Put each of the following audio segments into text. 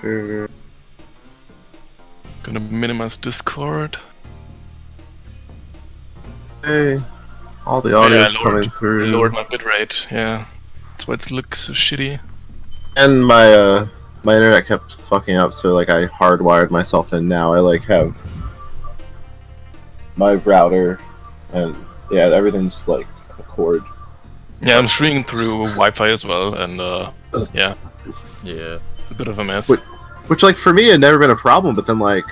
Sure. Gonna minimize Discord. Hey, all the audio yeah, is I coming lowered, through. lowered my bitrate, yeah. That's why it looks so shitty. And my uh my internet kept fucking up, so like I hardwired myself in. Now I like have my router, and yeah, everything's like a cord. Yeah, I'm streaming through Wi-Fi as well, and uh, yeah, Yeah. It's a bit of a mess. Wait. Which like for me had never been a problem, but then like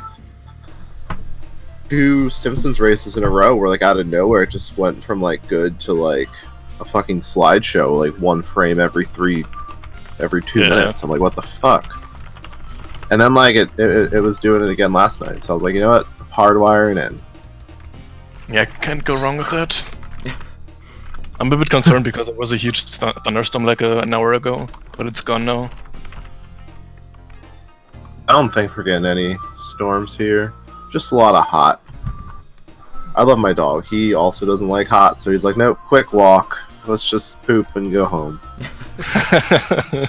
two Simpsons races in a row where like out of nowhere it just went from like good to like a fucking slideshow, like one frame every three every two Yeah. minutes. I'm like, what the fuck? And then like it, it it was doing it again last night, so I was like, you know what? Hardwiring in. Yeah, can't go wrong with that. I'm a bit concerned because there was a huge th- thunderstorm like uh, an hour ago, but it's gone now. I don't think we're getting any storms here. Just a lot of hot. I love my dog. He also doesn't like hot, so he's like, nope, quick walk. Let's just poop and go home.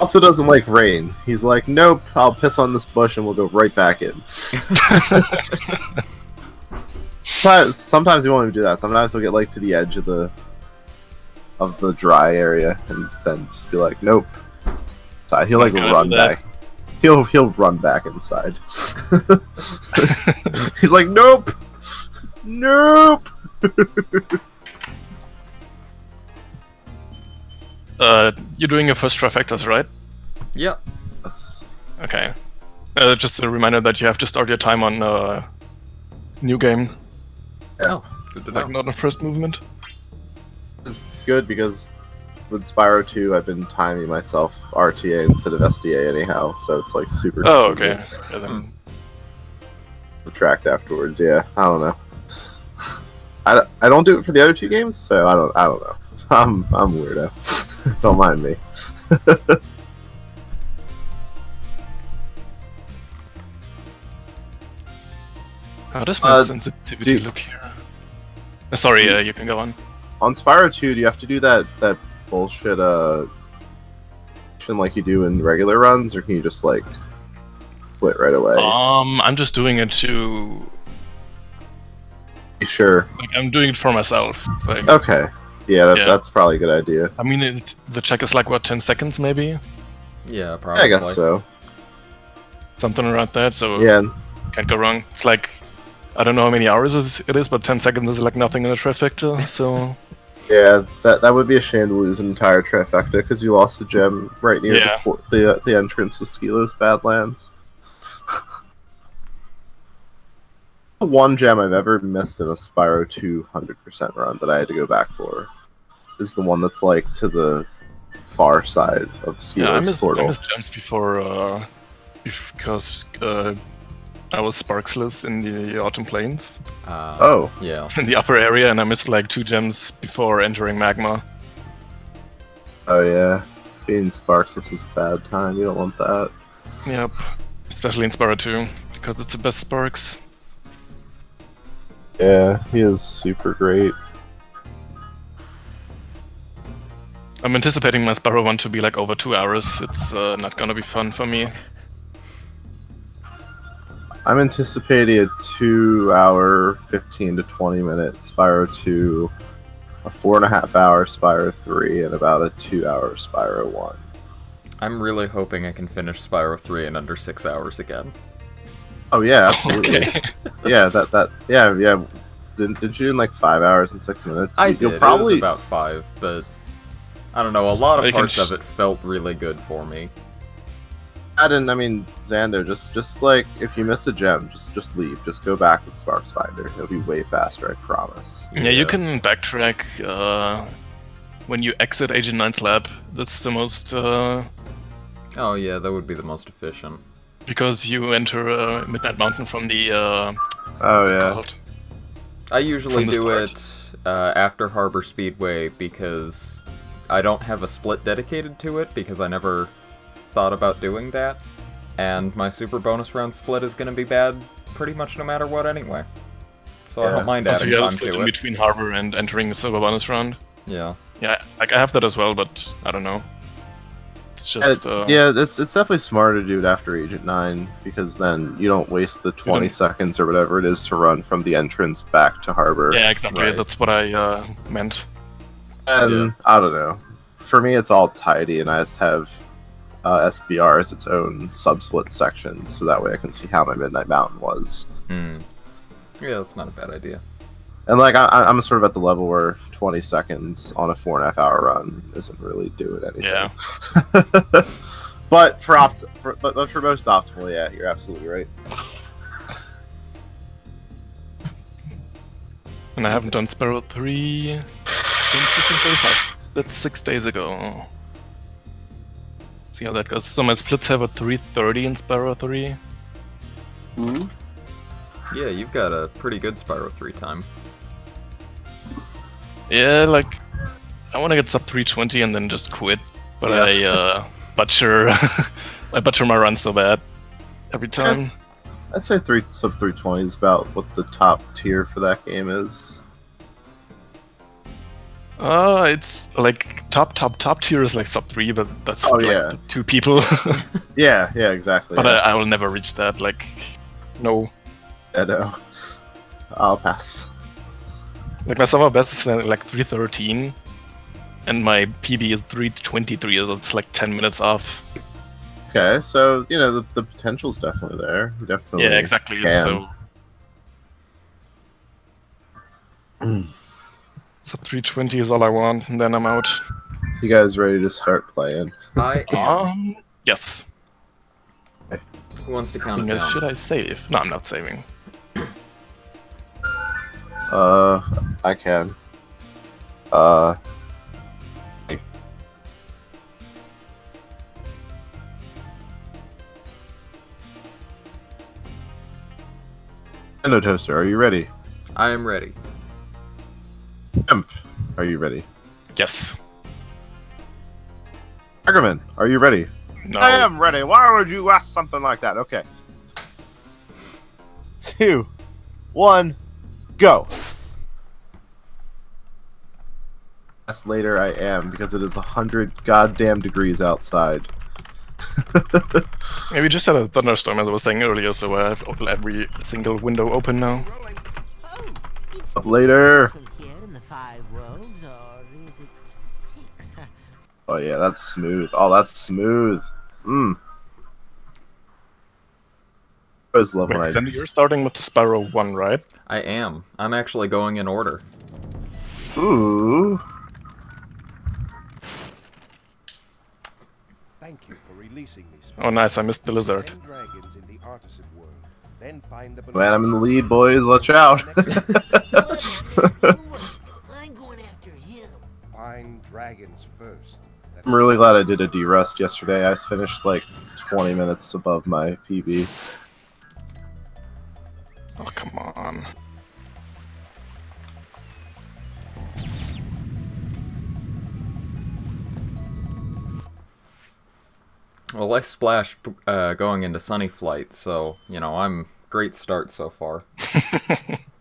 Also doesn't like rain. He's like, nope, I'll piss on this bush and we'll go right back in. But sometimes we won't even do that. Sometimes we'll get like to the edge of the of the dry area and then just be like, nope. So he'll like run with that. back. He'll he'll run back inside. He's like, nope, nope. uh, you're doing your first trifectas, right? Yep. That's- Okay. Uh, just a reminder that you have to start your time on uh, new game, Oh, good to like not on first movement. is good because with Spyro 2, I've been timing myself RTA instead of SDA anyhow, so it's like super. Oh, okay. convenient. Yeah, then- Subtract afterwards. Yeah, I don't know. I, don't- I don't do it for the other two games, so I don't I don't know. I'm I'm weirdo. don't mind me. How does my Uh, sensitivity do- look here? Uh, sorry, uh, you can go on. On Spyro 2, do you have to do that that bullshit uh action like you do in regular runs, or can you just like quit right away? Um, I'm just doing it to Be sure. like I'm doing it for myself. Like, Okay. Yeah, that, Yeah. that's probably a good idea. I mean, it, the check is like what 10 seconds maybe, Yeah, probably. I guess so. something around that. So Yeah, can't go wrong. It's like I don't know how many hours it is, but 10 seconds is like nothing in a trifecta. So Yeah, that that would be a shame to lose an entire trifecta because you lost a gem right near Yeah. the, the uh, the entrance to Skelos Badlands. The One gem I've ever missed in a Spyro 200% run that I had to go back for is the one that's like to the far side of Skilos yeah, I missed, I missed gems before uh, because uh, I was sparksless in the autumn plains Uh, Oh, Yeah. in the upper area, and I missed like two gems before entering magma. oh yeah, being Sparksless is a bad time. You don't want that. Yep, especially in Spyro 2 because it's the best sparks. Yeah, he is super great. I'm anticipating my Spyro 1 to be like over two hours. It's uh, not gonna be fun for me. I'm anticipating a two hour, 15 to 20 minute Spyro 2, a four and a half hour Spyro 3, and about a two hour Spyro 1. I'm really hoping I can finish Spyro 3 in under six hours again. Oh, yeah, absolutely. Okay. yeah, that, that, yeah, yeah. Did, did you do in like five hours and six minutes? I You- did. You'll It was probably, about five, but I don't know. A lot of parts sh- of it felt really good for me. I didn't, I mean, Xander, just, just like, if you miss a gem, just, just leave. Just go back with Sparx Finder. It'll be way faster, I promise. Yeah, you can backtrack uh, when you exit Agent 9's lab. That's the most. Uh, Oh yeah, that would be the most efficient. because you enter uh, Midnight Mountain from the. Uh, Oh, yeah. called- I usually do start. it uh, after Harbor Speedway because I don't have a split dedicated to it because I never thought about doing that. And my super bonus round split is going to be bad pretty much no matter what anyway. So I don't mind Also, adding you have a time to it. between Harbor and entering the Silver Bonus round. Yeah. Yeah, like I have that as well, but I don't know. It's just uh, yeah, it's it's definitely smarter to do it after Agent Nine because then you don't waste the twenty seconds or whatever it is to run from the entrance back to harbor. yeah, exactly. Right. That's what I uh, meant. And I don't know. For me, it's all tidy, and I just have uh, SBR as its own sub-split section, so that way I can see how my Midnight Mountain was. Hmm. Yeah, that's not a bad idea. And like I, I- I'm sort of at the level where 20 seconds on a four and a half hour run isn't really doing anything. Yeah. but for opt, for, but, but for most optimal, yeah, you're absolutely right. And I haven't done Spyro 3 since season 35. That's six days ago. See how that goes. So my splits have a 330 in Spyro 3. Yeah, you've got a pretty good Spyro 3 time. Yeah, like I want to get sub 320 and then just quit, but Yeah. I uh, butcher I butcher my run so bad every time. I'd say three sub 320 is about what the top tier for that game is. Uh, it's like top top top tier is like sub 3, but that's Oh, like yeah. two people. Yeah, yeah, exactly. but yeah. I, I will never reach that. Like, no. I know. I'll pass. Like my summer best is uh, like 313, and my PB is 323, so it's like 10 minutes off. Okay, so you know the, the potential's definitely there. Definitely. yeah, exactly. can. So. So 320 is all I want, and then I'm out. You guys ready to start playing? I am. Um, yes. Who wants to count Thing it is, down? should I save? No, I'm not saving. Uh, I can. Uh. Xando Toaster, are you ready? I am ready. Shemp, are you ready? Yes. Ackerman, are you ready? No. I am ready. Why would you ask something like that? Okay. Two, one, go. Later I am because it is a hundred goddamn degrees outside. We just had a thunderstorm as I was saying earlier, so I have every single window open now. Up later. Oh yeah, that's smooth. Oh, that's smooth. Mmm. I always love when I. Sandy, you're starting with Spyro 1, right? I am. I'm actually going in order. Ooh. Thank you for releasing me. Oh, nice, I missed the lizard. Ten dragons in the artisan world. Then find the Man, I'm in the lead, boys. Watch out. I'm going after him. Find dragons first. That's I'm really glad I did a D-Rust yesterday. I finished like 20 minutes above my PB. Oh, come on. Well, I splashed uh, going into Sunny Flight, so, you know, I'm great start so far.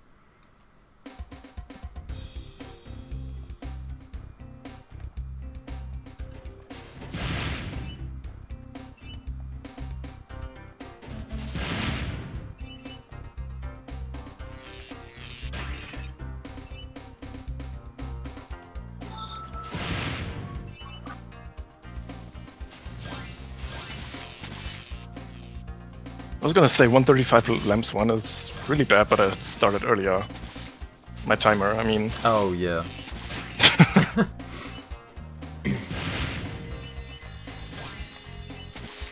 was gonna say 135 lamps 1 is really bad, but I started earlier. My timer, I mean. Oh, yeah.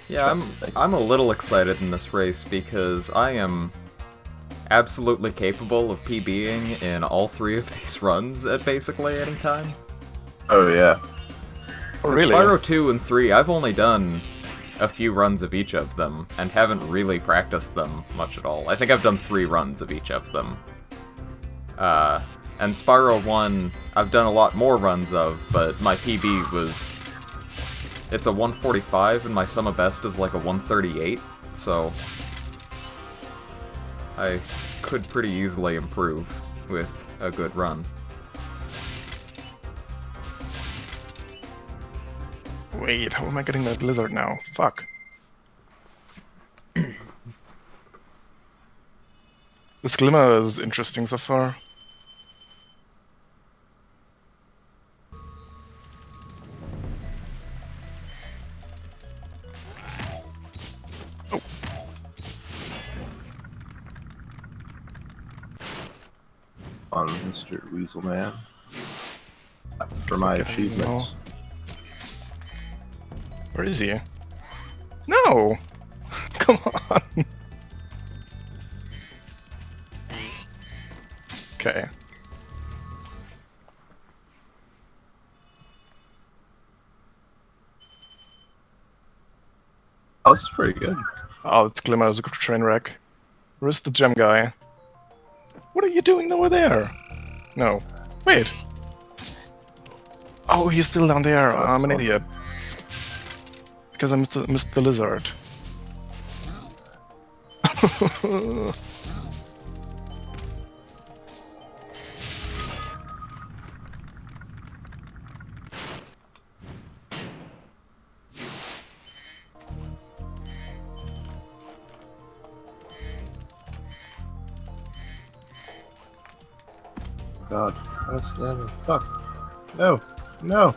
Yeah, I'm I'm a little excited in this race because I am absolutely capable of PBing in all three of these runs at basically any time. Oh yeah. Oh, The really? Spyro 2 and 3, I've only done a few runs of each of them and haven't really practiced them much at all. I think I've done three runs of each of them. Uh, and Spyro 1, I've done a lot more runs of, but my PB was. It's a 145, and my sum of best is like a 138, so. I could pretty easily improve with a good run. Wait, how am I getting that lizard now? Fuck. this glimmer is interesting so far. Oh. On Mr. Weaselman. For my achievements. Where is he? No! Come on! Okay. Oh, this is pretty good. Oh, it's Glimmer as a train wreck. Where's the gem guy? What are you doing over there? No. Wait. Oh, he's still down there. Oh, I'm an idiot. Because I missed the, missed the lizard. God. That's never. Fuck. No. No.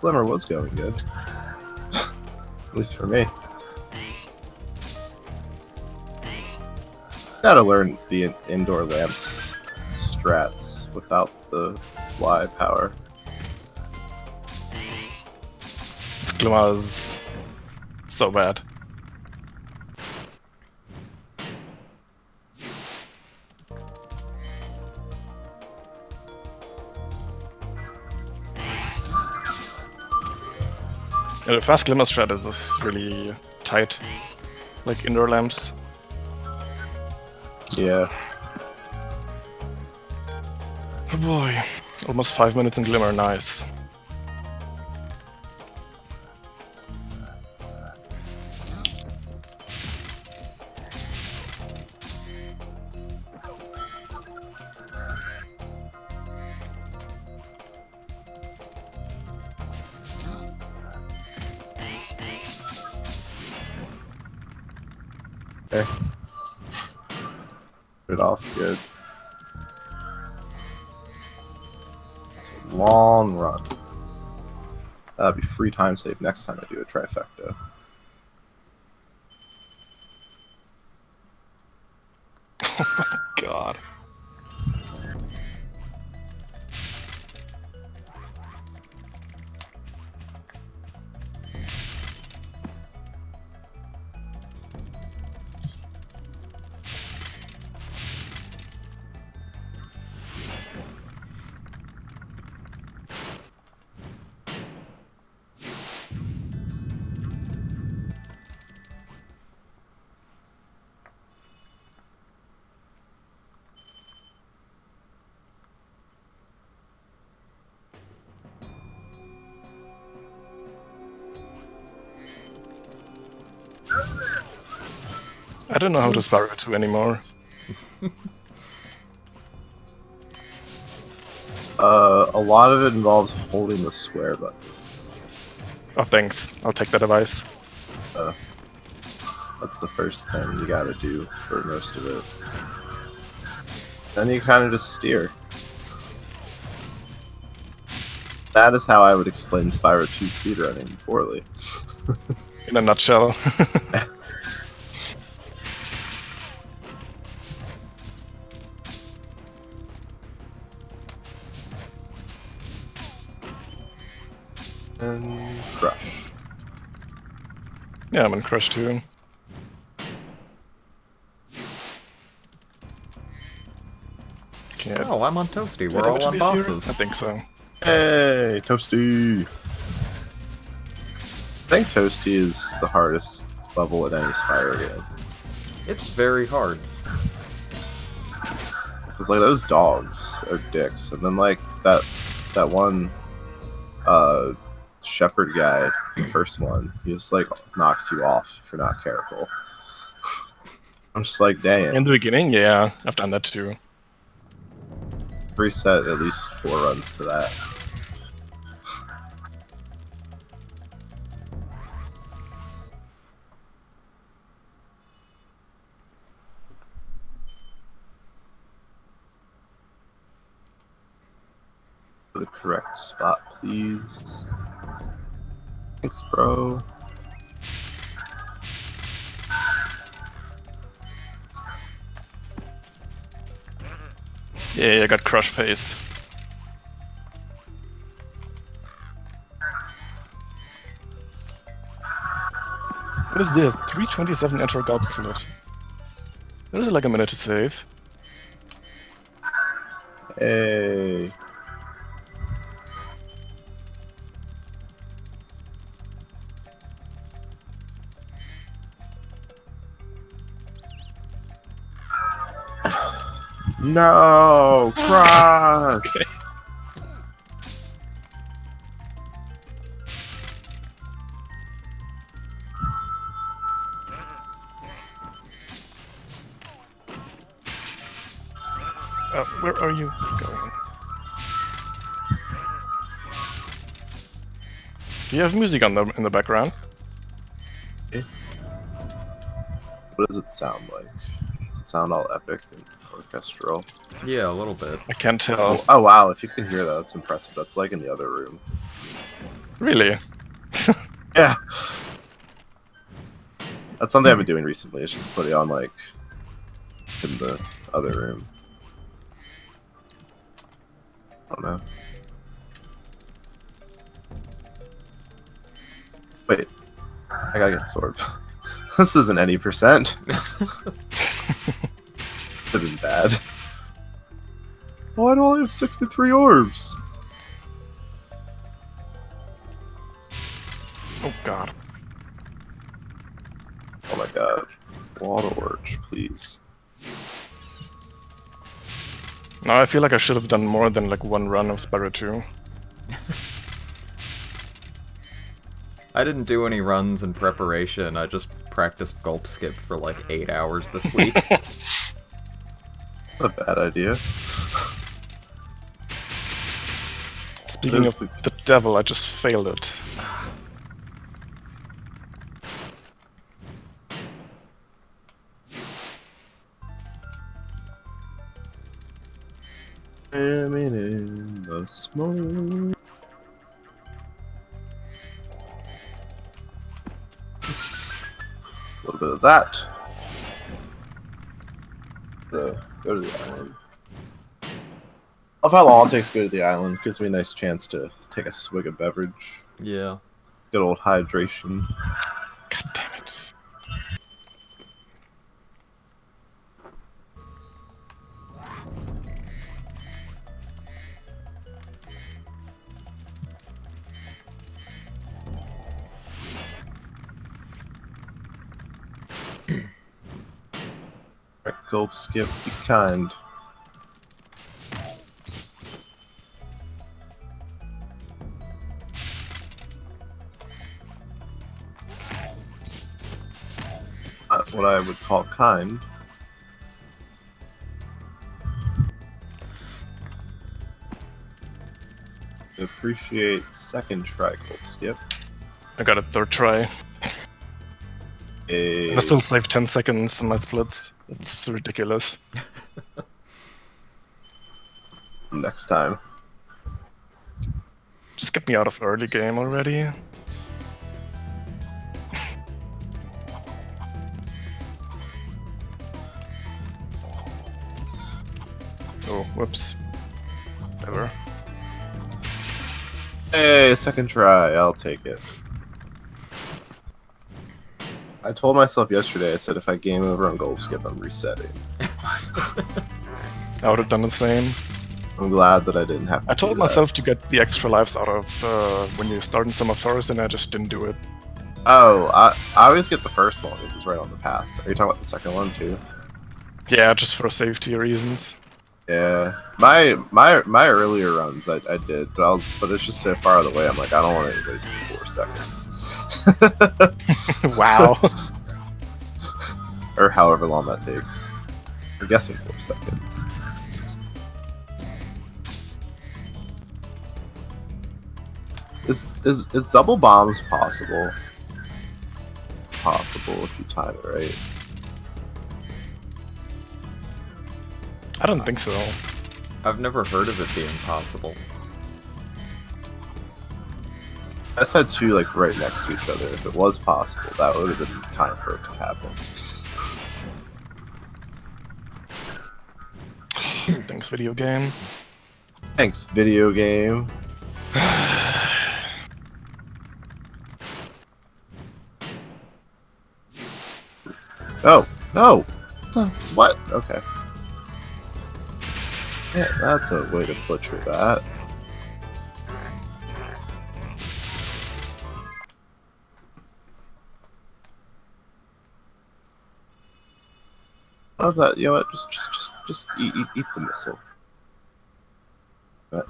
Glimmer was going good. At least for me. Gotta learn the in- indoor lamps strats without the fly power. this Glimmer is so bad. Yeah, the fast glimmer strat is is really tight. Like indoor lamps. Yeah. Oh boy. Almost five minutes in glimmer, nice. Free time save next time I do a trifecta. I don't know how to Spyro 2 anymore. Uh, a lot of it involves holding the square button. Oh, thanks. I'll take that advice. That's the first thing you gotta do for most of it. Then you kind of just steer. That is how I would explain Spyro 2 speedrunning poorly. In a nutshell. yeah, I'm in Crush 2. Okay, I- Oh, I'm on Toasty. do I We're all on this year? bosses. I think so. Hey, Toasty! I think Toasty is the hardest level in any Spyro game. It's very hard. Because like those dogs are dicks, and then like that that one uh shepherd guy, the first one. He just like knocks you off if you're not careful. I'm just like, damn. In the beginning, yeah, I've done that too. Reset at least four runs to that. the correct spot, please. Thanks, bro. Yeah, I got crush face. What is this? 327 enter gulp slot. There's like a minute to save. Hey. No, crush. Uh, where are you going? You have music on the in the background. What does it sound like? Does it sound all epic and orchestral? Yeah, a little bit. I can't tell. Oh, oh wow! If you can hear that, that's impressive. That's like in the other room. Really? Yeah. That's something I've been doing recently. Is just put it on like in the other room. I don't know. Wait, I gotta get the sword. this isn't any percent. Could have been bad. Why do I only have 63 orbs? Oh god. Oh my god. Water Orch, please. Now I feel like I should have done more than like one run of Spyro 2. I didn't do any runs in preparation. I just practiced gulp skip for like eight hours this week. A bad idea. Speaking There's of the devil, I just failed it. Swimming in the smoke. A little bit of that. Go, go to the island. Love how long it takes to go to the island. Gives me a nice chance to take a swig of beverage. yeah. Good old hydration. Gulp, skip, be kind. Not what I would call kind. Appreciate second try gulp skip. I got a third try. A And I still saved 10 seconds on my splits. It's ridiculous. next time. Just get me out of early game already. oh, whoops. Never. Hey, eh, second try. I'll take it. I told myself yesterday, I said if I game over on Gulp Skip, I'm resetting. I would have done the same. I'm glad that I didn't have to I told myself to get the extra lives out of uh, when you start in Summer Forest, and I just didn't do it. Oh, I, I always get the first one because it's right on the path. Are you talking about the second one too? Yeah, just for safety reasons. Yeah, my my my earlier runs I, I did, but I was but it's just so far out of the way. I'm like I don't want to waste four seconds, wow. or however long that takes. I'm guessing four seconds. Is is is double bombs possible? Possible if you time it right. I don't think so. I've never heard of it being possible. I said two like right next to each other. If it was possible, that would have been time for it to happen. Thanks, video game. Thanks, video game. Oh, no! What? Okay. Yeah, that's a way to butcher that. Oh, that you know what? Just, just, just, just eat, eat, eat the missile. But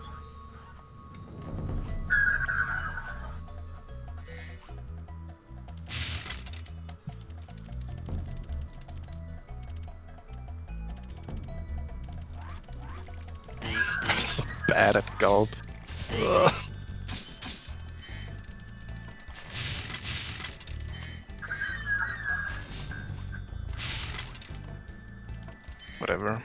I'm so bad at gulp. Whatever.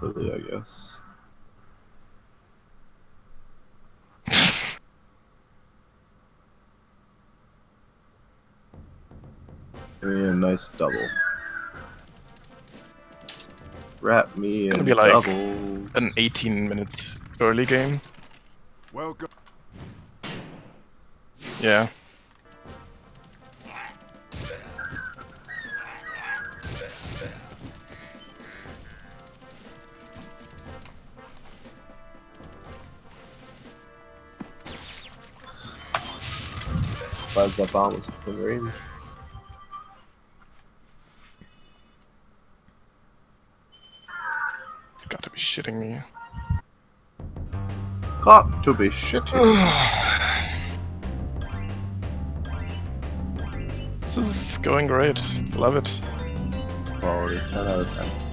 Really, I guess. Give me a nice double. Wrap me gonna in be like doubles. An 18 minute early game. Welcome. Yeah. Surprised that bomb was in range. You gotta be shitting me. Got to be shitting. this is going great. Love it. Quality 10 out of 10.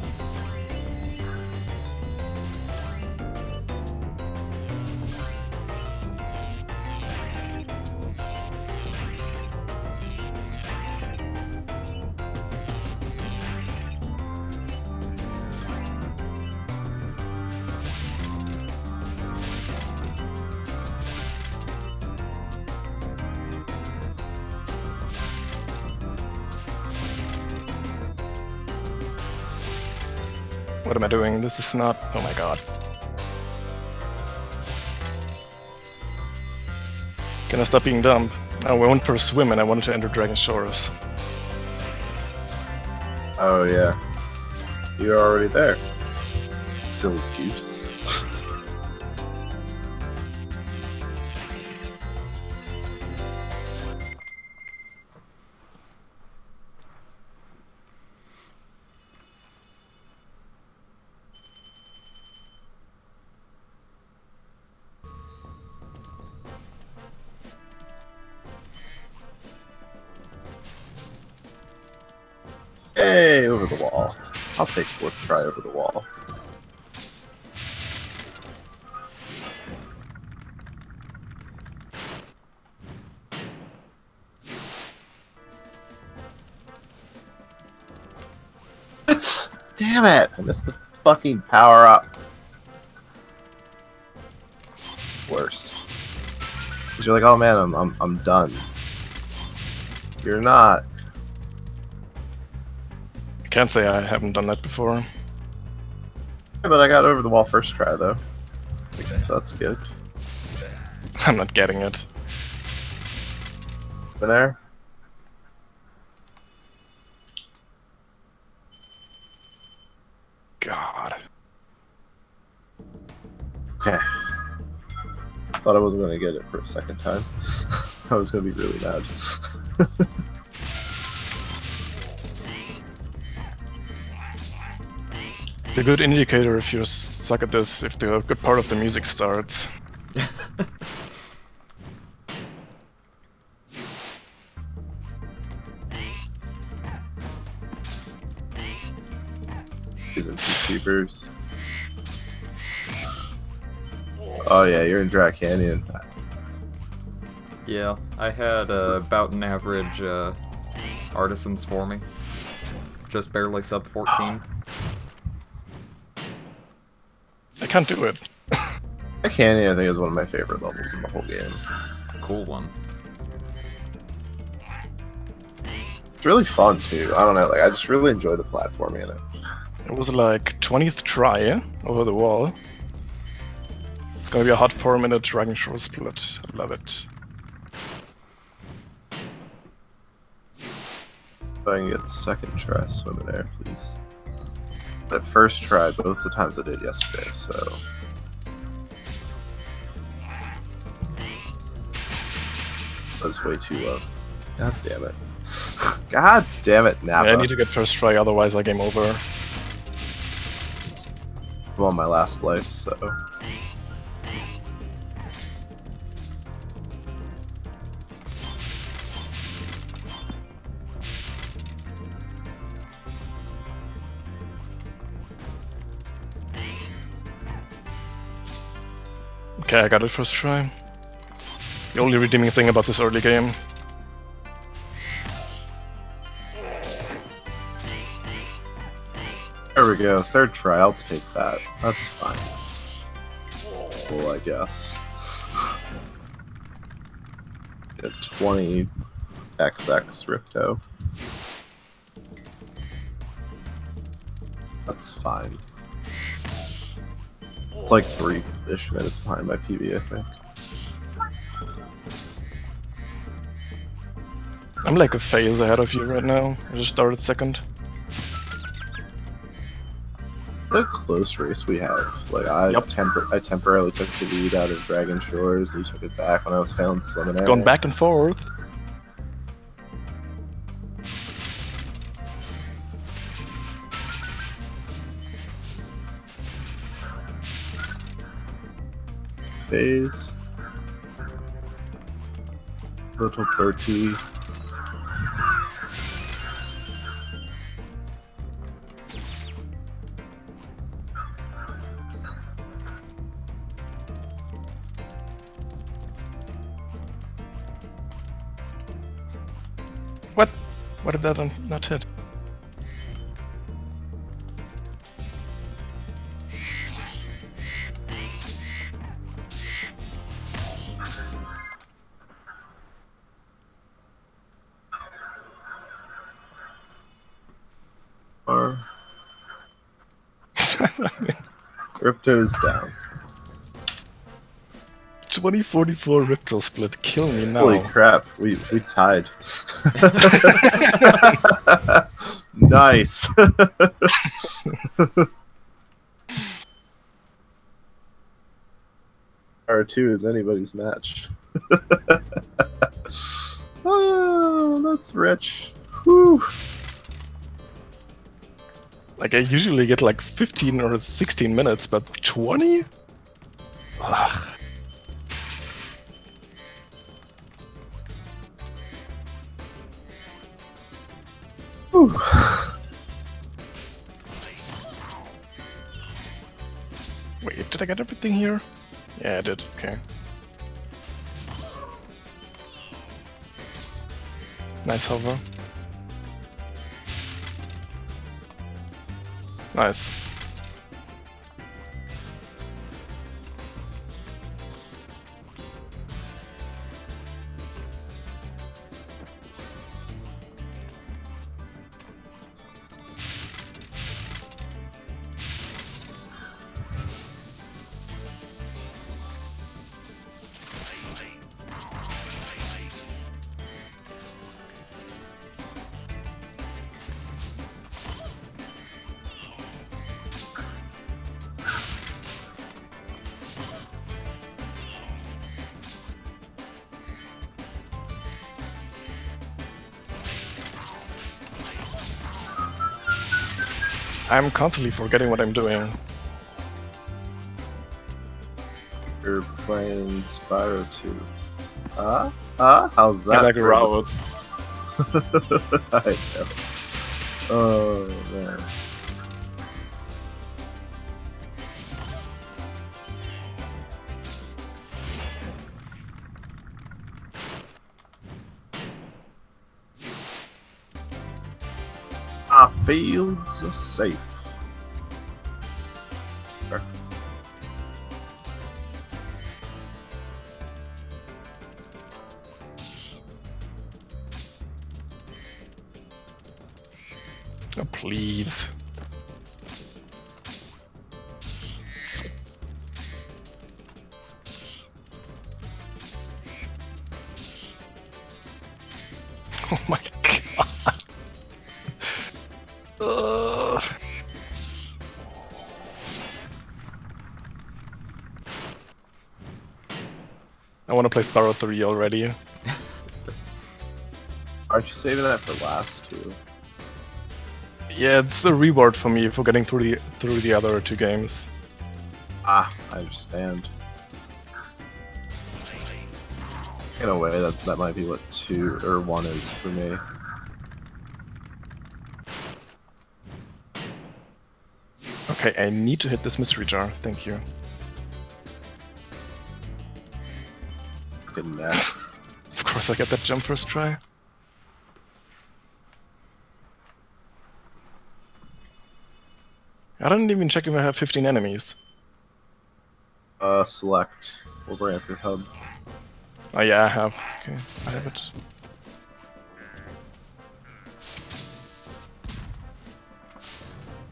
This is not. Oh my god. Can I stop being dumb? We went for a swim and I wanted to enter Dragon Shores. Oh, yeah. You're already there. Silly goose. Fucking power up. Worst. Cause you're like, oh man, I'm I'm I'm done. You're not. I can't say I haven't done that before. Yeah, but I got over the wall first try though. So that's good. I'm not getting it. Been there? Thought I wasn't gonna get it for a second time. I was gonna be really mad. It's a good indicator if you suck at this, if the good part of the music starts. yeah, you're in Dry Canyon. Yeah, I had uh, about an average uh, artisans for me. Just barely sub 14. I can't do it. I can't. I think is one of my favorite levels in the whole game. It's a cool one. It's really fun too. I don't know. Like I just really enjoy the platforming in it. It was like 20th try over the wall. It's gonna be a hot 4 minute Dragon Shores split. I love it. If I can get second try swimming there, please. But first try both the times I did yesterday, so. That was way too low. God damn it. God damn it, Napa. Yeah, I need to get first try, otherwise I game over. I'm on my last life, so. Okay, I got it first try. The only redeeming thing about this early game. There we go. Third try. I'll take that. That's fine. Well, I guess. Get 20 XX Ripto. That's fine. It's like three ish minutes behind my PB, I think. I'm like a phase ahead of you right now. I just started second. What a close race we have. Like I Yup. temper I temporarily took the lead out of Dragon Shores. You took it back when I was failing swimming. It's gone back and forth. Phase. Little Bertie. What? What did that not hit? Ripto's down. 2044 Ripto split. Kill me now. Holy crap, we we tied. nice. R2 is anybody's match. oh, that's rich. Whew. Like I usually get like 15 or 16 minutes, but 20? Ugh. Whew. Wait, did I get everything here? Yeah, I did. Okay. Nice hover. Nice. I'm constantly forgetting what I'm doing. You're playing Spyro 2. Ah? Ah? How's that? I like route. I know. Oh, man. Fields are safe. Spyro 3 already. Aren't you saving that for last too? Yeah, it's a reward for me for getting through the through the other two games. Ah, I understand. In a way, that that might be what two or one is for me. Okay, I need to hit this mystery jar. Thank you. Getting that. Of course, I get that jump first try. I didn't even check if I have 15 enemies. Uh, select. Up your hub. Oh yeah, I have. Okay, I have it.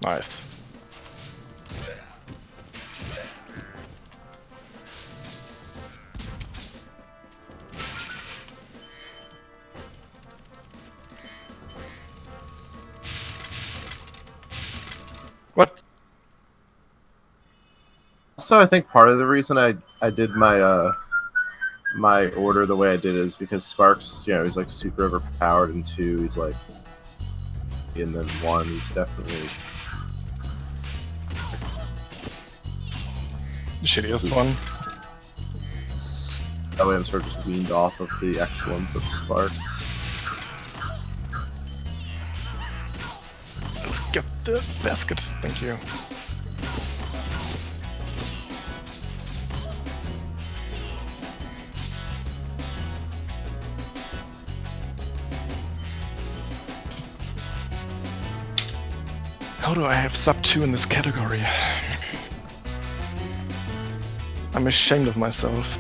Nice. Also, I think part of the reason I I did my uh my order the way I did is because Sparx, you know, he's like super overpowered, and two, he's like, and then one, he's definitely The shittiest one. that way I'm sort of just weaned off of the excellence of Sparx. Get the basket. Thank you. Do I have sub 2 in this category? I'm ashamed of myself.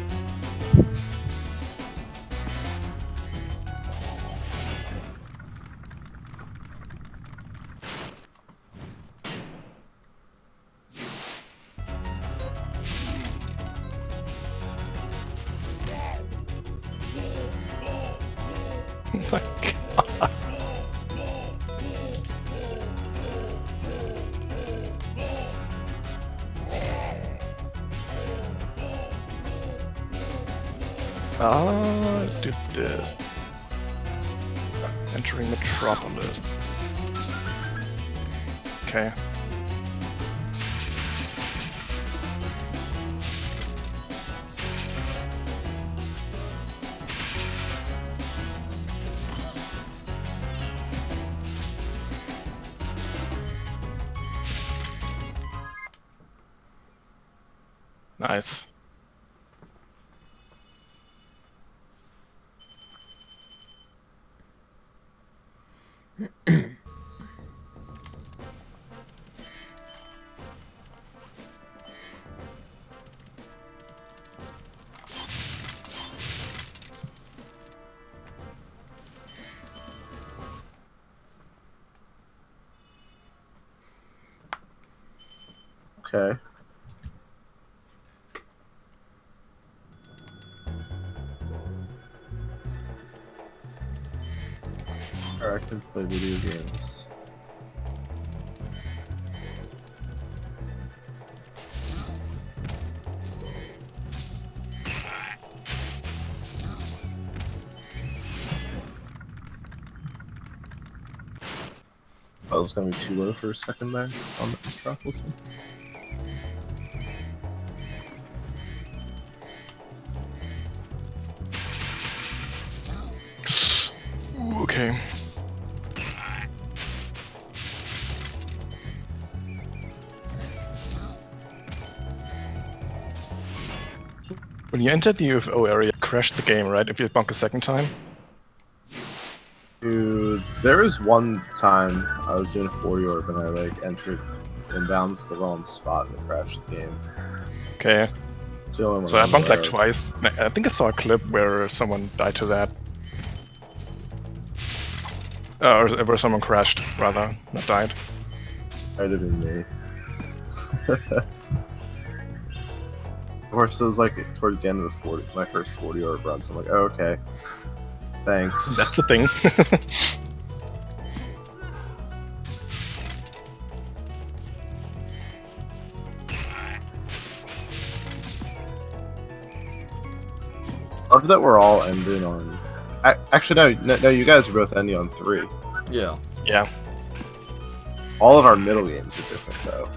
Play video games. I was gonna be too low for a second there on the Metropolis one. You entered the UFO area, crashed the game, right? If you bunk a second time? Dude, there was one time I was doing a 40 orb and I like entered inbounds the wrong spot and crashed the game. Okay, the only one so I bunked like twice. I I think I saw a clip where someone died to that. Uh, or where someone crashed, rather, not died. Might have been me. Or if it was like towards the end of the 40, my first 40 orb run, so I'm like, oh, okay. Thanks. That's the thing. Love that we're all ending on. I, actually, no, no, no, you guys are both ending on three. Yeah. yeah. All of our middle games are different, though.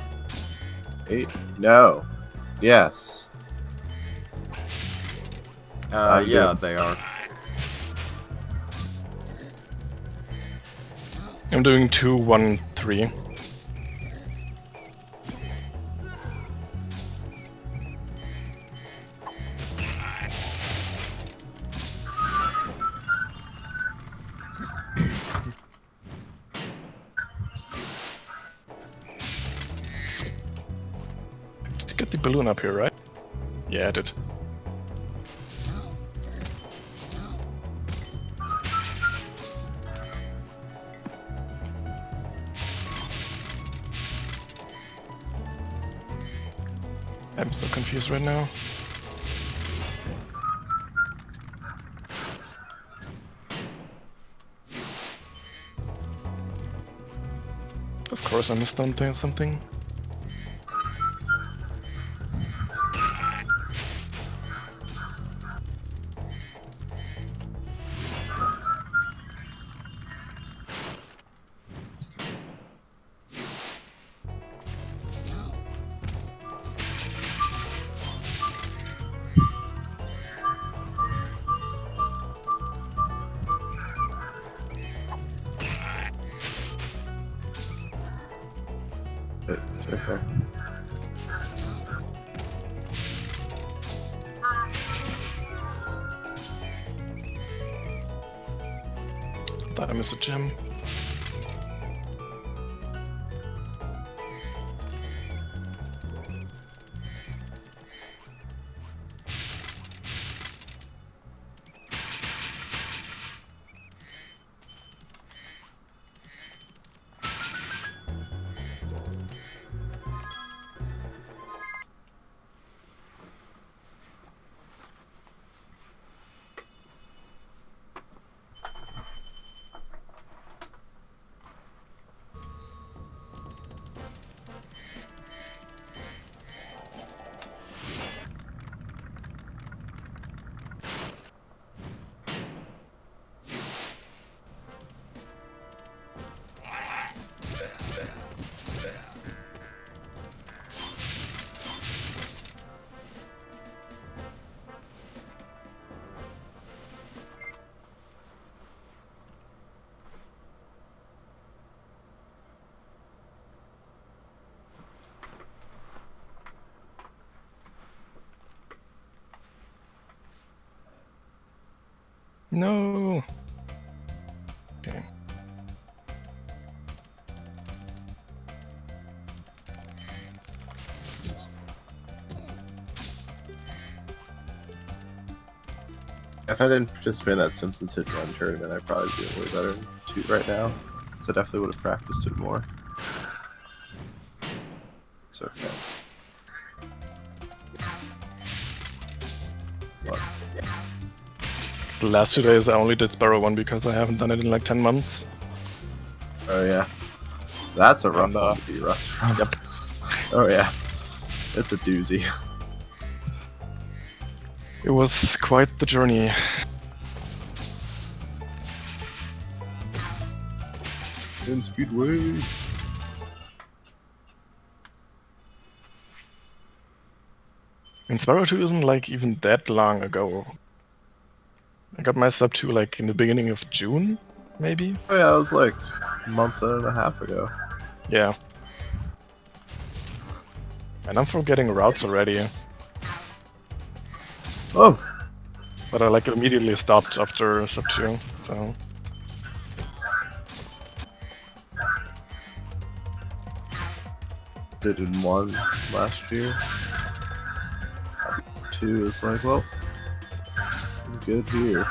Eight? No. Yes. Uh, yeah, good. they are. I'm doing two, one, three. Get the balloon up here, right? Yeah, I did. Confused right now. Of course I missed something. If I didn't participate in that Simpsons Hit Run tournament, I'd probably be way better right now. So I definitely would have practiced it more. It's okay. But, The last two days I only did Spyro 1 because I haven't done it in like 10 months. oh yeah. That's a rough And, uh, one to be rust from. Yep. Oh yeah. It's a doozy. It was quite the journey. In Speedway. And Spyro 2 isn't like even that long ago. I got my sub 2 like in the beginning of June, maybe? Oh yeah, it was like a month and a half ago. Yeah. And I'm forgetting routes already, Oh! But I like immediately stopped after sub 2, so... Did in one last year. Two is like, well, I'm good here.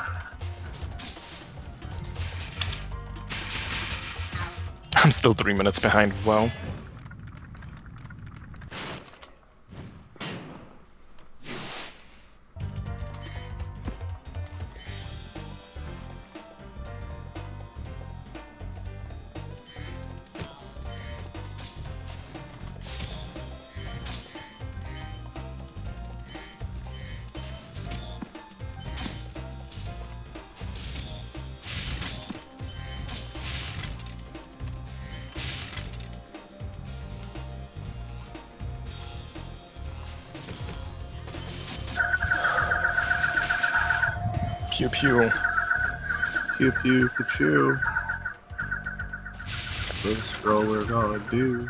I'm still three minutes behind, wow. Pew pew. Pew pew. This what we're gonna do.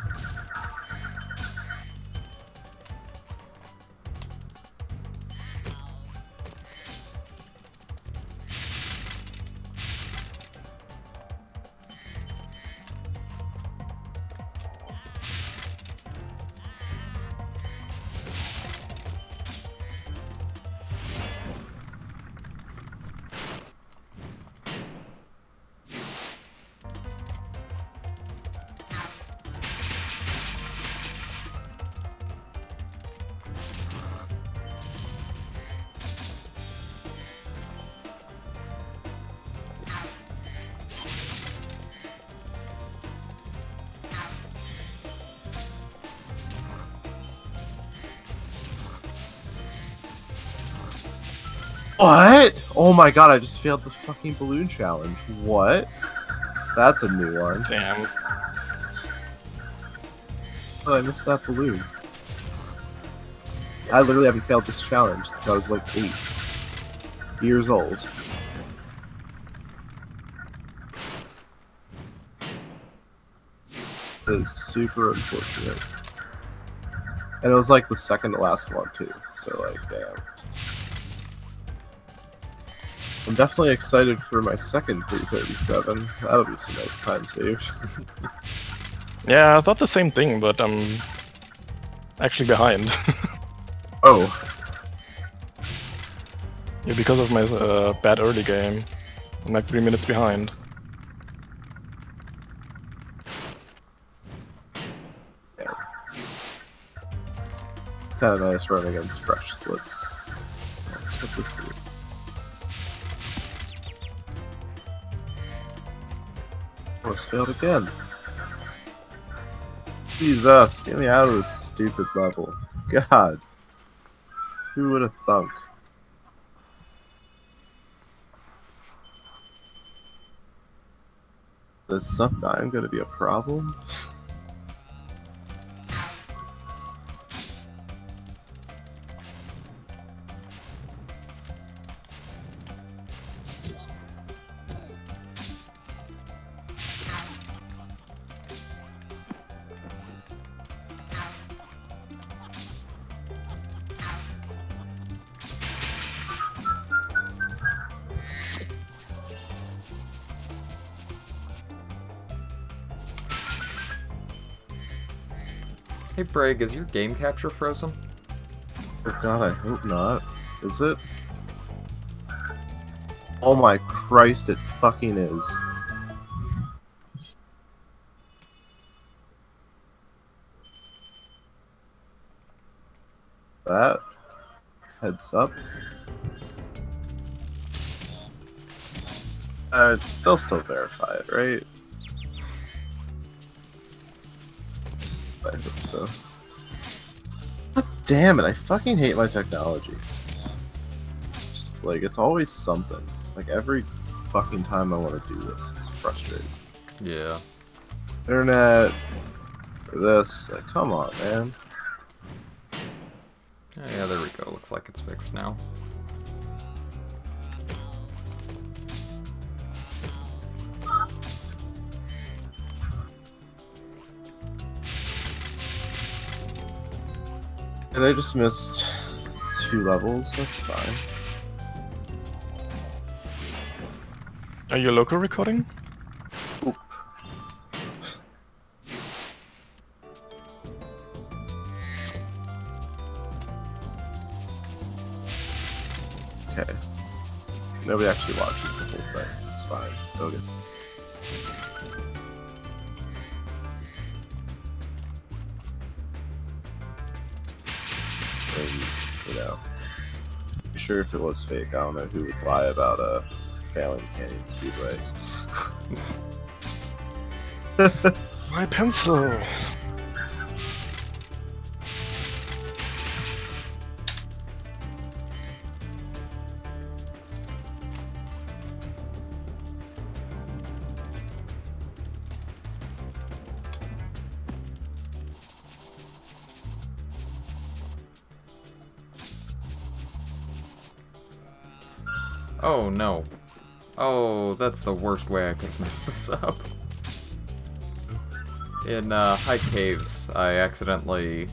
Oh my god, I just failed the fucking balloon challenge. What? That's a new one. Damn. Oh, I missed that balloon. I literally haven't failed this challenge since I was like eight years old. It is super unfortunate. And it was like the second to last one too, so like damn. I'm definitely excited for my second 337. That'll be some nice time save. Yeah, I thought the same thing, but I'm actually behind. Oh, yeah, because of my uh, bad early game. I'm like three minutes behind. it's kind of nice running against fresh splits. Let's put this through. Almost failed again. Jesus, get me out of this stupid level. God. Who would have thunk? Is sometime gonna be a problem? Brig, is your game capture frozen? Oh god, I hope not. Is it? Oh my Christ, it fucking is. That heads up. Uh, they'll still verify it, right? Damn it, I fucking hate my technology. Just, like, it's always something. Like, every fucking time I want to do this, it's frustrating. Yeah. Internet, this, like, come on, man. Yeah, there we go. Looks like it's fixed now. Because I just missed two levels, that's fine. Are you local recording? Oop. okay. Nobody actually watched. Was fake, I don't know who would lie about a failing Canyon Speedway. My pencil. That's the worst way I could have messed this up. In uh, High Caves, I accidentally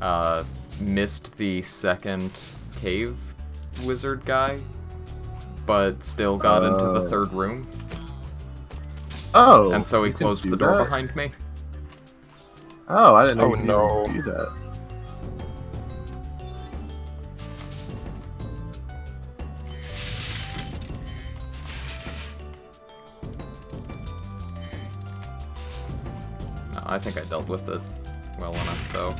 uh, missed the second cave wizard guy, but still got into the third room, Oh, and so he closed the door that? behind me. Oh, I didn't know Oh, you could no. even do that. Think I dealt with it well enough, though.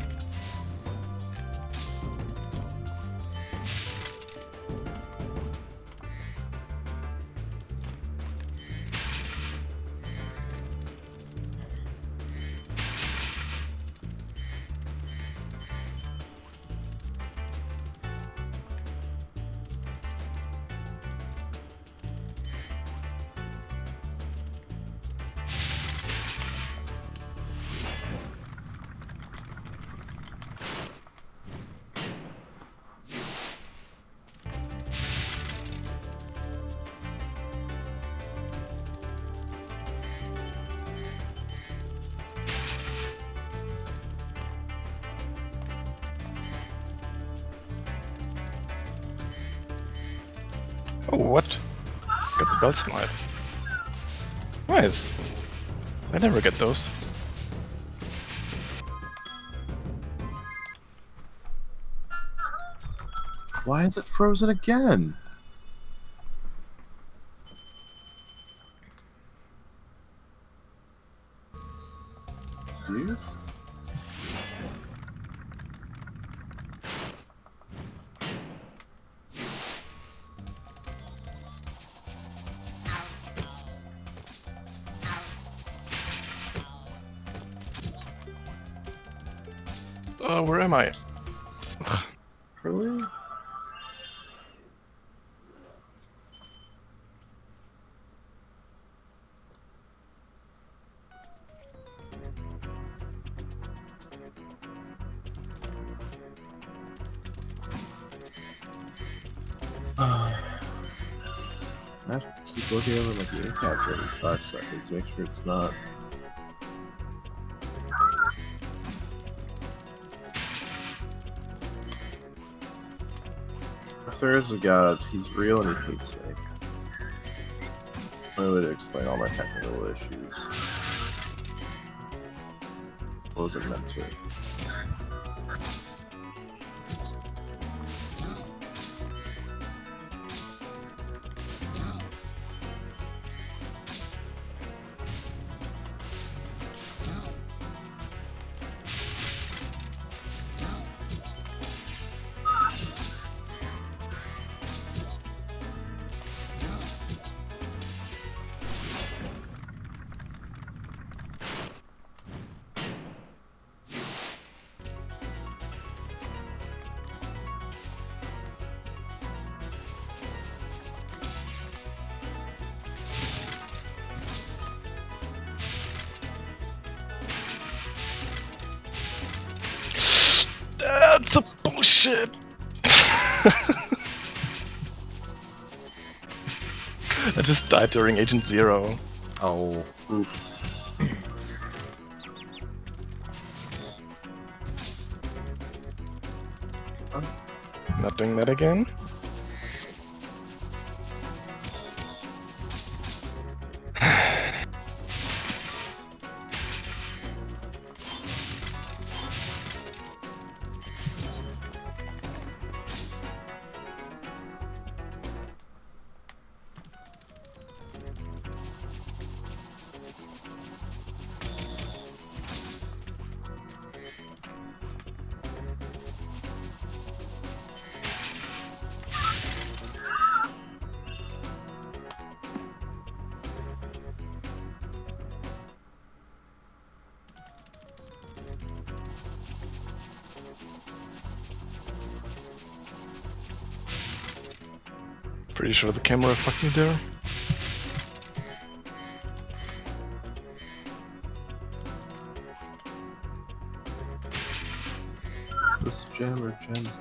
The belt. Nice. I never get those. Why is it frozen again? To keep looking over my game capture every five seconds, make sure it's not. If there is a god, he's real and he hates me. I would explain all my technical issues. Wasn't meant to. Just during Agent Zero. Oh, Not doing that again. Sure the camera fucked me there. This jammer gems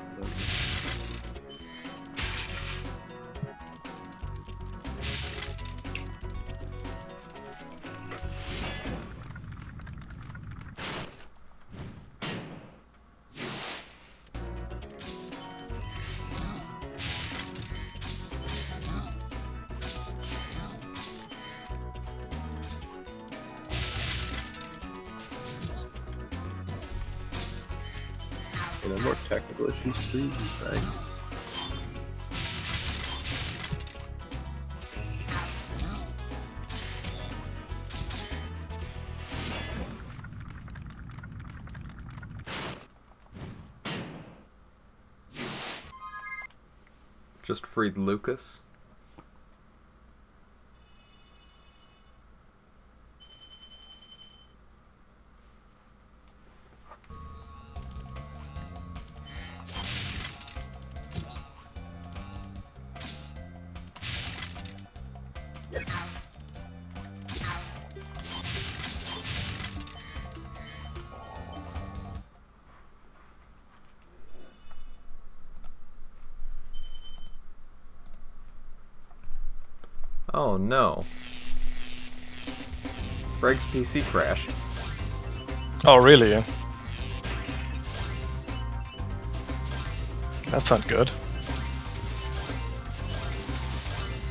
Freed Lucas. No. Greg's PC crashed. Oh, really? That's not good.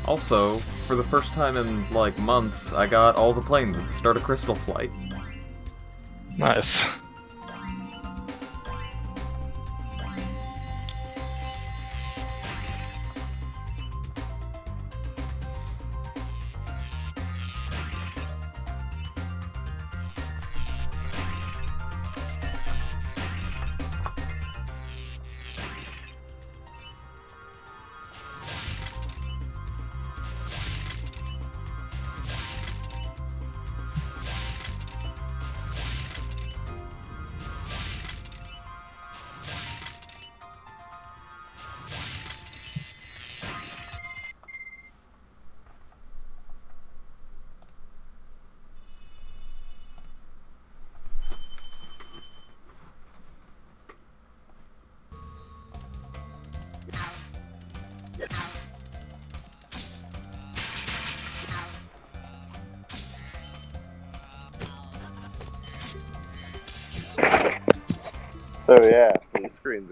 Also, for the first time in like months, I got all the planes at the start of Crystal Flight. Nice.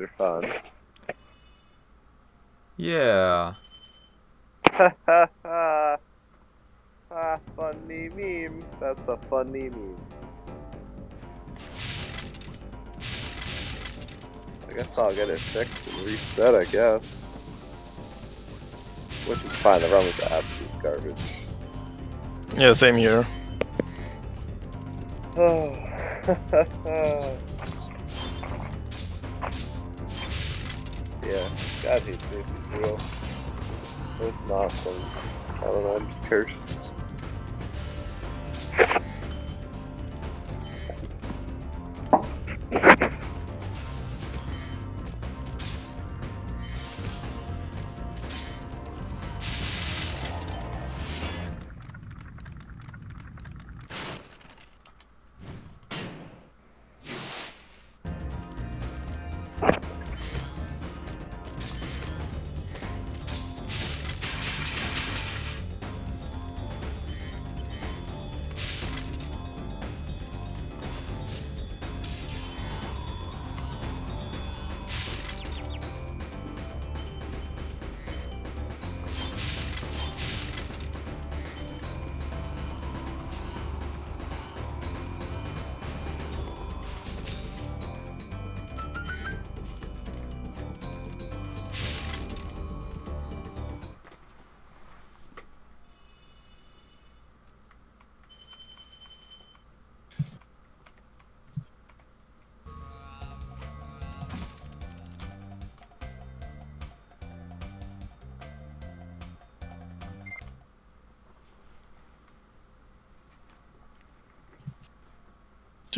Are fun. Yeah. Ha ha ha. Ah, funny meme. That's a funny meme. I guess I'll get it fixed and reset, I guess. Which is fine, the run was absolute garbage. Yeah, same here. Oh. God hates me for real. It's not fun. I don't know, I'm just cursed.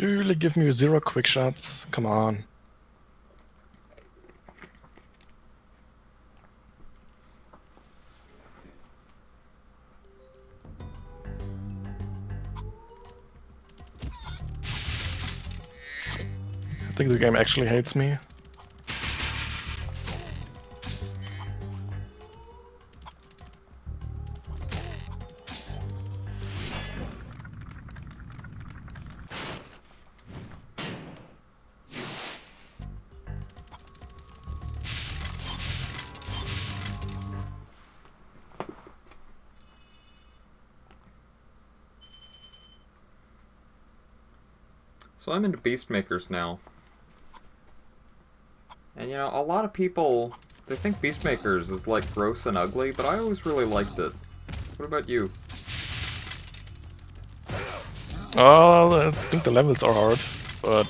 Really give me zero quick shots. Come on. I think the game actually hates me. I'm into Beastmakers now. And you know, a lot of people they think Beastmakers is like gross and ugly, but I always really liked it. What about you? Oh, I think the levels are hard, but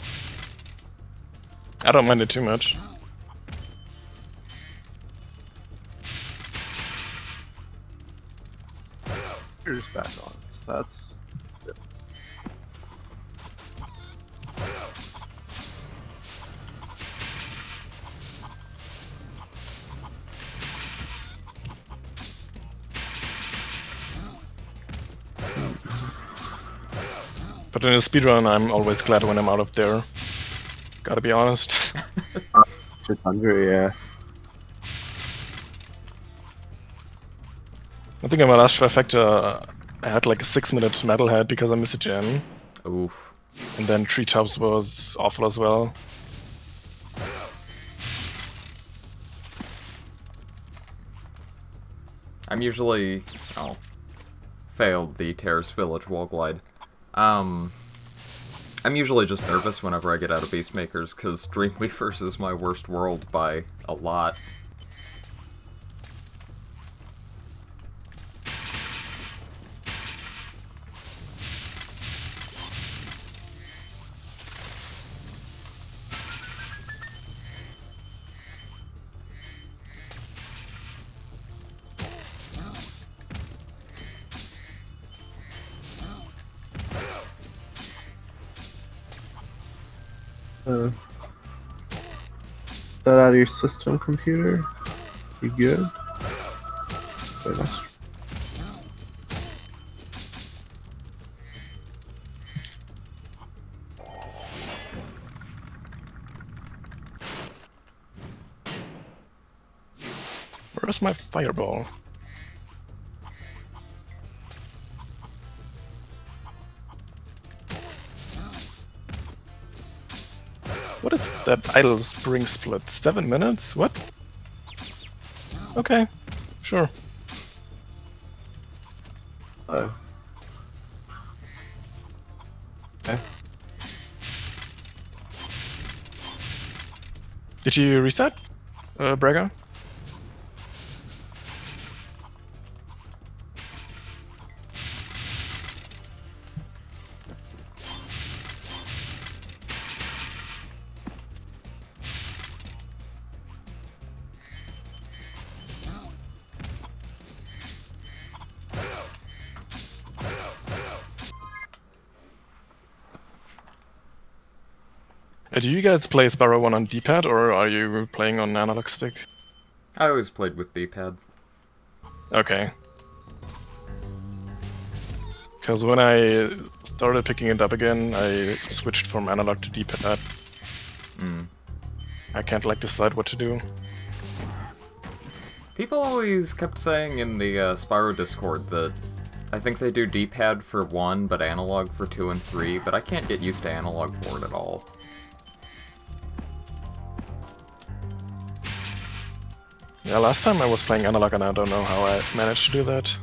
I don't mind it too much. In a speedrun, I'm always glad when I'm out of there. Gotta be honest. 600, yeah. I think in my last trifecta, I had like a 6 minute metalhead because I missed a gen. Oof. And then tree Treetops was awful as well. I'm usually oh failed the Terrace Village wall glide. Um I'm usually just nervous whenever I get out of Beastmakers, because Dreamweavers is my worst world by a lot. Your system computer? You good? Where's my fireball? That Idol Spring split? Seven minutes? What? Okay, sure. uh, okay. Did you reset, uh, Braga? Do you guys play Spyro 1 on D-pad or are you playing on analog stick? I always played with D-pad. Okay. Because when I started picking it up again, I switched from analog to D-pad. Mm. I can't like decide what to do. People always kept saying in the uh, Spyro Discord that I think they do D-pad for 1, but analog for 2 and 3, but I can't get used to analog for it at all. Yeah, last time I was playing analog and I don't know how I managed to do that.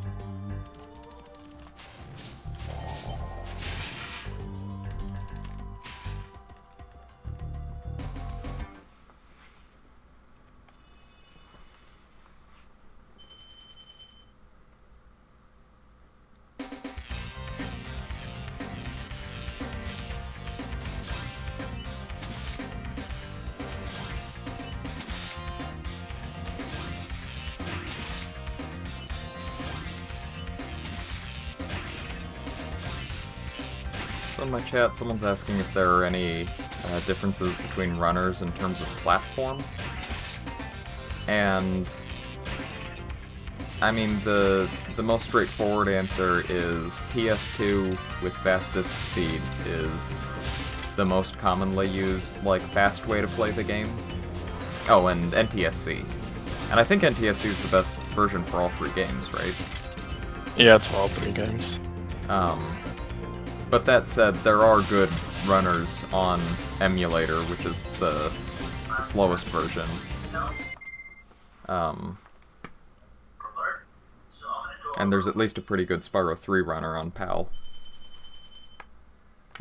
Chat, someone's asking if there are any uh, differences between runners in terms of platform. And I mean the the most straightforward answer is PS2 with fast disk speed is the most commonly used, like, fast way to play the game. Oh, and NTSC. And I think NTSC is the best version for all three games, right? Yeah, it's for all three games. Um, but that said, there are good runners on emulator, which is the, the slowest version. Um, and there's at least a pretty good Spyro 3 runner on PAL.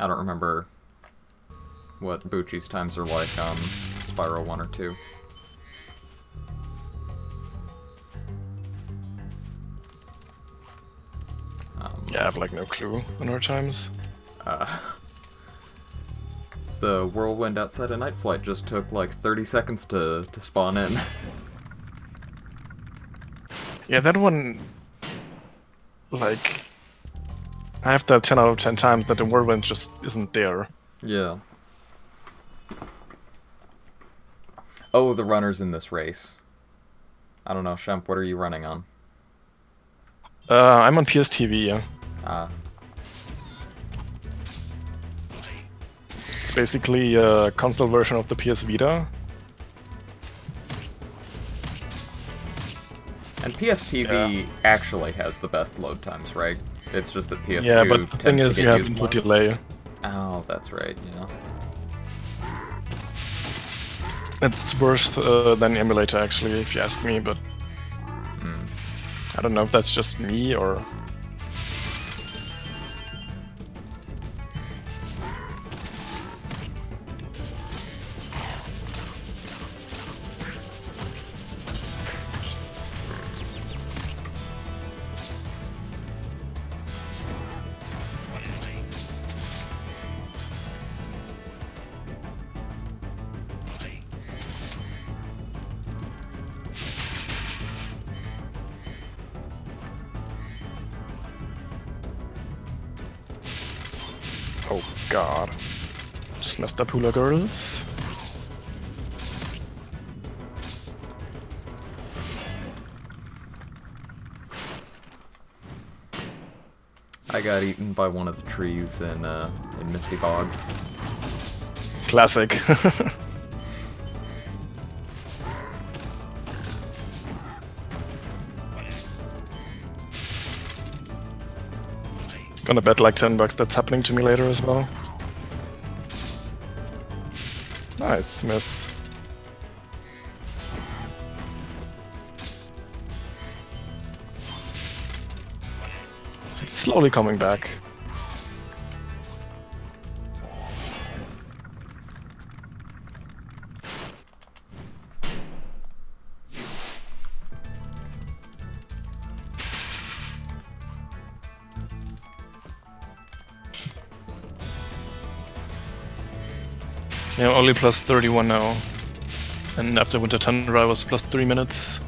I don't remember what Bucci's times are like on Spyro 1 or 2. Um, Yeah, I have like no clue on our times. Uh, the whirlwind outside of Night Flight just took like 30 seconds to, to spawn in. Yeah, that one. Like. I have that 10 out of 10 times that the whirlwind just isn't there. yeah. Oh, the runners in this race. I don't know, Shemp, what are you running on? Uh, I'm on PSTV, yeah. Ah, It's basically a console version of the PS Vita. and PSTV actually has the best load times, right? It's just that PS2 yeah, but the thing tends is, to you get have used no more. delay. Oh, that's right, yeah. It's worse uh, than emulator, actually, if you ask me, but. Hmm. I don't know if that's just me or. Just messed up hula girls. I got eaten by one of the trees in, uh, in Misty Bog. Classic. Gonna bet like 10 bucks that's happening to me later as well. Nice, miss. Slowly coming back. Yeah, only plus 31 now. And after Winter Tundra I was plus 3 minutes.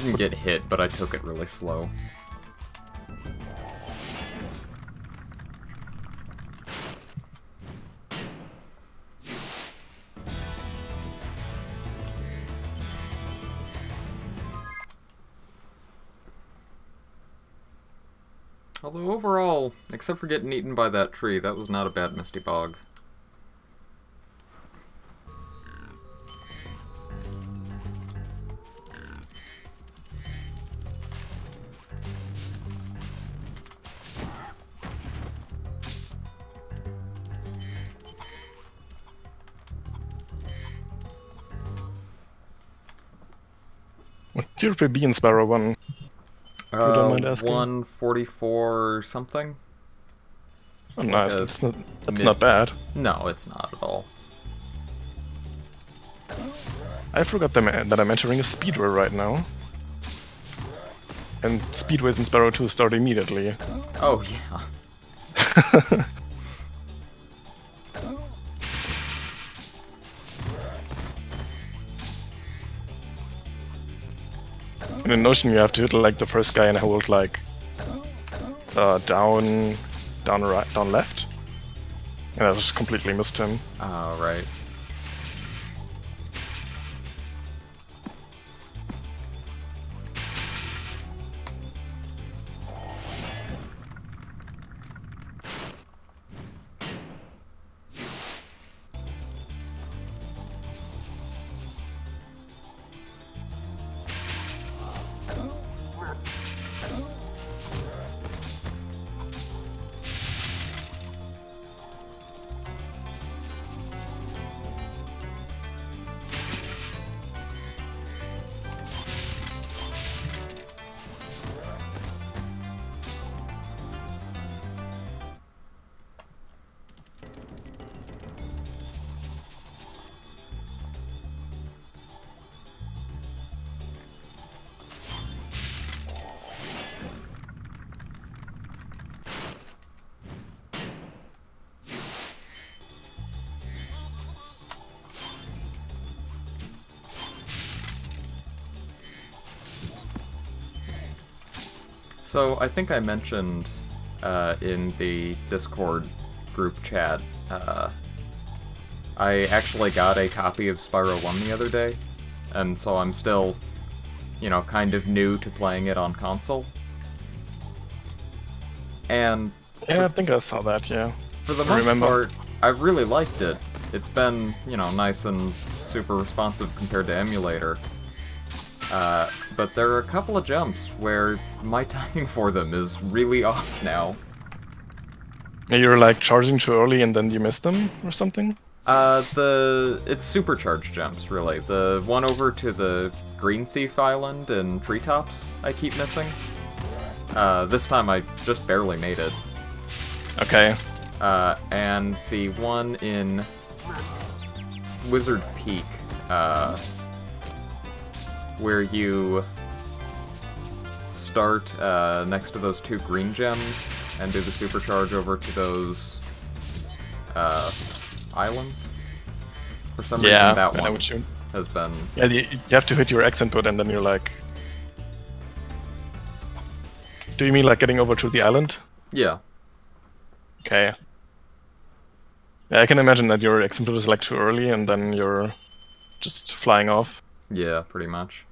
Didn't get hit, but I took it really slow. Although overall, except for getting eaten by that tree, that was not a bad Misty Bog. Your PB in Spyro 1? don't Uh, 144 something? Oh, nice. That's not, that's mid- not bad. No, it's not at all. I forgot that I'm, that I'm entering a speedway right now. And speedways in Spyro 2 start immediately. Oh, yeah. In Notion, you have to hit like the first guy and hold like uh, down, down right, down left. And I just completely missed him. Oh, right. So I think I mentioned uh, in the Discord group chat, uh, I actually got a copy of Spyro 1 the other day, and so I'm still, you know, kind of new to playing it on console. And Yeah, I think I saw that, yeah. for the I most remember. part, I've really liked it. It's been, you know, nice and super responsive compared to emulator. Uh, but there are a couple of jumps where my timing for them is really off now. You're like charging too early and then you missed them or something? Uh, the it's supercharged jumps really. The one over to the Green Thief Island and treetops I keep missing. Uh, this time I just barely made it. Okay. Uh, and the one in Wizard Peak, uh, where you start uh, next to those two green gems and do the supercharge over to those uh, islands. For some yeah, reason, that I one you... has been. Yeah, you, you have to hit your X input and then you're like... Do you mean like getting over to the island? Yeah, Okay. Yeah, I can imagine that your X input is like too early and then you're just flying off. yeah, pretty much.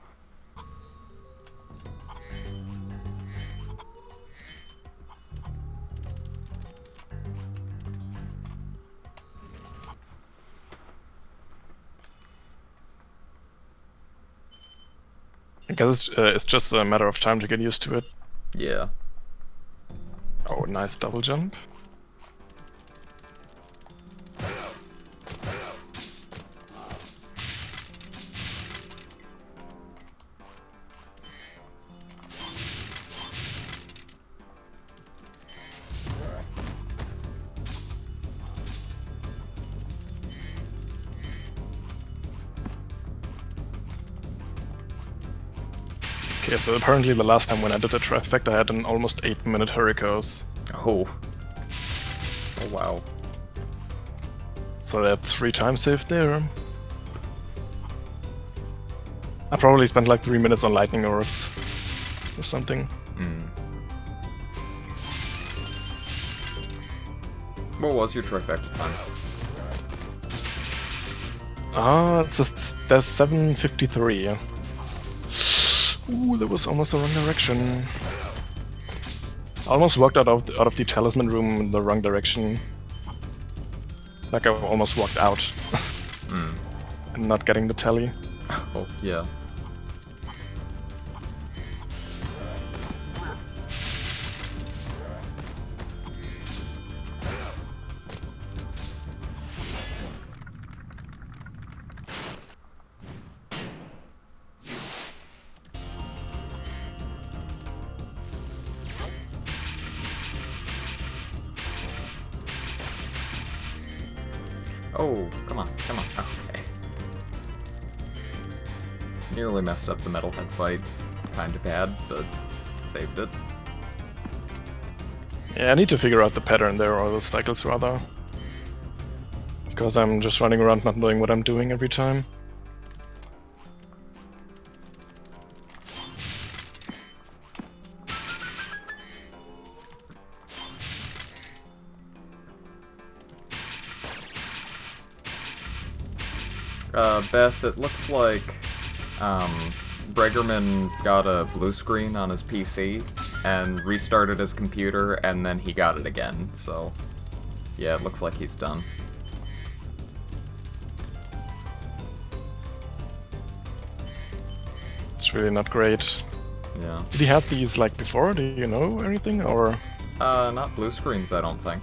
I guess it's, uh, it's just a matter of time to get used to it. Yeah. Oh, nice double jump. Okay, so apparently the last time when I did the trifecta I had an almost 8 minute Hurricos. Oh. Oh wow. So that's three times saved there. I probably spent like three minutes on lightning orbs or something. Mm. What was your trifecta time? Ah, it's a, that's 753. Ooh, that was almost the wrong direction. I almost walked out of the, out of the talisman room in the wrong direction. Like I almost walked out Mm. and not getting the tally. Oh, yeah. Messed up the metalhead fight. Kinda bad, but saved it. Yeah, I need to figure out the pattern there, or the cycles rather. Because I'm just running around not knowing what I'm doing every time. Uh, Beth, it looks like um, Bregermann got a blue screen on his PC and restarted his computer, and then he got it again. So, yeah, it looks like he's done. It's really not great. Yeah. Did he have these like before? Do you know anything? Or Uh, not blue screens, I don't think.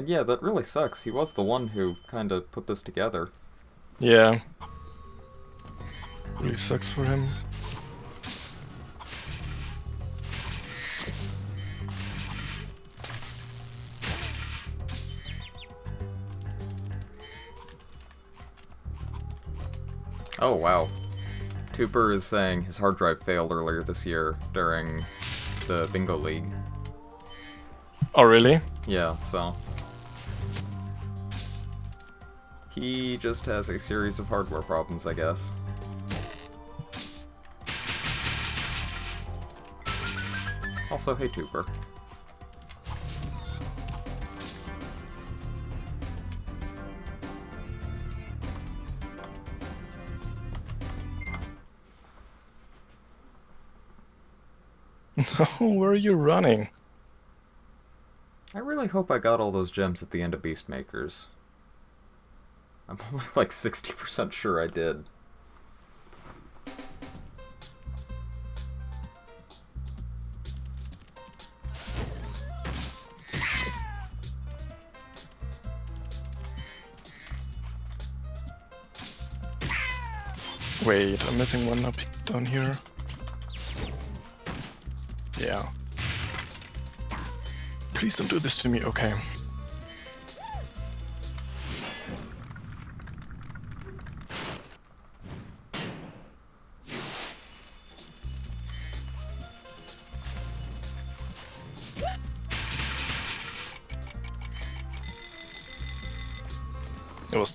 And yeah, that really sucks. He was the one who kind of put this together. yeah, really sucks for him. Oh, wow. Tuber is saying his hard drive failed earlier this year during the Bingo League. Oh really? Yeah, so. He just has a series of hardware problems, I guess. Also, hey Tuber. Where are you running? I really hope I got all those gems at the end of Beastmakers. I'm only like 60% sure I did. Wait, I'm missing one up down here. Yeah. Please don't do this to me, okay.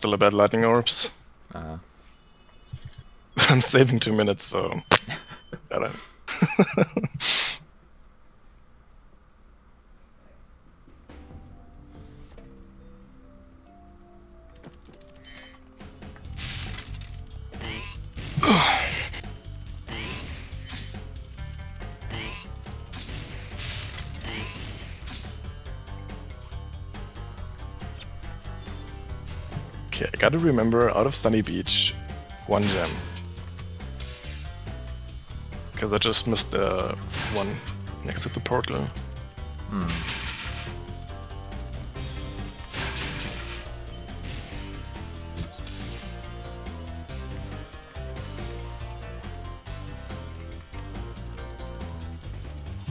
Still a bad lightning orbs. Uh, I'm saving two minutes, so gotta. Remember out of Sunny Beach, one gem. Because I just missed the one next to the portal. hmm.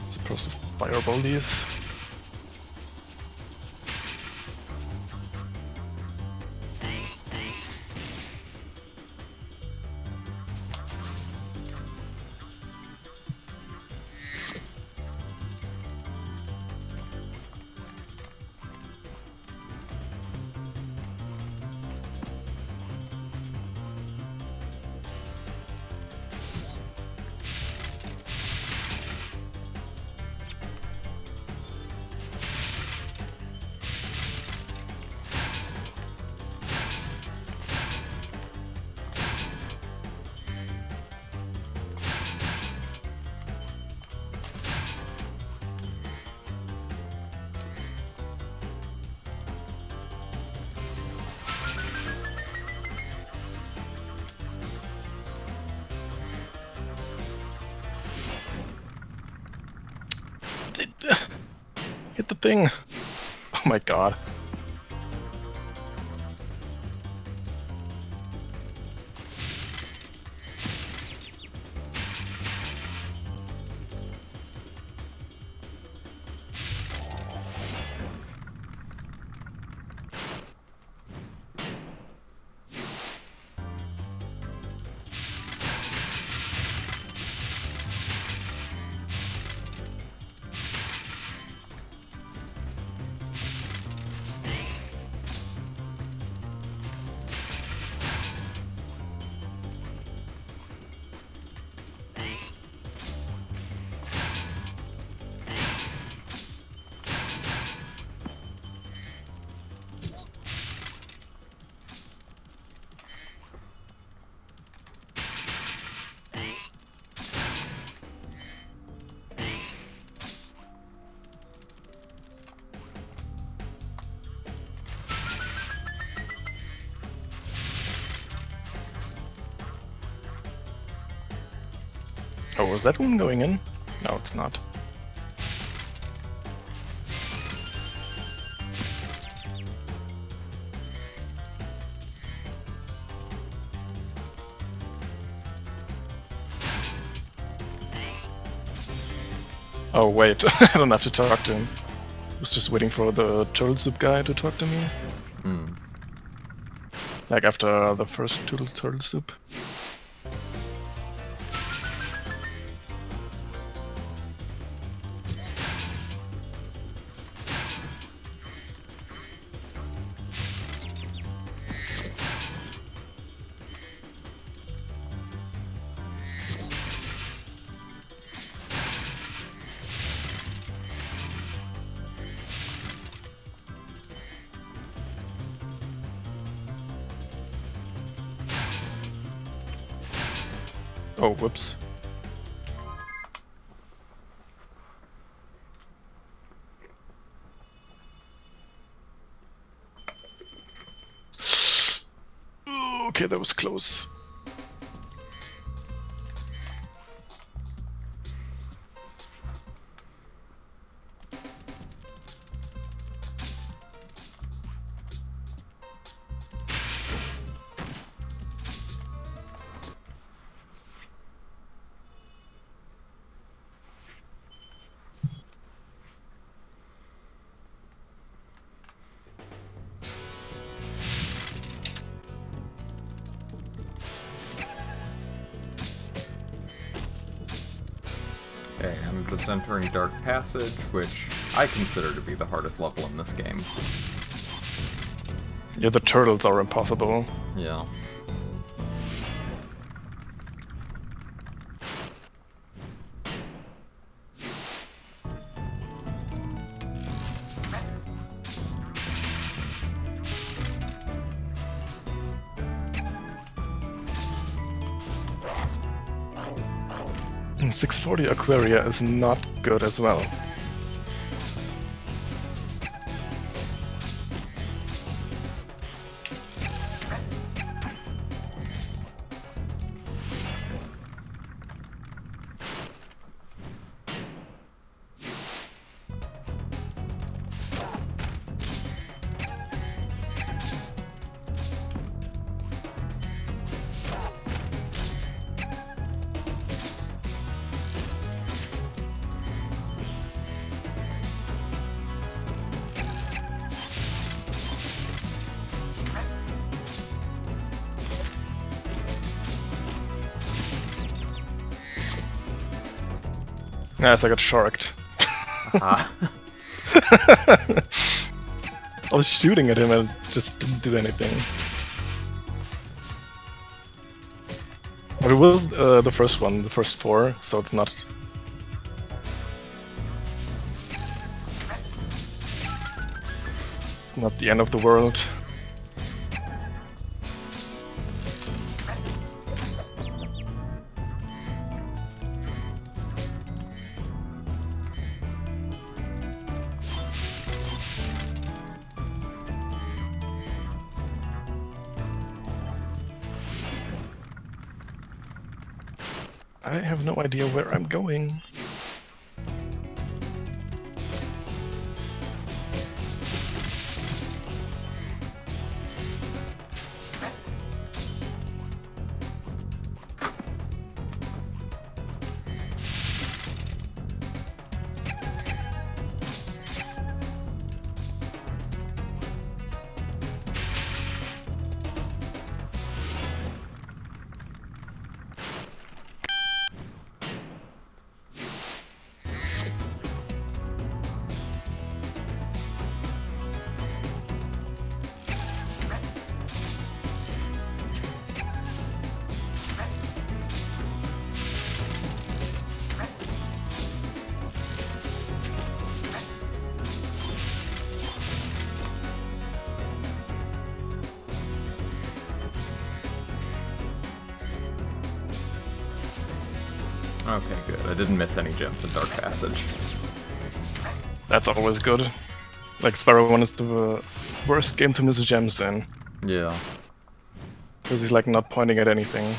Supposed to fireball these. Hit that one going in? No, it's not. Oh wait, I don't have to talk to him. I was just waiting for the turtle soup guy to talk to me. Hmm. Like after the first turtle turtle soup. I'm just entering Dark Passage, which I consider to be the hardest level in this game. Yeah, the turtles are impossible. Yeah. Aquaria is not good as well. Yes, I got sharked. I was shooting at him and just didn't do anything. But it was uh, the first one, the first four, so it's not. It's not the end of the world. Going. Didn't miss any gems in Dark Passage. That's always good. Like Spyro 1 is the uh, worst game to miss gems in. Yeah. Because he's like not pointing at anything.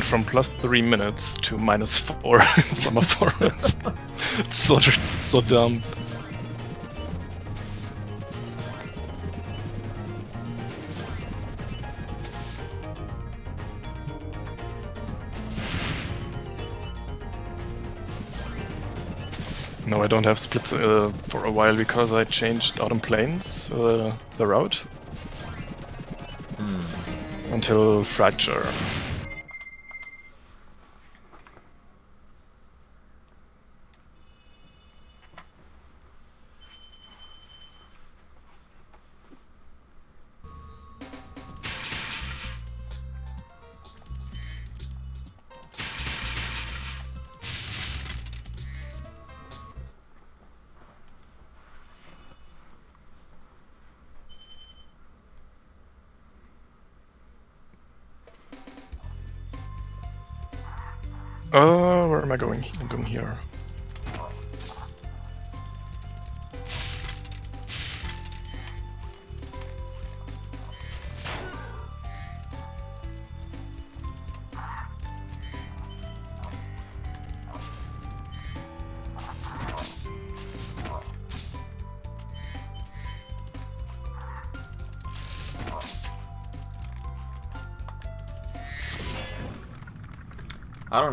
Went from plus three minutes to minus four in Summer Forest. so so dumb. No, I don't have splits uh, for a while because I changed Autumn Plains, uh, the route, Hmm. until Fracture.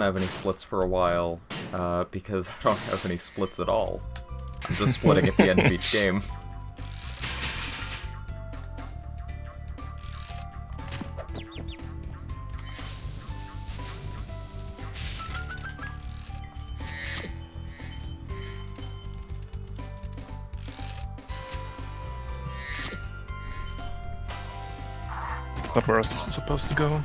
Have any splits for a while, uh, because I don't have any splits at all. I'm just splitting at the end of each game. It's not where I was supposed to go.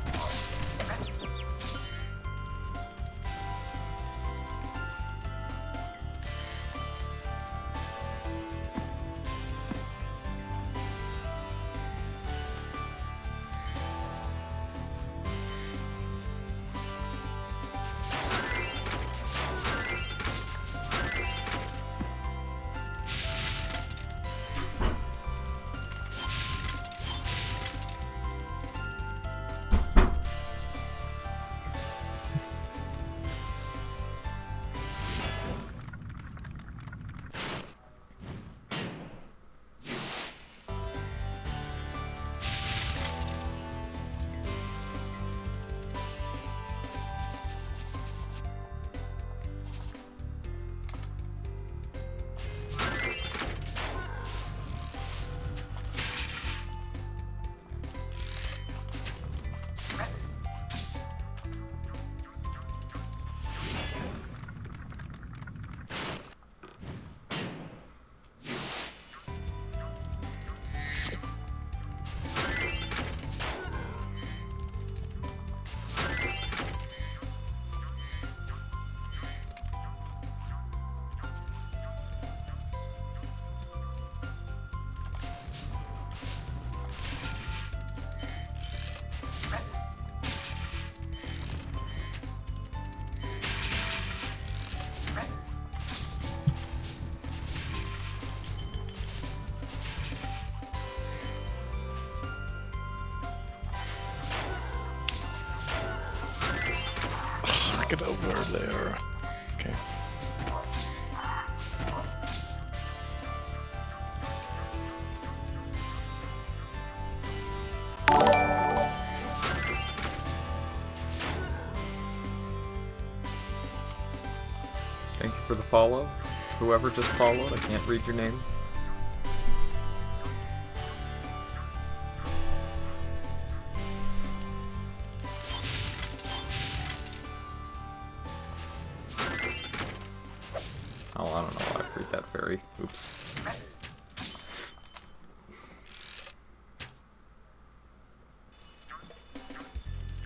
Follow. Whoever just followed, I can't read your name. Oh, I don't know why I freed that fairy. Oops.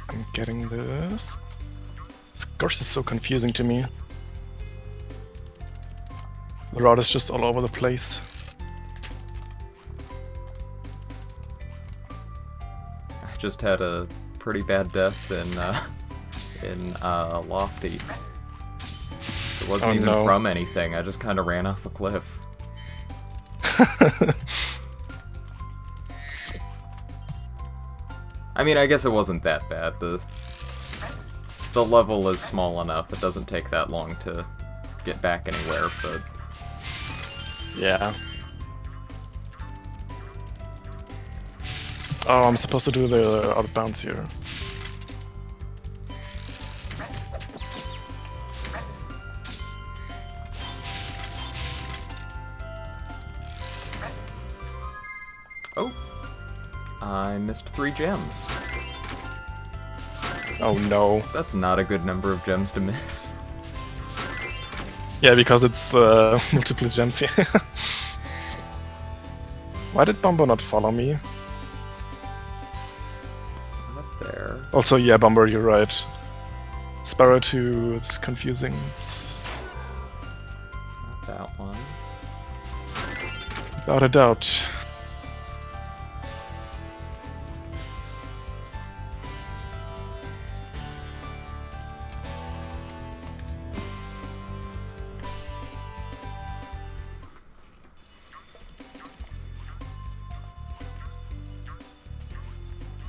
I'm getting this. This course is so confusing to me. Route is just all over the place. I just had a pretty bad death in uh, in uh, Lofty. It wasn't Oh, even no. from anything. I just kind of ran off a cliff. I mean, I guess it wasn't that bad. The the level is small enough. It doesn't take that long to get back anywhere, but Yeah. Oh, I'm supposed to do the out of bounds here. oh, I missed three gems. Oh no. That's not a good number of gems to miss. Yeah, because it's uh, multiple gems here. Why did Bomber not follow me? I'm up there. Also, yeah, Bomber, you're right. Spyro 2 is confusing. It's Not that one. without a doubt.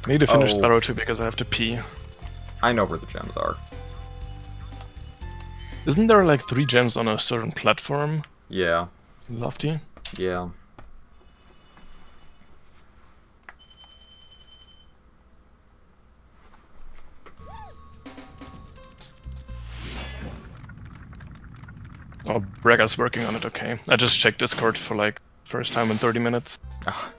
Need to finish Oh. Spyro 2 because I have to pee. I know where the gems are. Isn't there like three gems on a certain platform? Yeah, Lofty? yeah. Oh, Braga's working on it, okay. I just checked Discord for like first time in 30 minutes. Ah.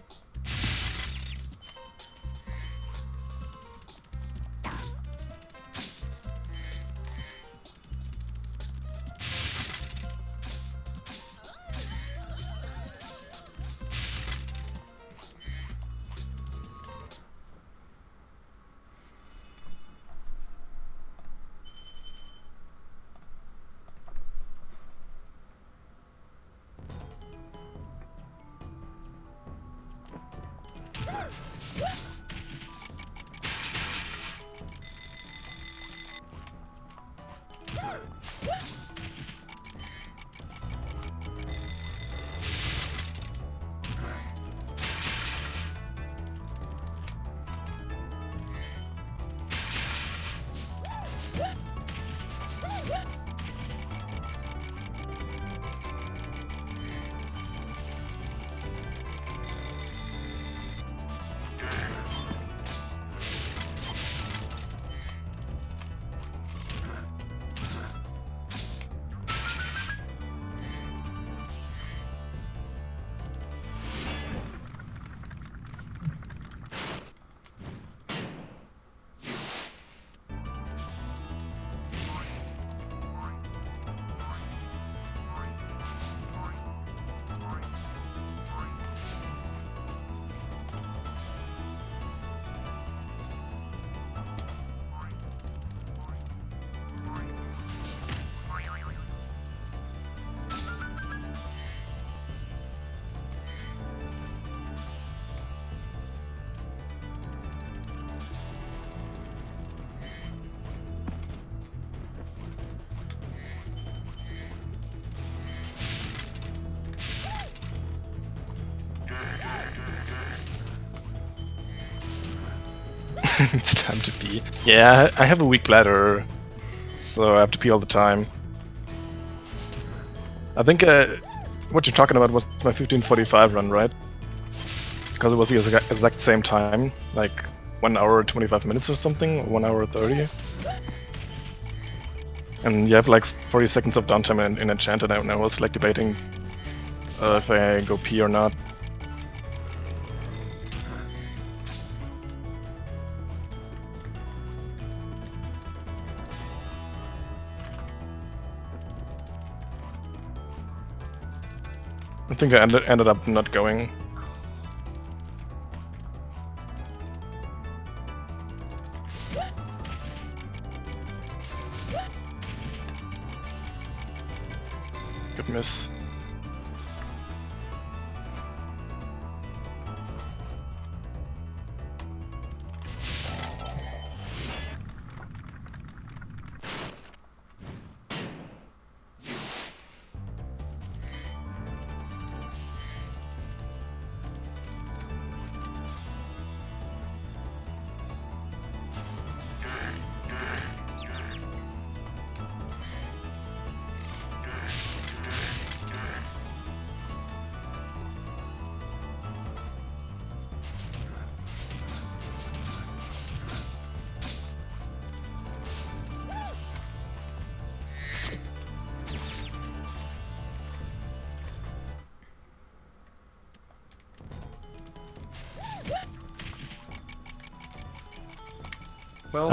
it's time to pee. Yeah, I have a weak bladder, so I have to pee all the time. I think uh, what you're talking about was my 1545 run, right? Because it was the exact, same time, like 1 hour 25 minutes or something, 1 hour 30. And you have like 40 seconds of downtime in, in Enchanted, and I was like debating uh, if I go pee or not. Think I ended, ended up not going.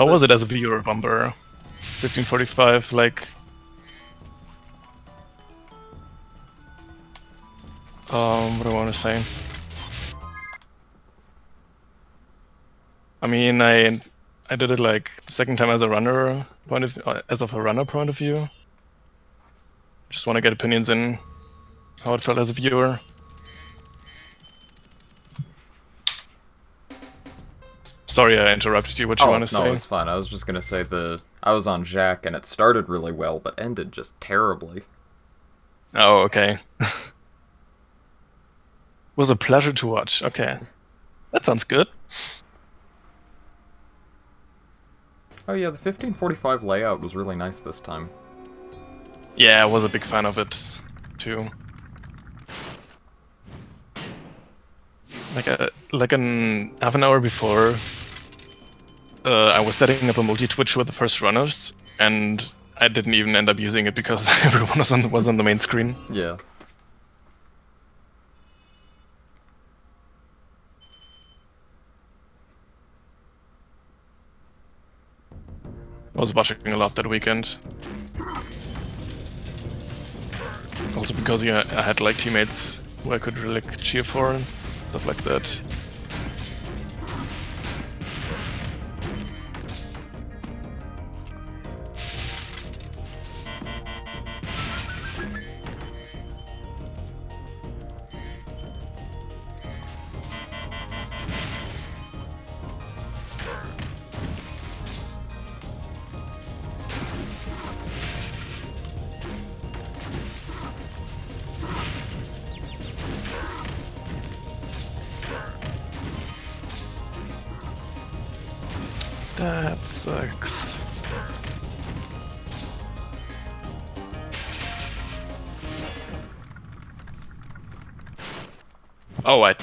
How was it as a viewer, Bumper? 1545, like. Um, what do I want to say? I mean, I I did it like the second time as a runner point of uh, as of a runner point of view. Just want to get opinions in how it felt as a viewer. Sorry, I interrupted you. What you Oh, want to no, say? it's fine. I was just gonna say the I was on Jack and it started really well, but ended just terribly. Oh, okay. was a pleasure to watch. Okay. That sounds good. Oh yeah, the 1545 layout was really nice this time. Yeah, I was a big fan of it too. Like a like an half an hour before, uh, I was setting up a multi-twitch with the first runners, and I didn't even end up using it because everyone was on was on the main screen. Yeah. I was watching a lot that weekend. Also because yeah, I had like teammates who I could really like, cheer for and stuff like. That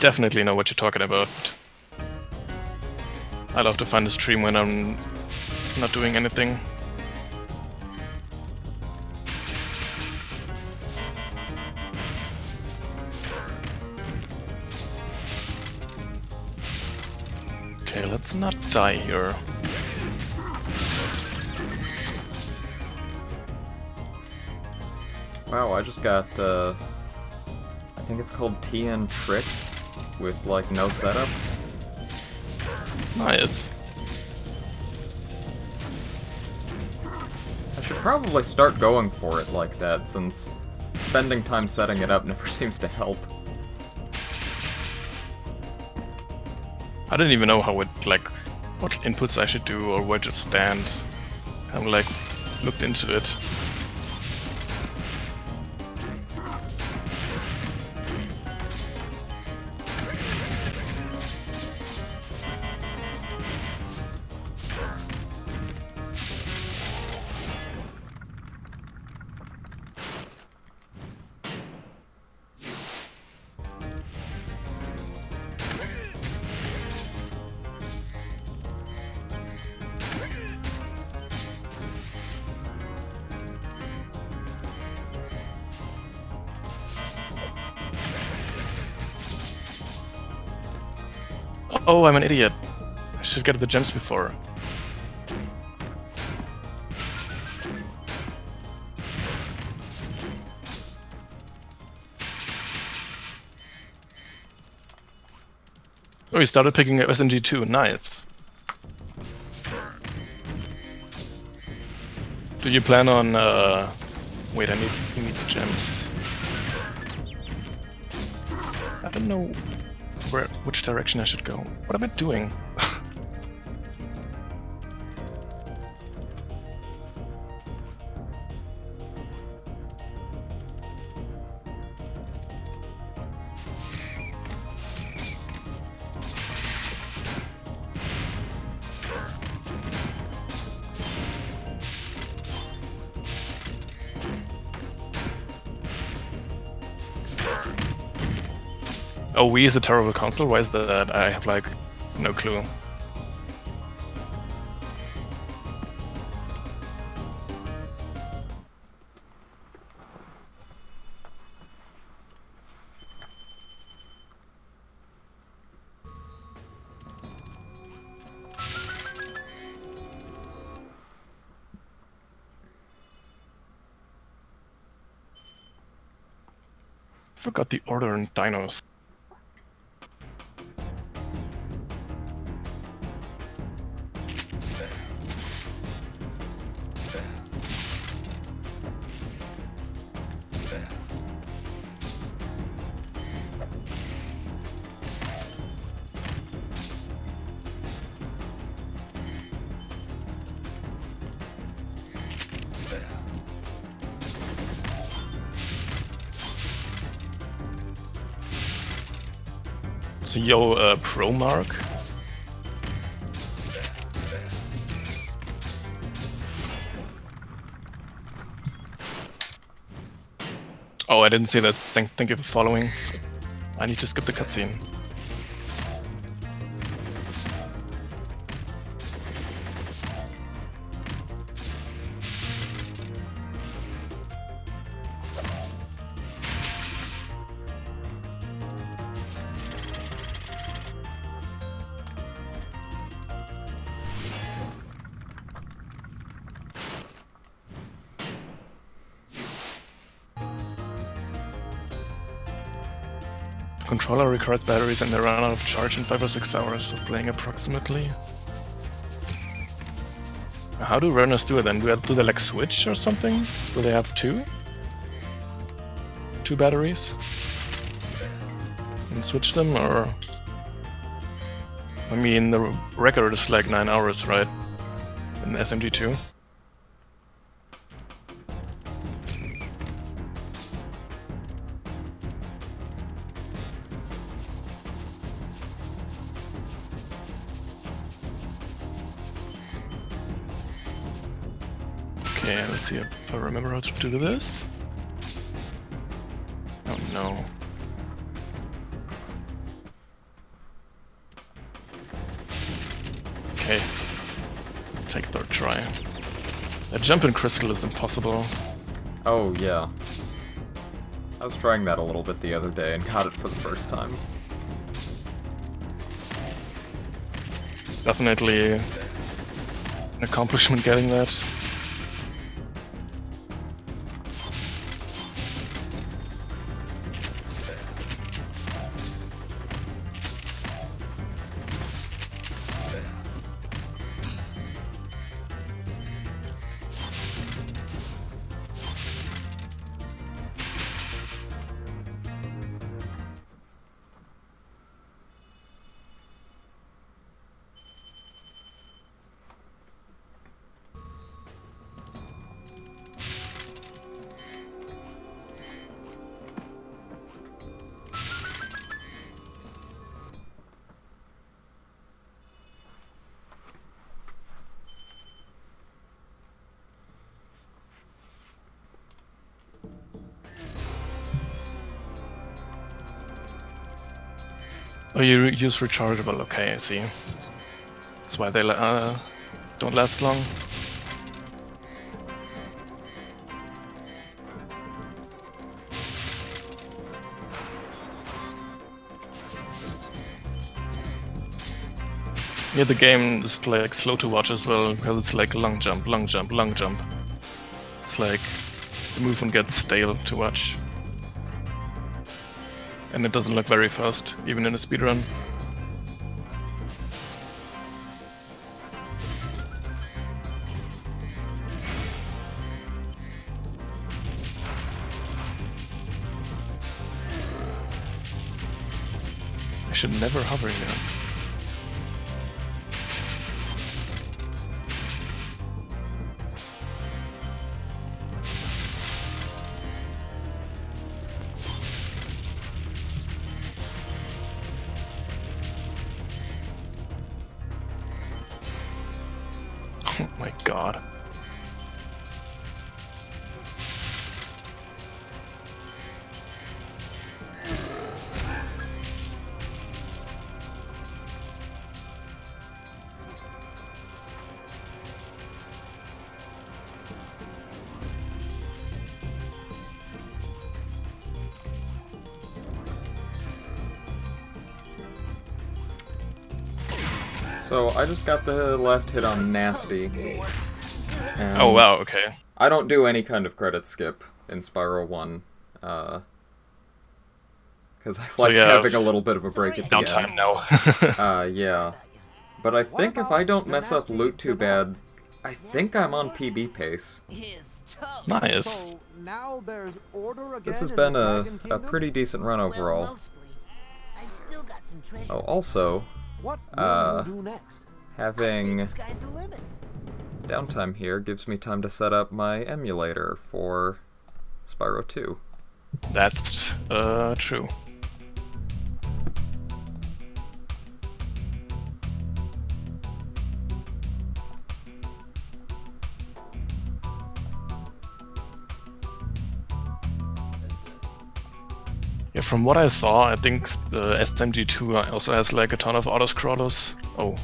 definitely know what you're talking about. I love to find a stream when I'm not doing anything. Okay, let's not die here. Wow, I just got uh I think it's called TN Trick with like no setup. Nice. I should probably start going for it like that since spending time setting it up never seems to help. I didn't even know how it like what inputs I should do or where to stand. I'm like looked into it. Oh, I'm an idiot. I should get the gems before. Oh, you started picking up SMG too. Nice. Do you plan on? Uh... Wait, I need. You need the gems. I don't know where, which direction I should go. What am I doing? Oh, we is a terrible console? Why is that? I have like no clue. forgot the order in dinos. Yo, uh, Pro Mark. Oh, I didn't see that. Thank, thank you for following. I need to skip the cutscene. Requires batteries and they run out of charge in 5 or 6 hours of playing approximately. How do runners do it then? Do they, do they like switch or something? Do they have two? Two batteries? And switch them or... I mean the record is like 9 hours, right? In SMG2. Do this. Oh no. Okay. Take third try. A jump in crystal is impossible. Oh, yeah. I was trying that a little bit the other day and got it for the first time. It's definitely an accomplishment getting that. Use rechargeable. Okay, I see. That's why they uh, don't last long. Yeah, the game is like slow to watch as well because it's like long jump, long jump, long jump. It's like the movement gets stale to watch. And it doesn't look very fast, even in a speedrun. Should never hover here. I just got the last hit on Gnasty. and Oh wow, okay. I don't do any kind of credit skip in Spyro 1. Uh, because I like yeah, having a little bit of a break at the end. Downtime now. Uh, yeah. But I think if I don't mess up loot too bad, I think I'm on PB pace. nice. Now there's order again This has been a, a pretty decent run overall. mostly. I've still got some. Oh, also, What uh, do next? Having The sky's the limit. downtime here gives me time to set up my emulator for Spyro 2. That's uh, true. Yeah, from what I saw, I think the SMG2 also has like a ton of auto scrollers. Oh,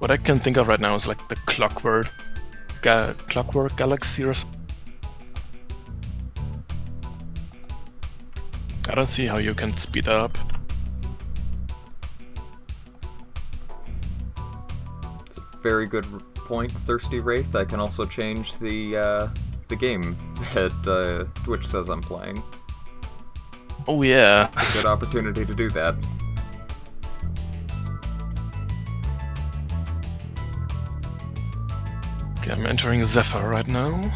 What I can think of right now is like the Clockwork, Ga- Clockwork Galaxy or. I don't see how you can speed that up. Very good point, Thirsty Wraith. I can also change the uh, the game that uh, Twitch says I'm playing. Oh yeah. Good opportunity to do that. Okay, I'm entering Zephyr right now.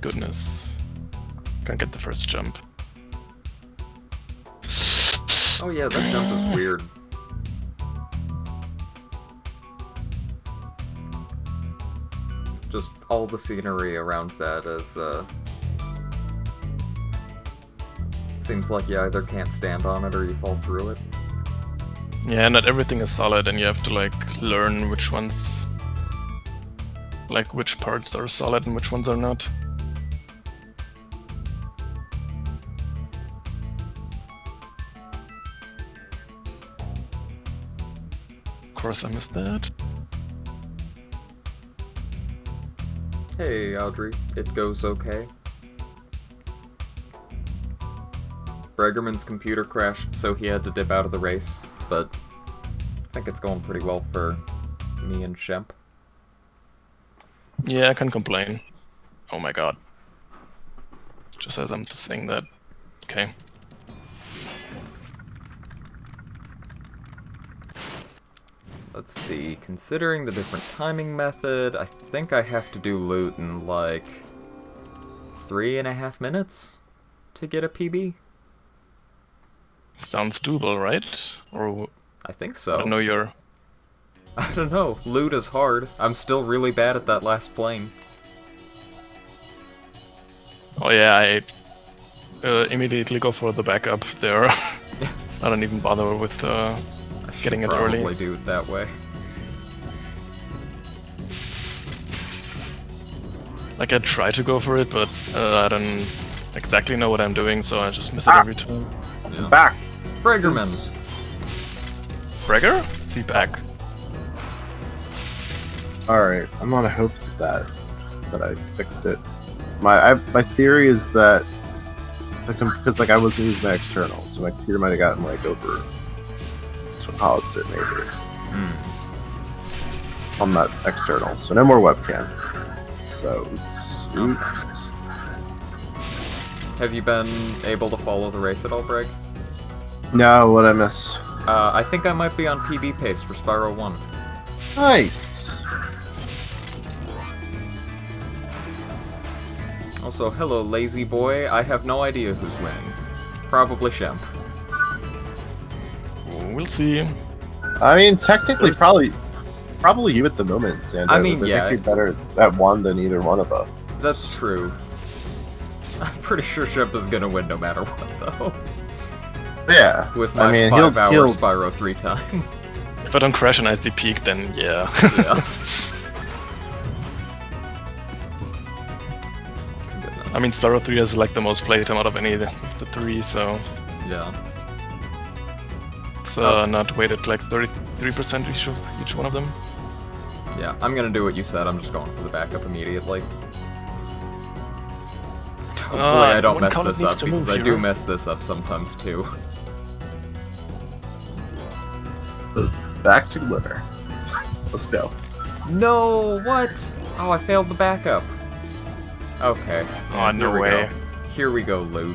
Goodness. Can't get the first jump. Oh yeah, that jump is weird. Just all the scenery around that is, uh... Seems like you either can't stand on it or you fall through it. Yeah, not everything is solid, and you have to like learn which ones, like which parts are solid and which ones are not. Course, I missed that. Hey, Audrey, it goes okay. Bregermann's computer crashed, so he had to dip out of the race, but I think it's going pretty well for me and Shemp. Yeah, I can complain. Oh my god. Just as I'm saying that. Okay. Let's see, considering the different timing method, I think I have to do loot in like three and a half minutes to get a PB. Sounds doable, right? Or I think so. I know your. I don't know. Loot is hard. I'm still really bad at that last plane. Oh yeah, I uh, immediately go for the backup there. I don't even bother with uh, Getting it probably early. do it that way. like I try to go for it, but uh, I don't exactly know what I'm doing, so I just miss it every time. Yeah. Back. Bregermann! Breger? Is he back? All right, I'm on a hope that that I fixed it. My I, my theory is that because like I wasn't using my external, so my computer might have gotten like over to Hollister maybe Hmm. on that external. So no more webcam. So oops. Have you been able to follow the race at all, Breg? No, what I miss? Uh, I think I might be on PB pace for Spyro 1. Nice. Also, hello, lazy boy. I have no idea who's winning. Probably Shemp. We'll see. I mean, technically, probably probably you at the moment, Sanders. I mean, yeah. think you're better at one than either one of us. That's true. I'm pretty sure Shemp is gonna win no matter what, though. Yeah. With my I mean, he'll, five-hour he'll Spyro 3 time. If I don't crash an Icy Peak, then yeah. yeah. Goodness. I mean, Spyro 3 has like the most playtime out of any of the, the three, so Yeah. It's uh, not weighted like 33% each of each one of them. Yeah, I'm gonna do what you said. I'm just going for the backup immediately. Hopefully Ah, I don't mess this up because move I do mess this up sometimes too. Back to glitter. Let's go. No, what? Oh, I failed the backup. Okay. Oh, yeah, no here we way. Go. Here we go, Lou.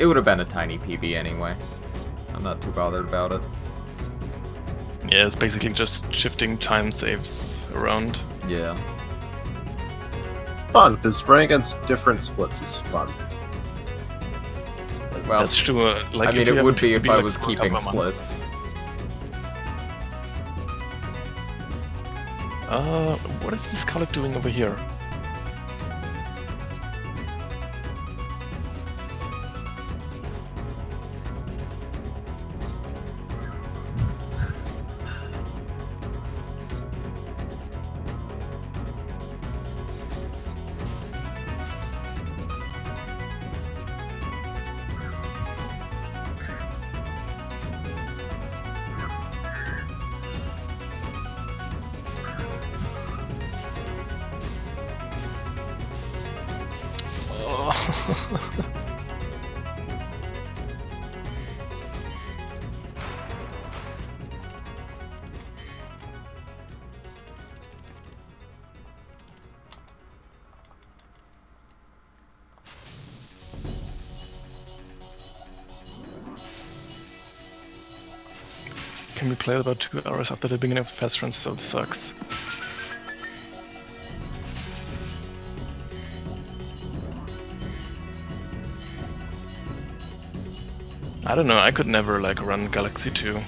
It would have been a tiny PB anyway. I'm not too bothered about it. Yeah, it's basically just shifting time saves around. Yeah. Fun, because running against different splits is fun. Well, That's true. Uh, like I mean, it would be if PB, I like, was keeping couple of months. splits. Uh, what is this Scarlet doing over here? Can we play about two hours after the beginning of the fast run? So it sucks. I don't know. I could never like run Galaxy 2.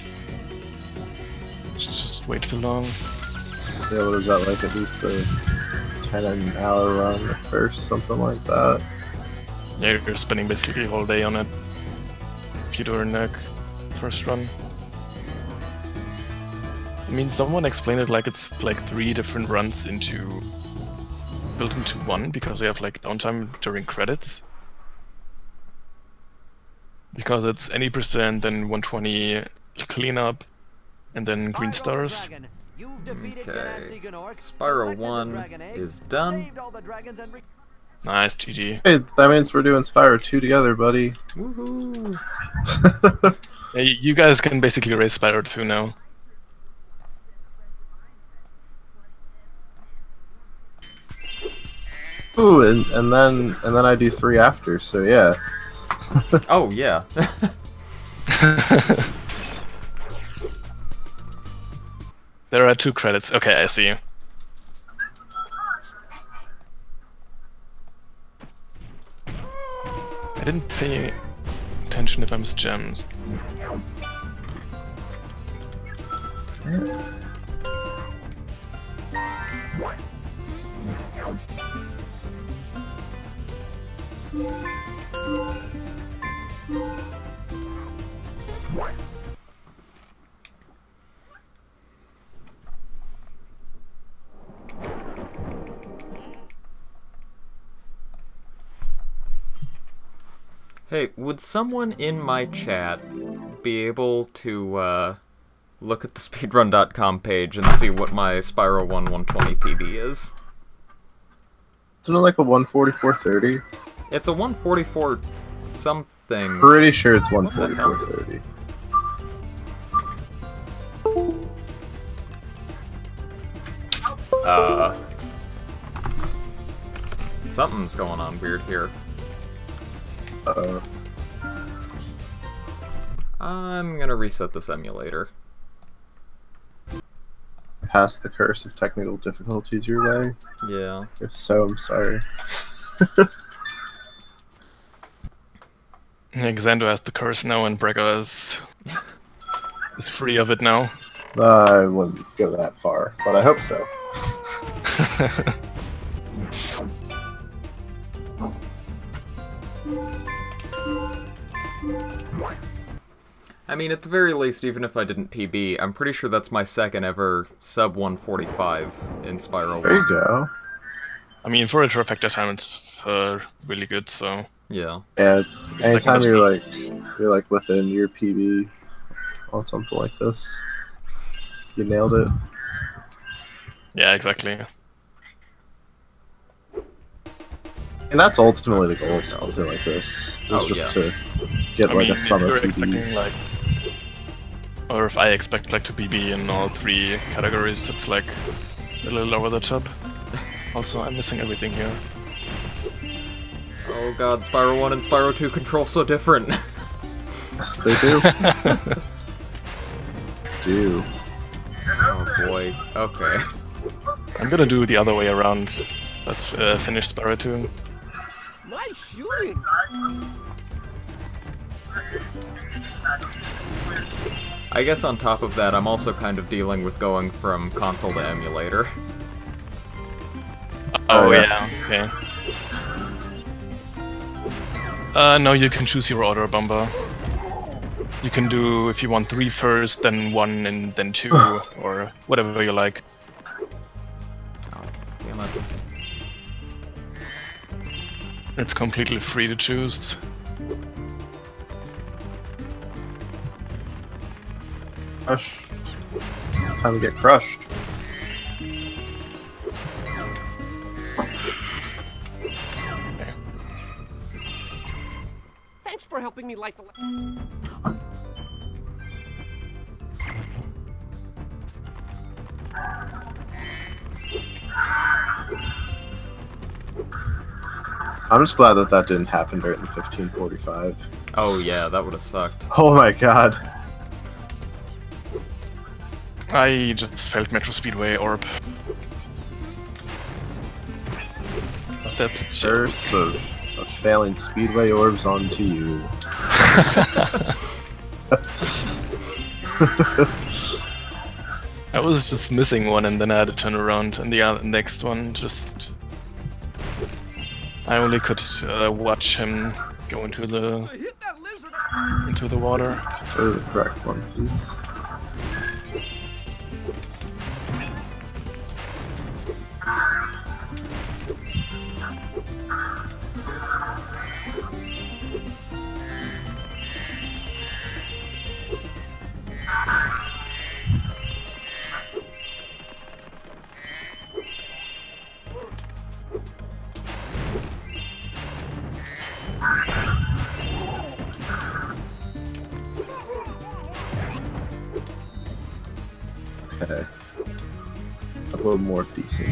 It's just way too long. Yeah, what is that like? At least a 10 an hour run at first, something like that. Yeah, you're spending basically a whole day on it. If you do a neck first run. I mean, someone explained it like it's like three different runs into built into one because they have like downtime during credits. Because it's any percent, then 120 cleanup, and then green stars. Okay. Spyro 1 is done. Nice, GG. Hey, that means we're doing Spyro 2 together, buddy. Woohoo! Yeah, you you guys can basically race Spyro 2 now. Ooh, and, and then and then I do three after, so yeah. Oh, yeah. there are two credits. Okay, I see. I didn't pay attention if I missed gems. Hey, would someone in my chat be able to uh, look at the speedrun.com page and see what my Spyro 1 120 PB is? Isn't it like a 144.30? It's a 144 something. Pretty sure it's What 144.30. Uh. Something's going on weird here. Uh oh. I'm gonna reset this emulator. pass the curse of technical difficulties your way. Yeah. If so, I'm sorry. Yeah, Xando has the curse now, and Brega is is free of it now. I wouldn't go that far, but I hope so. I mean, at the very least, even if I didn't PB, I'm pretty sure that's my second ever sub 145 in Spyro There you go. I mean, for a trifecta time, it's uh, really good. So Yeah. And anytime you're like you're like within your PB on something like this, you nailed it. yeah, exactly. And that's ultimately the goal of something like this. Is Oh, just yeah. to get I like mean, a if sum of you're PBs. like, or if I expect like to PB in all three categories, it's like a little over the top. Also, I'm missing everything here. Oh god, Spyro 1 and Spyro 2 control so different. Yes, they do. do. oh boy. Okay. I'm gonna do the other way around. Let's uh, finish Spyro 2. Nice shooting. I guess on top of that, I'm also kind of dealing with going from console to emulator. Oh, Oh, yeah. okay. Uh, no, you can choose your order, Bumba. You can do, if you want three first, then one, and then two, or whatever you like. It's completely free to choose. Crush. Time to get crushed. For helping me light the. la- I'm just glad that that didn't happen during the 1545. Oh yeah, that would have sucked. Oh my god. I just felt Metro Speedway orb. That's a shit. Curse of, of failing speedway orbs onto you. I was just missing one and then I had to turn around and the other, next one just... I only could uh, watch him go into the Hit that lizard. into the water. Go to the correct one, please. Little more decent.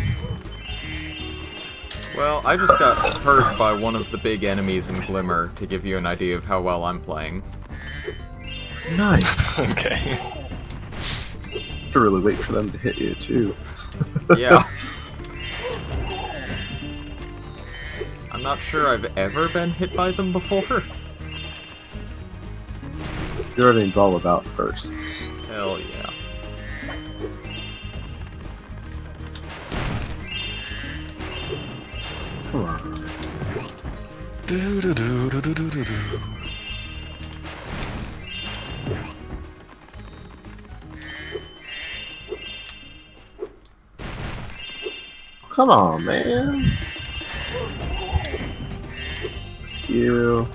Well, I just got hurt by one of the big enemies in Glimmer to give you an idea of how well I'm playing. Nice. okay. have to really wait for them to hit you too. Yeah. I'm not sure I've ever been hit by them before. Jordan's all about firsts. Hell yeah. Come on. Do-do-do-do-do-do-do. Come on, man. Thank you.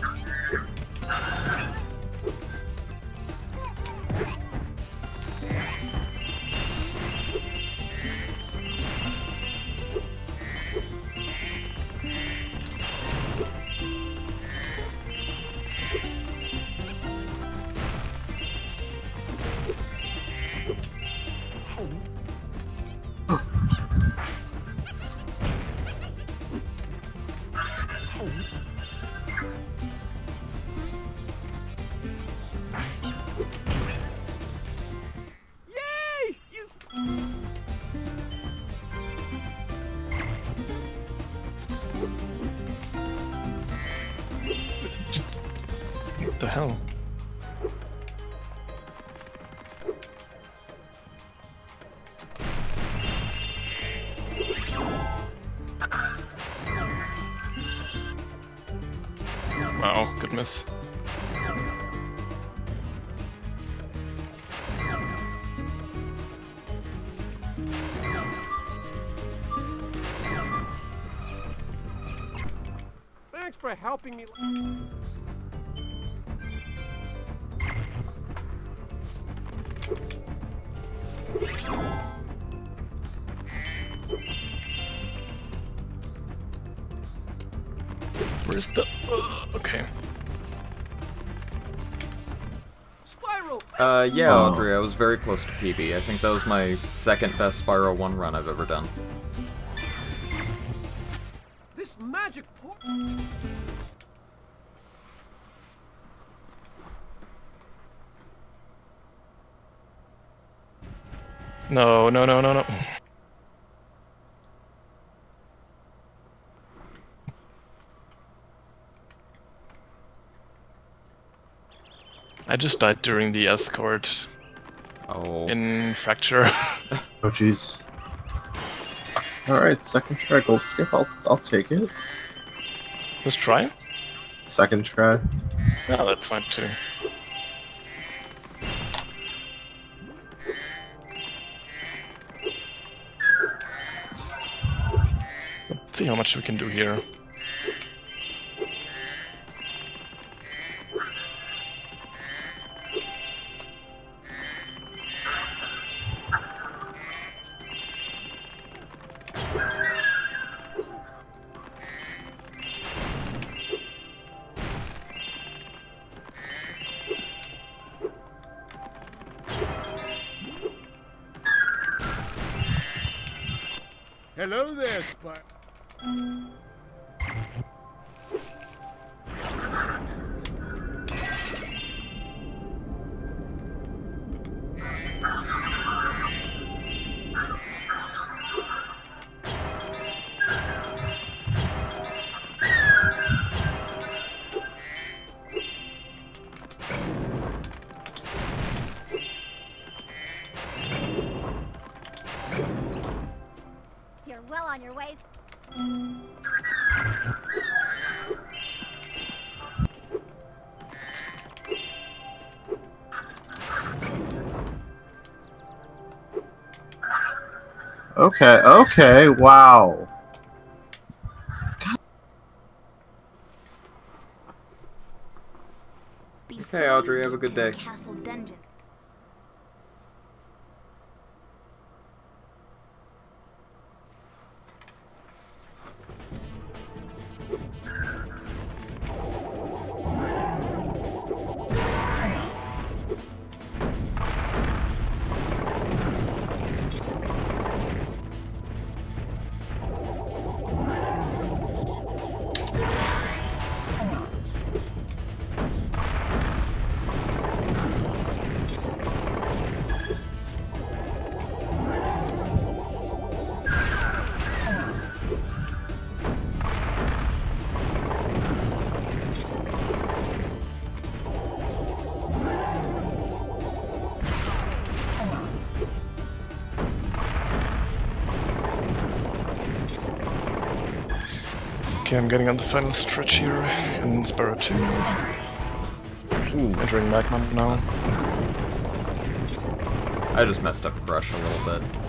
For helping me. Where's the? Uh, okay. Spiral. Uh, yeah, Oh. Audrey, I was very close to PB. I think that was my second best Spyro 1 run I've ever done. No, no, no, no, no. I just died during the escort Oh. in Fracture. Oh jeez. All right, second try gulp skip. I'll I'll take it. Let's try. Second try. Yeah, that's fine too. See how much we can do here. Hello there, Spy. You're Okay. Okay. Wow. Okay, Audrey, have a good day. Okay, I'm getting on the final stretch here in Spyro 2. Ooh, Entering Magma now. I just messed up Crush a little bit.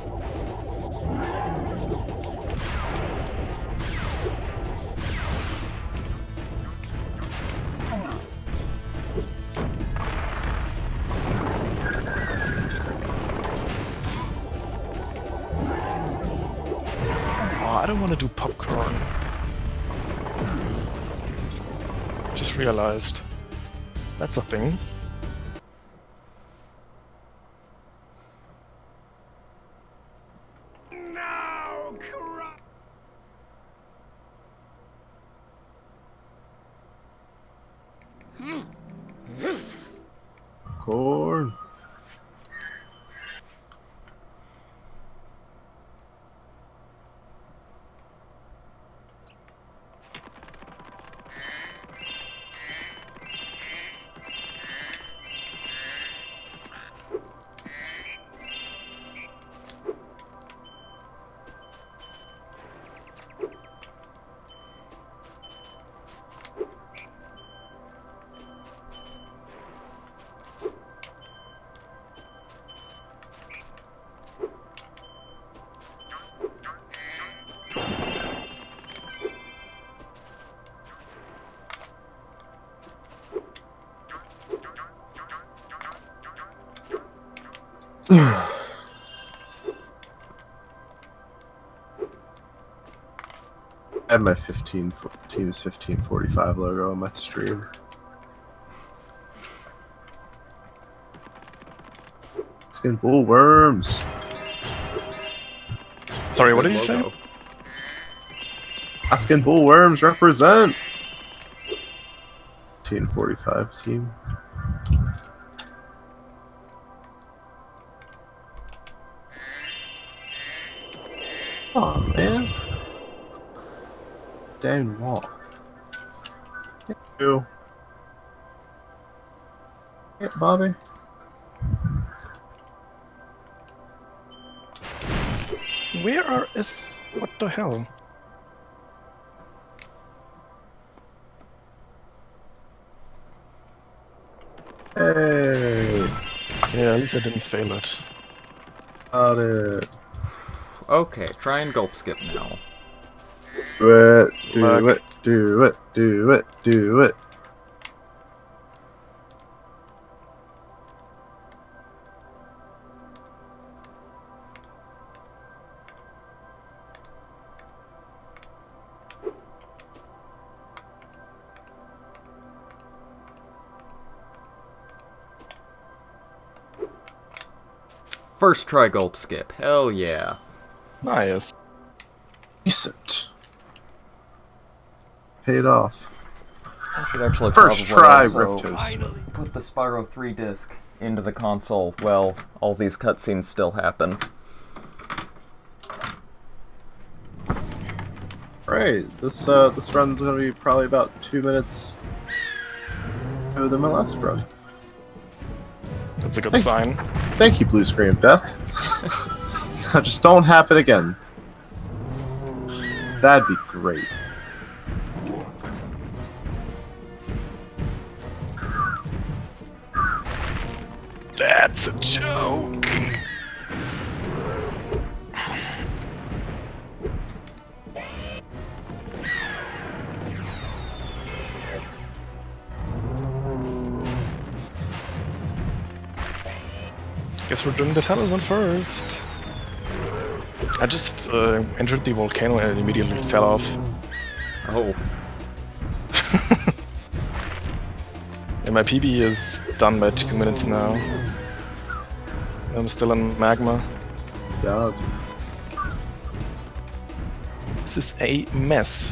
That's a thing. Have my 15 fo- team's 1545 logo on my stream. Skin bull worms. Sorry, what did you say? Asking bull worms represent. 1545 team. Dang wall. Thank you. Yeah, Bobby. Where are is what the hell? Hey. Yeah, at least I didn't fail it. Got it. Okay, try and gulp skip now. Do it. Do Fuck. it. Do it. Do it. Do it. First try gulp skip. Hell yeah. Nice. Decent. Paid off. I should actually First try, also Riptos. put the Spyro 3 disc into the console. Well, all these cutscenes still happen. Right. This uh this run's gonna be probably about two minutes better than my last run. That's a good Thank- sign. Thank you, Blue Screen of Death. Just don't happen again. That'd be great. Doing the talisman first. I just uh, entered the volcano and it immediately fell off. Oh, And my PB is done by two minutes now. I'm still in magma. God. This is a mess.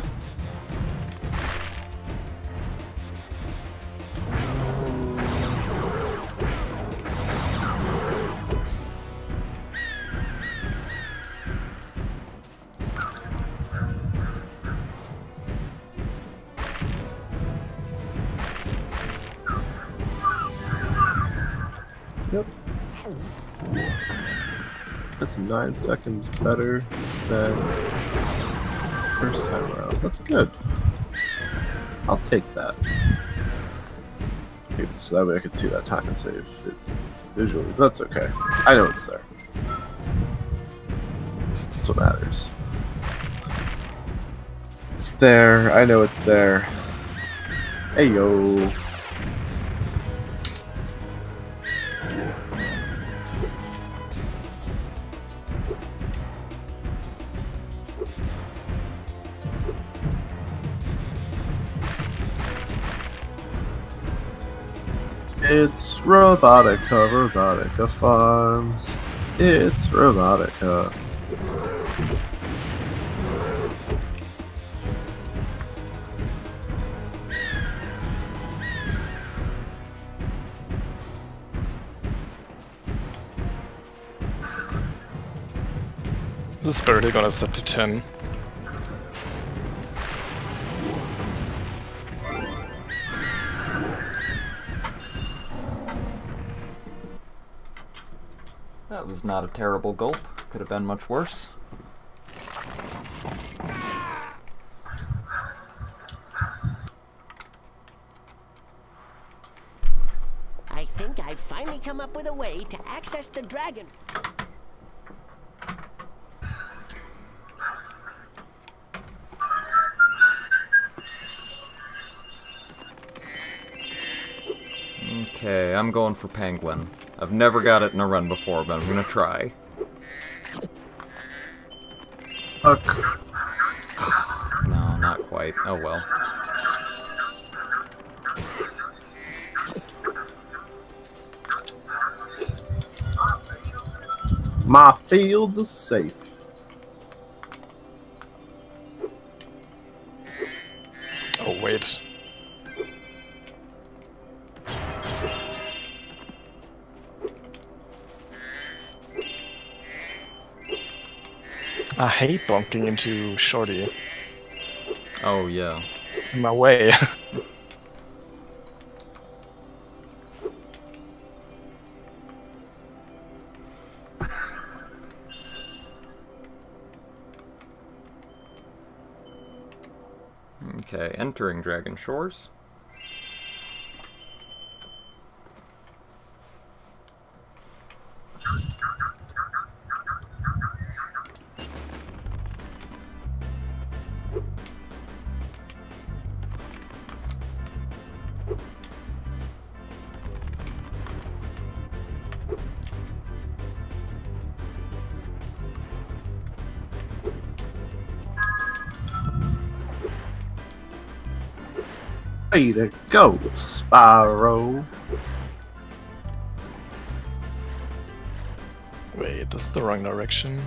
Nine seconds better than first time around. That's good. I'll take that. So that way I can see that time save it visually. That's okay. I know it's there. That's what matters. It's there. I know it's there. Hey yo. Robotica, Robotica Farms. It's Robotica. This is barely gonna set to 10. Was not a terrible gulp. Could have been much worse. I think I've finally come up with a way to access the dragon. Okay, I'm going for penguin. I've never got it in a run before, but I'm gonna try. Fuck. No, not quite. Oh well. My fields are safe. Hate bumping into Shorty. Oh yeah. In my way. Okay, entering Dragon Shores. Way to go, Spyro. Wait, that's the wrong direction.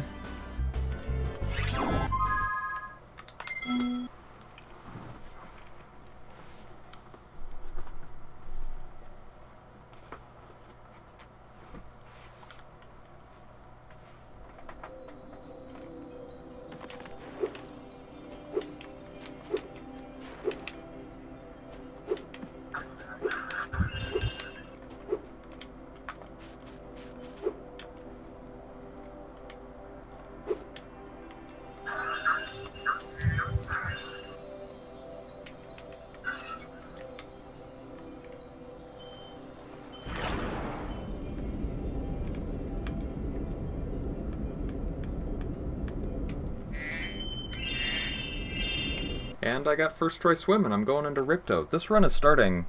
Got first choice swim, and I'm going into Ripto. This run is starting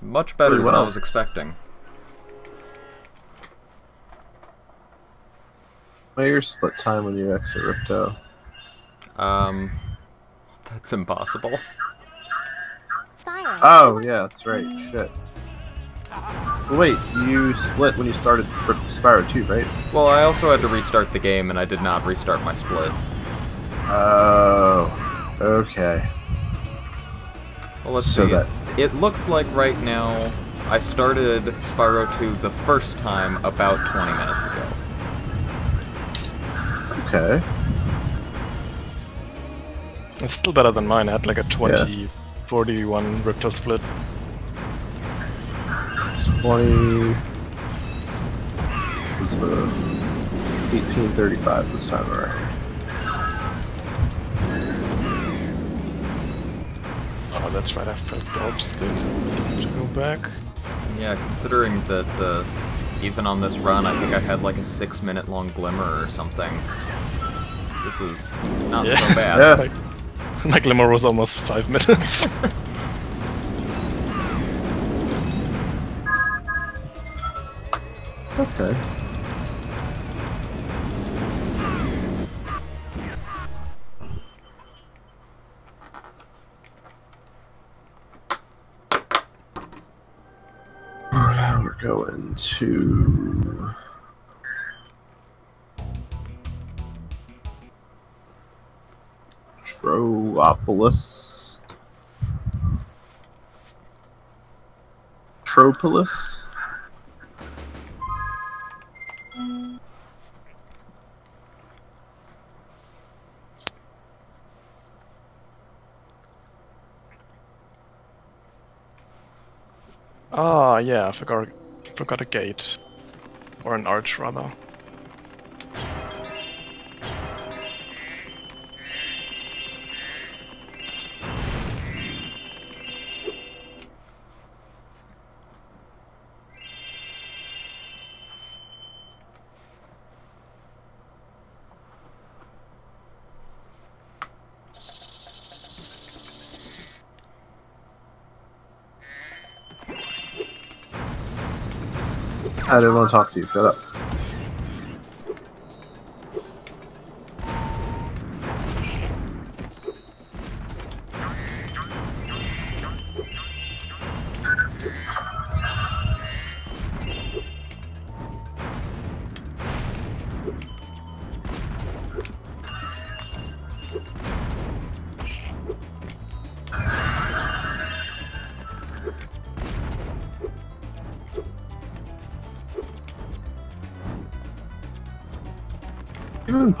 much better Pretty than I was expecting. What your split time when you exit Ripto? Um, that's impossible. Spyro. Oh, yeah, that's right. Shit. Wait, you split when you started for Spyro 2, right? Well, I also had to restart the game, and I did not restart my split. Oh, okay. Well, let's So see. that- It looks like right now I started Spyro 2 the first time about 20 minutes ago. Okay. It's still better than mine. I had like a 20 41 Ripto split. 20 was uh, 1835 this time around. That's right. I felt Gulp skip. Have to go back. Yeah, considering that uh, even on this run, I think I had like a six minute long glimmer or something. This is not Yeah. so bad. Yeah. Like, my glimmer was almost five minutes. Okay. To. Tropolis. Tropolis? Ah, yeah, I forgot, forgot a gate. Or an arch, rather. I didn't want to talk to you. Shut up.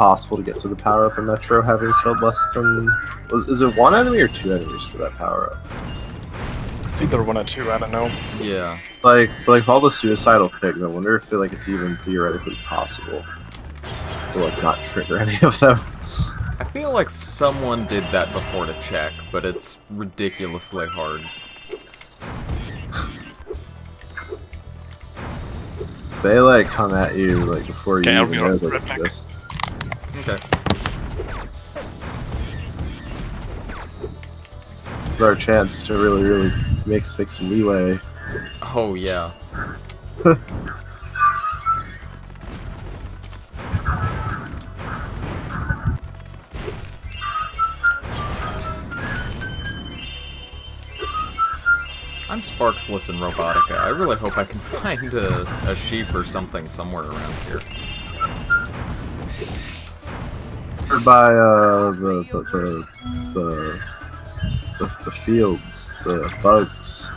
Possible to get to the power up in Metro having killed less than. was- Is it one enemy or two enemies for that power up? It's either one or two, I don't know. Yeah. Like, like all the suicidal pigs, I wonder if like it's even theoretically possible to like not trigger any of them. I feel like someone did that before to check, but it's ridiculously hard. They like come at you like before you Okay, I'll even be know right they Our chance to really, really make make some leeway. Oh, yeah. I'm Sparxless in Robotica. I really hope I can find a, a sheep or something somewhere around here. By uh, the, the, the, the, the, the fields, the bugs.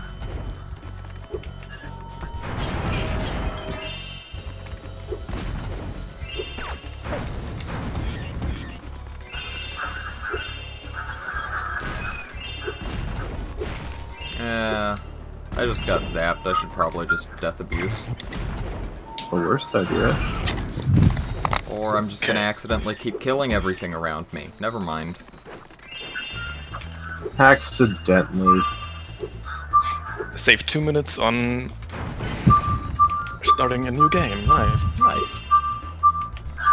Eh, I just got zapped. I should probably just death abuse. The worst idea. Or I'm just gonna accidentally keep killing everything around me. Never mind. Accidentally. Save two minutes on starting a new game. Nice. Nice.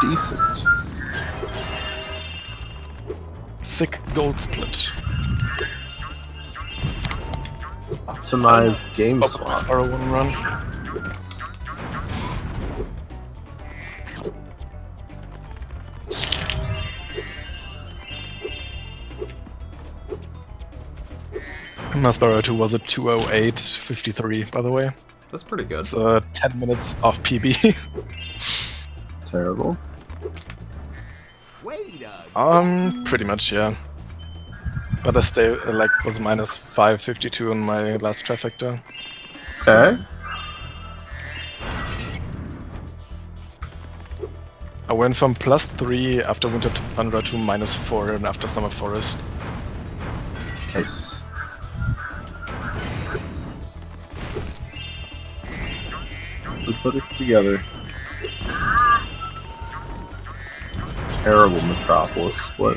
Decent. Sick gold split. Optimized game Oh, swap. One run. My Spyro 2 was a 208.53, by the way. That's pretty good. It's uh, 10 minutes off PB. Terrible. Um, pretty much, yeah. But I stay, uh, like, was minus 552 on my last trifecta. Okay. I went from plus 3 after Winter Tundra to minus 4 and after Summer Forest. Nice. Put it together. Terrible Metropolis. What?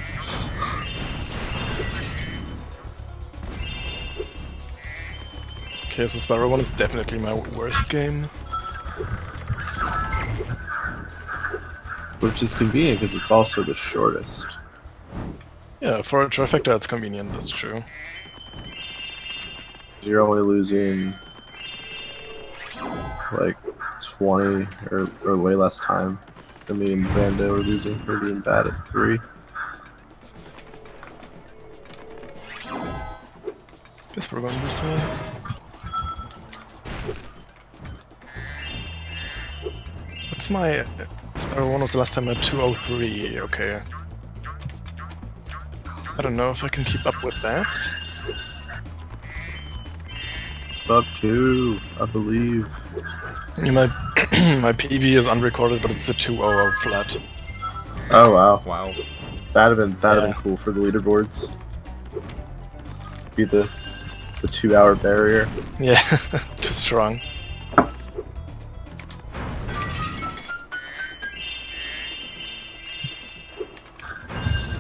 Okay, and Spyro 1 is definitely my worst game. Which is convenient because it's also the shortest. Yeah, for a trifecta it's convenient, that's true. You're only losing like 20 or, or way less time than me and Xando are losing for being bad at 3. Guess we're going this way. What's my... Spyro 1 was the last time at 203, okay. I don't know if I can keep up with that. Up to, I believe. I mean, my, my PB is unrecorded, but it's a 200 flat. Oh wow. Wow. That'd have been that'd have Yeah. been cool for the leaderboards. Be the the two hour barrier. Yeah, too strong.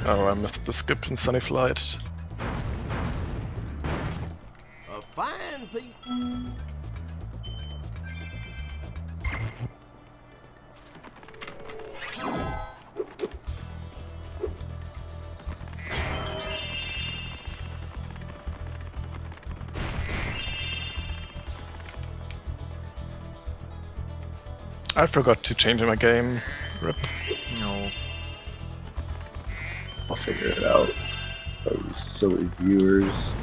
Oh, I missed the skip in Sunny Flight. A fine piece. I forgot to change my game. Rip. No. I'll figure it out. Those silly viewers.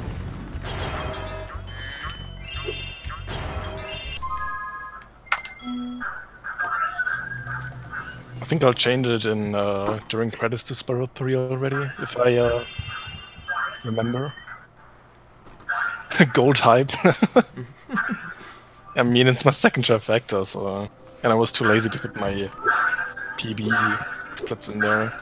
I think I'll change it in uh, during credits to Spyro 3 already, if I uh, remember. Gold hype. I mean, it's my second trifecta, so. And I was too lazy to put my PB splits in there.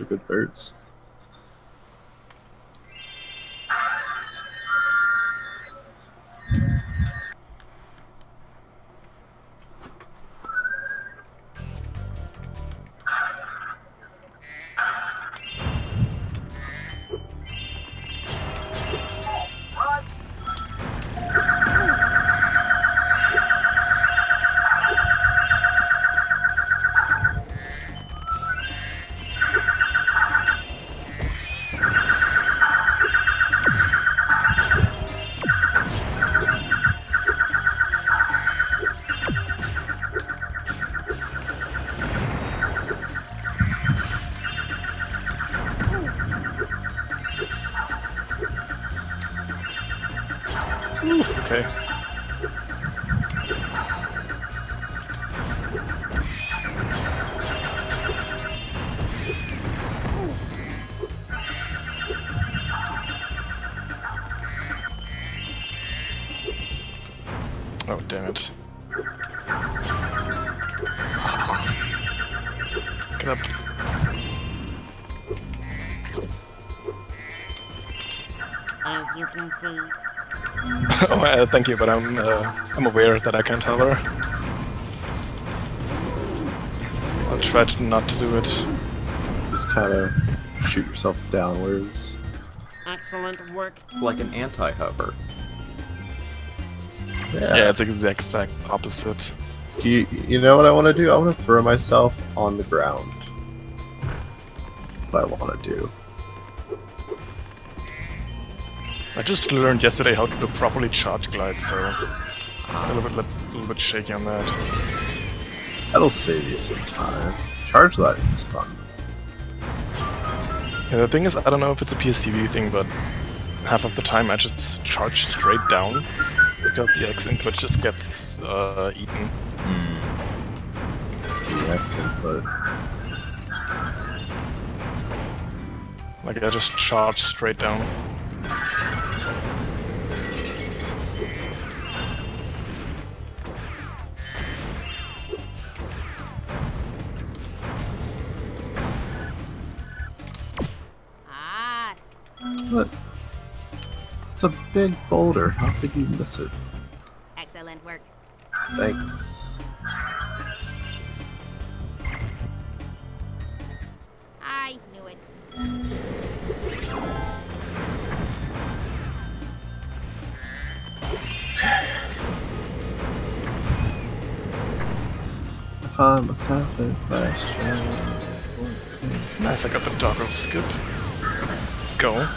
Are good birds. Thank you, but I'm uh, I'm aware that I can't hover. I'll try to not to do it. Just kind of shoot yourself downwards. excellent work. It's like an anti-hover. Yeah, it's the exact, exact opposite. You, you know what I want to do? I want to throw myself on the ground. What I want to do. Just learned yesterday how to properly charge glide, so a little bit, a little bit shaky on that. That'll save you some time. Charge lighting's fun. Yeah, the thing is, I don't know if it's a PSTV thing, but half of the time I just charge straight down because the X input just gets uh, eaten. It's the X input. Like I just charge straight down. Big boulder. How could you miss it? excellent work. Thanks. I knew it. I find myself in question. Nice, I got the doggo skip. Go.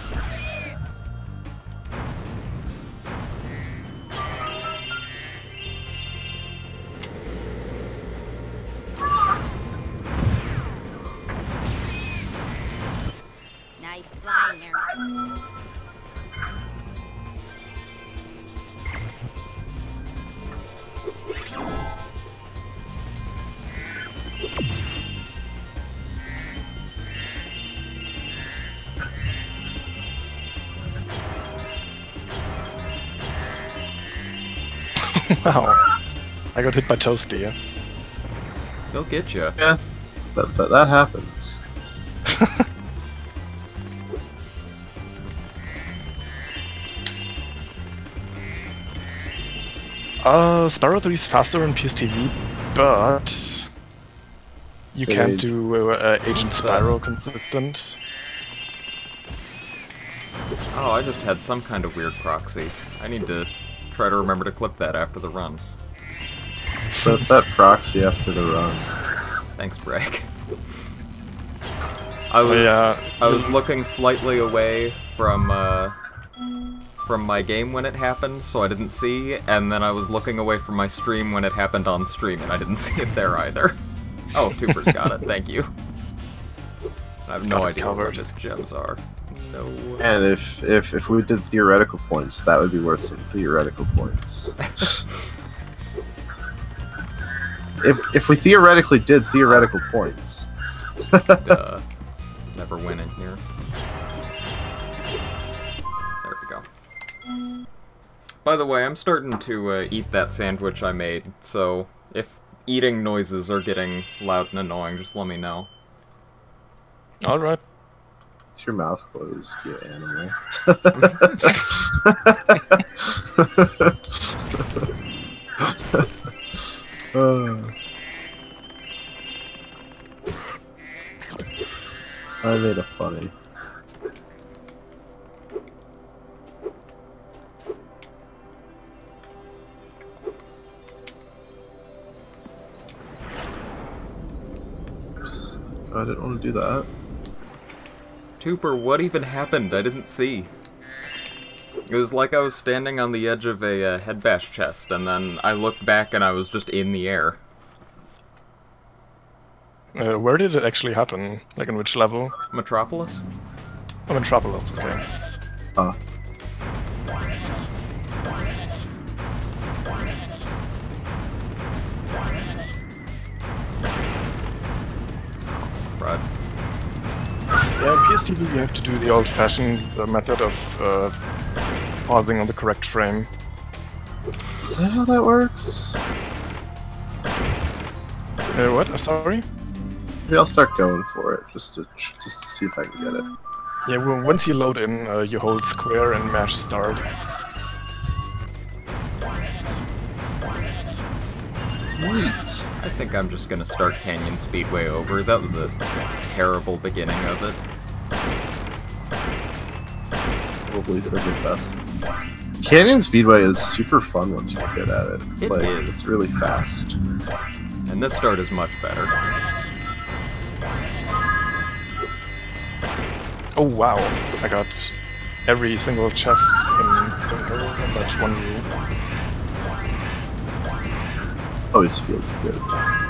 Got hit by Toasty, yeah? They'll get you. Yeah, that, that, that happens. Uh, Spyro 3 is faster on PSTV, but You Did can't they- do uh, Agent Spyro consistent. Oh, I just had some kind of weird proxy. I need to try to remember to clip that after the run. Set that proxy after the run. Thanks, Bragg. I was yeah. I was looking slightly away from uh, from my game when it happened, so I didn't see, and then I was looking away from my stream when it happened on stream, and I didn't see it there either. Oh, Tupers got it. Thank you. I have no idea what covered. disc gems are. No. And if if if we did theoretical points, that would be worth some theoretical points. if if we theoretically did theoretical points, Duh. Never in here. There we go. By the way, I'm starting to uh, eat that sandwich I made, so if eating noises are getting loud and annoying, just let me know. All right. with your mouth closed, you animal. Uh. I made a funny. Oops. I didn't want to do that. Tuper, what even happened? I didn't see. It was like I was standing on the edge of a uh, head bash chest, and then I looked back and I was just in the air. Uh, where did it actually happen? Like in which level? Metropolis? Oh, Metropolis. Okay. Uh, Crud. Yeah, in PSTV you have to do the old-fashioned uh, method of uh, pausing on the correct frame. is that how that works? Uh, what? Sorry? Maybe I'll start going for it just to just to see if I can get it. Yeah, well, once you load in, uh, you hold square and mash start. Wait. I think I'm just gonna start Canyon Speedway over. That was a terrible beginning of it. Probably for the best. Canyon Speedway is super fun once you get good at it. It's It like is. it's really fast. And this start is much better. Oh wow, I got every single chest in, in that one view. Always feels good.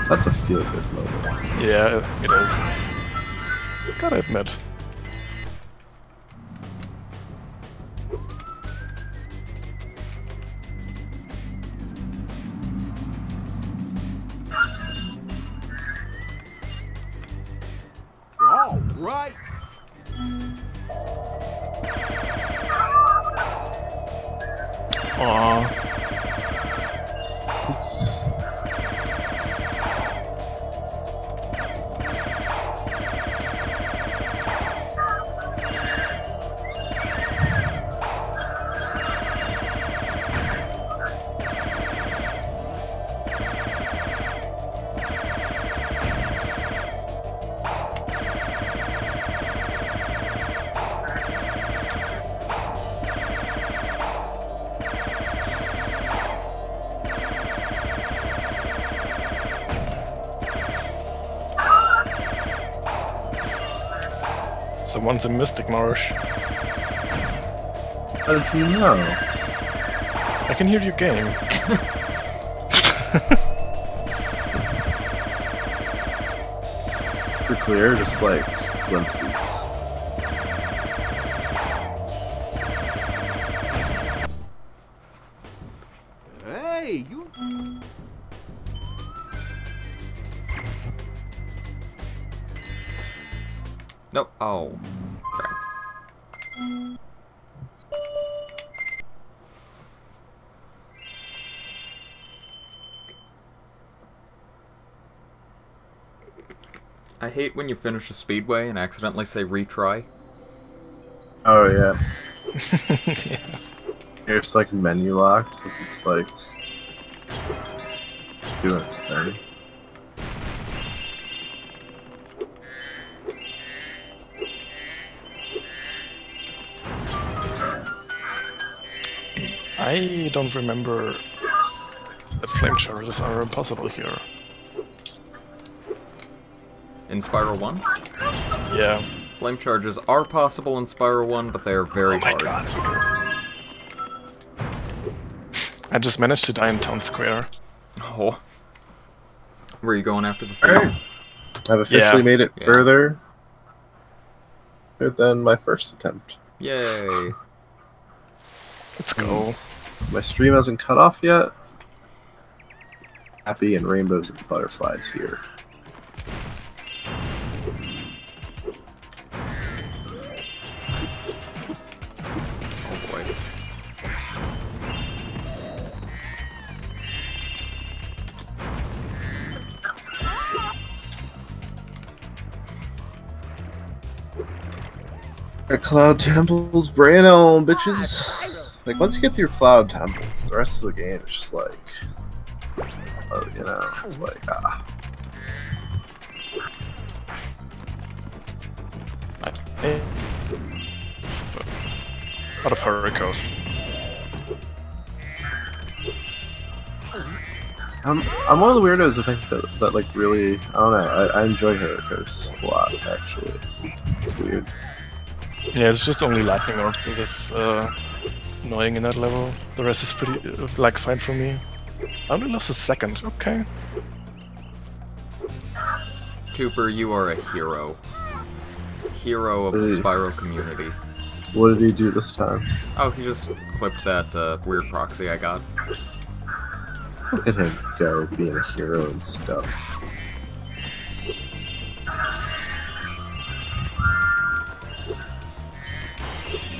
That's a feel good moment. Yeah, it is. Gotta admit. Someone's in Mystic Marsh. How did you know? I can hear your game. For clear, just like glimpses. hate when you finish a speedway and accidentally say retry? Oh, yeah. yeah. It's like menu lock because it's like doing its thing. I don't remember the flame charges are impossible here. In Spyro 1, Yeah. flame charges are possible in Spyro 1, but they are very oh my hard. god. I just managed to die in town square. Oh. Where are you going after the Alright. thing? I've officially Yeah. made it Yeah. further than my first attempt. Yay. Let's go. Hmm. My stream hasn't cut off yet. Happy and rainbows and butterflies here. At Cloud Temples, brain on, bitches. Like, once you get through Cloud Temples, the rest of the game is just like. Oh, you know, it's like, ah. Eh. Out of Hurricos. I'm, I'm one of the weirdos I think that, that like really I don't know I, I enjoy Hurricos a lot actually it's weird Yeah, it's just only lightning orbs that is uh, annoying in that level. The rest is pretty uh, like fine for me. I only lost a second. Okay. Cooper, you are a hero. Hero of the Hey. Spyro community. what did he do this time Oh, he just clipped that uh, weird proxy I got. look at him go being a hero and stuff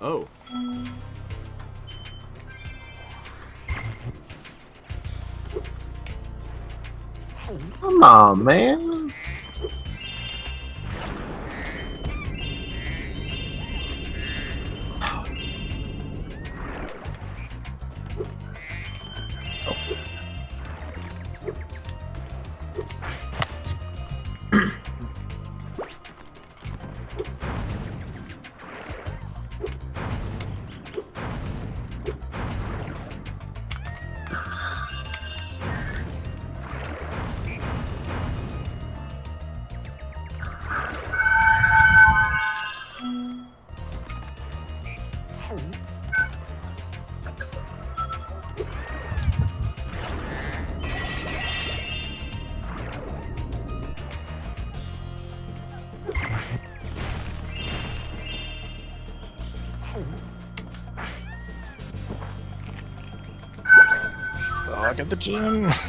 Oh. come on man Back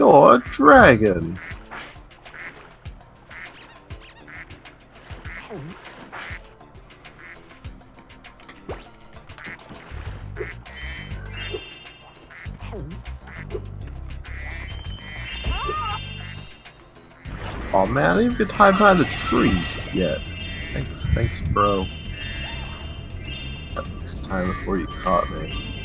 you're a dragon Oh man, I didn't even get hide behind the tree yet. Thanks, thanks, bro. This time before you caught me.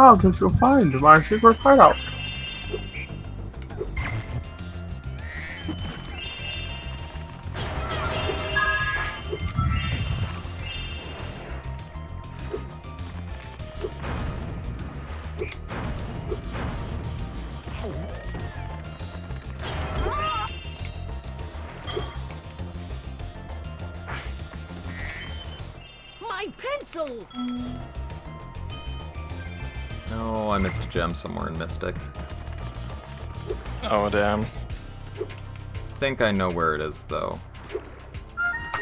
How did you find my secret hideout? Missed a gem somewhere in Mystic. Oh damn. Think I know where it is, though.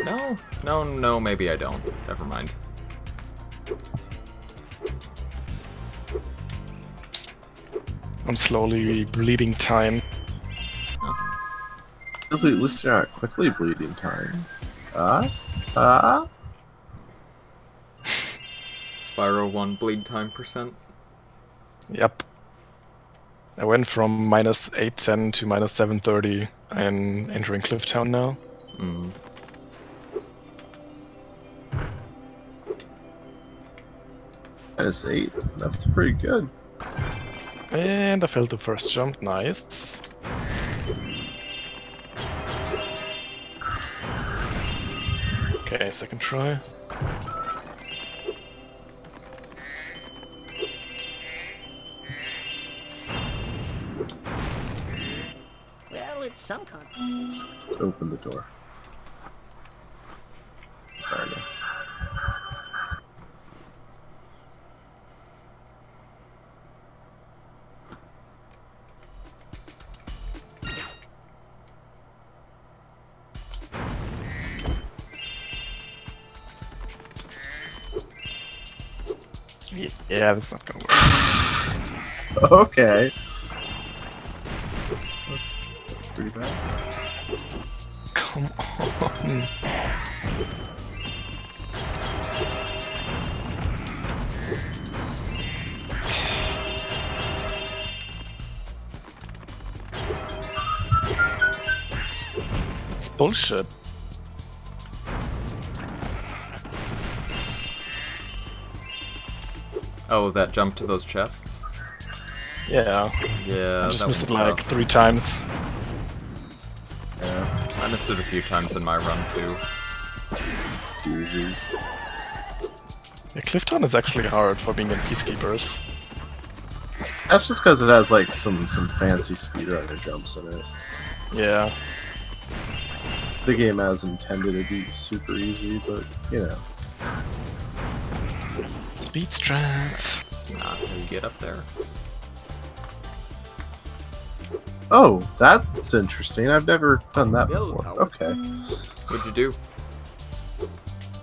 No, no, no, maybe I don't. Never mind. I'm slowly bleeding time. At least you're not quickly bleeding time. Ah? Ah? Spyro 1 bleed time percent. Yep. I went from minus 810 to minus 730. I'm entering Clifftown now. Mm. Minus eight. That's pretty good. And I failed the first jump, nice. Okay, second try. Open the door. Sorry. Yeah, that's not gonna work. Okay. Bullshit. Oh, that jump to those chests? Yeah, Yeah, I just that missed it one's like tough. three times. Yeah. I missed it a few times in my run, too. Doozy. Yeah, Cliff Town is actually hard for being in Peacekeepers. That's just because it has like some some fancy speedrunner jumps in it. Yeah, The game has intended to be super easy, but you know. speed strats. It's not how you get up there. Oh, that's interesting. I've never done that Hello. before. Okay. What'd you do?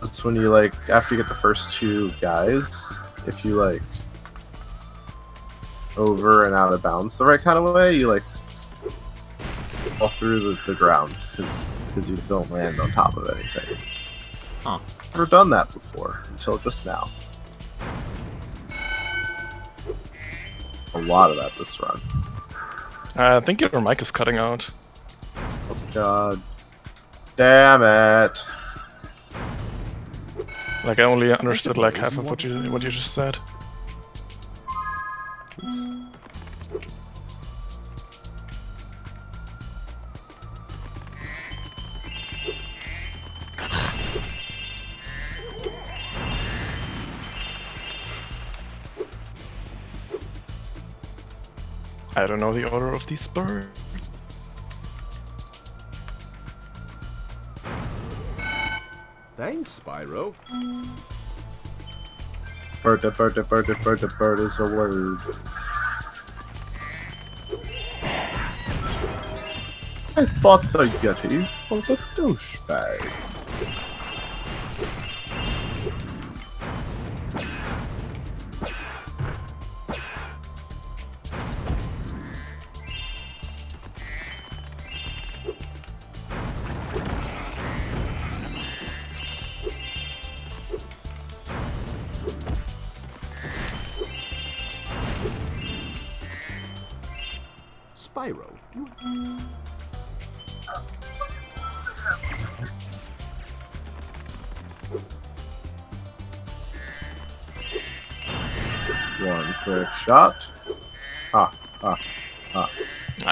That's when you like after you get the first two guys, if you like over and out of bounds the right kind of way, you like fall through the, the ground because you don't land on top of anything. Huh. Never done that before until just now. A lot of that this run. Uh, I think your mic is cutting out. Oh god. Damn it. Like I only understood like half of what you what you just said. Don't know the order of these birds. Thanks, Spyro. Bird, bird, bird, bird, bird, bird is a word. I thought the Yeti was a douchebag.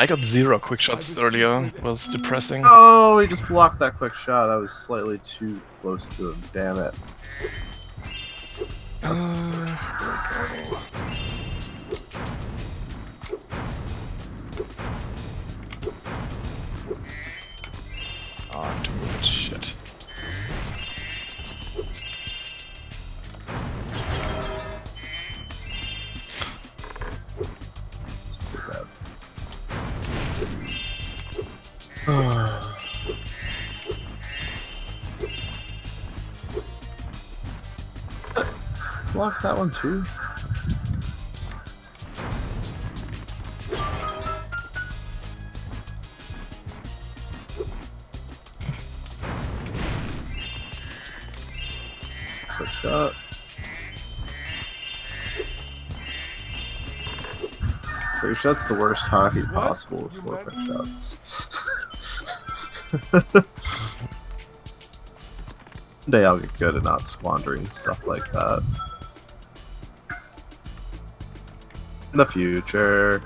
I got zero quick shots earlier. It was depressing. Oh, he just blocked that quick shot. I was slightly too close to him. Damn it. Uh, here one too. Shot. Quick shot's the worst hockey possible with four quick shots. One day I'll get good at not squandering stuff like that. In the future.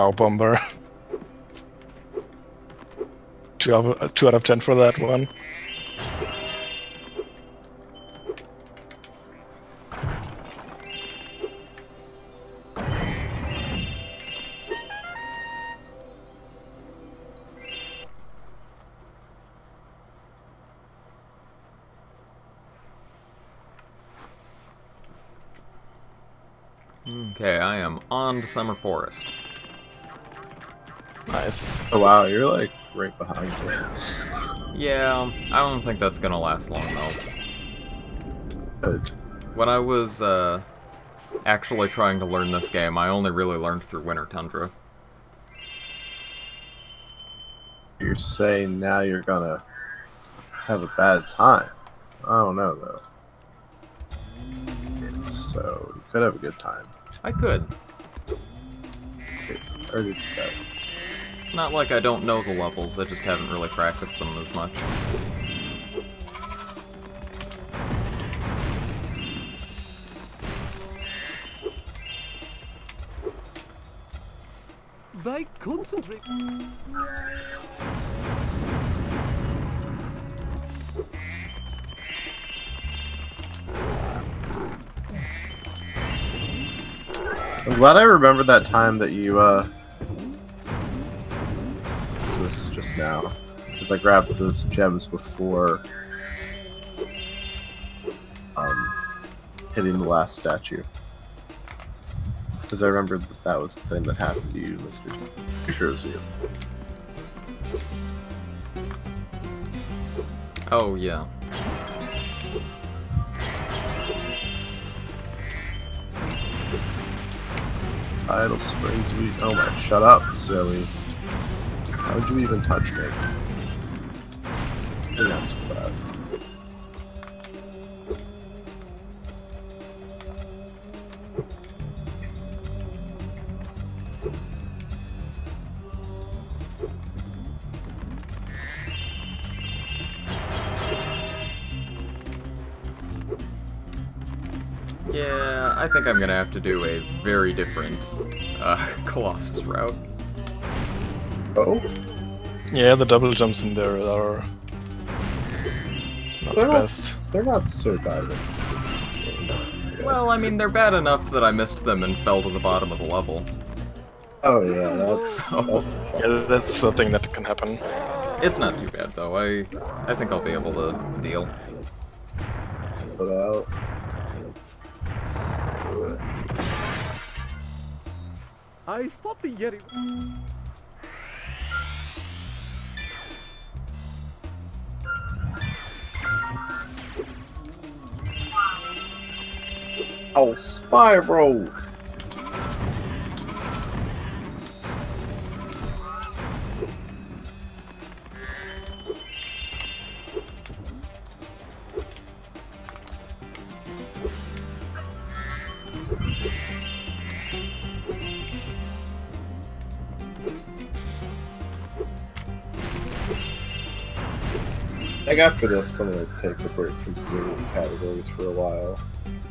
Wow, bomber. Two out, of, two out of ten for that one. Okay, I am on to Summer Forest. Nice. Oh wow, you're like right behind me. Yeah, I don't think that's gonna last long though. Good. When I was uh, actually trying to learn this game, I only really learned through Winter Tundra. You're saying now you're gonna have a bad time. I don't know though. So you could have a good time. I could. I already did that. It's not like I don't know the levels, I just haven't really practiced them as much. They concentrate. I'm glad I remembered that time that you uh just now. Because I grabbed those gems before um hitting the last statue. Because I remember that that was the thing that happened to you, Mr. Pretty sure it was you. Oh, yeah. Idol Springs we oh my shut up, Zoe. Would you even touch me? Maybe that's that. Yeah, I think I'm gonna have to do a very different uh, Colossus route. Oh? Yeah, the double jumps in there are not They're the not best. they're not so bad at Super Boost game, I. Well, I mean, they're bad enough that I missed them and fell to the bottom of the level. Oh yeah, that's So- that's Yeah, that's the thing that can happen. It's not too bad, though. I I think I'll be able to deal. put out. I thought the Yeti. Oh, Spyro! I think after this, I'm gonna take a break from serious categories for a while.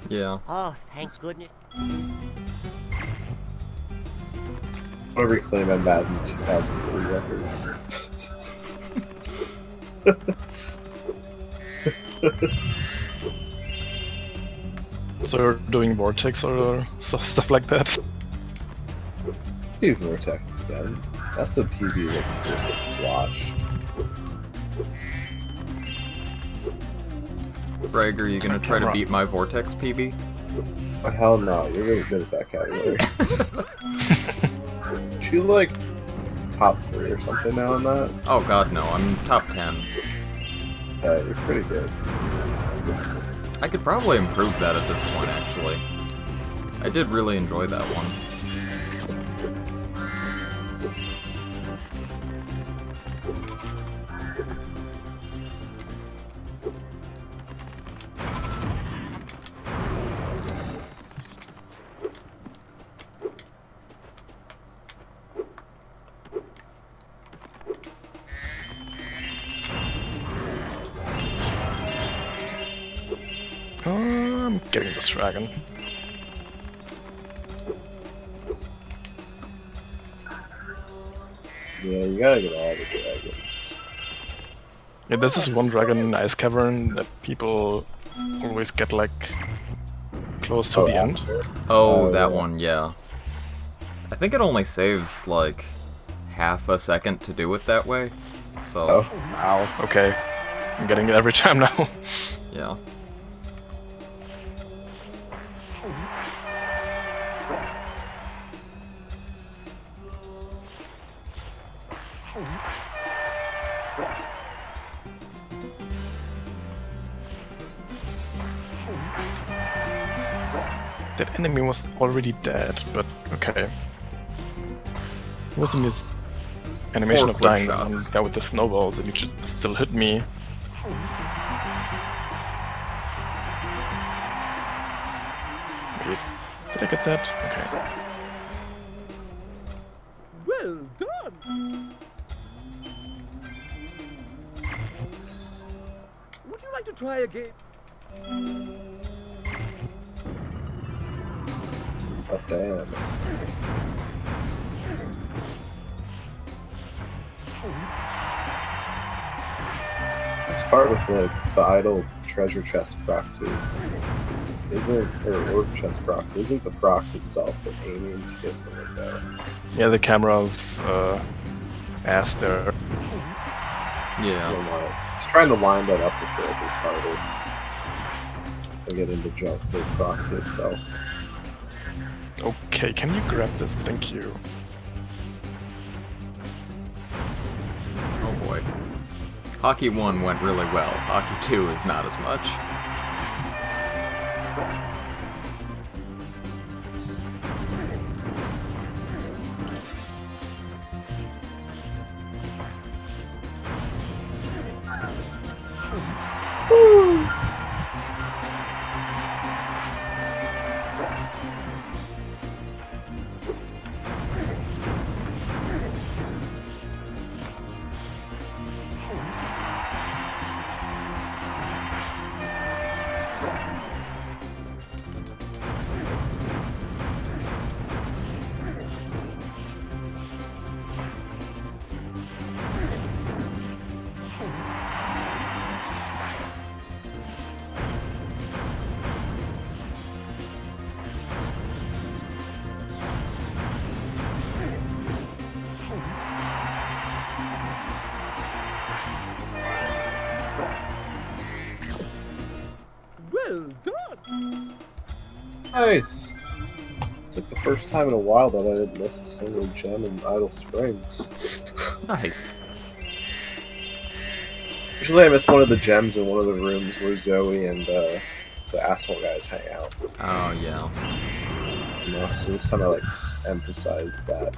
Yeah. Oh, thank goodness. I'm gonna reclaim my Madden 2003 record. So you're doing Vortex or stuff, stuff like that? Use Vortex again. That's a PB that gets squashed. Greg, are you gonna try to beat my Vortex PB? Oh, uh, hell no, you're really good at that category. you like top three or something now in that? Oh god, no, I'm top 10. Yeah, you're pretty good. I could probably improve that at this point, actually. I did really enjoy that one. Getting this dragon. Yeah, you gotta get all the dragons. Yeah, this is one dragon in Ice Cavern that people always get like close to Oh, the yeah. end. Oh, Oh, that yeah. one, yeah. I think it only saves, like, half a second to do it that way. So, Oh, Wow, okay. I'm getting it every time now. yeah. That enemy was already dead, but okay. It wasn't his animation Four of quick dying the one guy with the snowballs and he just still hit me. Wait, did I get that? Okay. Well done. Like to try again? oh damn, I missed. Next part with the, the idle treasure chest proxy isn't, or orb chest proxy, isn't the proxy itself, but aiming to get the window. Yeah, the camera's uh, ass there. Yeah. I'm trying to line that up to feel like it's harder. To get into jump the proxy itself. Okay, can you grab this? Thank you. Oh boy. Hockey 1 went really well. Hockey 2 is not as much. Well first time in a while that I didn't miss a single gem in Idol Springs. Nice. Usually I miss one of the gems in one of the rooms where Zoe and uh, the asshole guys hang out. Oh yeah. You know? So this time I like s- emphasized that.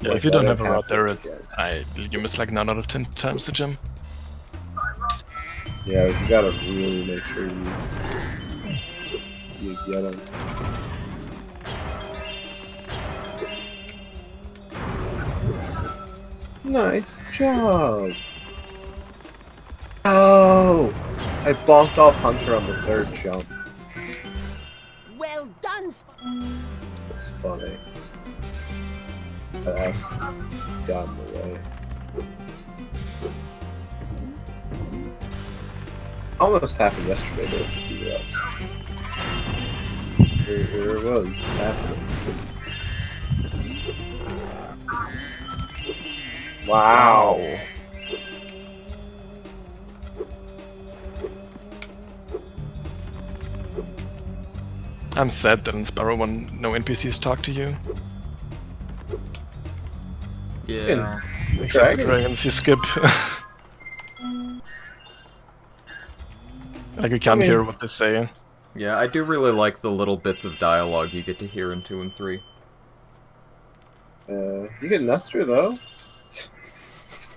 Yeah, Like, if you don't have a route there, it. I you miss like nine out of ten times the gem. Yeah, you gotta really make sure you you get them. Nice job. Oh, I bonked off Hunter on the third jump. Well done, Spyro. It's funny. Pass got in the way. Almost happened yesterday to the US. Here, here it was happening. Wow. I'm sad that in Spyro one no NPCs talk to you. Yeah. Except the Dragons. dragons you skip. like you can't mean- hear what they say. Yeah, I do really like the little bits of dialogue you get to hear in two and three. Uh, you get Nestor though.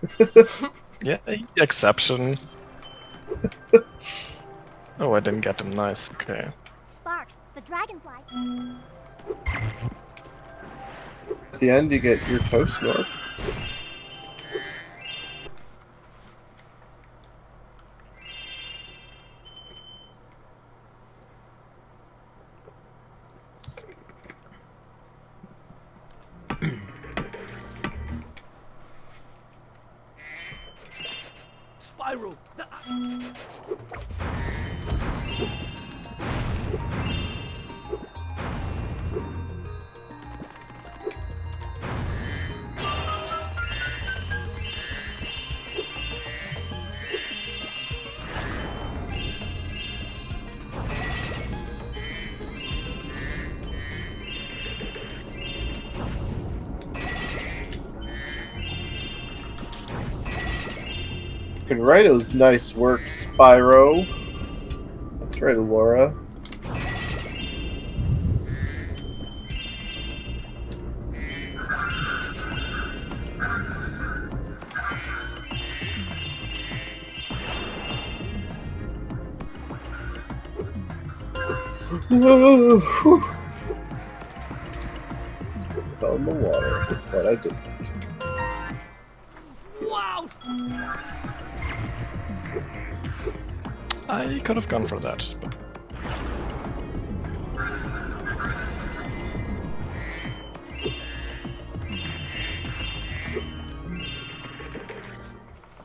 Yeah, exception. oh, I didn't get them. Nice. Okay. Sparx, the dragonfly. At the end, you get your toast north. Conrito's nice work, Spyro. That's right, Laura. Whew. Fell in the water, but I didn't. Wow! I could have gone for that.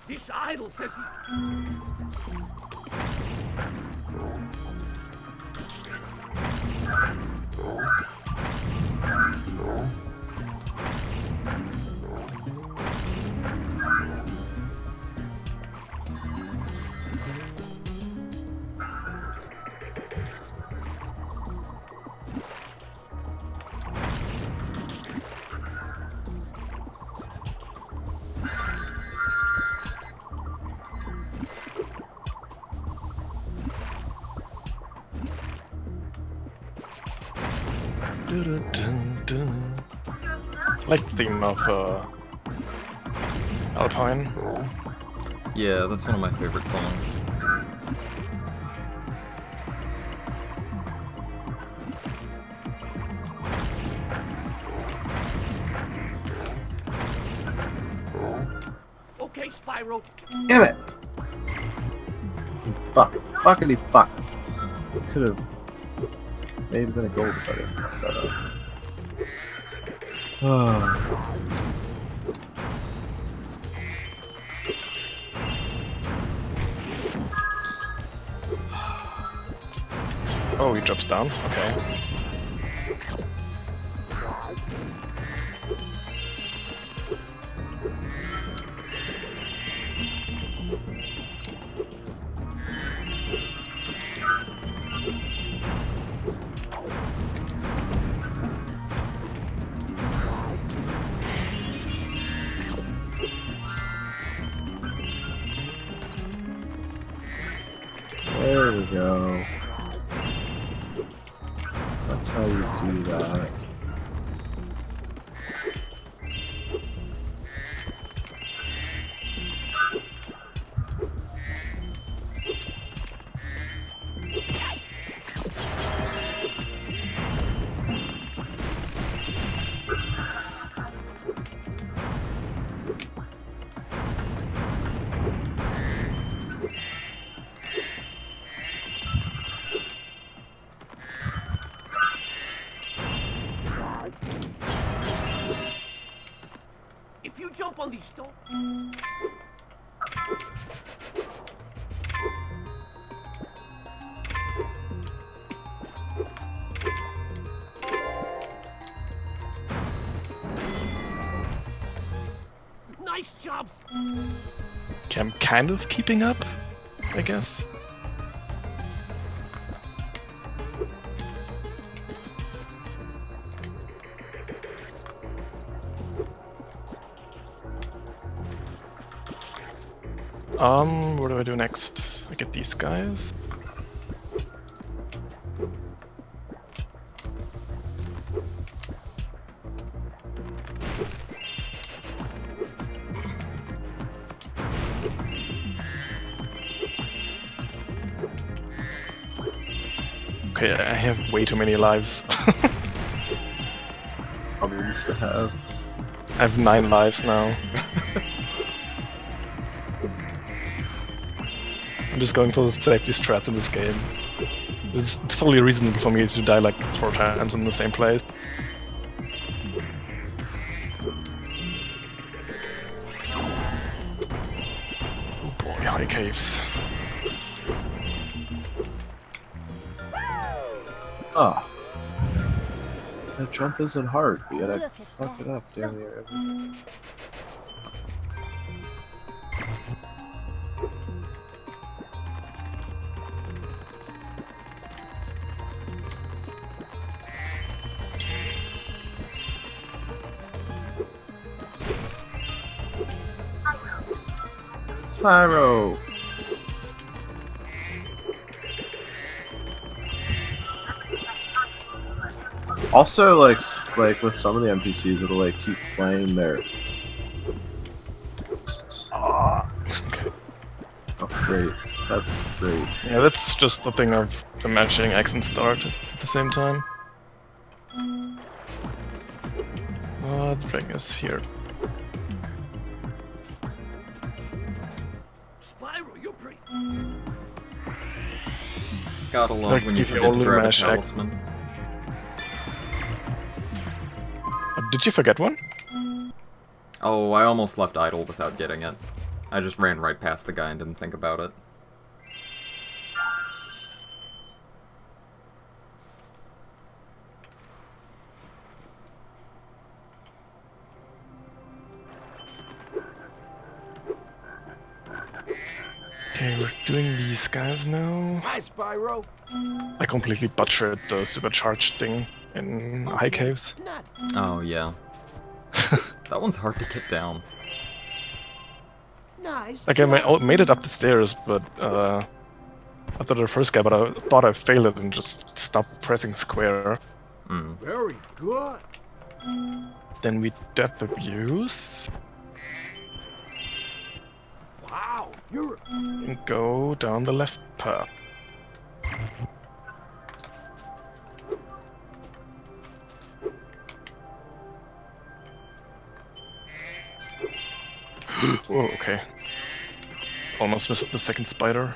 This idol says he... like the theme of uh, Alpine. Yeah, that's one of my favorite songs. Okay, Spyro. Damn it! Fuck. Fuckity fuck. Could have maybe been a gold if Oh. Oh, he drops down. Okay. There we go. That's how you do that. Kind of keeping up, I guess. Um, what do I do next? I get these guys. Too many lives. Problems to have. I have nine lives now. I'm just going for the safety strats in this game. It's totally reasonable for me to die like four times in the same place. Jump isn't hard, but yet I fuck it up damn near every Spyro! Also, like, like with some of the NPCs, it'll like keep playing their. Okay. Oh, great! That's great. Yeah, that's just the thing of the matching X and start at the same time. Uh, the dragon is here. Spyro, you're pretty. Gotta love Like, when you if you forget to only grab a mash X- did you forget one? Oh, I almost left idle without getting it. I just ran right past the guy and didn't think about it. Okay, we're doing these guys now. Hi, Spyro. I completely butchered the supercharged thing in high caves. Oh, yeah. That one's hard to get down. nice. Like I ma- made it up the stairs, but uh, after the first guy, but I thought I failed it and just stopped pressing square. Mm. Very good. Then we death abuse Wow, you're and go down the left path. Whoa, okay. Almost missed the second spider.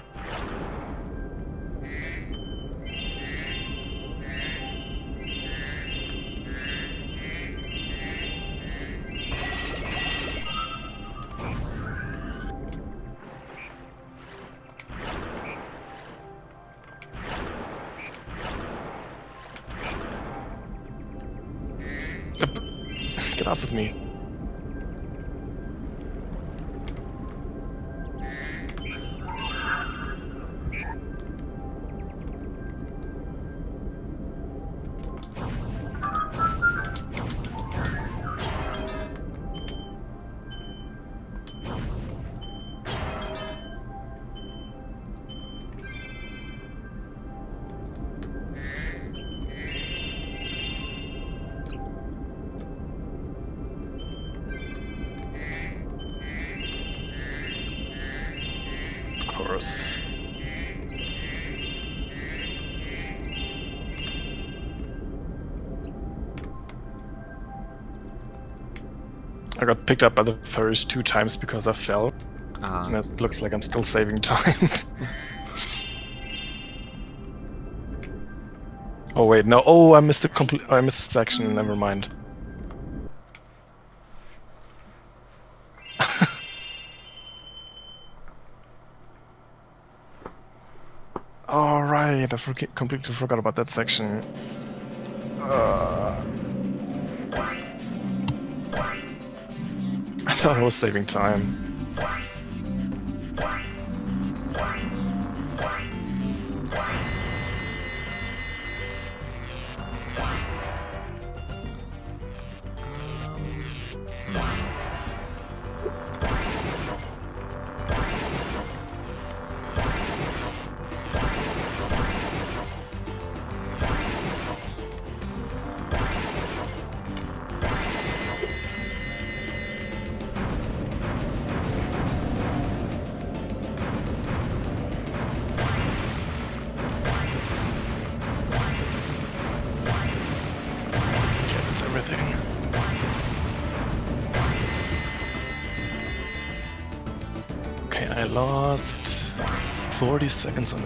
Picked up by the furries two times because I fell, and Uh, it looks like I'm still saving time. oh wait, no. Oh, I missed a complete. I missed a section. Never mind. All right, I forget, completely forgot about that section. Uh, thought I was saving time. 40 seconds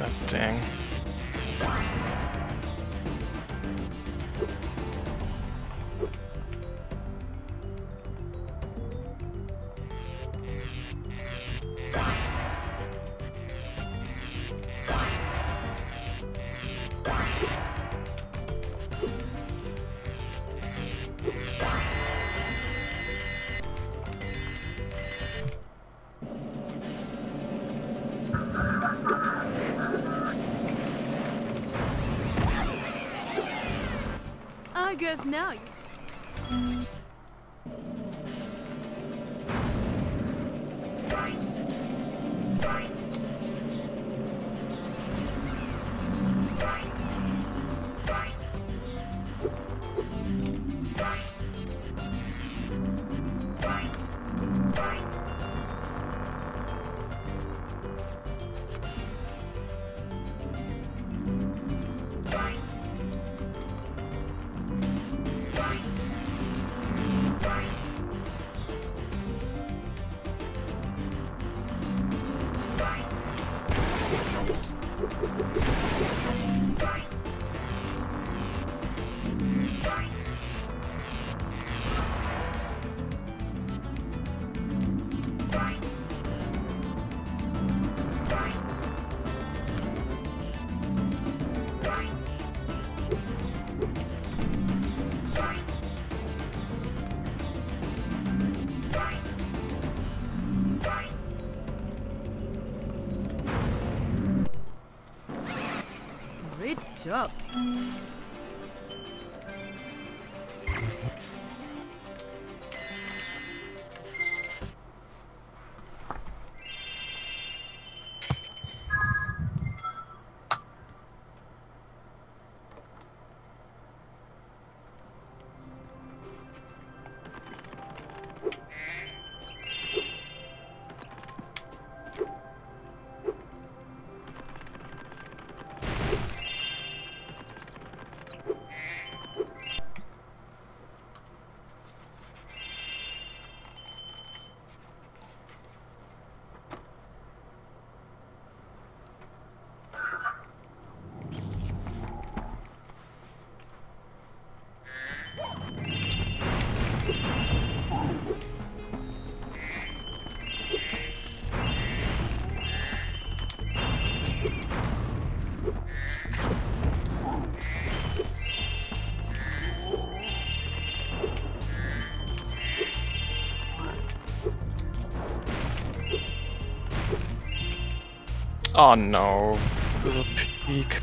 Oh no, with a peak.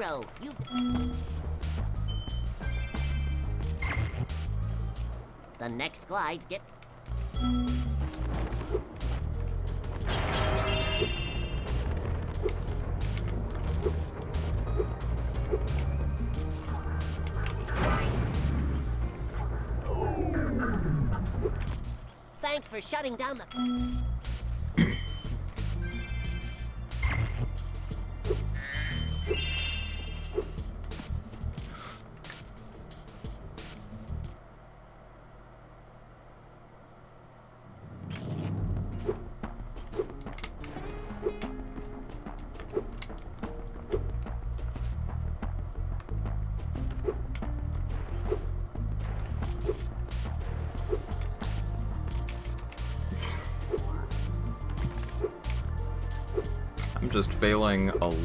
Spyro, you. The next glide get Thanks for shutting down the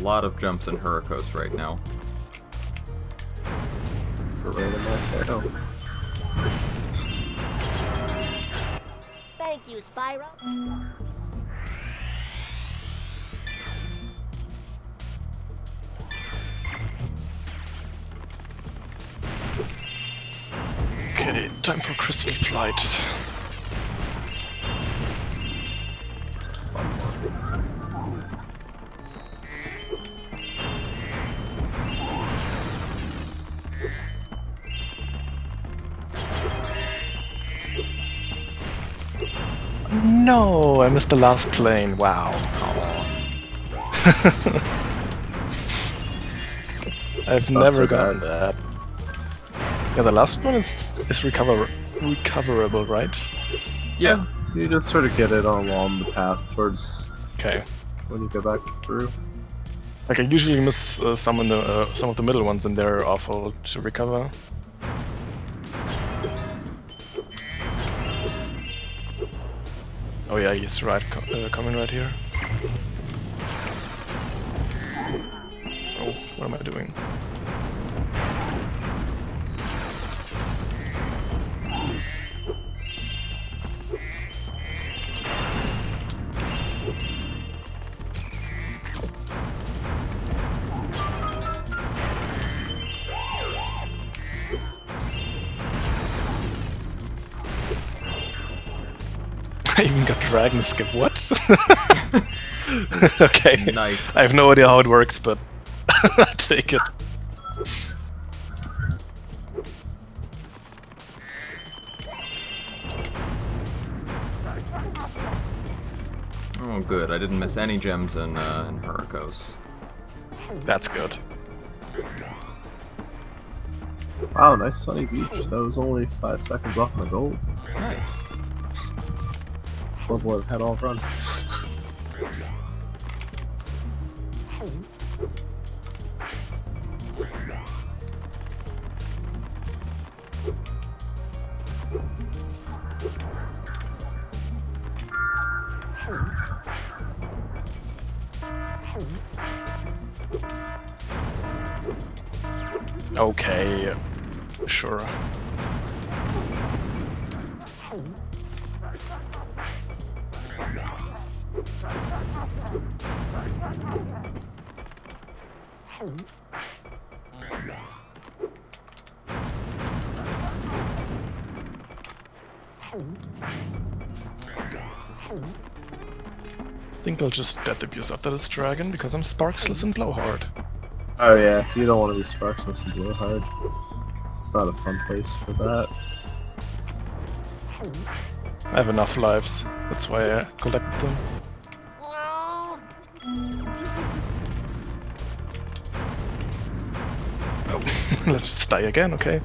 lot of jumps in Hurricos right now. Thank you, Spyro. Missed the last plane. Wow. I've never so gotten bad. that. Yeah, the last one is is recover recoverable, right? Yeah, You just sort of get it along the path towards Okay. when you go back through. Like I usually miss uh, some in the uh, some of the middle ones, and they're awful to recover. Oh yeah, he's right, co uh, coming right here. Oh, what am I doing? Skip. What? okay. Nice. I have no idea how it works, but I take it. Oh, good. I didn't miss any gems in, uh, in Hurricos. That's good. Wow, nice sunny beach. That was only five seconds off my goal. Nice. Level I've had all run. Just death abuse after this dragon because I'm Sparxless and blowhard. Oh yeah, you don't want to be Sparxless and blowhard. It's not a fun place for that. I have enough lives. That's why I collected them. Oh, Oh, let's just die again, okay?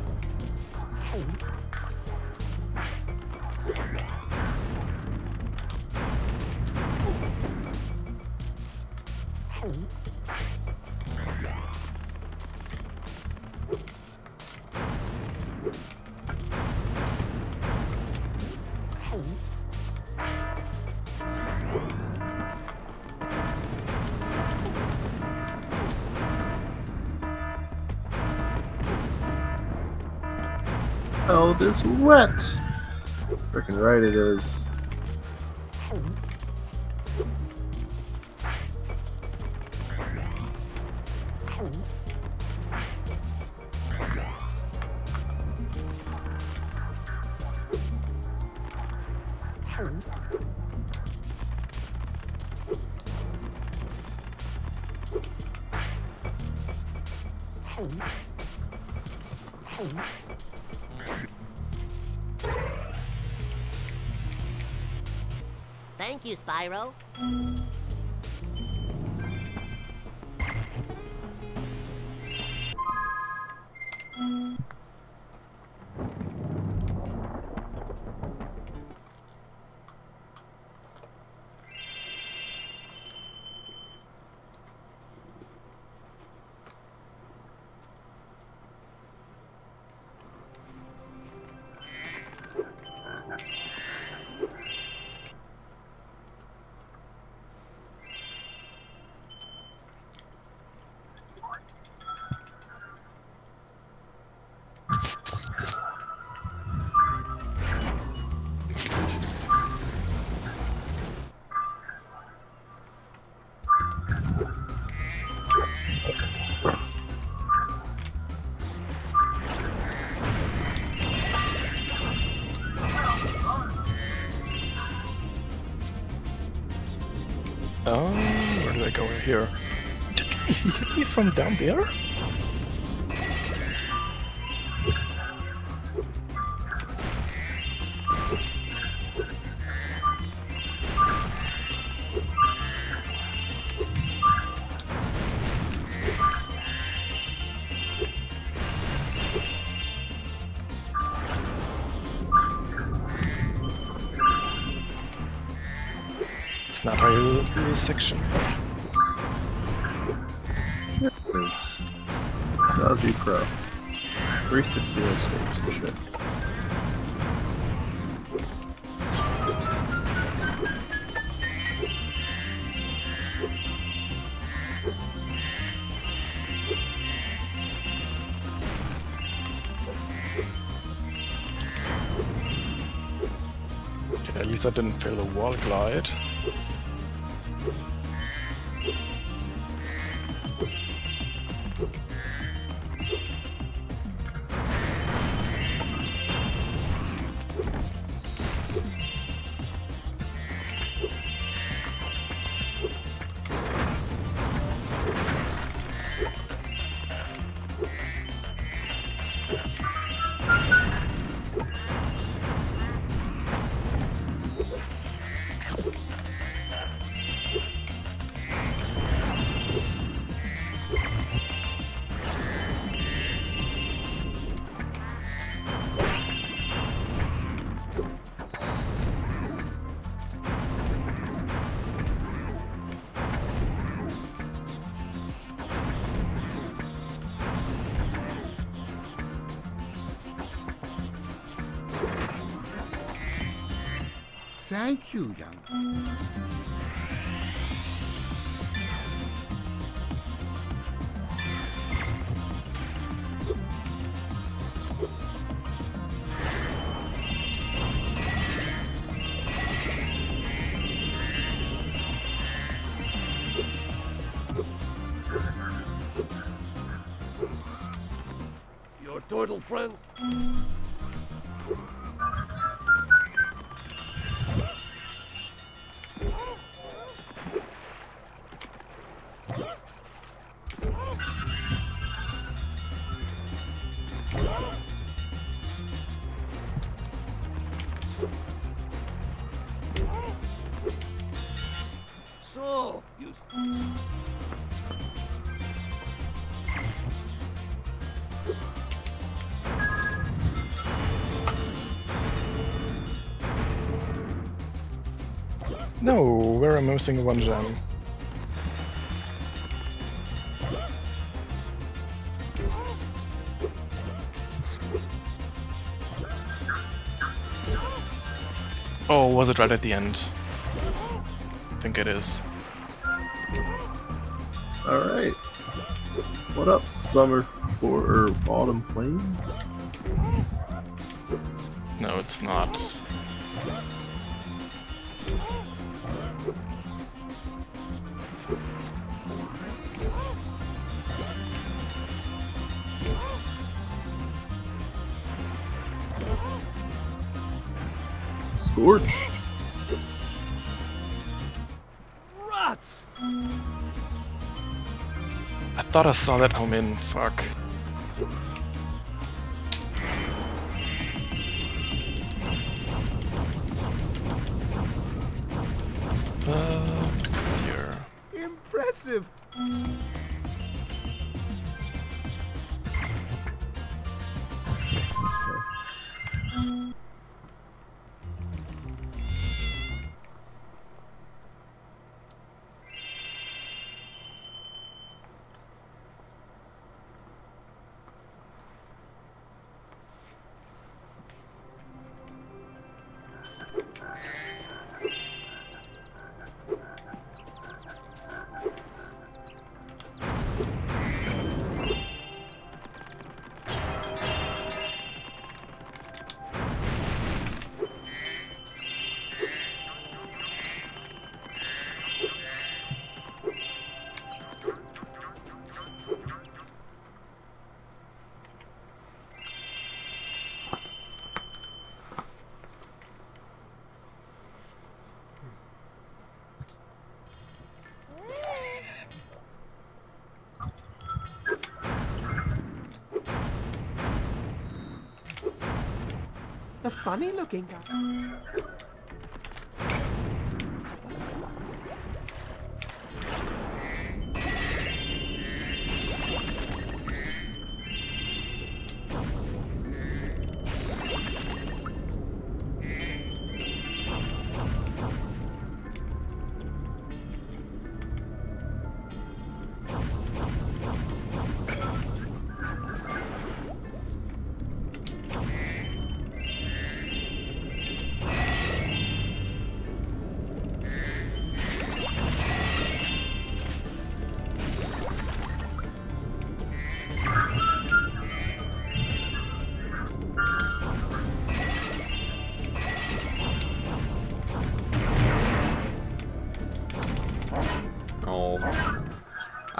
Wet. Freaking right it is. Thank down there? I didn't fail the wall glide. Thank missing one gem. Oh, was it right at the end? I think it is. Alright. What up, summer for or autumn plains? No, it's not. scorched. I thought I saw that omen. Fuck. Funny looking guy.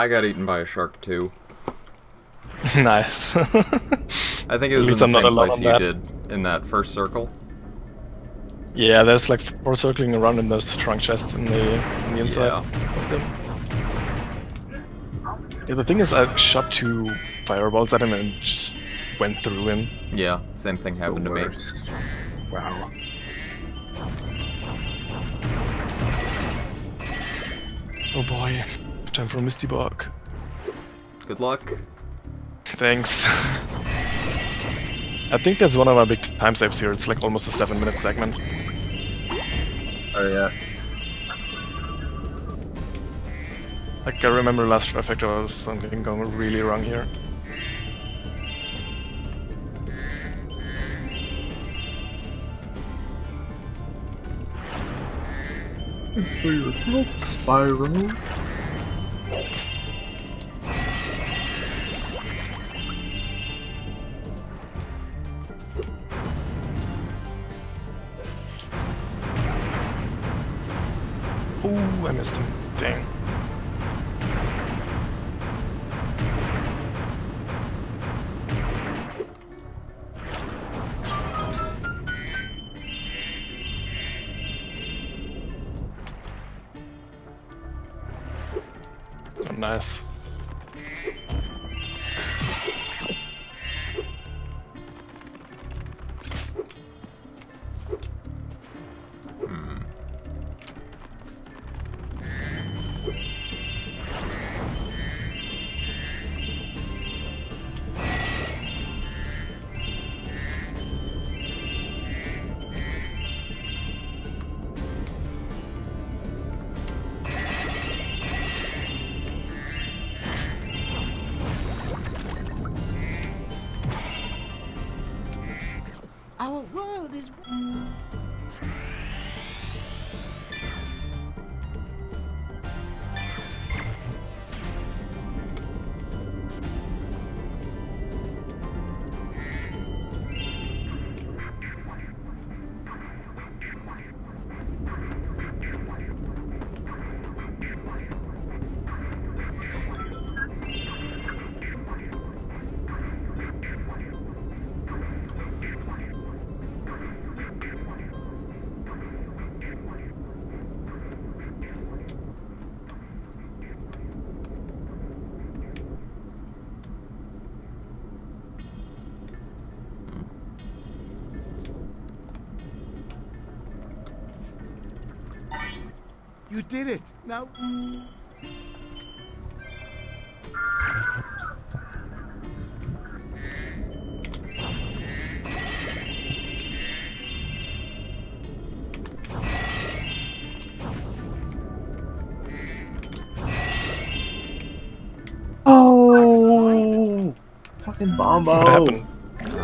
I got eaten by a shark too. nice. I think it was in the I'm same place you that. did, in that first circle. yeah, there's like four circling around in those trunk chests in the, in the inside Yeah. of them. Yeah, the thing is, I shot two fireballs at him and just went through him. Yeah, same thing happened to me. Wow. Oh boy, time for a Misty Bog. Good luck. Thanks. I think that's one of our big time saves here. It's like almost a seven minute segment. Oh yeah. Like I remember last trifecta I was something going really wrong here. Thanks for your help, Spyro. Bombo! What happened?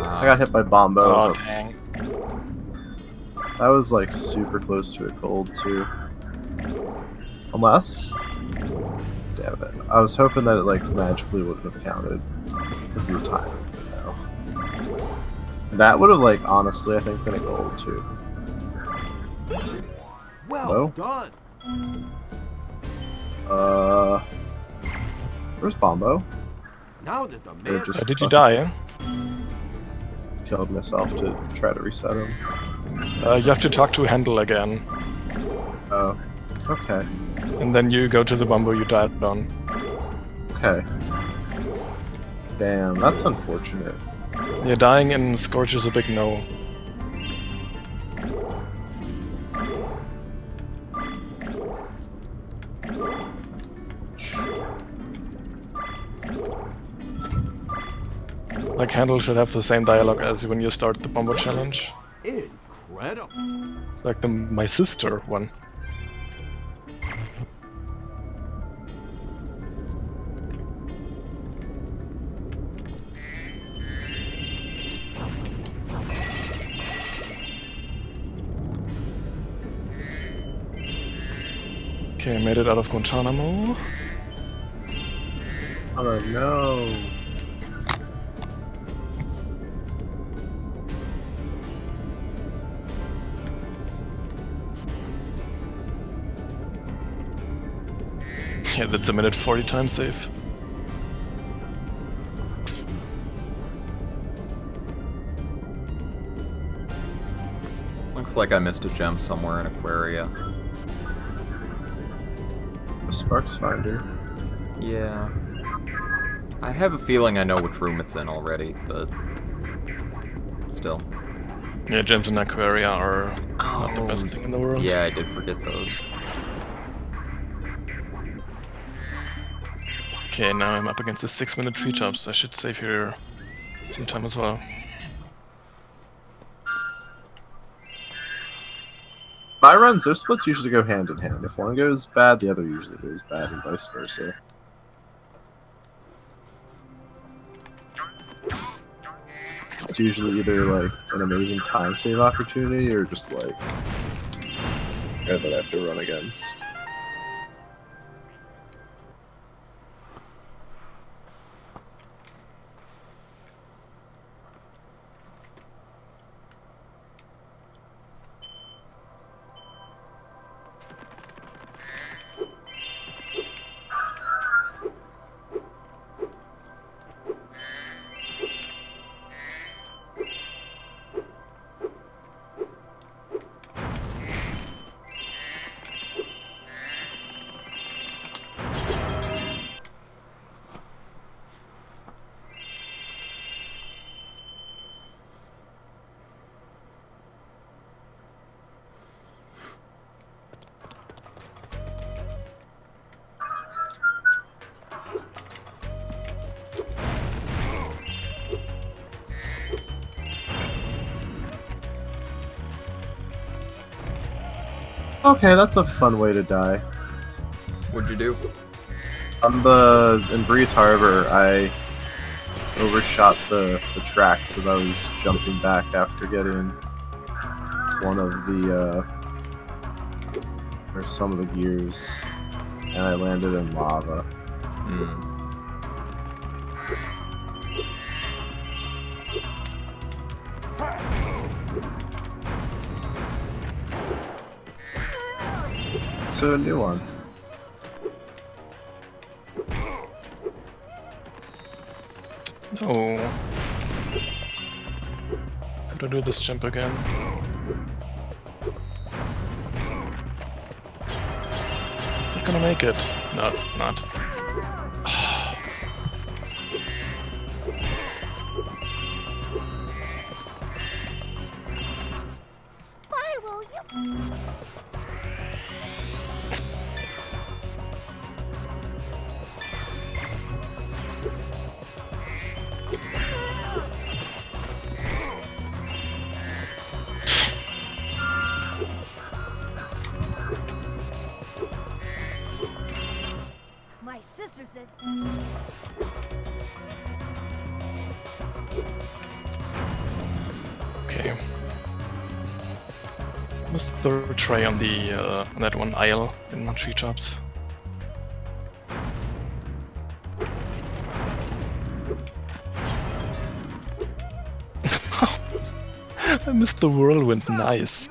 I got hit by Bombo. Oh, dang. that was like super close to a gold too. Unless, damn it, I was hoping that it like magically wouldn't have counted because of the time. You? That would have like honestly, I think, been a gold too. Well Hello? done. Uh, where's Bombo? Now that the Or man just Uh, did you die? eh? Killed myself to try to reset him. Uh, you have to talk to Handel again, Oh, okay, and then you go to the Bombo you died on. okay. Damn, that's unfortunate. Yeah, dying in Scorch is a big no. Like Handel should have the same dialogue as when you start the Bombo challenge. Incredible. Like the my sister one. Okay, I made it out of Guantanamo. Oh no. Yeah, that's a minute 40 time save. Looks like I missed a gem somewhere in Aquaria. The Sparx Finder. Yeah. I have a feeling I know which room it's in already, but still. Yeah, gems in Aquaria are not the best oh, thing in the world. Yeah, I did forget those. Okay, now I'm up against the 6 minute treetops. I should save here some time as well. My runs, those splits usually go hand in hand. If one goes bad, the other usually goes bad, and vice versa. It's usually either like an amazing time save opportunity or just like that I have to run against. Okay, that's a fun way to die. What'd you do? On the in Breeze Harbor, I overshot the the tracks as I was jumping back after getting one of the uh, or some of the gears, and I landed in lava. Mm. 71. No. Gotta do this jump again. Is it gonna make it? No, it's not. On the uh, that one aisle in my treetops. I missed the whirlwind, nice.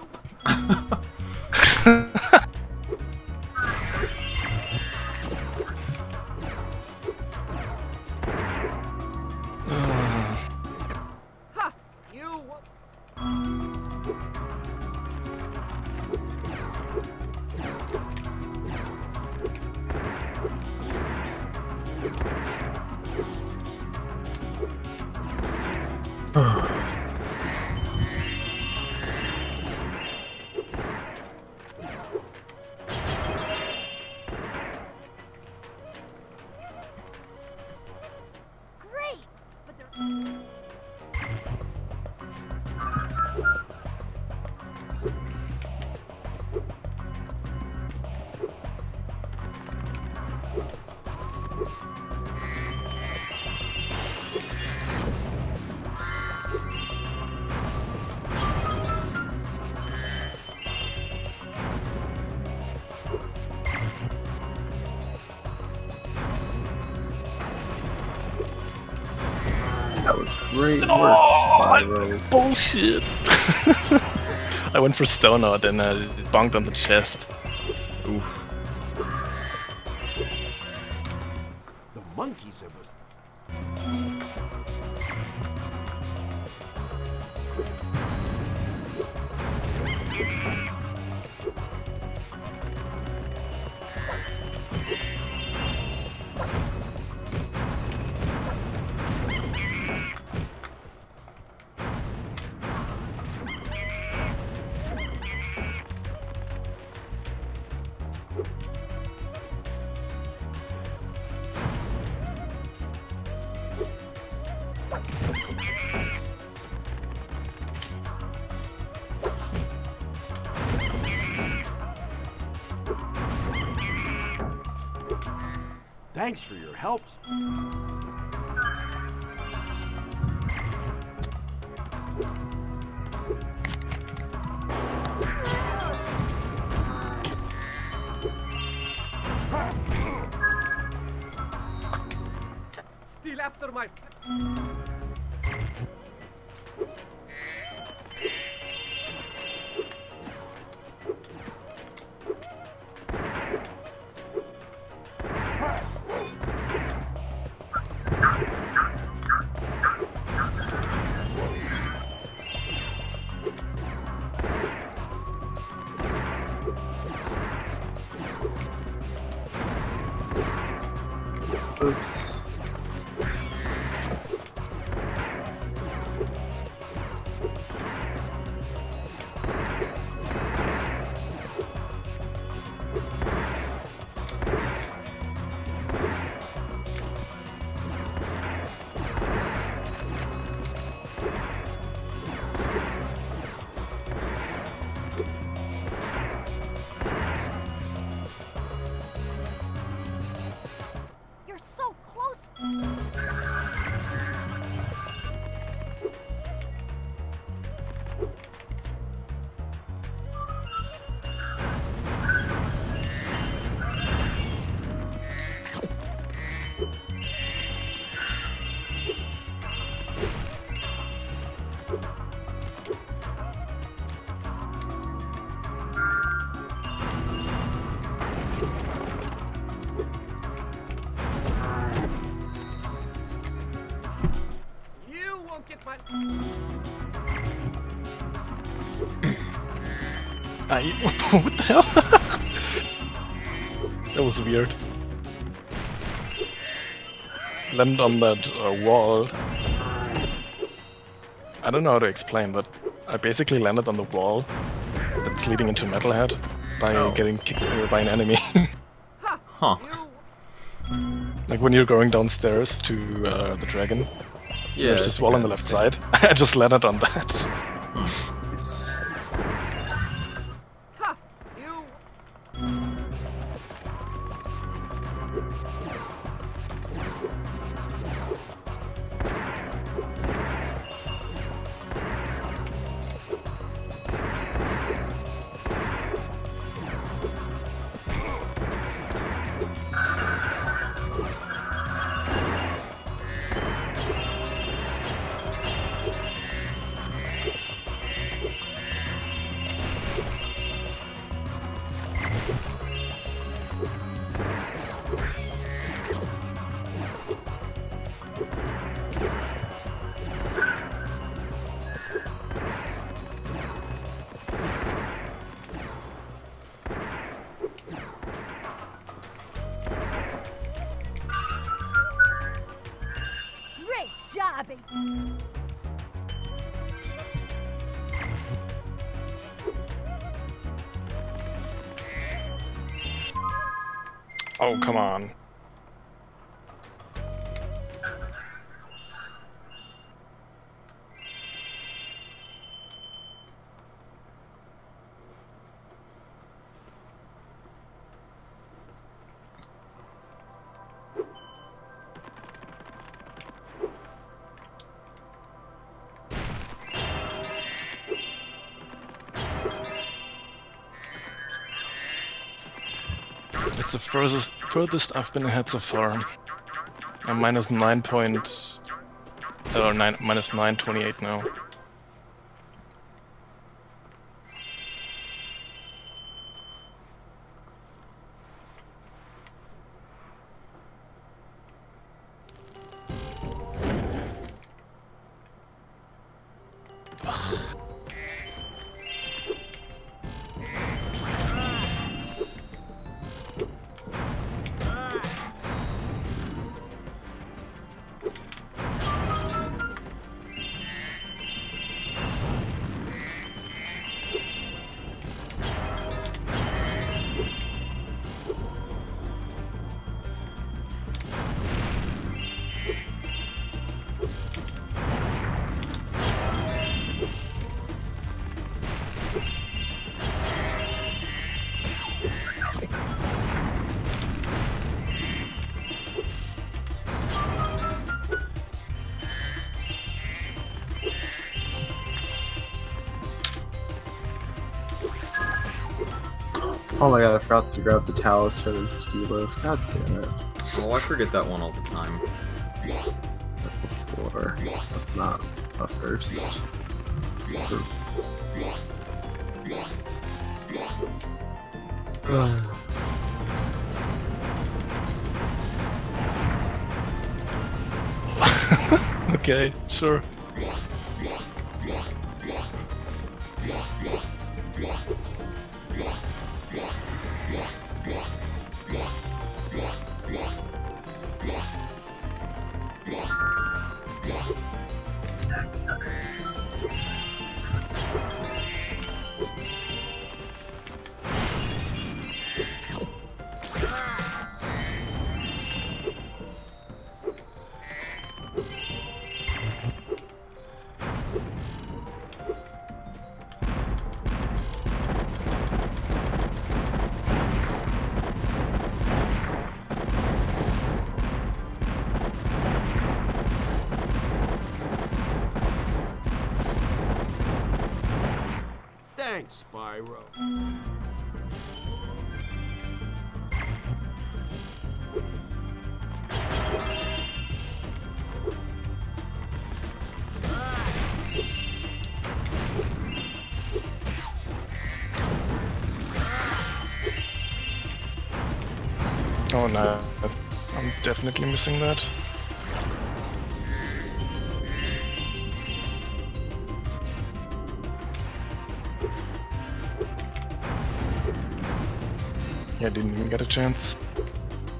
For Stoner, then I er bonked on the chest. Weird. Land on that uh, wall. I don't know how to explain, but I basically landed on the wall that's leading into Metalhead by Oh. getting kicked uh, by an enemy. Huh. like when you're going downstairs to uh, the dragon, Yeah. there's this wall on the left side. I just landed on that. Furthest, furthest I've been ahead so far. I'm minus 9 point... Or nine, minus 928 now. Forgot to grab the Talisman and Skelos. God damn it. Oh, I forget that one all the time. Before. That's not a first. okay, sure. Definitely missing that. Yeah, didn't even get a chance.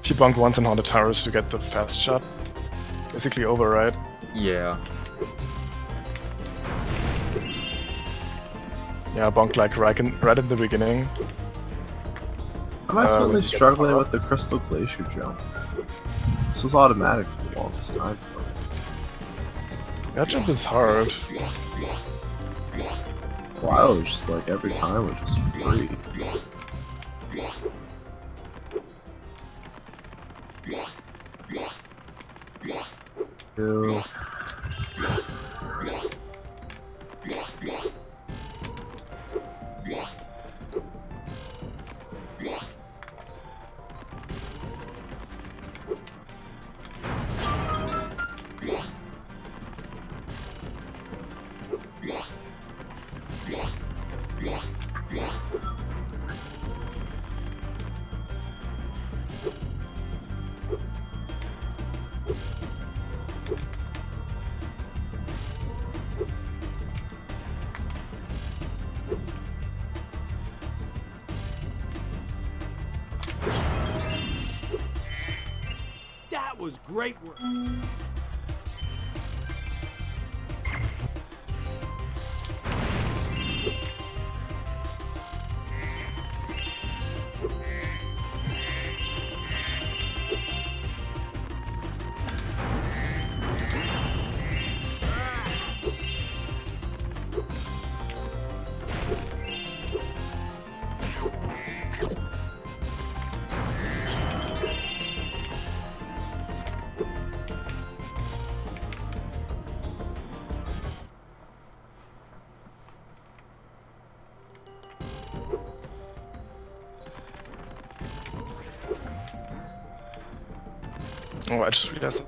If you bonk once in Haunted Towers to get the fast shot, basically over, right? Yeah. Yeah, bonk like right in, right in the beginning. I'm Uh, absolutely when you get struggling with the Crystal Glacier jump. This was automatic for the longest time. That jump is hard. Wow, it was just like every time was just free. I just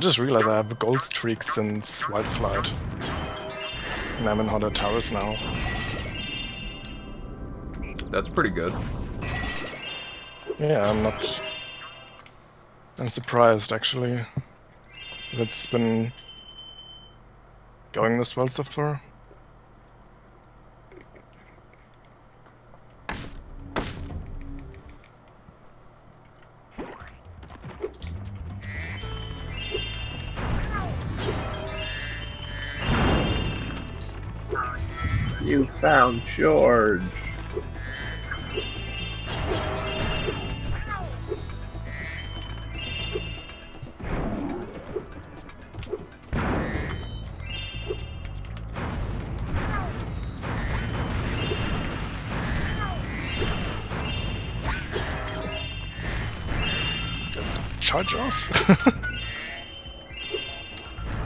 just realized I have a gold streak since Wild Flight. And I'm in Hollowed Towers now. That's pretty good. Yeah, I'm not. I'm surprised actually. It's been going this well so far. You found George. Charge off.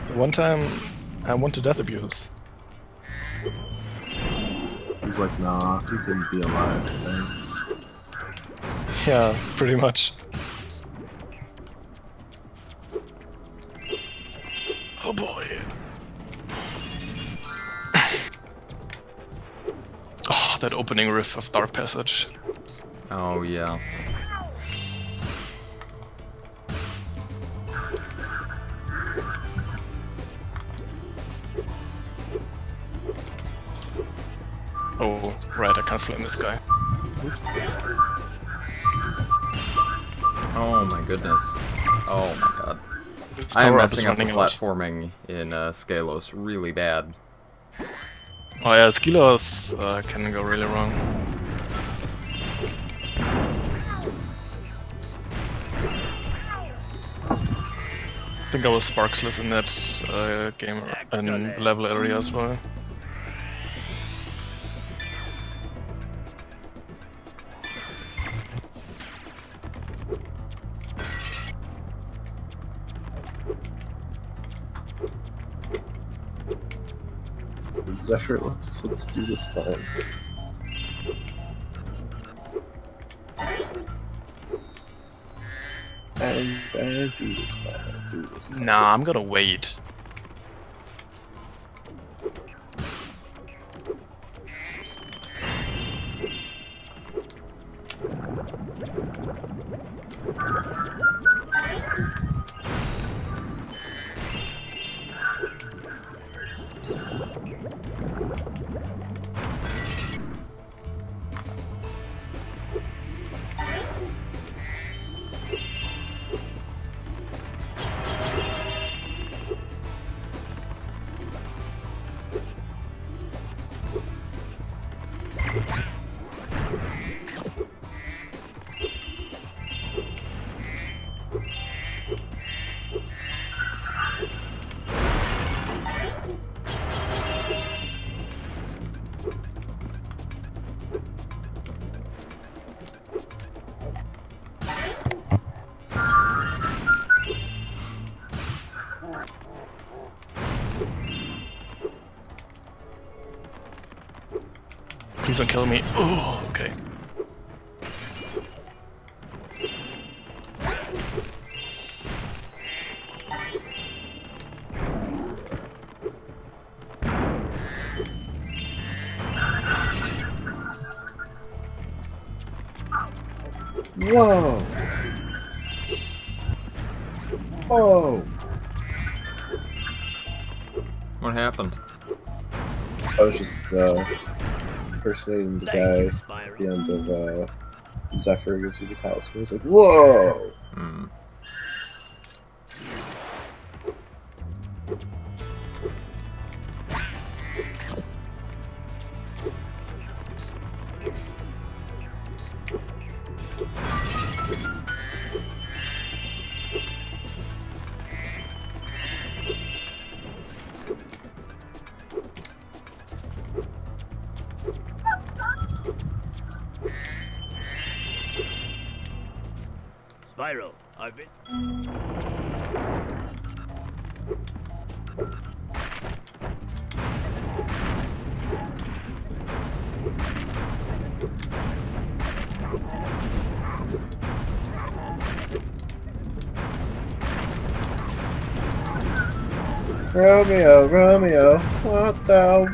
the one time I want to death abuse. He's like, nah, you can be alive, thanks. Yeah, pretty much. Oh boy. oh, that opening riff of Dark Passage. Oh yeah. Oh, right, I can't flame this guy. Oh my goodness. Oh my god. I am messing up the running out. platforming in uh, Skelos really bad. Oh yeah, Skelos uh, can go really wrong. I think I was Sparxless in that uh, game and level area as well. Zephyr, let's let's do this thing. Bang, bang, do this thing, do this thing. Nah, I'm gonna wait. Just uh, impersonating the guy at the end of uh, Zephyr gives you the talisman. He's like, whoa!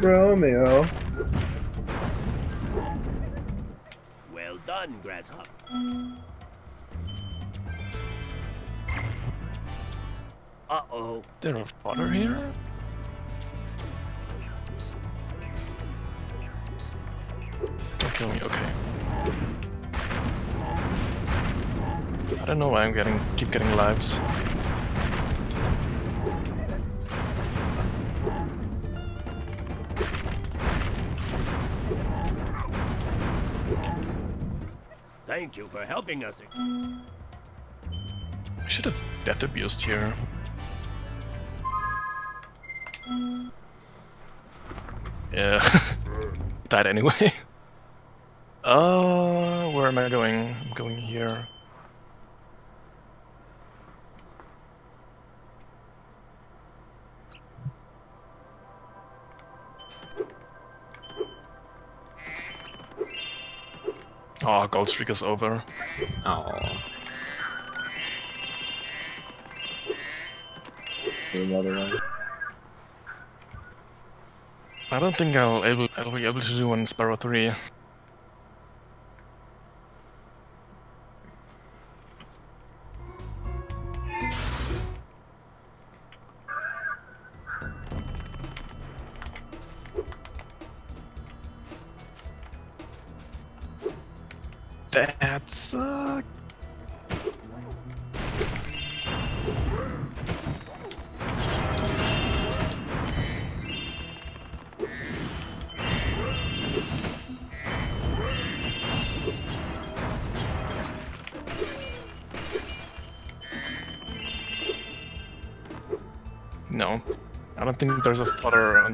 Romeo? Well done, Grasshopper. Uh oh. There a fodder here? Don't kill me, okay. I don't know why I'm getting keep getting lives. Thank you for helping us. I should have death abused here. Yeah. Died anyway. Uh, where am I going? I'm going here. Oh, gold streak is over. Oh. Another one. I don't think I'll able I'll be able to do one in Spyro 3.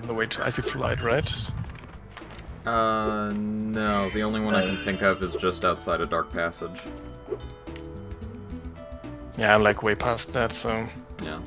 The way to Icy Flight, right? Uh, no. The only one I can think of is just outside of Dark Passage. Yeah, I'm like way past that, so Yeah.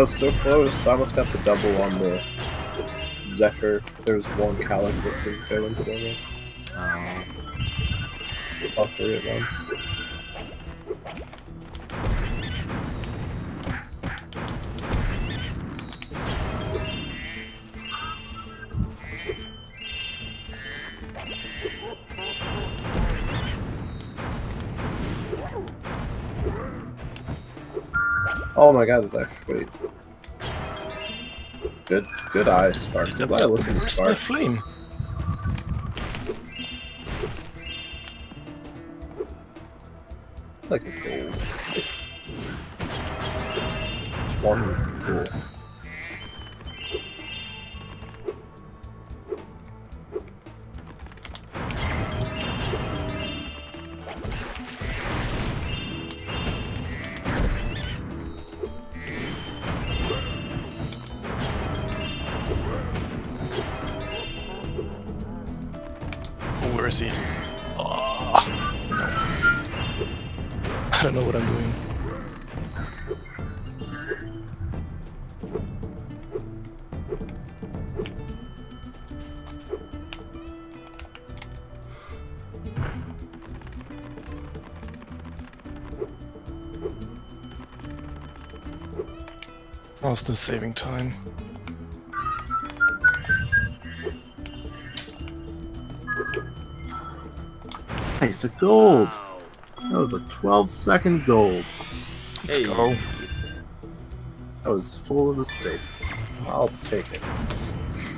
I was so close. I almost got the double on the Zephyr. There was one Calic that didn't go into the Uh, all three at once. Oh my god, did I wait? Good, eyes, Sparx. I'm glad I listened to Sparx. flame? Still saving time. Nice, a gold. That was a 12 second gold. Hey, Go. That was full of mistakes. I'll take it.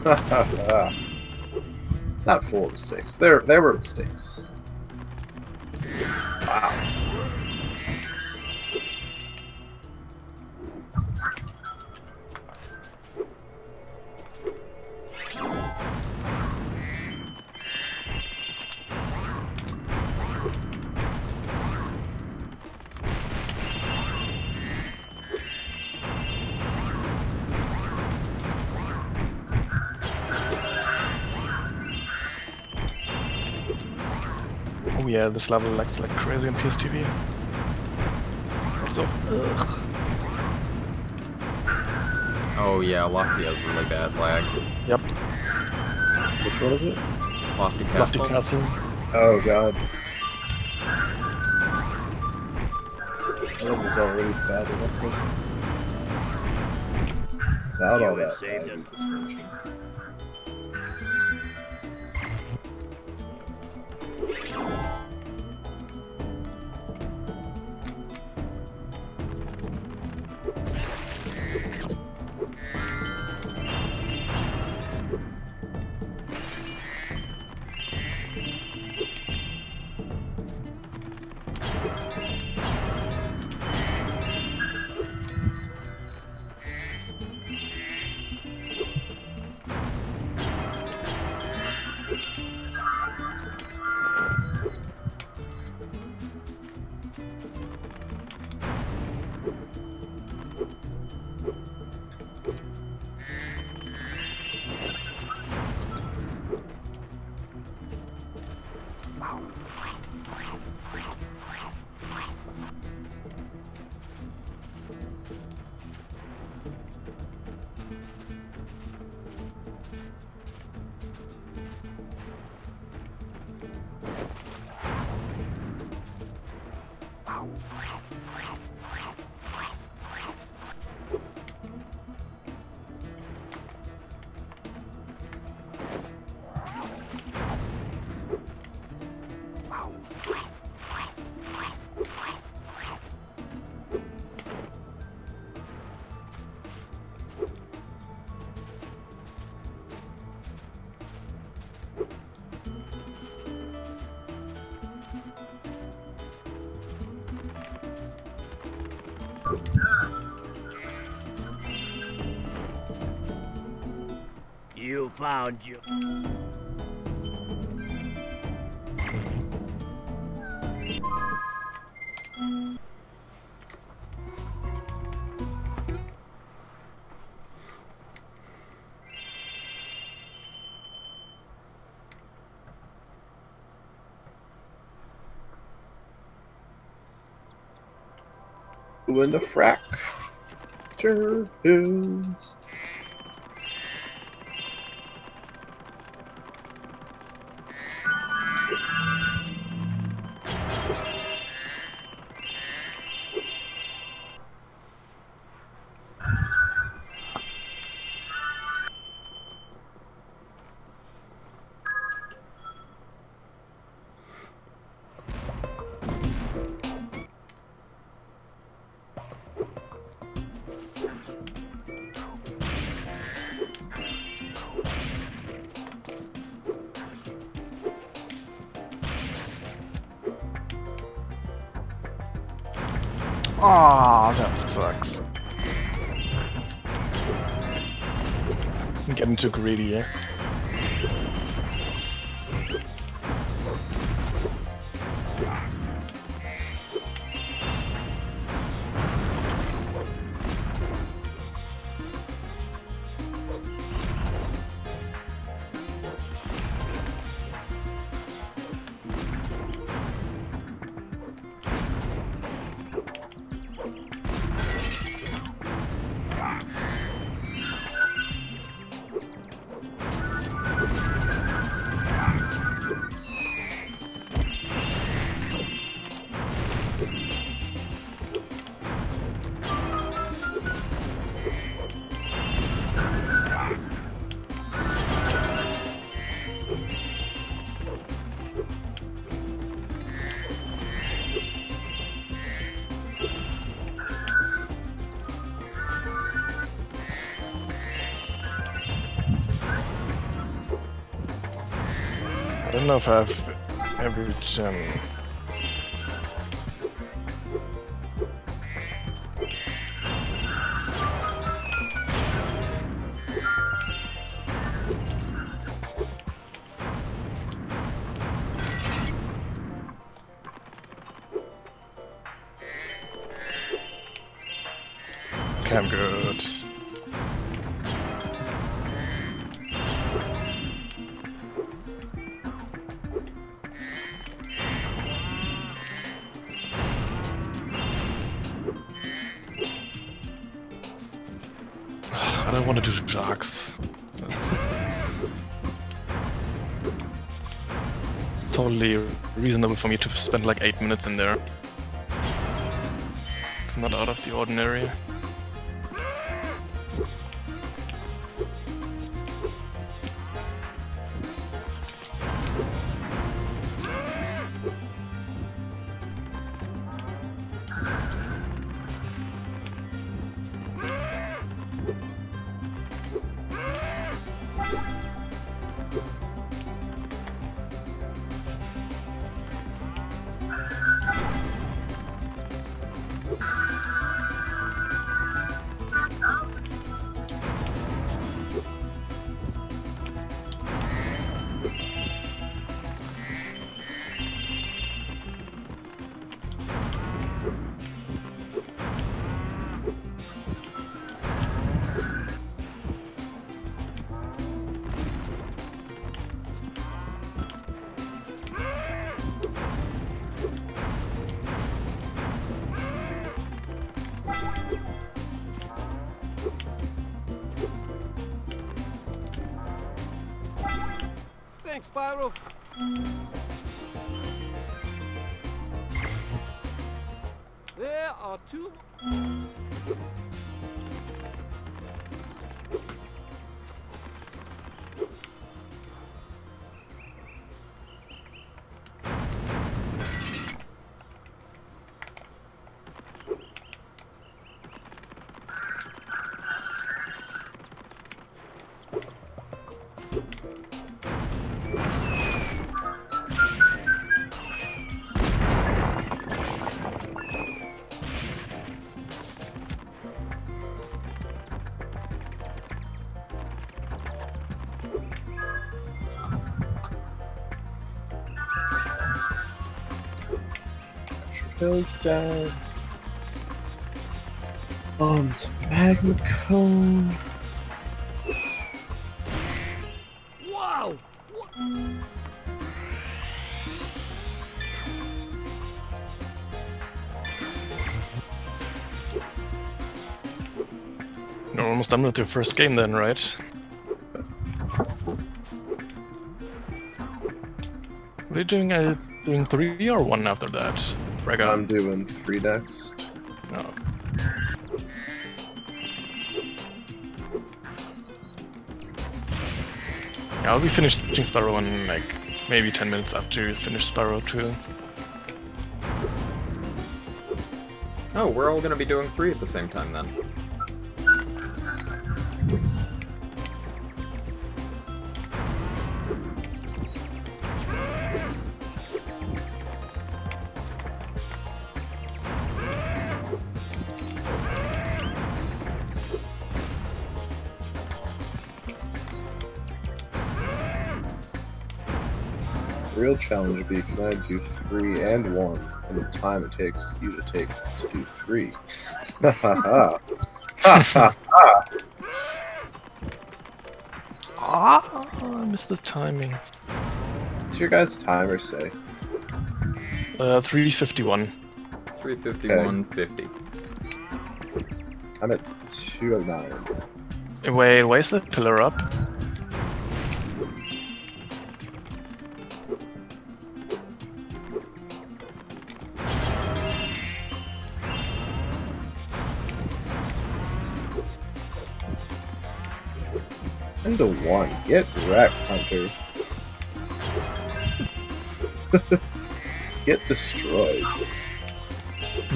Not full of mistakes. There, there were mistakes. Yeah, this level lags like crazy on PSTV. Also, ugh. oh yeah, Lofty has really bad lag. Yep, Which one is it? Lofty Castle. Lofty Castle. Castle. Oh god. That one was already bad enough, was it? Without all that lag description. Found you. The frack? Sure too greedy, eh? Know if I have every um, for me to spend like 8 minutes in there. It's not out of the ordinary. Feels bad. Um, some magma cone. Wow! You're almost done with your first game then, right? What are you doing? Uh, doing three or one after that? Rega? I'm doing three next. No. Oh. Yeah, I'll be finishing Spyro in like maybe 10 minutes after you finish Sparrow too. Oh, we're all gonna be doing three at the same time then. Challenge be can I do three and one in the time it takes you to take to do three? Ha ha ha. Ha ha ha. Ah, I missed the timing. What's your guys' timer say? Uh, 351. 351.50. I'm at 209. Wait, why is that pillar up? Get wrecked, Hunter. Get destroyed.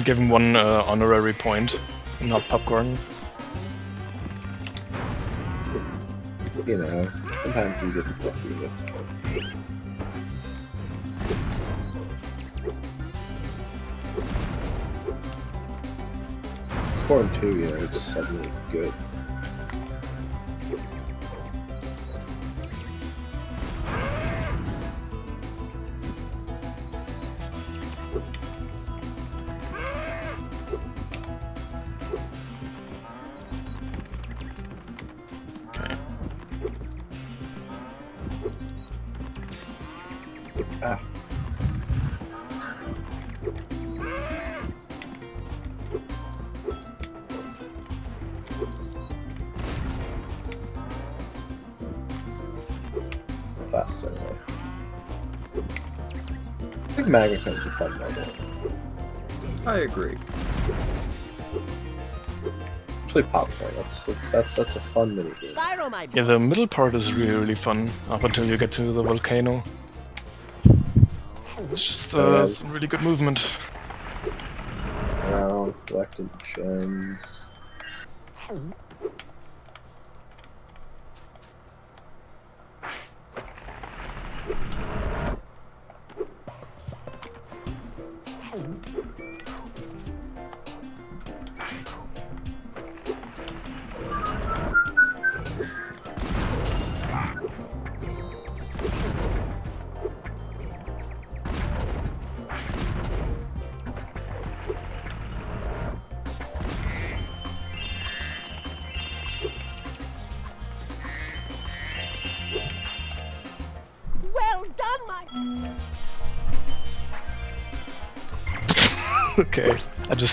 Give him one uh, honorary point, not popcorn. You know, sometimes you get lucky and get spoiled. Corn too, you know, just suddenly it's good. I a fun level. I agree. Actually, popcorn. That's that's that's that's a fun mini game. Spyro, Yeah, the middle part is really, really fun up until you get to the volcano. It's just uh, Oh, some really good movement. Around collecting gems.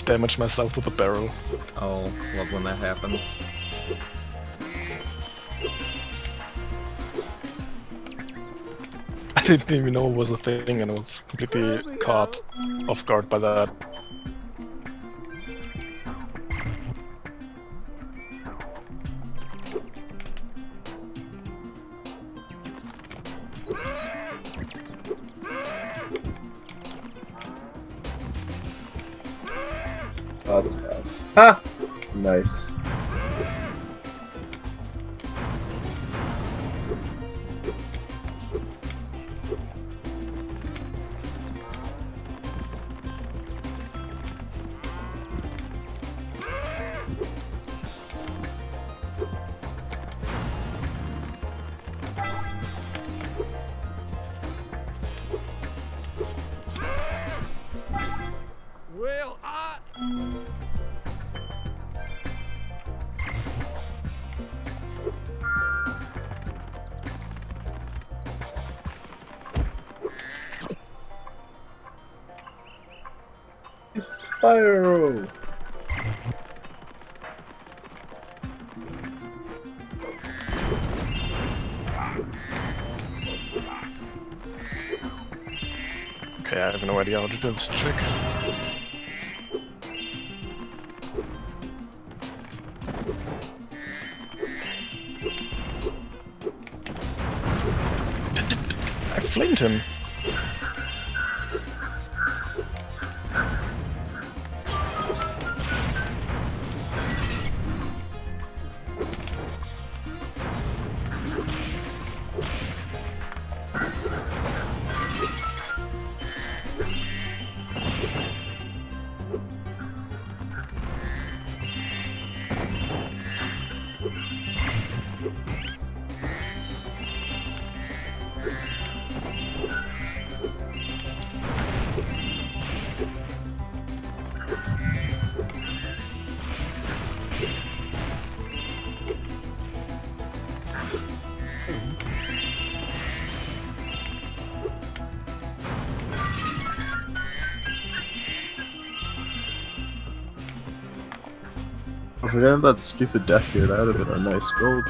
Okay, I just damaged myself with a barrel. Oh, love when that happens. I didn't even know it was a thing and I was completely caught off guard by that. We didn't have that stupid death here, that would have been a nice gold.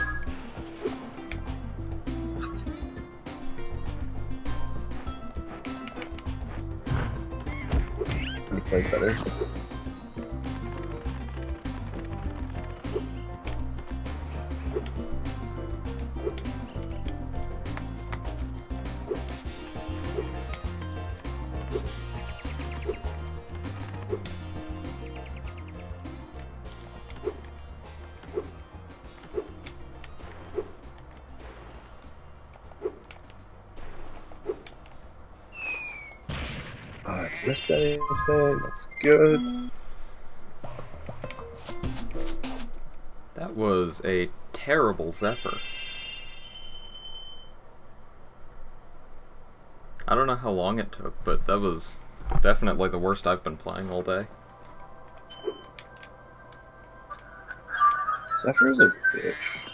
Zephyr. I don't know how long it took, but that was definitely the worst I've been playing all day. Zephyr's a bitch.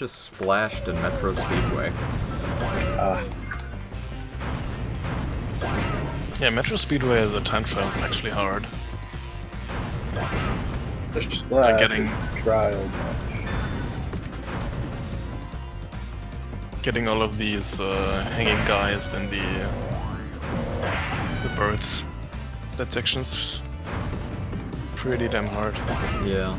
Just splashed in Metro Speedway. Ah, yeah, Metro Speedway, the time trial is actually hard. there's splash. getting- It's the trial. Getting all of these uh, hanging guys and the the birds, that section's pretty damn hard. Yeah.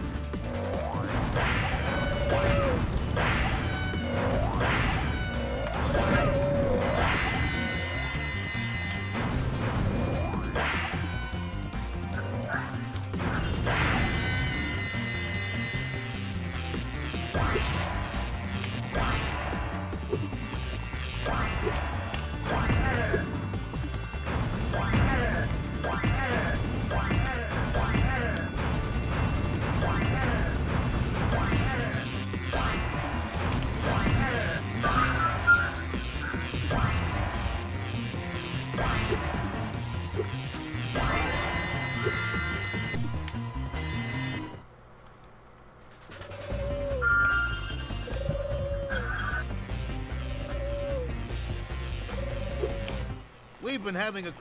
Having a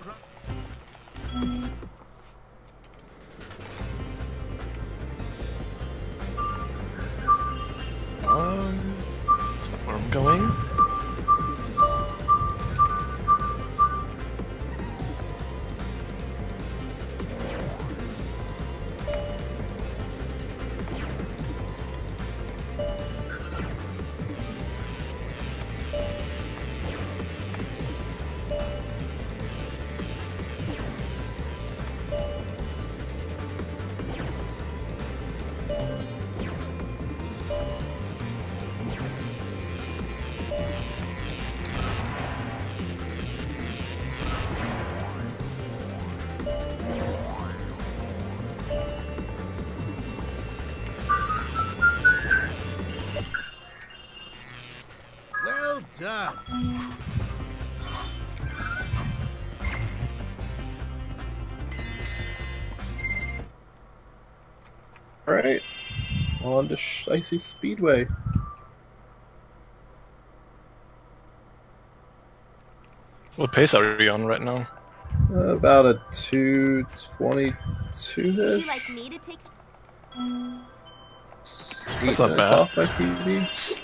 to Icy Speedway. What pace are we on right now? Uh, about a 222 Would ish. you like me to take Eight not bad. off my PB.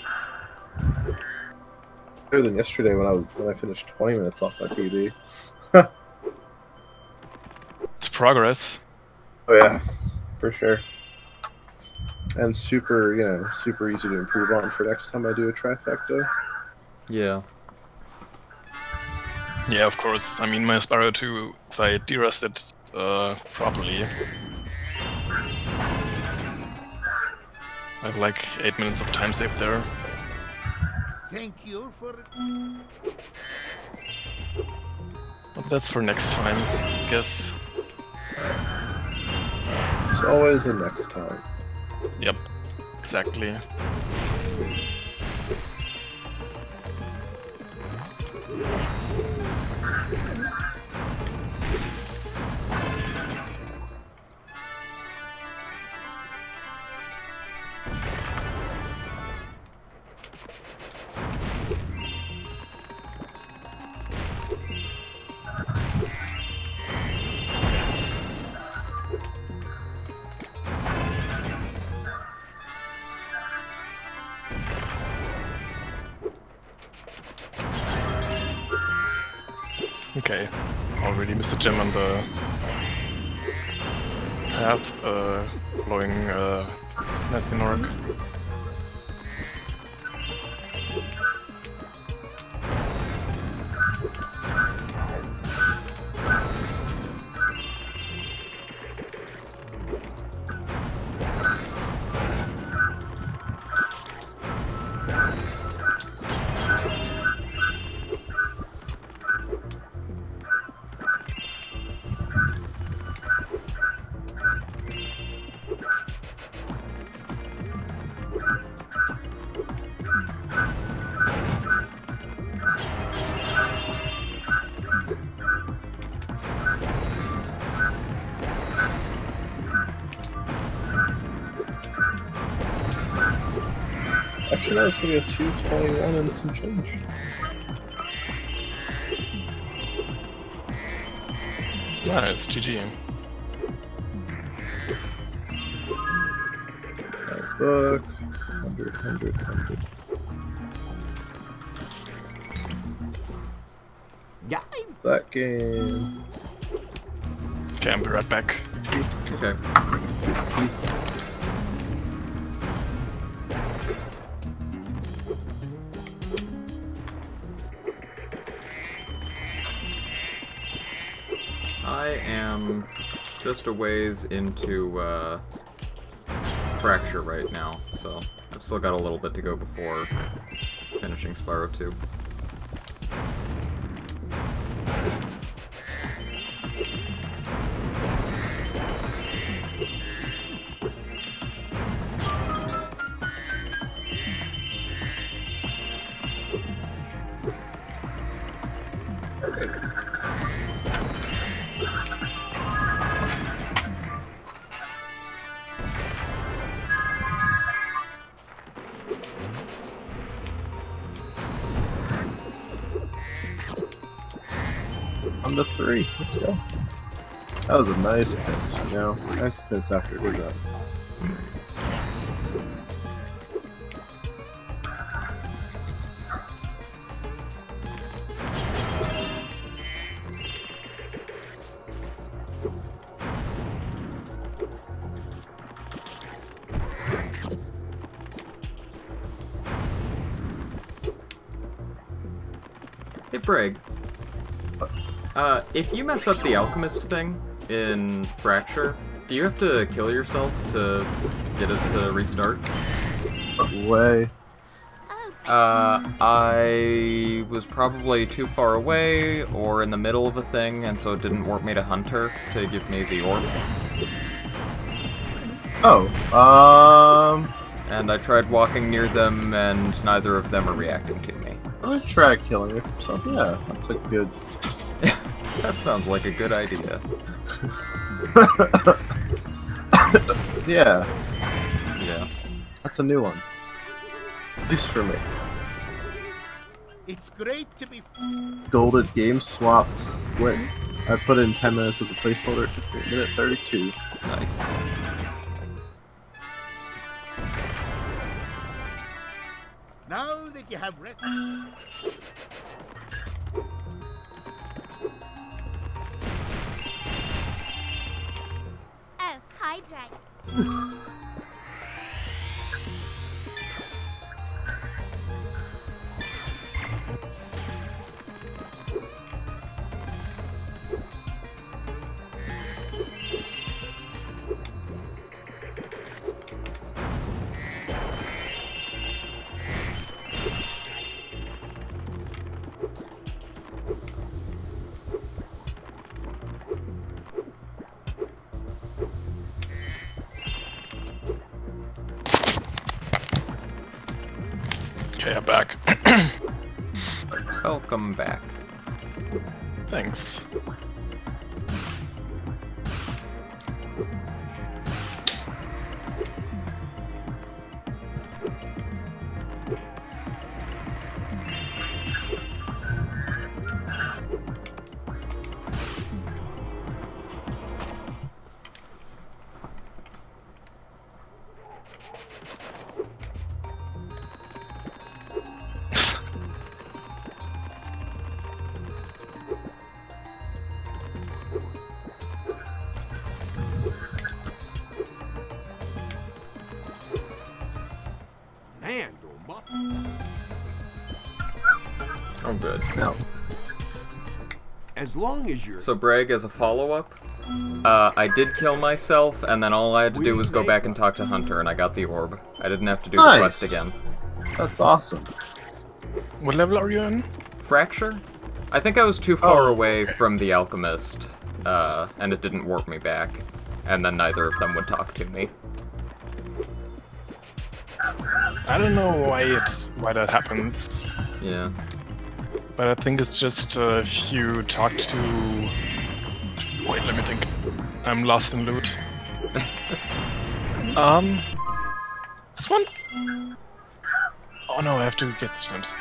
Better than yesterday when I was when I finished 20 minutes off my PB. It's progress. Oh yeah, for sure. And super, you know, super easy to improve on for next time I do a trifecta. Yeah. Yeah, of course. I mean, my Spyro 2, if I derested uh, properly. I have like 8 minutes of time saved there. Thank you for. But that's for next time, I guess. There's always a next time. Yep, exactly. Actually, no, it's gonna be a 221 and some change. Ah, it's GG. Alright, book. 100, 100, 100. Yeah. That game. Okay, I'll be right back. Okay. Just a ways into uh, Fracture right now, so I've still got a little bit to go before finishing Spyro 2. Three. Let's. That was a nice piss, you know? Nice piss after we're done. If you mess up the alchemist thing in Fracture, do you have to kill yourself to get it to restart? Way. Uh, I was probably too far away or in the middle of a thing, and so it didn't warp me to Hunter to give me the orb. Oh, um. And I tried walking near them, and neither of them are reacting to me. I'm gonna try killing yourself. Yeah, that's a good. That sounds like a good idea. yeah, Yeah. that's a new one. At least for me. It's great to be. Golded game swap split. I put in 10 minutes as a placeholder. It took me minute 32. Nice. Now that you have rest. Hi, Dragon. long as you're So, Bragg, as a follow up, uh, I did kill myself, and then all I had to do was go back and talk to Hunter, and I got the orb. I didn't have to do Nice. the quest again. That's awesome. What level are you in? Fracture? I think I was too far Oh, away from the alchemist, uh, and it didn't warp me back. And then neither of them would talk to me. I don't know why it why that happens, Yeah. But I think it's just uh, if you talk to. Wait, let me think. I'm lost in loot. um, this one. Oh no, I have to get the swims.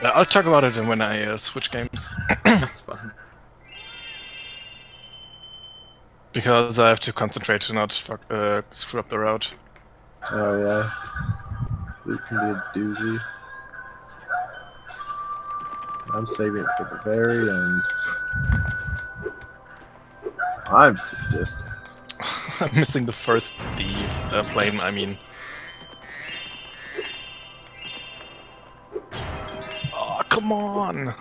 Uh, I'll talk about it when I uh, switch games. That's fine. Because I have to concentrate to not fuck, uh, screw up the route. Oh yeah. It can be a doozy. I'm saving it for the very end. I'm sadistic. I'm missing the first thief uh, plane, I mean. Oh, come on!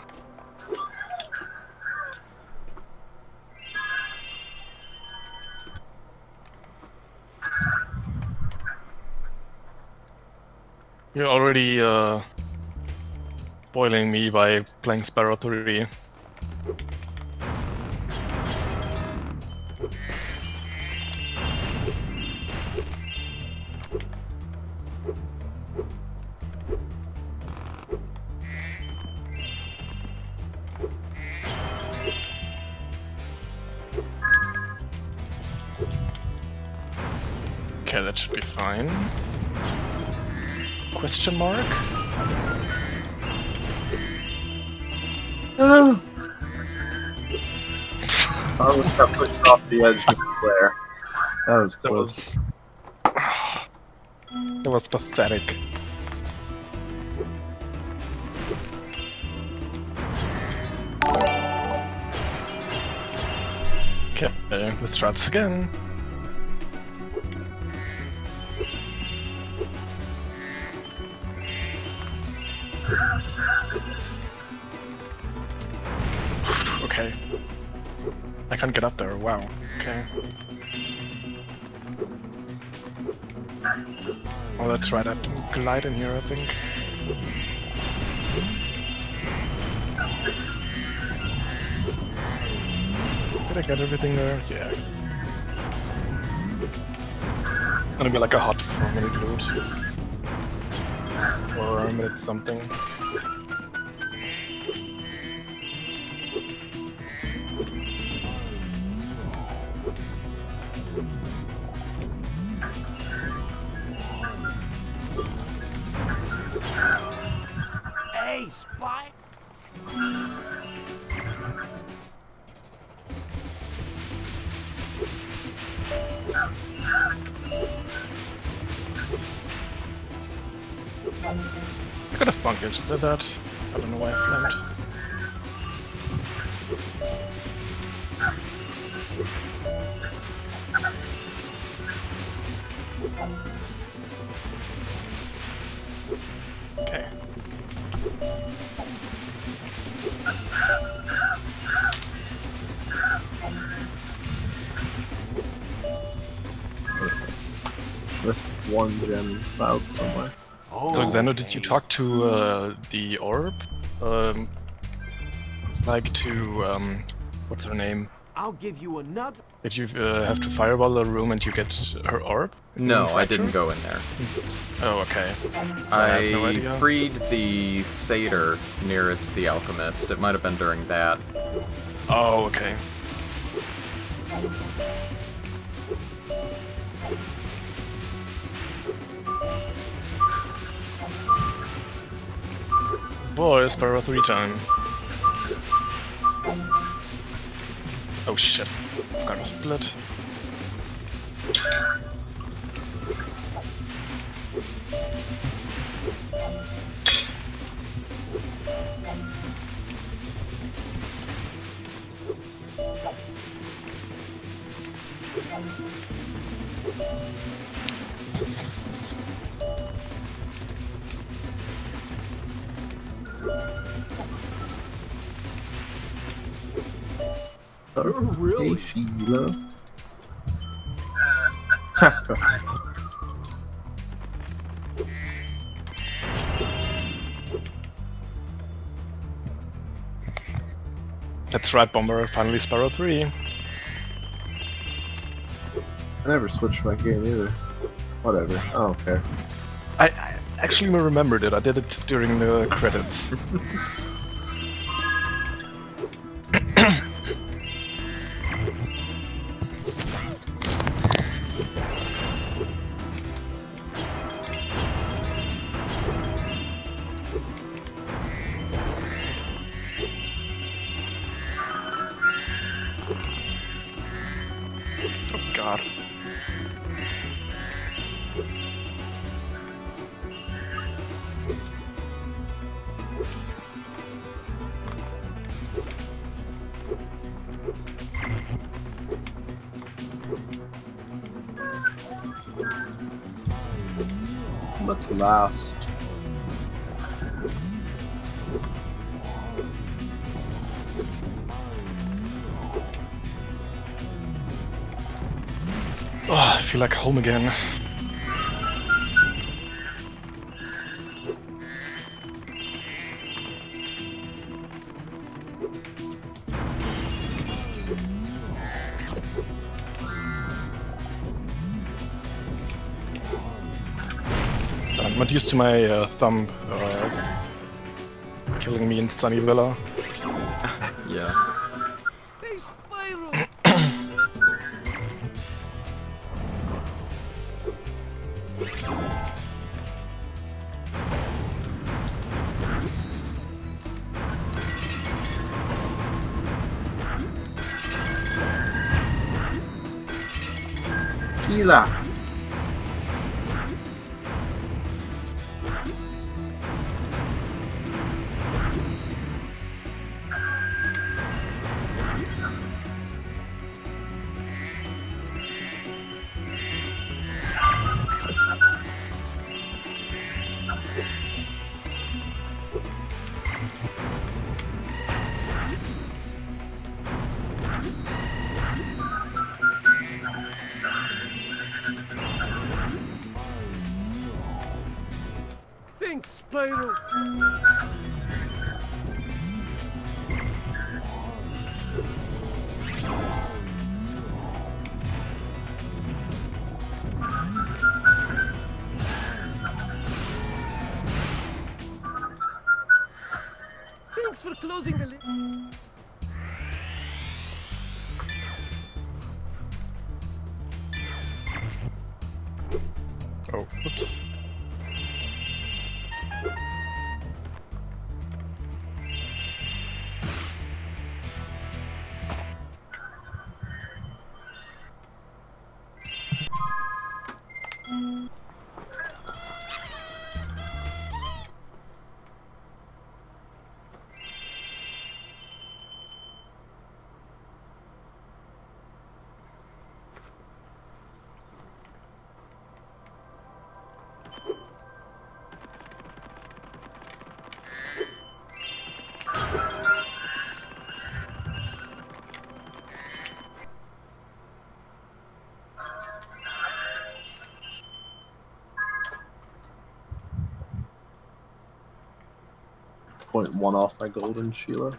You're already uh, spoiling me by playing Spyro 3. Okay, that should be fine. Question mark? I was got pushed off the edge with the flare. That was That close. was... That was pathetic. Okay, let's try this again. I can't get up there, wow. Okay. Oh, that's right, I to glide in here, I think. Did I get everything there? Yeah. It's gonna be like a hot 4 minute loot. 4 minutes something. Cloud somewhere. Oh, So, Xeno, did you talk to uh, the orb? Um, like to, um, what's her name? I'll give you another. Did you uh, have to fireball the room and you get her orb? No, I didn't go in there. Oh, okay. I I, no freed the satyr nearest the alchemist. It might have been during that. Oh, okay. Boy, Spyro 3 time. Oh shit. I Forgot to split. That's right, Bomber. Finally Spyro 3. I never switched my game either. Whatever. I don't care. I, I actually remembered it. I did it during the credits. my uh, thumb uh, killing me in Sunny Villa. One off my golden Sheila.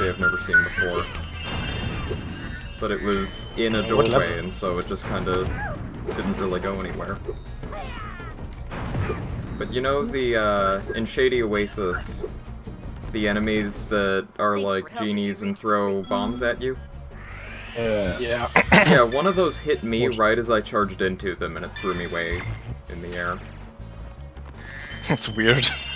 Kind I've never seen before. But it was in a doorway, and so it just kind of didn't really go anywhere. But you know the, uh, in Shady Oasis, the enemies that are like genies and throw bombs at you? Yeah. Yeah. yeah, one of those hit me right as I charged into them, and it threw me way in the air. That's weird.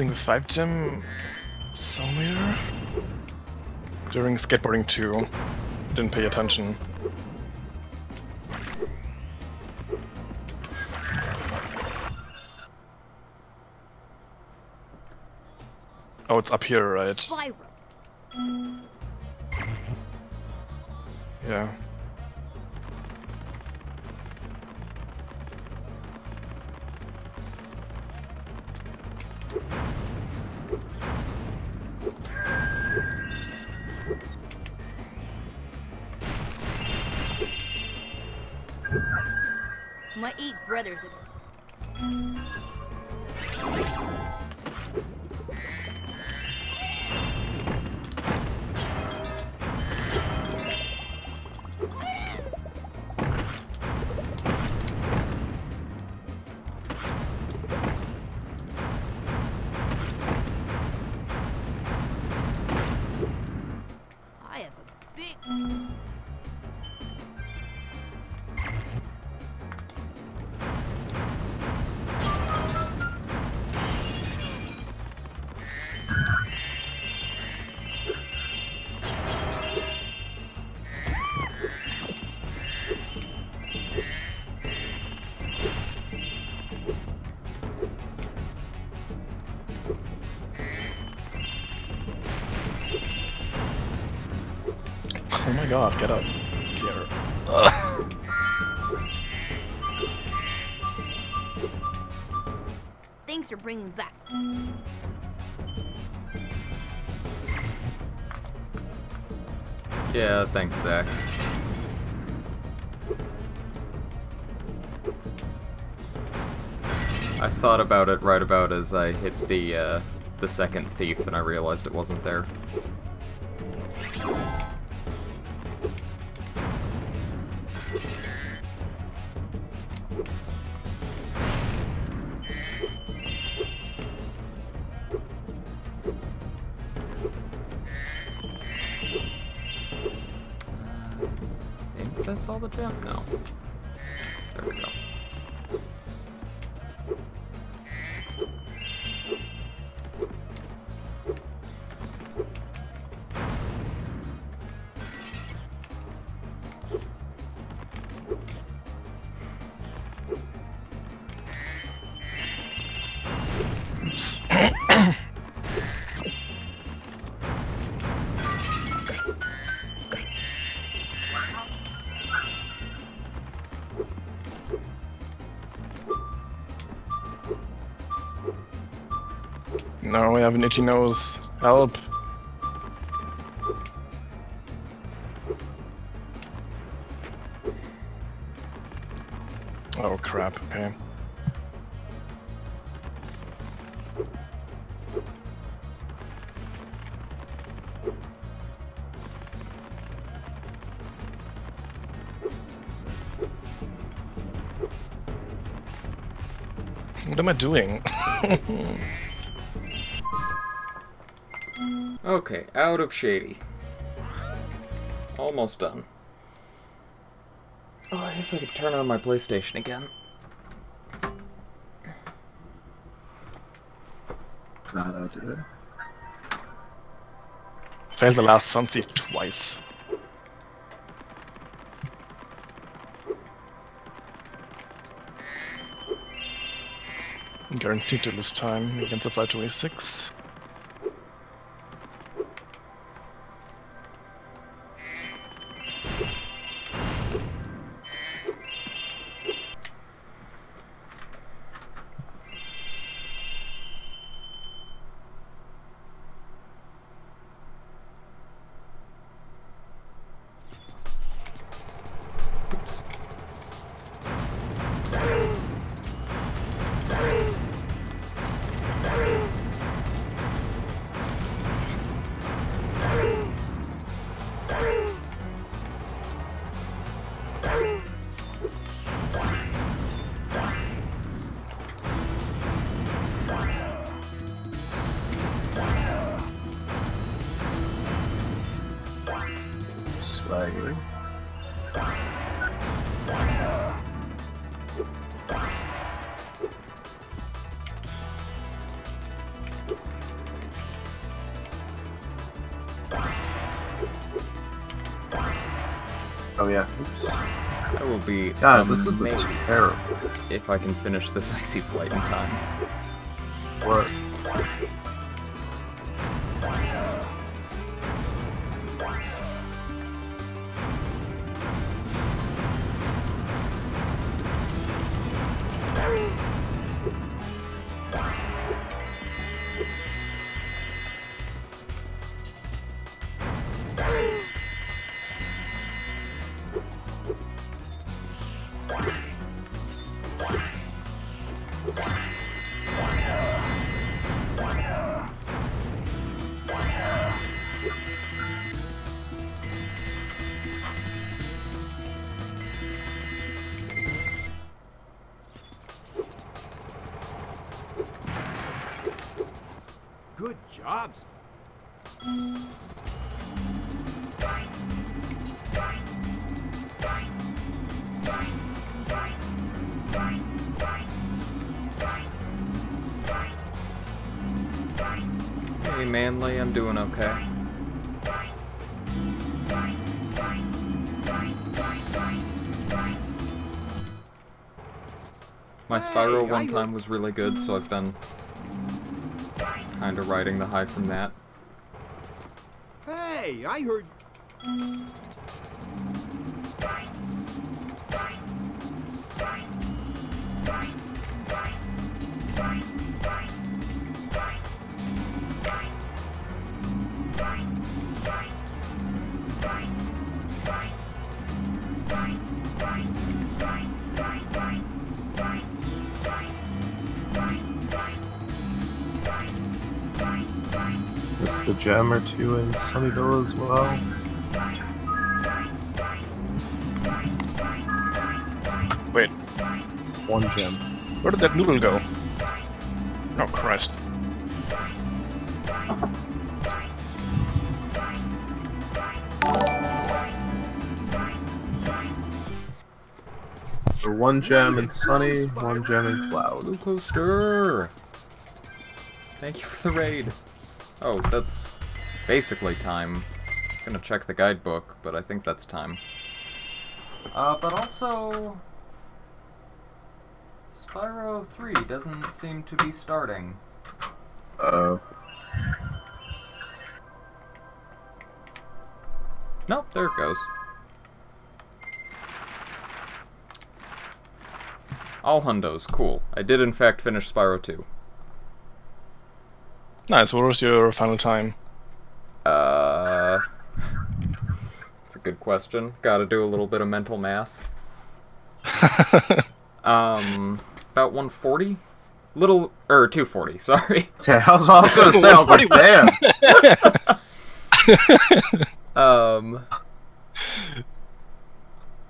The 5 gem somewhere. During skateboarding 2. Didn't pay attention. Oh, it's up here, right? Spiral. My god, get up. Here. Ugh. Thanks for bringing back. Yeah, thanks, Zach. I thought about it right about as I hit the, uh, the second thief and I realized it wasn't there. Have an itchy nose. Help. Oh crap, okay. What am I doing? Okay, out of Shady. Almost done. Oh, I guess I could turn on my PlayStation again. That I did. Failed the last Sunseed twice. Guaranteed to lose time against the 526. God, this is terrible. if I can finish this icy flight in time. What? Spyro one time was really good, so I've been kind of riding the high from that. Hey, I heard. Gem or two in Sunny Villa as well? Wait, One gem. where did that noodle go? Oh Christ. So one gem in Sunny, one gem in Cloud. Blue Coaster! Thank you for the raid. Oh, that's basically time. gonna check the guidebook, but I think that's time. Uh, but also... Spyro 3 doesn't seem to be starting. Uh, Nope, there it goes. All hundos, cool. I did in fact finish Spyro 2. Nice, what was your final time? Uh... That's a good question. Gotta do a little bit of mental math. Um, about 140? Little, er, 240, sorry. okay, I was, I was gonna say, I was like, damn. Um,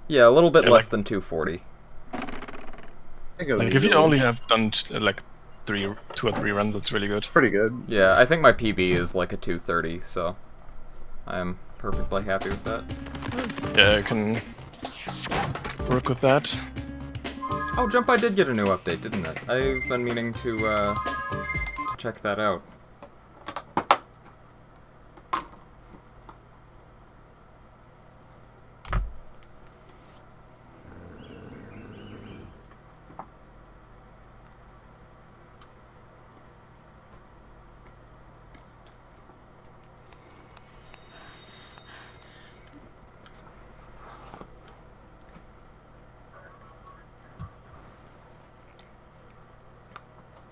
yeah, a little bit Yeah, less like- than 240. I think like if you only have done like three, two or three runs, that's really good. pretty good. Yeah, I think my PB is like a 230, so I'm perfectly happy with that. Yeah, I can work with that. Oh, Jump I did get a new update, didn't it? I've been meaning to, uh, to check that out.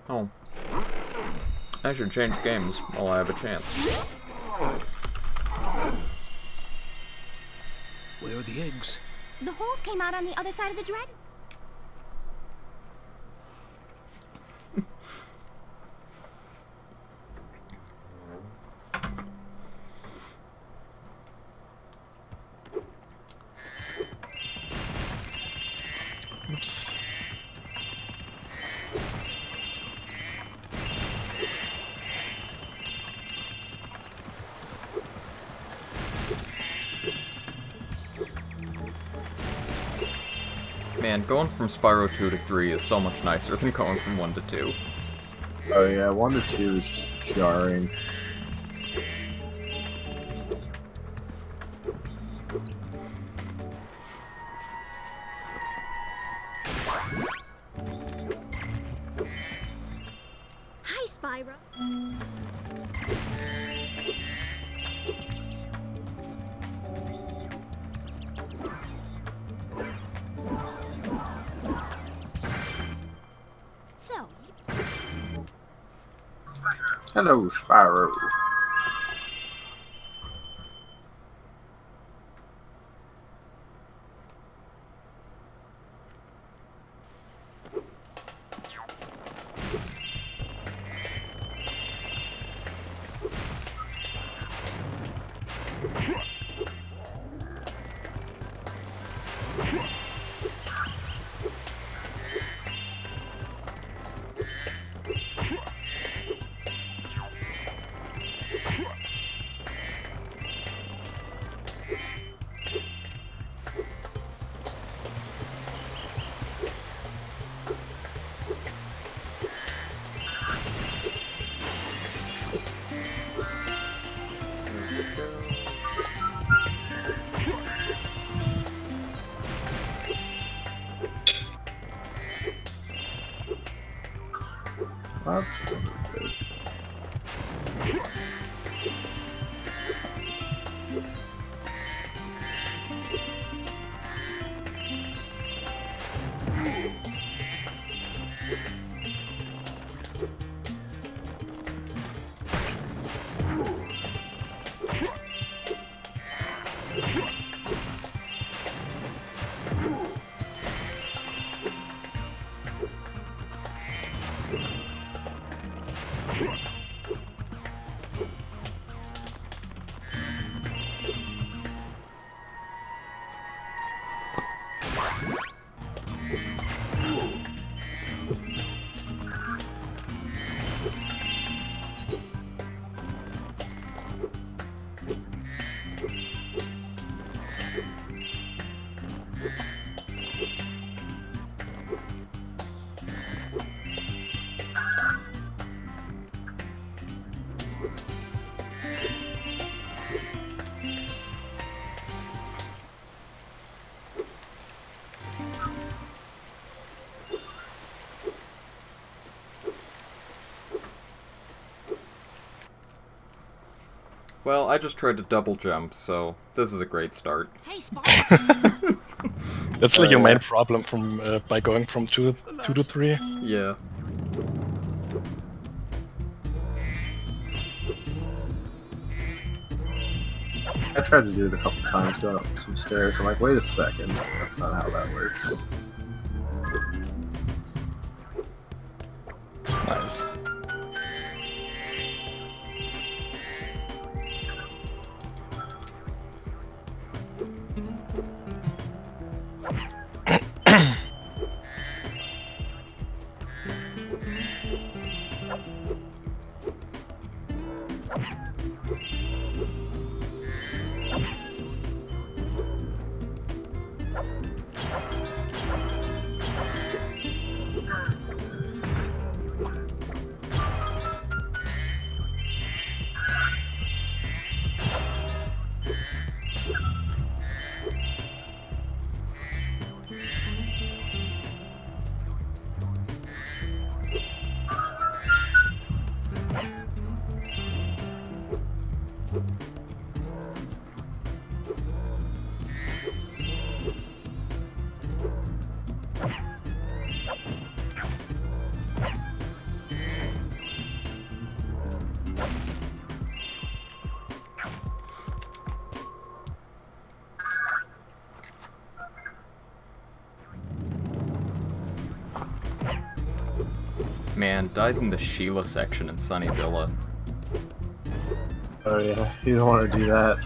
Oh. I should change games while I have a chance. Where are the eggs? The holes came out on the other side of the dragon. Going from Spyro 2 to 3 is so much nicer than going from 1 to 2. Oh yeah, one to two is just jarring. Spyro. I just tried to double jump, so this is a great start. hey, That's like your Uh, main problem from uh, by going from two two to three. Yeah. I tried to do it a couple times going up some stairs. I'm like, wait a second, that's not how that works. Sheila section in Sunny Villa. Oh yeah, you don't want to do that.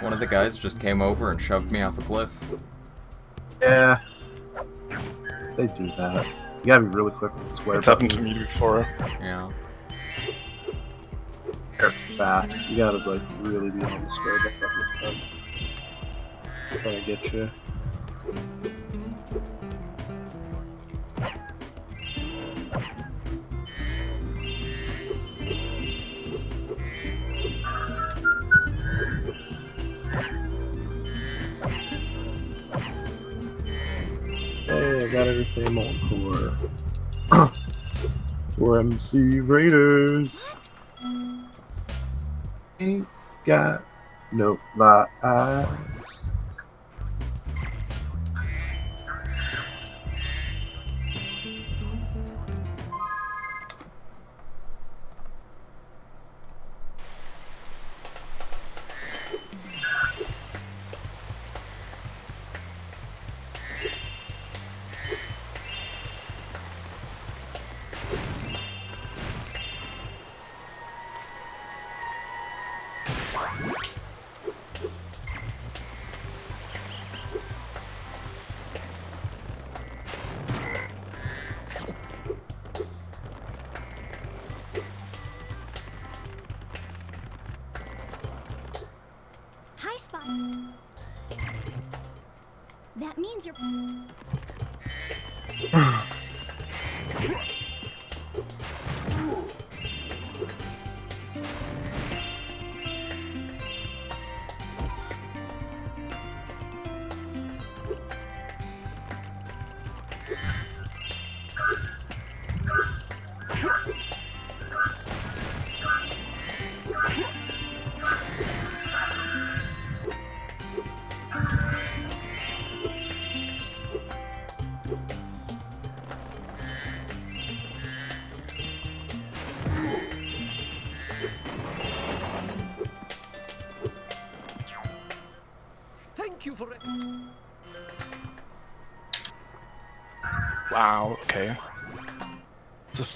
One of the guys just came over and shoved me off a cliff. Yeah. They do that. You gotta be really quick with the square It's happened to me before. Yeah. They're fast. You gotta like really be on the square button with them. Trying to get you. MC Raiders. Ain't got no lies.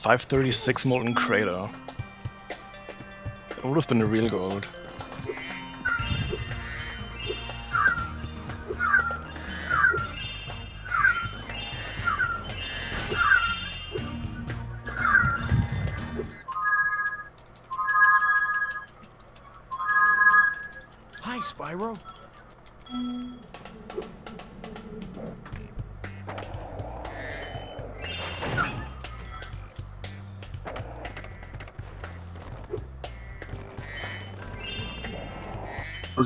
536 Molten Crater. It would have been a real gold.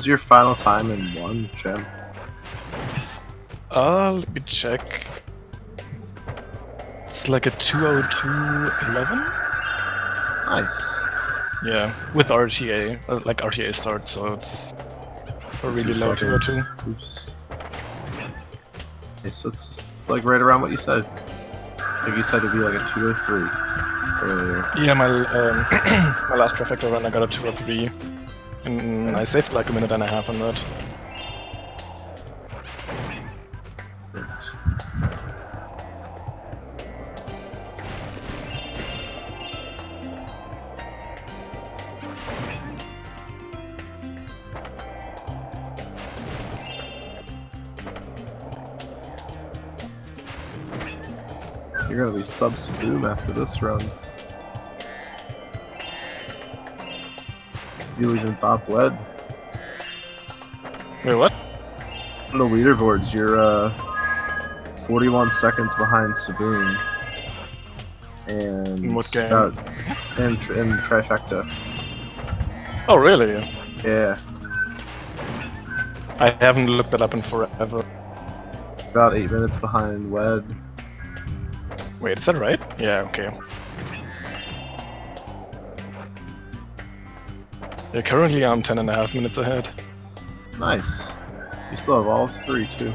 Was your final time in one, Jim? Uh, let me check. It's like a 202.11? Nice. Yeah, with RTA, uh, like RTA start, so it's a really low seconds. 202. Oops. It's, it's, it's like right around what you said. Think you said it'd be like a 203 earlier. Yeah, my um, my last trifecta run I got a 203. I saved like a minute and a half on that. You're gonna be sub boom after this run. You leaving Bob Wed. Wait, what? On the leaderboards, you're uh 41 seconds behind Saboon. And In what game? about tr- in trifecta. Oh, really? Yeah, I haven't looked that up in forever. about eight minutes behind Wed. Wait, is that right? Yeah, okay. Yeah, currently I'm 10 and a half minutes ahead. Nice. You still have all three too.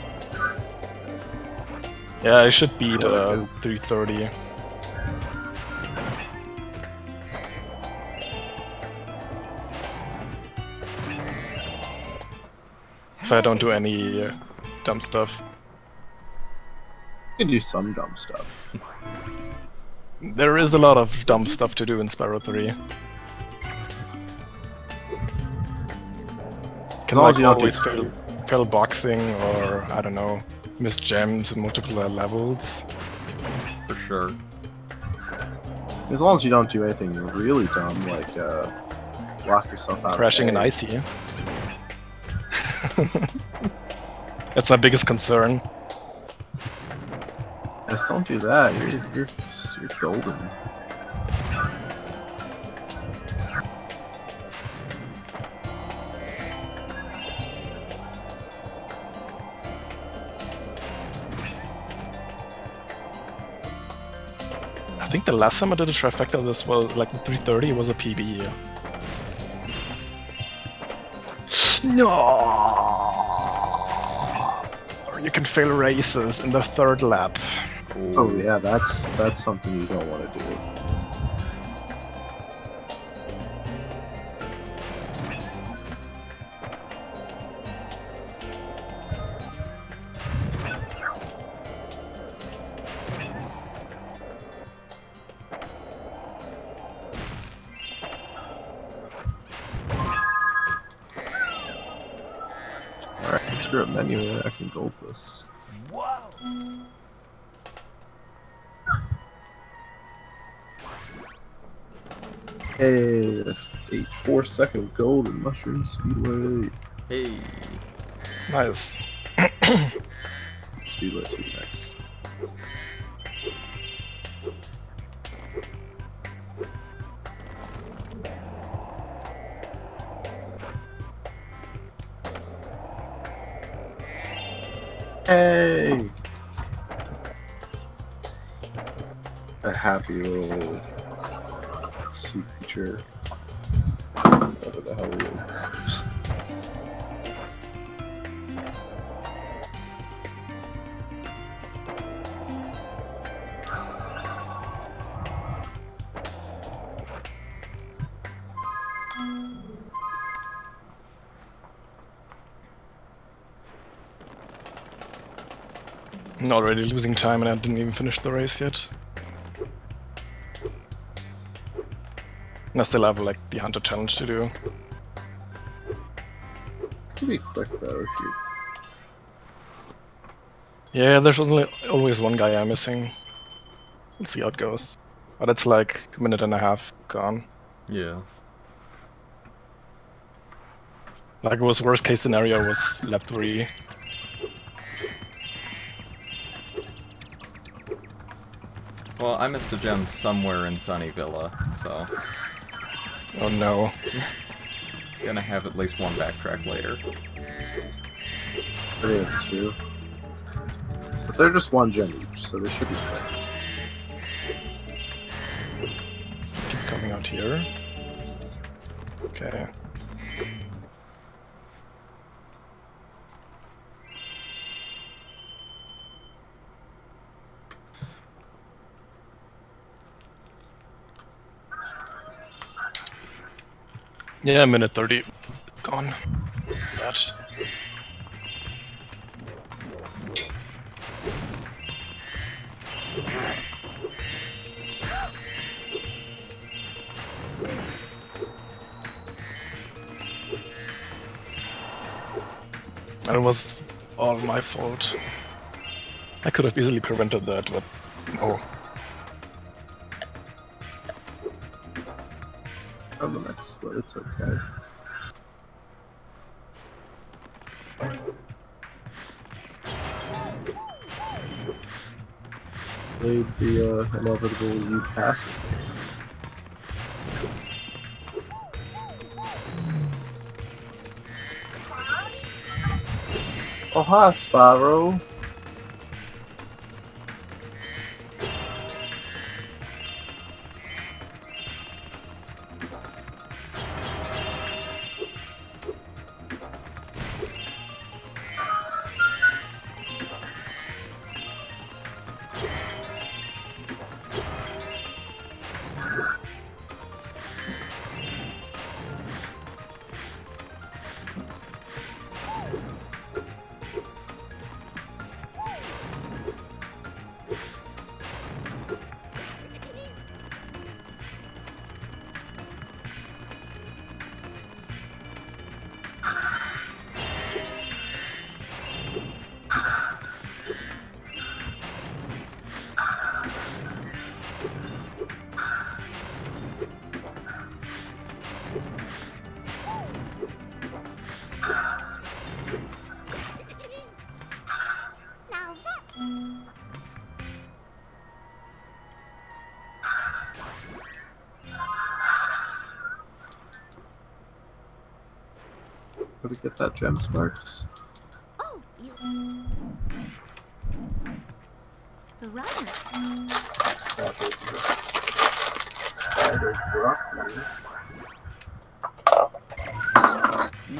Yeah, I should beat uh, 330. If I don't do any uh, dumb stuff. You can do some dumb stuff. There is a lot of dumb stuff to do in Spyro 3. Can long as like you don't do- always fail, fail boxing or I don't know, miss gems in multiple uh, levels. For sure. As long as you don't do anything really dumb, like uh, lock yourself out. of Crashing an A. icy. That's my biggest concern. Just don't do that. You're you're you're golden. The last time I did a trifecta this was like in 330 was a PB. No! Or you can fail races in the third lap. Oh yeah, that's that's something you don't want to do. Four second gold in Mushroom Speedway. Hey. Nice. Speedway too nice. Hey! A happy little sea creature. Already losing time and I didn't even finish the race yet. And I still have like the hunter challenge to do. Can be quick though if you Yeah, there's only always one guy I'm missing. We'll see how it goes. But it's like a minute and a half gone. Yeah. Like it was worst case scenario was lap three. Well, I missed a gem somewhere in Sunny Villa, so Oh no. gonna have at least one backtrack later. Three and two. But they're just one gem each, so they should be quick. Keep coming out here. Okay. Yeah, minute 30. Gone. That. That was all my fault. I could have easily prevented that, but no. On but it's okay. Played the uh, inevitable you passing. Oh hi, Spyro. That gem sparks? Oh, you. The runner.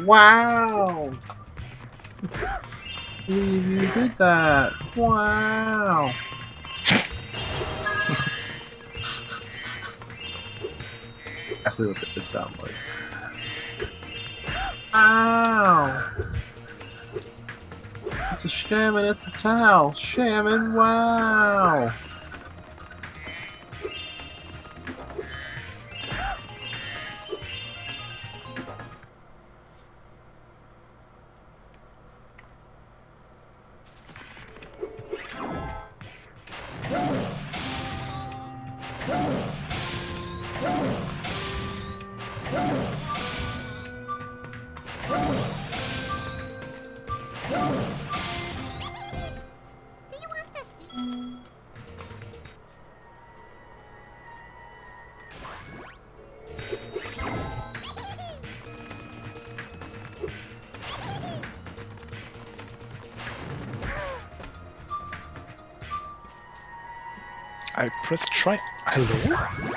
Wow! You did that. Wow! exactly what it sound like. Ow! It's a shaman, it's a towel. Shaman, wow!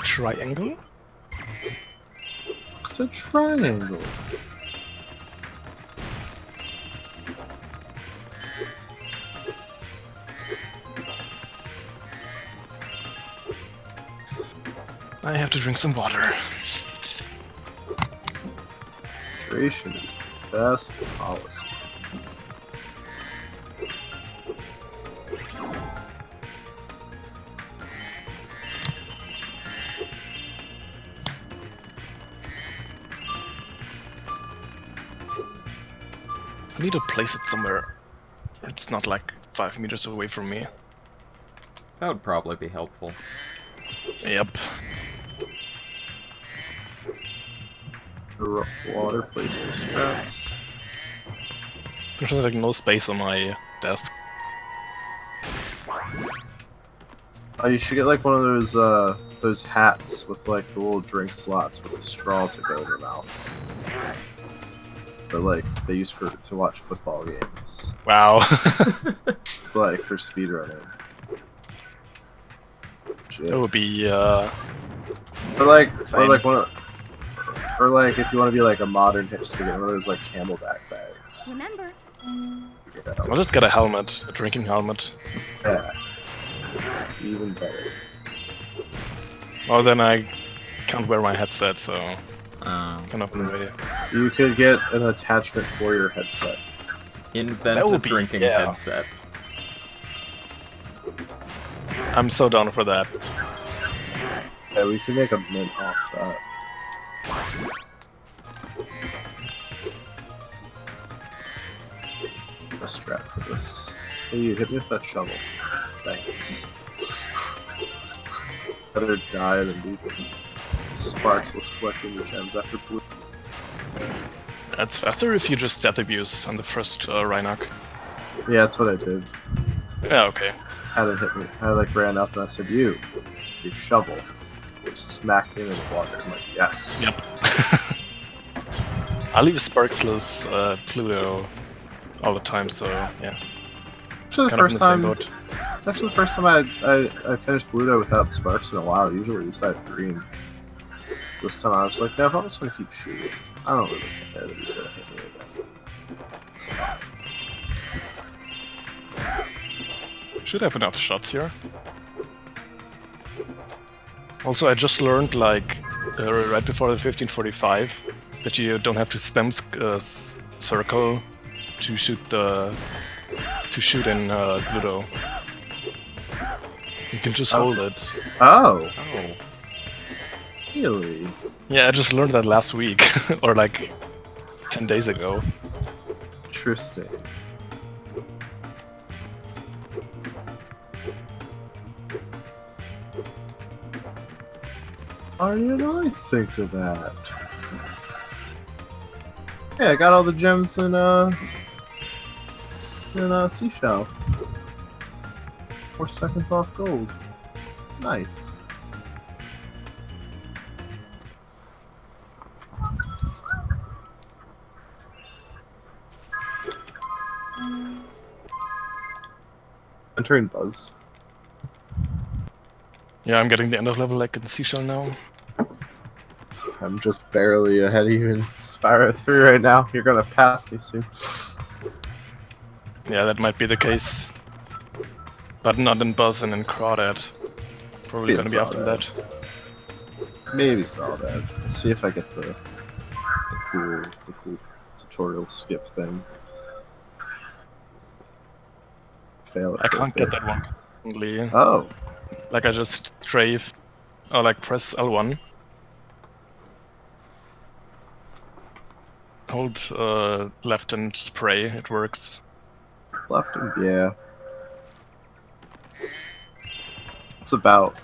Triangle? It's a triangle. I have to drink some water. Hydration is the best policy. Need to place it somewhere. It's not like five meters away from me. That would probably be helpful. Yep. The ro- water placement strats. There's like no space on my desk. Oh, you should get like one of those uh those hats with like the little drink slots with the straws that go in your mouth. But like they use for to watch football games, Wow. like for speedrunning. Shit. that would be uh Or like, or like one, of, or like if you want to be like a modern hipster, get one of those like camelback bags. Remember, Yeah, I'll just get a helmet, a drinking helmet. yeah. even better. Well then I can't wear my headset, so Kind of really You could get an attachment for your headset. invent would a be- drinking yeah. headset. I'm so down for that. Yeah, we could make a mint off that. A strap for this. Hey, you hit me with that shovel. Thanks. Better die than be Sparxless collecting the gems after blue. It's faster if you just stat abuse on the first uh, Rhinoc. Yeah, that's what I did. Yeah, okay. Had it hit me. I like ran up and I said, "You, your shovel." It smacked me in the water. I'm like, "Yes." Yep. I leave Sparxless uh, Pluto all the time, so yeah. Actually, the Kind first time. boat. It's actually the first time I, I, I finished Pluto without Sparx in a while. Usually it's that green. This time I was like, no, I'm just gonna keep shooting. I don't really care that he's gonna hit me again. It's fine. Should have enough shots here. Also, I just learned, like, uh, right before the 1545, that you don't have to spam uh, circle to shoot the to shoot in uh, Pluto. You can just Oh. hold it. Oh, Oh. Really? Yeah, I just learned that last week, or like 10 days ago. Interesting. Why did I think of that? Yeah, I got all the gems in uh in uh seashell. Four seconds off gold. Nice. Entering Buzz. Yeah, I'm getting the end of level like in Seashell now. I'm just barely ahead of you in Spyro 3 right now. You're gonna pass me soon. Yeah, that might be the case. But not in Buzz and in Crawdad. Probably gonna be after that. Maybe Crawdad. Let's see if I get the, the cool the cool tutorial skip thing. Fail I can't get that one. Only, Oh, like I just strafe, or like press L1. Hold uh, left and spray, it works. left and yeah. It's about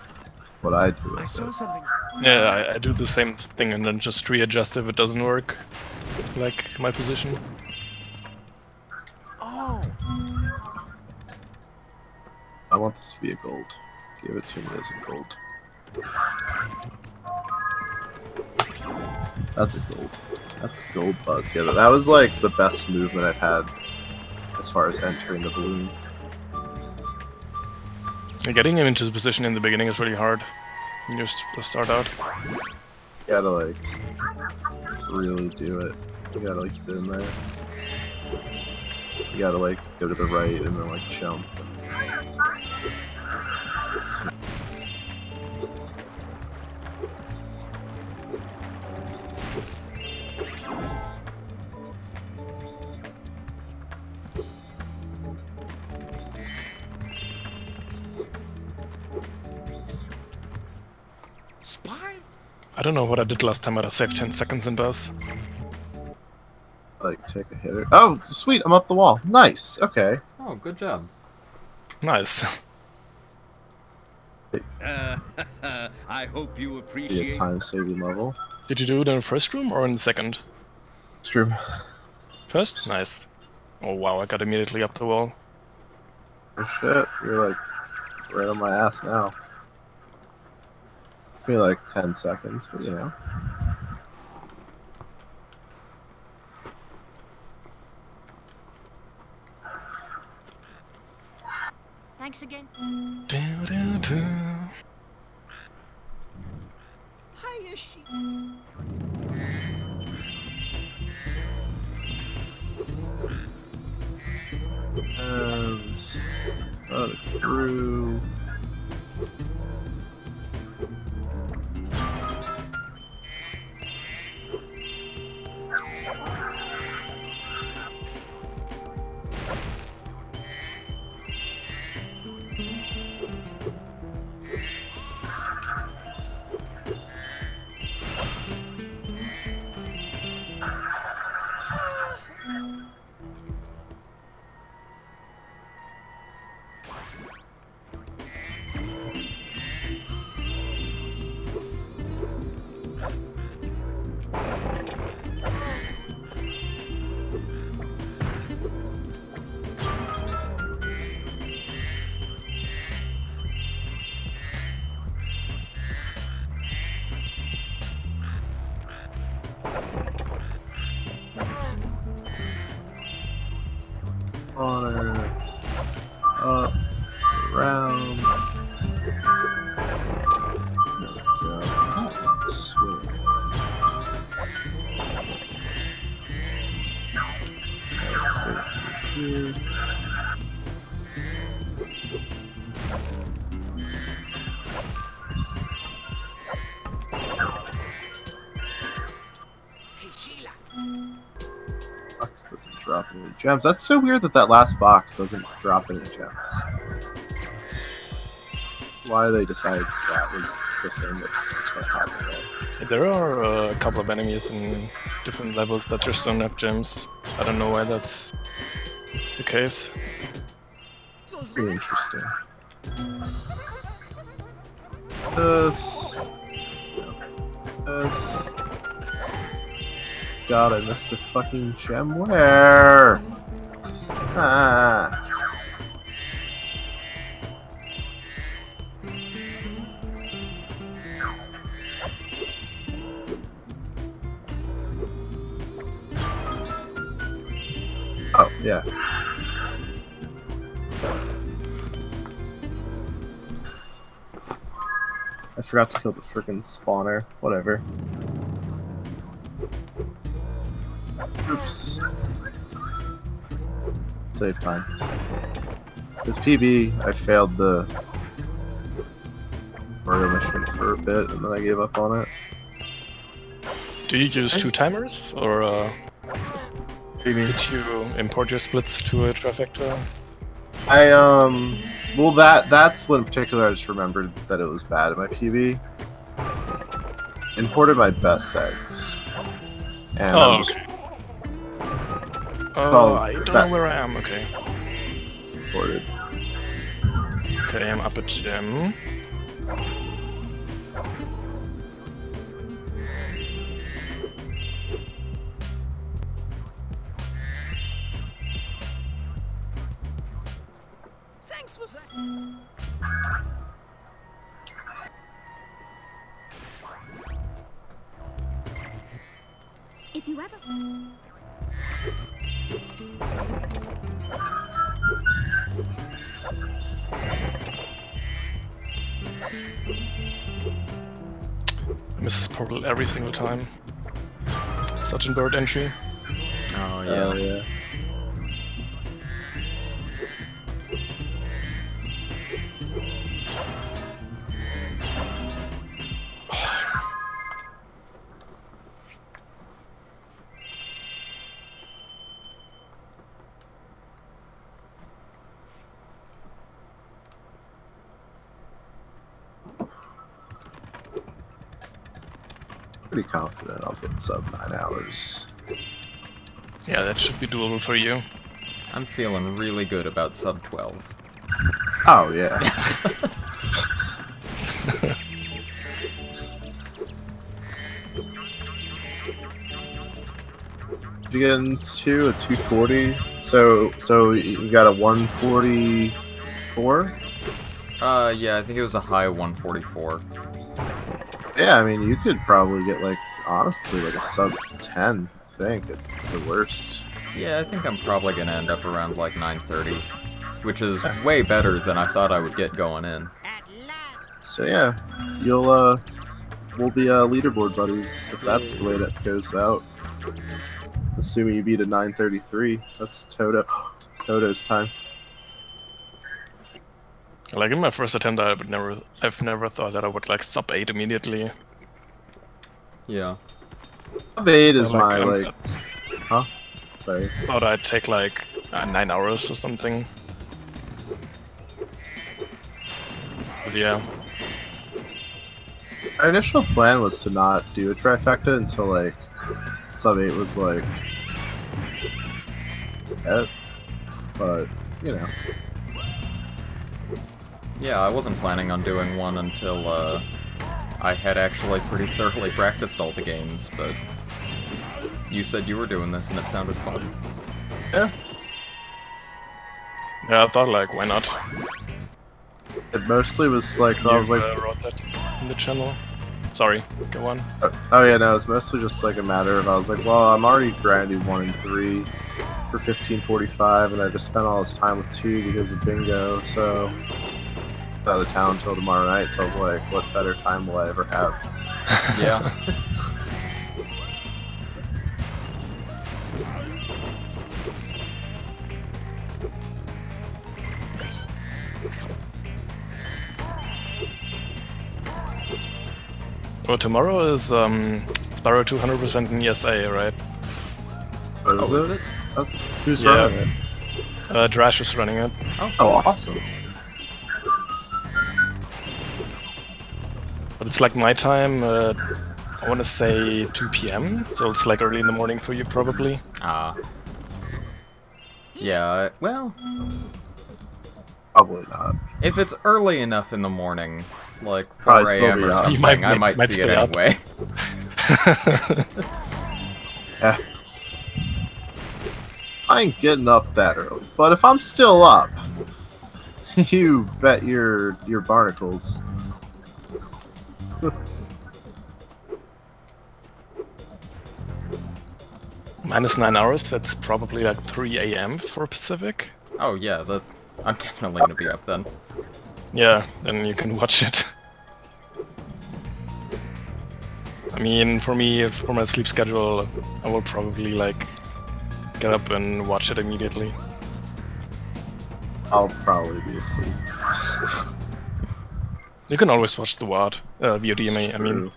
what I do. I saw something. Yeah, I, I do the same thing and then just readjust if it doesn't work. Like my position. Oh, I want this to be a gold. Give it to me as a gold. That's a gold. That's a gold buzz. Yeah, that was like the best movement I've had as far as entering the balloon. Getting him into his position in the beginning is really hard. You just start out. You gotta like really do it. You gotta like get in there. You gotta like go to the right and then like jump. Spy? I don't know what I did last time, but I saved 10 seconds in Buzz. Like take a hitter. Oh, sweet! I'm up the wall. Nice. Okay. Oh, good job. Nice. Uh, I hope you Be a time saving level. Did you do it in the first room or in the second? Room. First? Nice. Oh wow, I got immediately up the wall. Oh shit, you're like right on my ass now. Maybe like 10 seconds, but you know. Thanks again. Do, do, do. Hiya, she. And uh, through. Gems. That's so weird that that last box doesn't drop any gems. Why they decided that was the thing that was going to happen there. Are uh, a couple of enemies in different levels that just don't have gems. I don't know why that's the case. Lit. interesting. This. This. God, I missed the fucking gem. Where? Ah. Oh, yeah. I forgot to kill the freaking spawner. Whatever. Oops. Save time. This PB, I failed the murder mission for a bit, and then I gave up on it. Do you use two timers, or uh, did you import your splits to a trifecta? I um, well that that's what in particular I just remembered that it was bad in my PB. Imported my best segs. And Oh, I'm just okay. Oh, Well, I don't that- know where I am. Okay. imported. Okay, I'm up at gym. Thanks for that. If you ever. I miss this portal every single time. Such a bird entry. Oh yeah. Oh yeah. Pretty confident I'll get sub nine hours. Yeah, that should be doable for you. I'm feeling really good about sub 12. Oh yeah. you get into a 240, so so you got a 144. Uh, yeah, I think it was a high 144. Yeah, I mean you could probably get like honestly like a sub 10. I think at the worst. Yeah, I think I'm probably gonna end up around like 930, which is way better than I thought I would get going in. So yeah, you'll uh, we'll be uh leaderboard buddies if that's the way that goes out. Assuming you beat a 933, that's Toto. Toto's time. Like in my first attempt, I would never, I've never thought that I would like sub eight immediately. Yeah. Sub eight is Like, my um, like, huh? Sorry. Thought I'd take like uh, nine hours or something. But yeah, Our initial plan was to not do a trifecta until like sub eight was like, it. But you know, Yeah, I wasn't planning on doing one until, uh, I had actually pretty thoroughly practiced all the games, but you said you were doing this and it sounded fun. yeah, yeah, I thought like why not? it mostly was like I was like, uh, wrote that in the channel. Sorry, go on. Uh, oh yeah, no, it's mostly just like a matter of I was like, well, I'm already grinding one and three for 1545, and I just spent all this time with two because of bingo. So out of town until tomorrow night. So I was like, what better time will I ever have? Yeah. Well, tomorrow is um, Spyro 200% in ESA, right? What is oh, is it? it? That's who's Yeah. running it. Uh, Drash is running it. Oh, awesome. But it's like my time, uh, I want to say 2 p.m., so it's like early in the morning for you probably. Ah. Yeah, well, Probably not. if it's early enough in the morning, like 4 a.m. or up. something, You might- I might, might see it up. anyway. Eh. I ain't getting up that early. But if I'm still up, you bet your your barnacles. Minus nine hours, that's probably like 3 a.m. for Pacific. Oh yeah, that I'm definitely gonna be up then. Yeah, then you can watch it. I mean, for me, for my sleep schedule, I will probably like get up and watch it immediately. I'll probably be asleep. You can always watch the WAD, uh, VOD, I mean- I mean.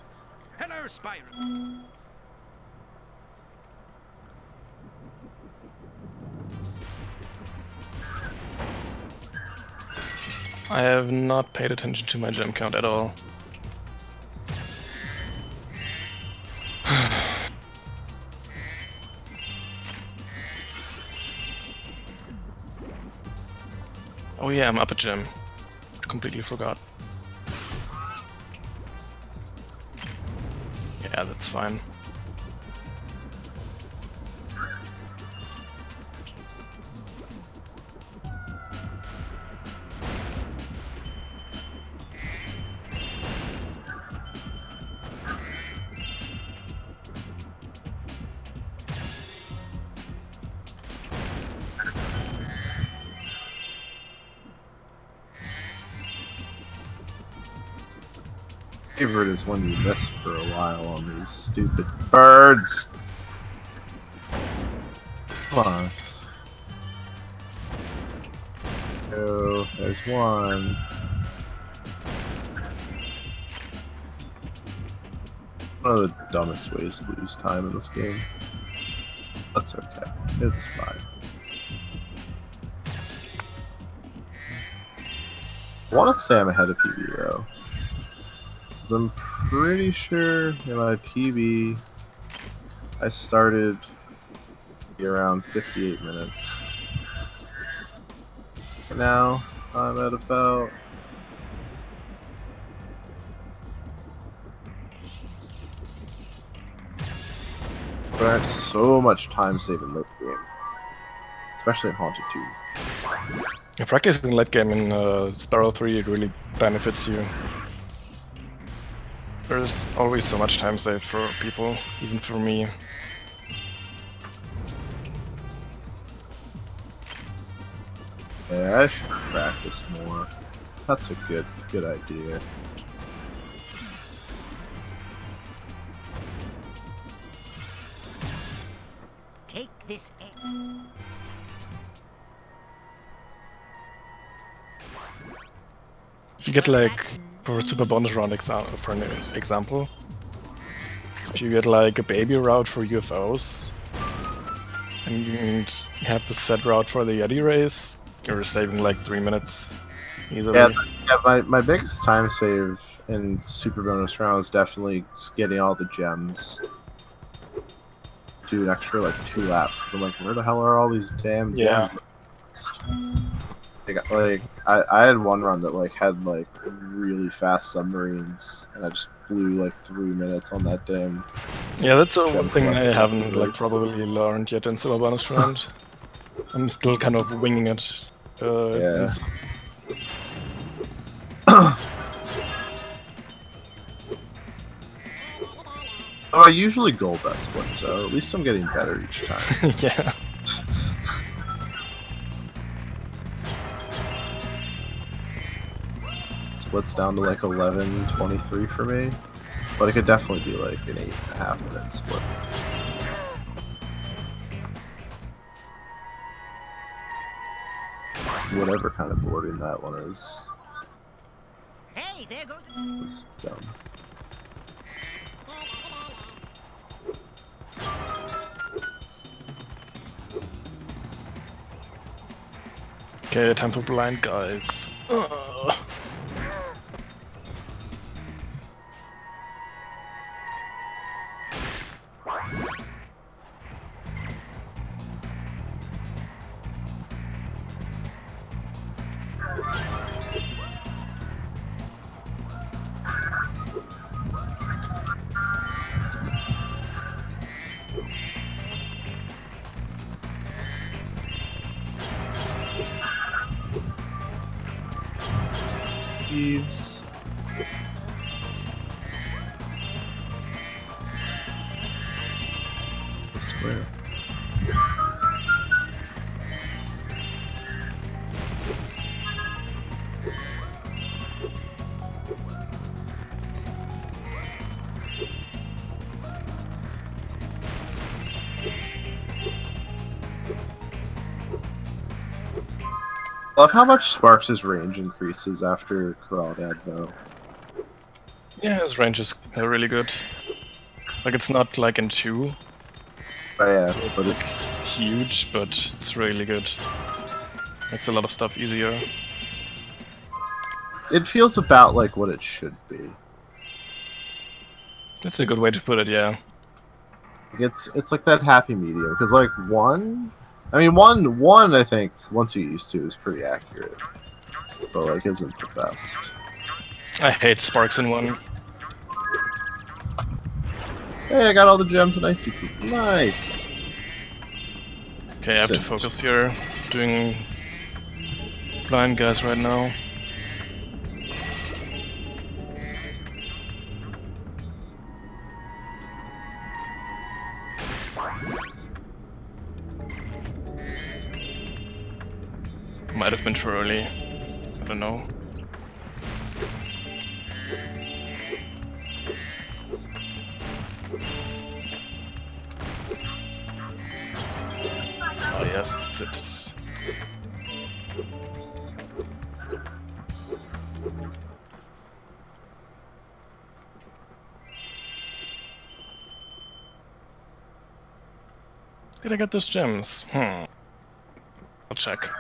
Hello, Spyro. I have not paid attention to my gem count at all. oh yeah, I'm up a gem. Completely forgot. Yeah, that's fine. Favorite is when you miss for a while on these stupid birds. Come on. Oh, there's one. One of the dumbest ways to lose time in this game. That's okay. It's fine. I want to say I'm ahead of PB though. 'Cause I'm pretty sure in my PB I started around 58 minutes. Now I'm at about But I have so much time saving in this game. Especially in Haunted Tomb. Yeah, practicing late game in uh, Spyro 3 it really benefits you. There's always so much time saved for people, even for me. Yeah, I should practice more. That's a good good idea. Take this egg. If you get like, for a super bonus round exa for an example, if you get like a baby route for UFOs, and you have the set route for the Yeti race, you're saving like 3 minutes easily. Yeah, yeah. My, my biggest time save in super bonus round is definitely just getting all the gems. Do an extra like two laps because I'm like, where the hell are all these damn Yeah. gems? Like, like I, I had one run that like had like really fast submarines, and I just blew like three minutes on that damn. Yeah, that's uh, one thing I haven't like probably learned yet in super bonus round. I'm still kind of winging it. Uh, Yeah. Oh, I usually gold that split, so at least I'm getting better each time. yeah. Splits down to like 11, 23 for me. But it could definitely be like an 8.5 minute split. Whatever kind of boarding that one is, Hey, there goes. is dumb. Okay, time for blind guys. Ugh. Love how much Sparx' range increases after Crawdad, though. Yeah, his range is really good. Like it's not like in two Oh, yeah, but it's huge, but it's really good. Makes a lot of stuff easier. it feels about like what it should be. That's a good way to put it, yeah. It's it's like that happy medium because like one, I mean one one I think once you used to is pretty accurate, but like isn't the best. I hate Sparx in one. Hey, I got all the gems and Icy Peak. Nice. Okay, I have to focus here. Doing blind guys right now. Early. I don't know. Oh yes, it's, it's Did I get those gems? Hmm. I'll check.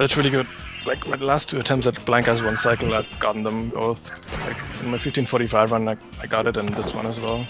That's really good. Like my last two attempts at blank as one cycle, I've gotten them both. Like in my 1545 run, I, I got it, and this one as well.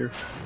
Tractor.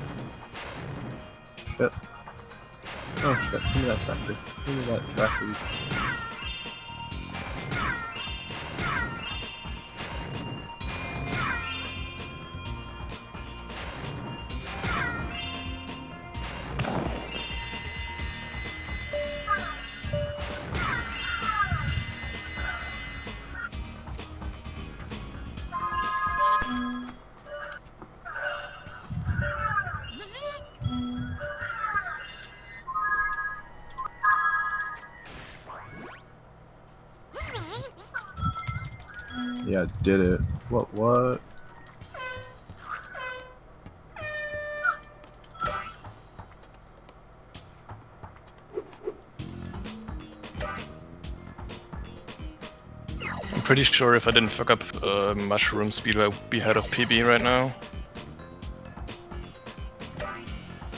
Pretty sure if I didn't fuck up uh, Mushroom Speed, I would be ahead of PB right now.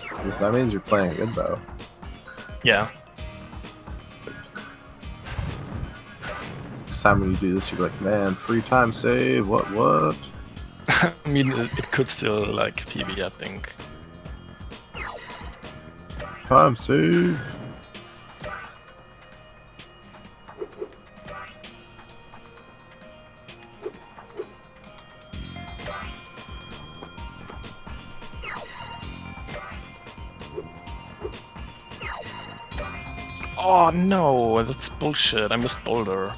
Because that means you're playing good though. Yeah. Next time when you do this, you're like, man, free time save, what, what? I mean, it, it could still like PB, I think. Time save. Bullshit. I missed Boulder.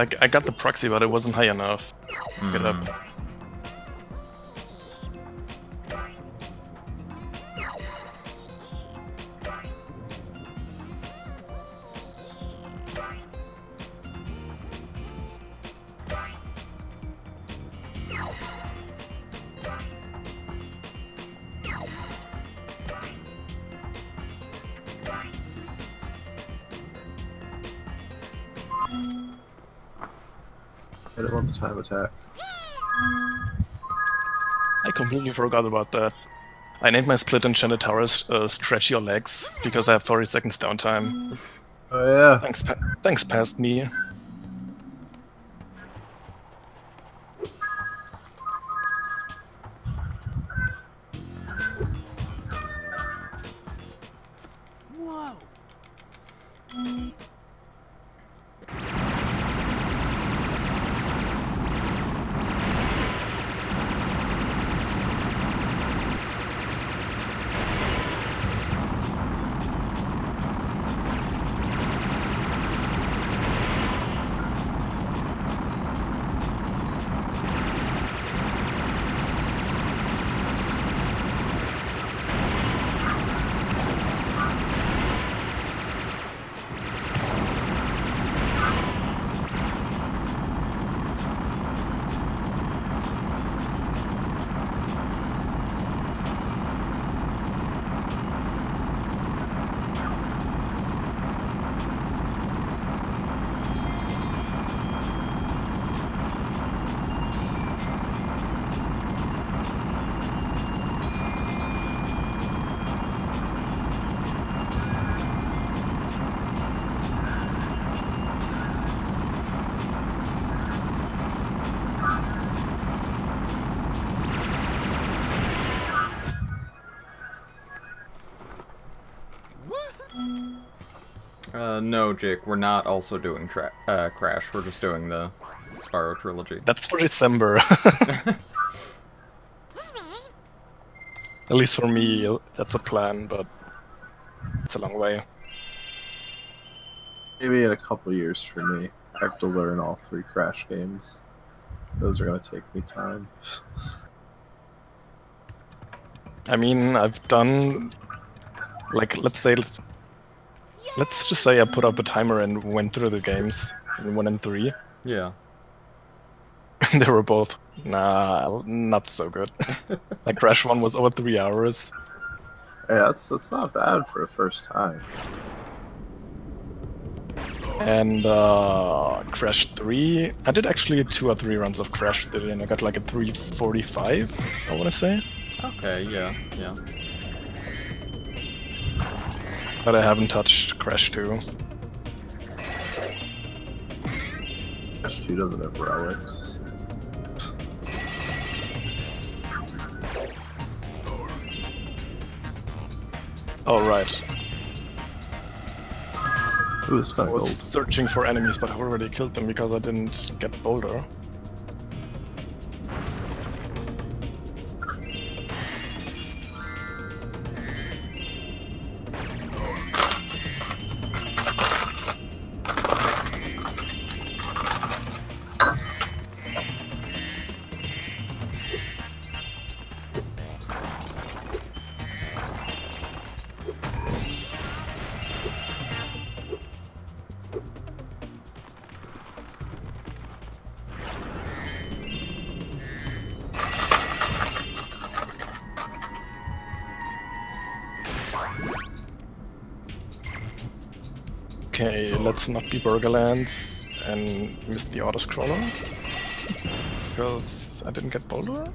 Like, I got the proxy, but it wasn't high enough. Get up. Hmm. Completely forgot about that. I named my split enchanted towers uh, Stretch Your Legs because I have 30 seconds downtime. Oh yeah. Thanks, pa thanks past me. Jake, we're not also doing tra- uh, Crash. We're just doing the Spyro trilogy. That's for December. At least for me, that's a plan, but it's a long way. Maybe in a couple years for me. I have to learn all three Crash games. Those are gonna take me time. I mean, I've done like let's say let's just say I put up a timer and went through the games in one and three. Yeah. They were both nah, not so good. like Crash One was over three hours. Yeah, that's that's not bad for a first time. And uh, Crash 3, I did actually two or three runs of Crash 3 and I got like a 345, I want to say. Okay, yeah, yeah. But I haven't touched Crash 2. Crash 2 doesn't have relics. Oh, right. Ooh, I was gold. searching for enemies, but I already killed them because I didn't get Boulder. Let's not be Burgerlands and miss the auto-scroller. Because I didn't get Boulder.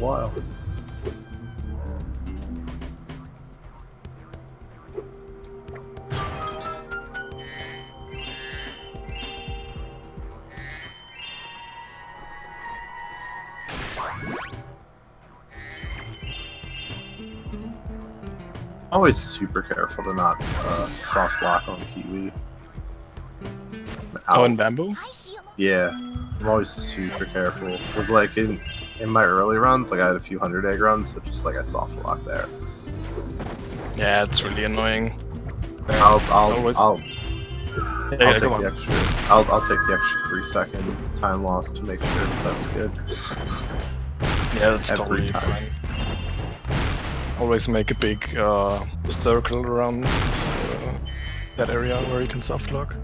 While. Always super careful to not uh, soft lock on Kiwi. Oh, Ow. in bamboo? Yeah, I'm always super careful. Was like in in my early runs, like I had a few hundred egg runs, so just like I soft lock there. Yeah, it's really annoying. I'll I'll Always- I'll, I'll yeah, take the extra. I'll I'll take the extra three second time loss to make sure that that's good. Yeah, that's Every totally time. fine. Always make a big uh, circle around uh, that area where you can soft lock.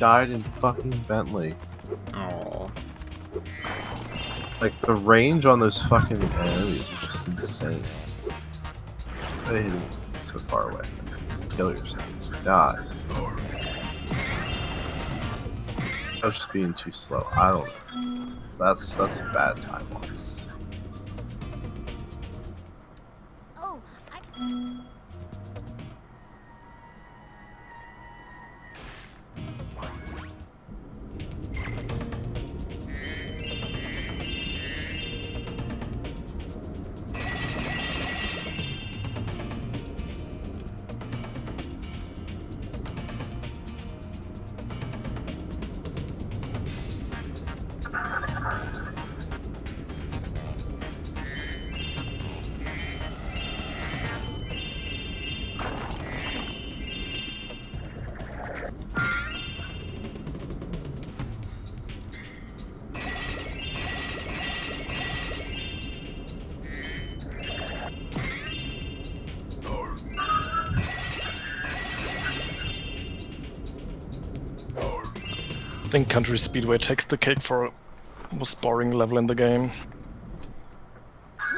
Died in fucking Bentley. Oh. Like the range on those fucking enemies is just insane. They hit so far away. Kill yourselves. God. I was just being too slow. I don't know. That's that's a bad time Country Speedway takes the cake for most boring level in the game.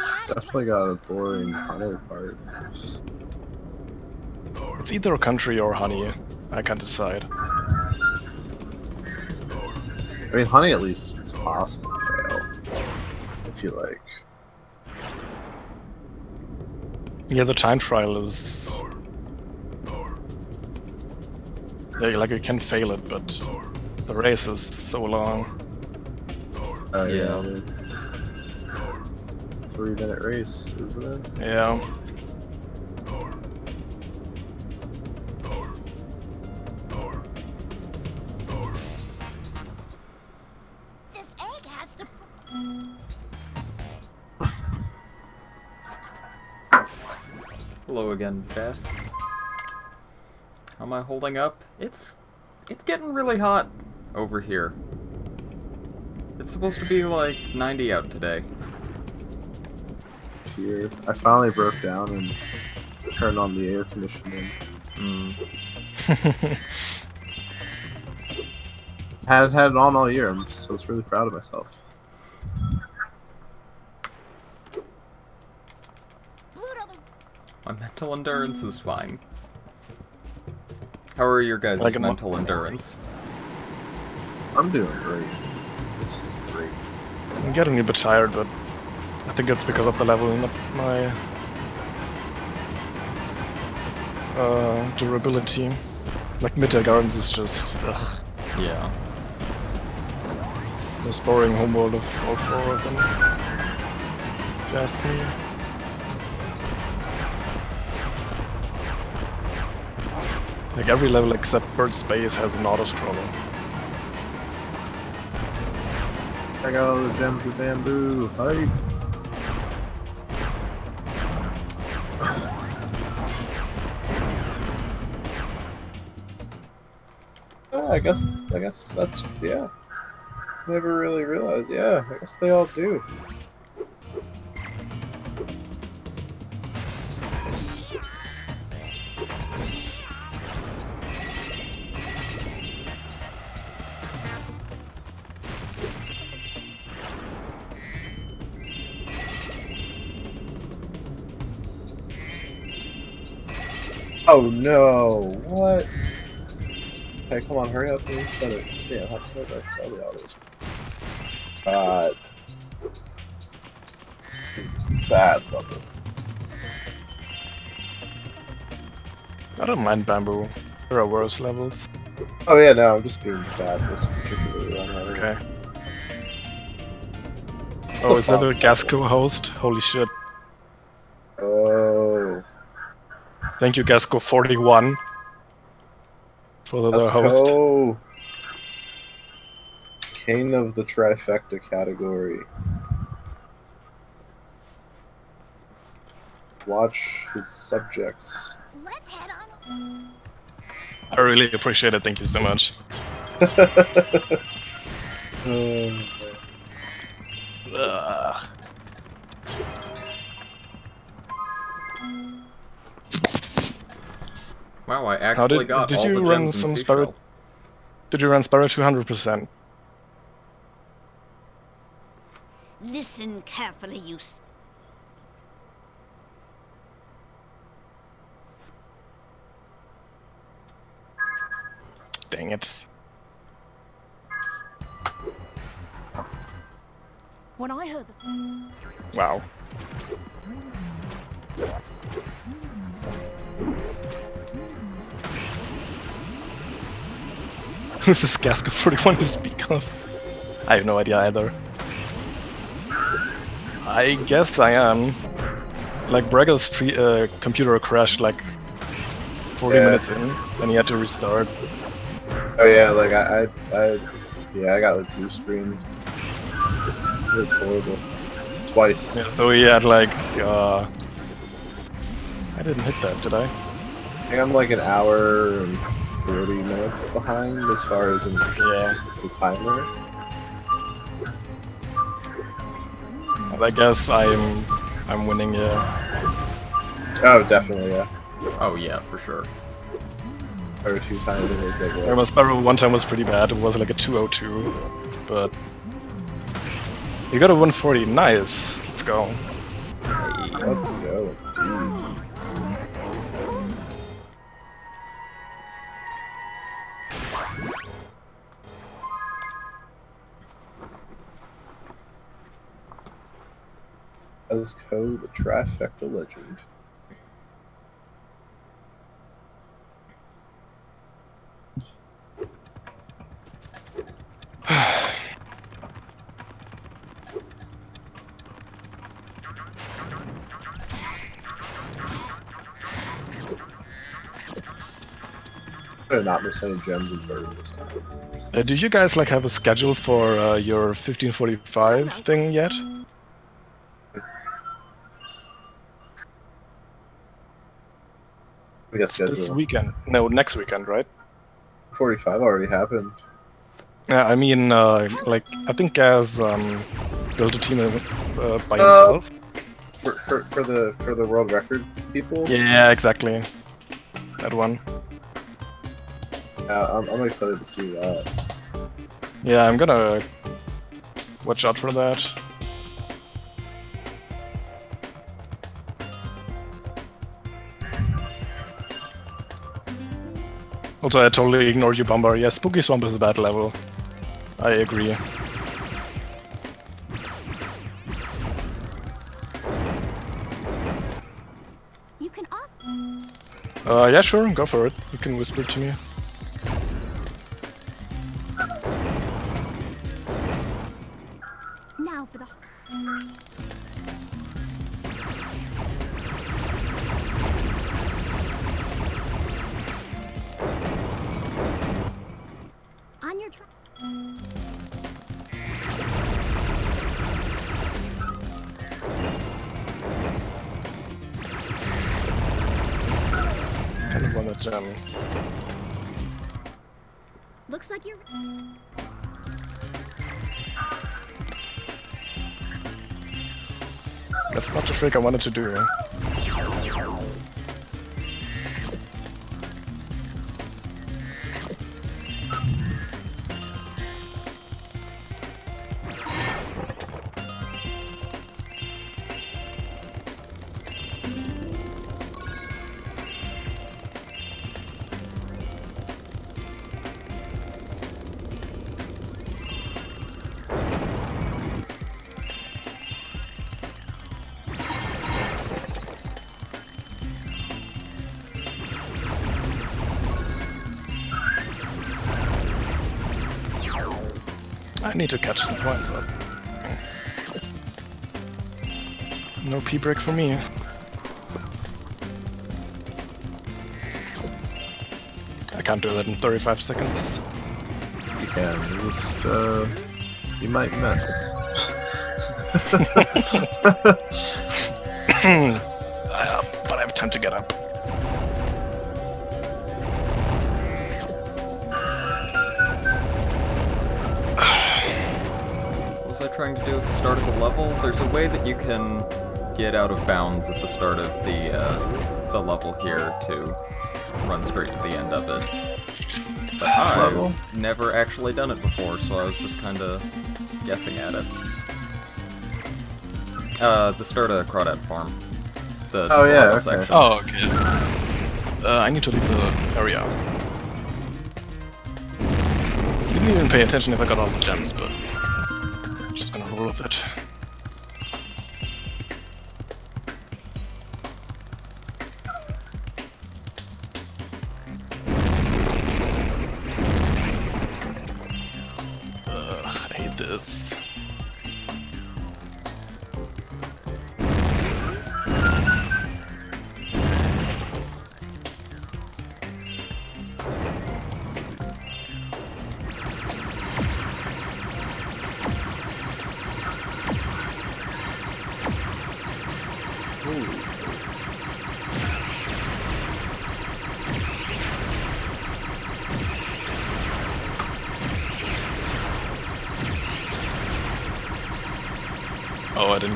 It's definitely got a boring hunter part. It's either Country or Honey. I can't decide. I mean, honey at least it's possible to fail. If you like. Yeah, the time trial is. Yeah, like you can fail it, but the race is so long. Uh, Yeah. it is. Three minute race, isn't it? Yeah. This egg has to. Hello again, Beth. How am I holding up? It's it's getting really hot over here. It's supposed to be like 90 out today. Here, I finally broke down and turned on the air conditioning. Mm. Had had it on all year. I'm just, I was really proud of myself. My mental endurance is fine. How are your guys' Like mental endurance? I'm doing great. This is great. I'm getting a bit tired, but I think it's because of the leveling up my uh, durability. Like Midday Gardens is just ugh, Yeah. This boring homeworld of all four of them. If you ask me. Like every level except Byrd's Base has an auto scroller. I got all the gems of bamboo. Hype. Oh, I guess I guess that's yeah. Never really realized. Yeah, I guess they all do. No! What? Hey, come on, hurry up and set it. Damn, how did I you all this? God. Bad bubble. I don't mind bamboo. There are worse levels. Oh yeah, no, I'm just being bad this particular don't know. Okay. It's Oh, is that a Gasco host? Holy shit. Oh, Thank you, Gasco41. For the, the let's host. go. King of the trifecta category. Watch his subjects. Let's head on. I really appreciate it, thank you so much. Um, Ugh. Wow, I actually How did- got did all you the run gems some Seashell. Spyro- Did you run Spyro 200%? Listen carefully, you. Dang it. When I heard this, Wow. Who's this Gasco 41 to speak of? I have no idea either. I guess I am. Like Braggle's pre uh, computer crashed like 40 Yeah. minutes in, and he had to restart. oh yeah, like I, I, I, yeah, I got like blue screen. It was horrible. Twice. Yeah, so he had like uh I didn't hit that, did I? I think I'm like an hour and 40 minutes behind as far as in Yeah. the timer. But I guess I'm I'm winning yeah. Oh, definitely, yeah. Oh yeah, for sure. Or two times it was like, Airman Spyro one time was pretty bad, it was like a 202, but you got a 140, nice. Let's go. Hey. let's go, dude. Let's go, the trifecta legend. I'm not miss any gems in third this time. Uh, do you guys like have a schedule for uh, your 1545 thing yet? Got This weekend? No, next weekend, right? 45 already happened. Yeah, I mean, uh, like I think as um, built a team uh, by Oh. himself. For, for, for the for the world record people. Yeah, exactly. That one. Yeah, I'm, I'm excited to see that. Yeah, I'm gonna watch out for that. Also, I totally ignored you, Bomber. Yeah, Spooky Swamp is a bad level. I agree. You can ask. Uh, yeah, sure, go for it. You can whisper to me. Wanted to do. Need to catch some points up. No P break for me. I can't do that in 35 seconds. You can. You just, uh, you might miss. Level? There's a way that you can get out of bounds at the start of the uh, the level here to run straight to the end of it. But? I've never actually done it before, so I was just kind of guessing at it. Uh, the start of Crawdad Farm. The Oh, yeah, tutorial okay. section. Oh, okay. Uh, I need to leave the area. Didn't even pay attention if I got all the gems, but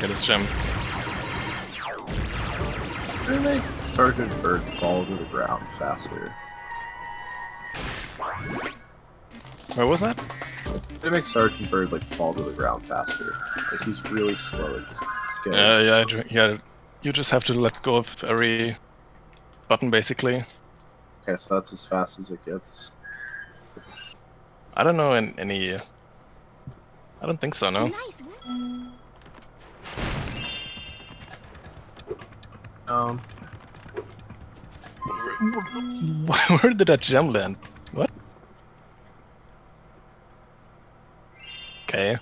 I didn't get his gem. They make Sergeant Byrd fall to the ground faster. What was that? They make Sergeant Byrd like fall to the ground faster. Like he's really slow at just getting. Uh, yeah, ju- yeah. You just have to let go of every button, basically. Okay, so that's as fast as it gets. It's, I don't know in any. I don't think so. No. Nice. Um, Where, where did that gem land? What? Okay.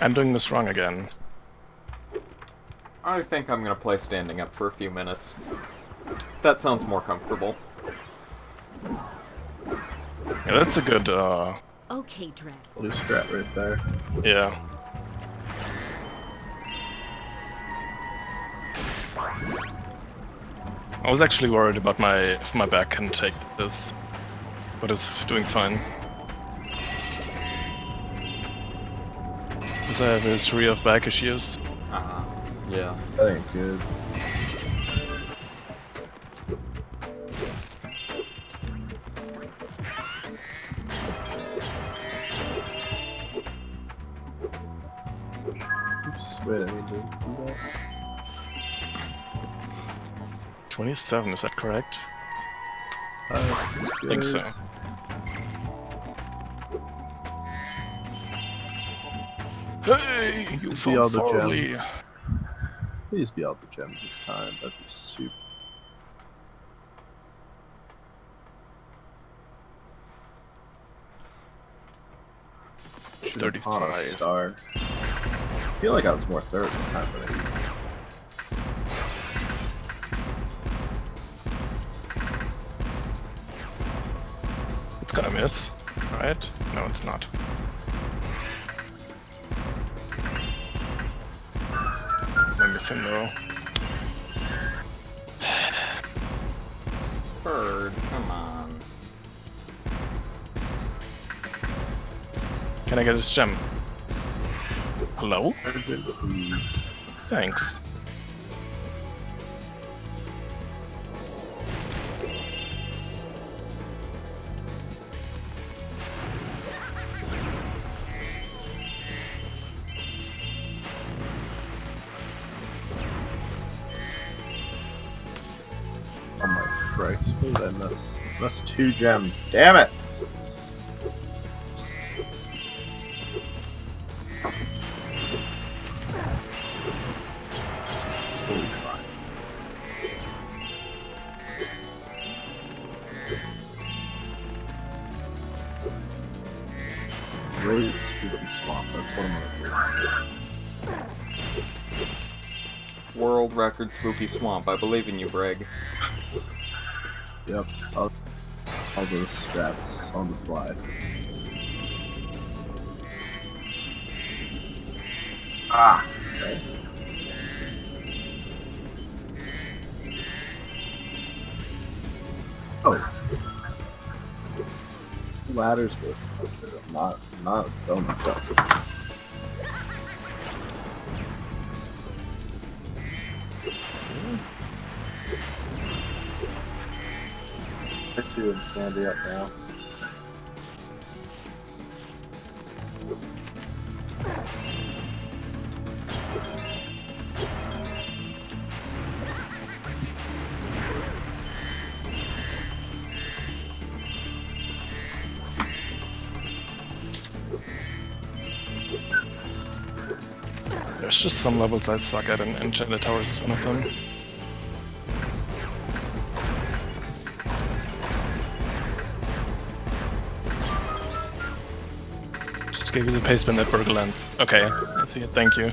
I'm doing this wrong again. I think I'm gonna play standing up for a few minutes. That sounds more comfortable. Yeah, that's a good. uh... Okay, Drag. blue strat right there. Yeah. I was actually worried about my if my back can take this, but it's doing fine. Because I have a history of back issues. Ah, yeah. That ain't good. Wait, I need to do that. 27, is that correct? Uh, I think so. Hey, you See found all the gems. Please be all the gems this time. That'd be super. Should've caught a 35. star. I feel like I was more third this time than eight. It's gonna miss, right? No, it's not. I'm missing though. Byrd, come on. Can I get this gem? Hello? Thanks. Oh my Christ, what did I miss? Missed two gems. Damn it! World record spooky swamp. I believe in you, Brig. Yep, I'll, all those strats on the fly. Ah! Okay. Oh. Ladders were not not done. done. I him standing up now. There's just some levels I suck at, and Enchanted Towers is one of them. Gave you the pastebin at Burgerlands. Okay, I see it, thank you.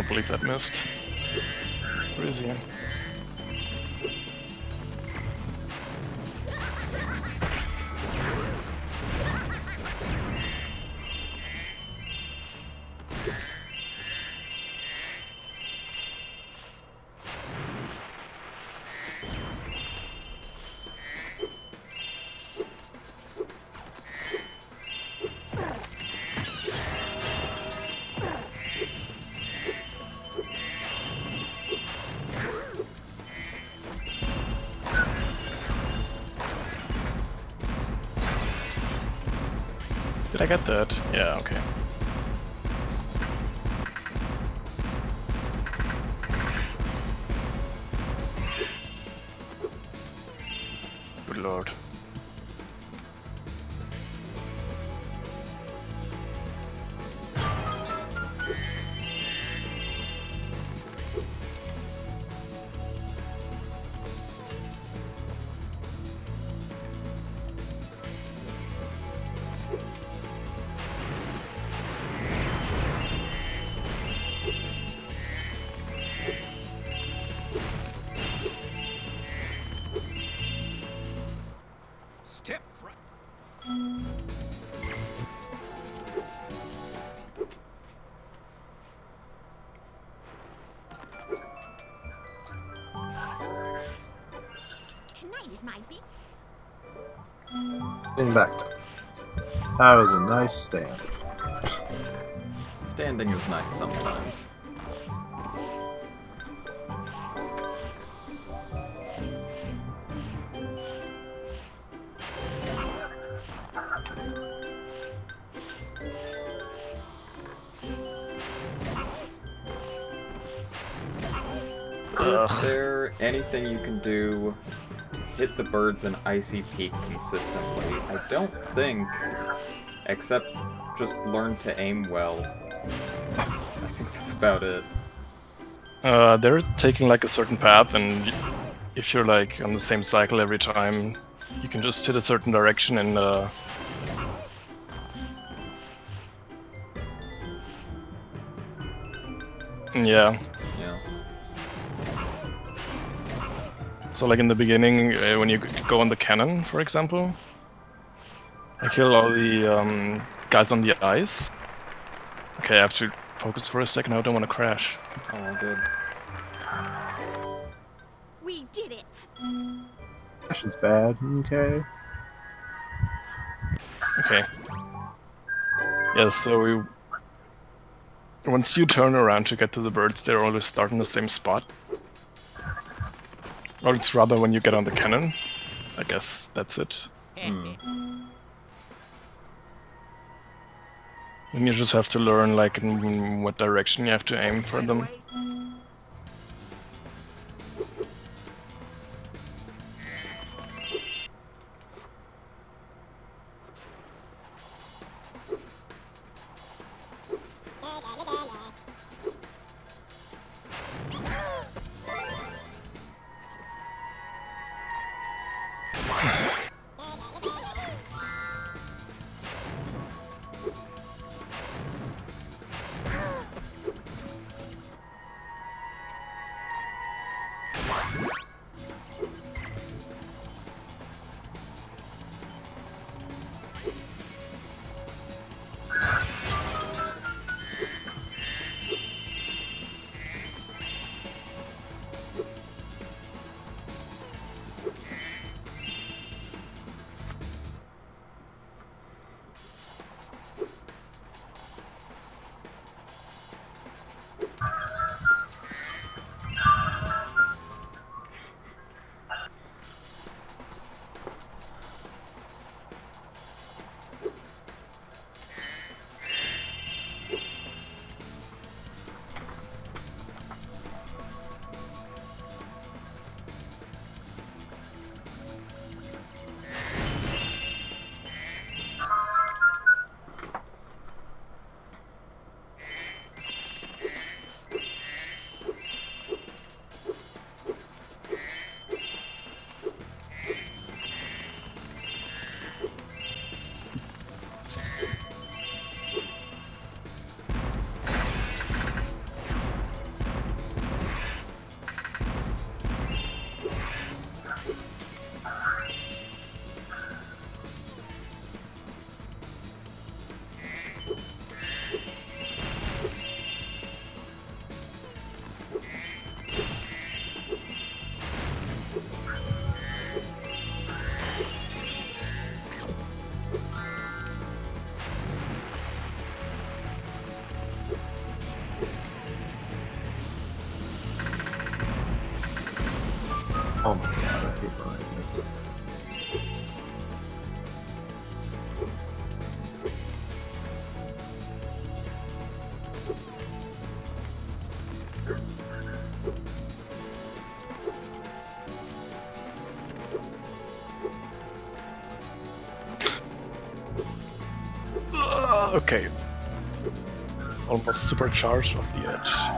Can't believe that missed. Where is he? Get that? Yeah, okay. That was a nice stand. Standing is nice sometimes. Birds in Icy Peak consistently? I don't think, except just learn to aim well. I think that's about it. Uh, they're taking like a certain path, and if you're like on the same cycle every time, you can just hit a certain direction and uh, yeah. So like in the beginning, uh, when you go on the cannon, for example, I kill all the um, guys on the ice. Okay, I have to focus for a second. I don't want to crash. Oh, good. We did it. Action's bad. Okay. Okay. Yes, so we. Once you turn around to get to the birds, they're always start in the same spot. Or it's rather when you get on the cannon. I guess that's it. Hmm. And you just have to learn like in what direction you have to aim for them. Supercharged off the edge.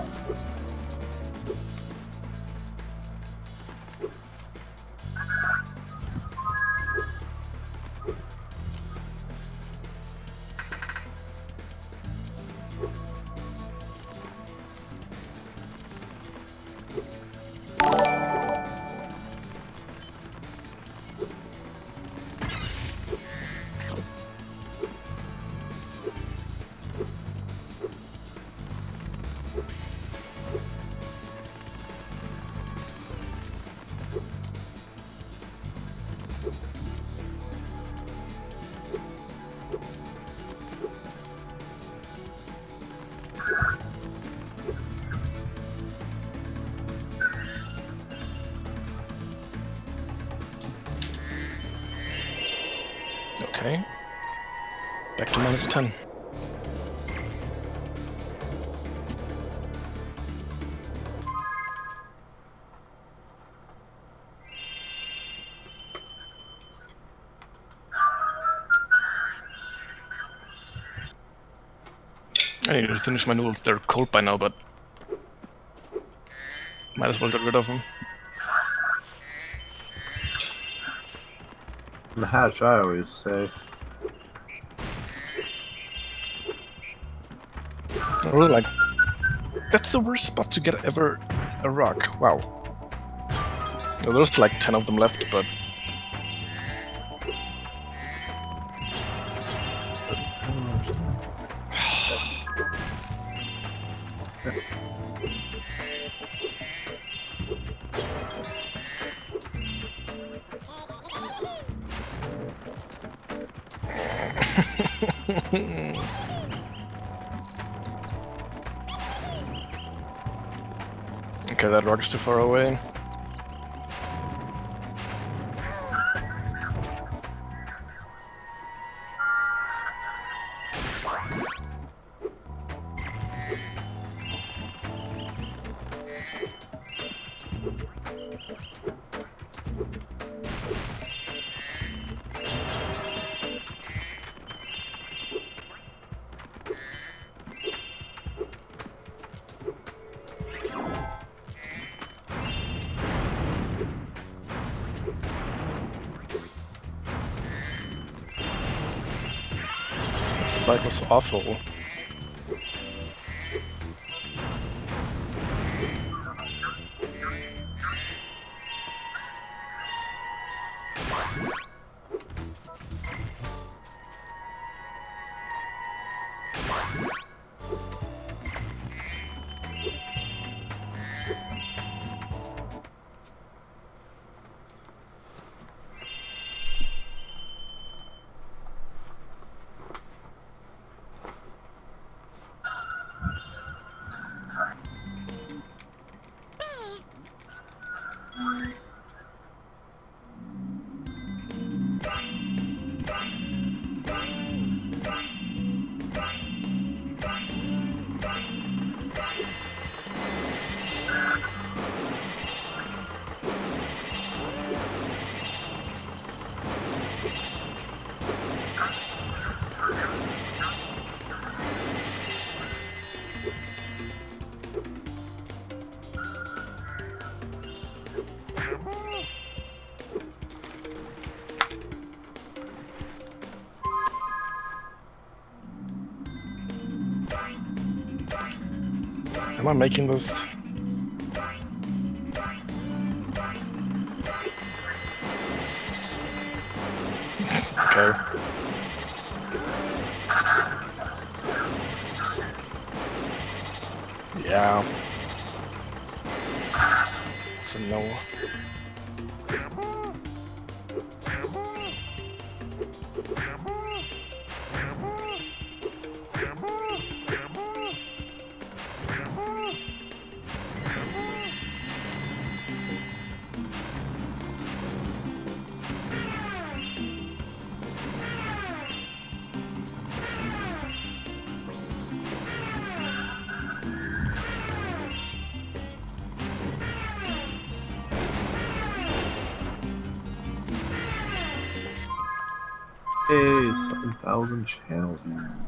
Need to finish my noodles. They're cold by now, but might as well get rid of them. The hatch, I always say. I really like. That's the worst spot to get ever a rock. Wow. There's like 10 of them left, but. Is too far away. Spike was awful. Making this? 7,000 channel views.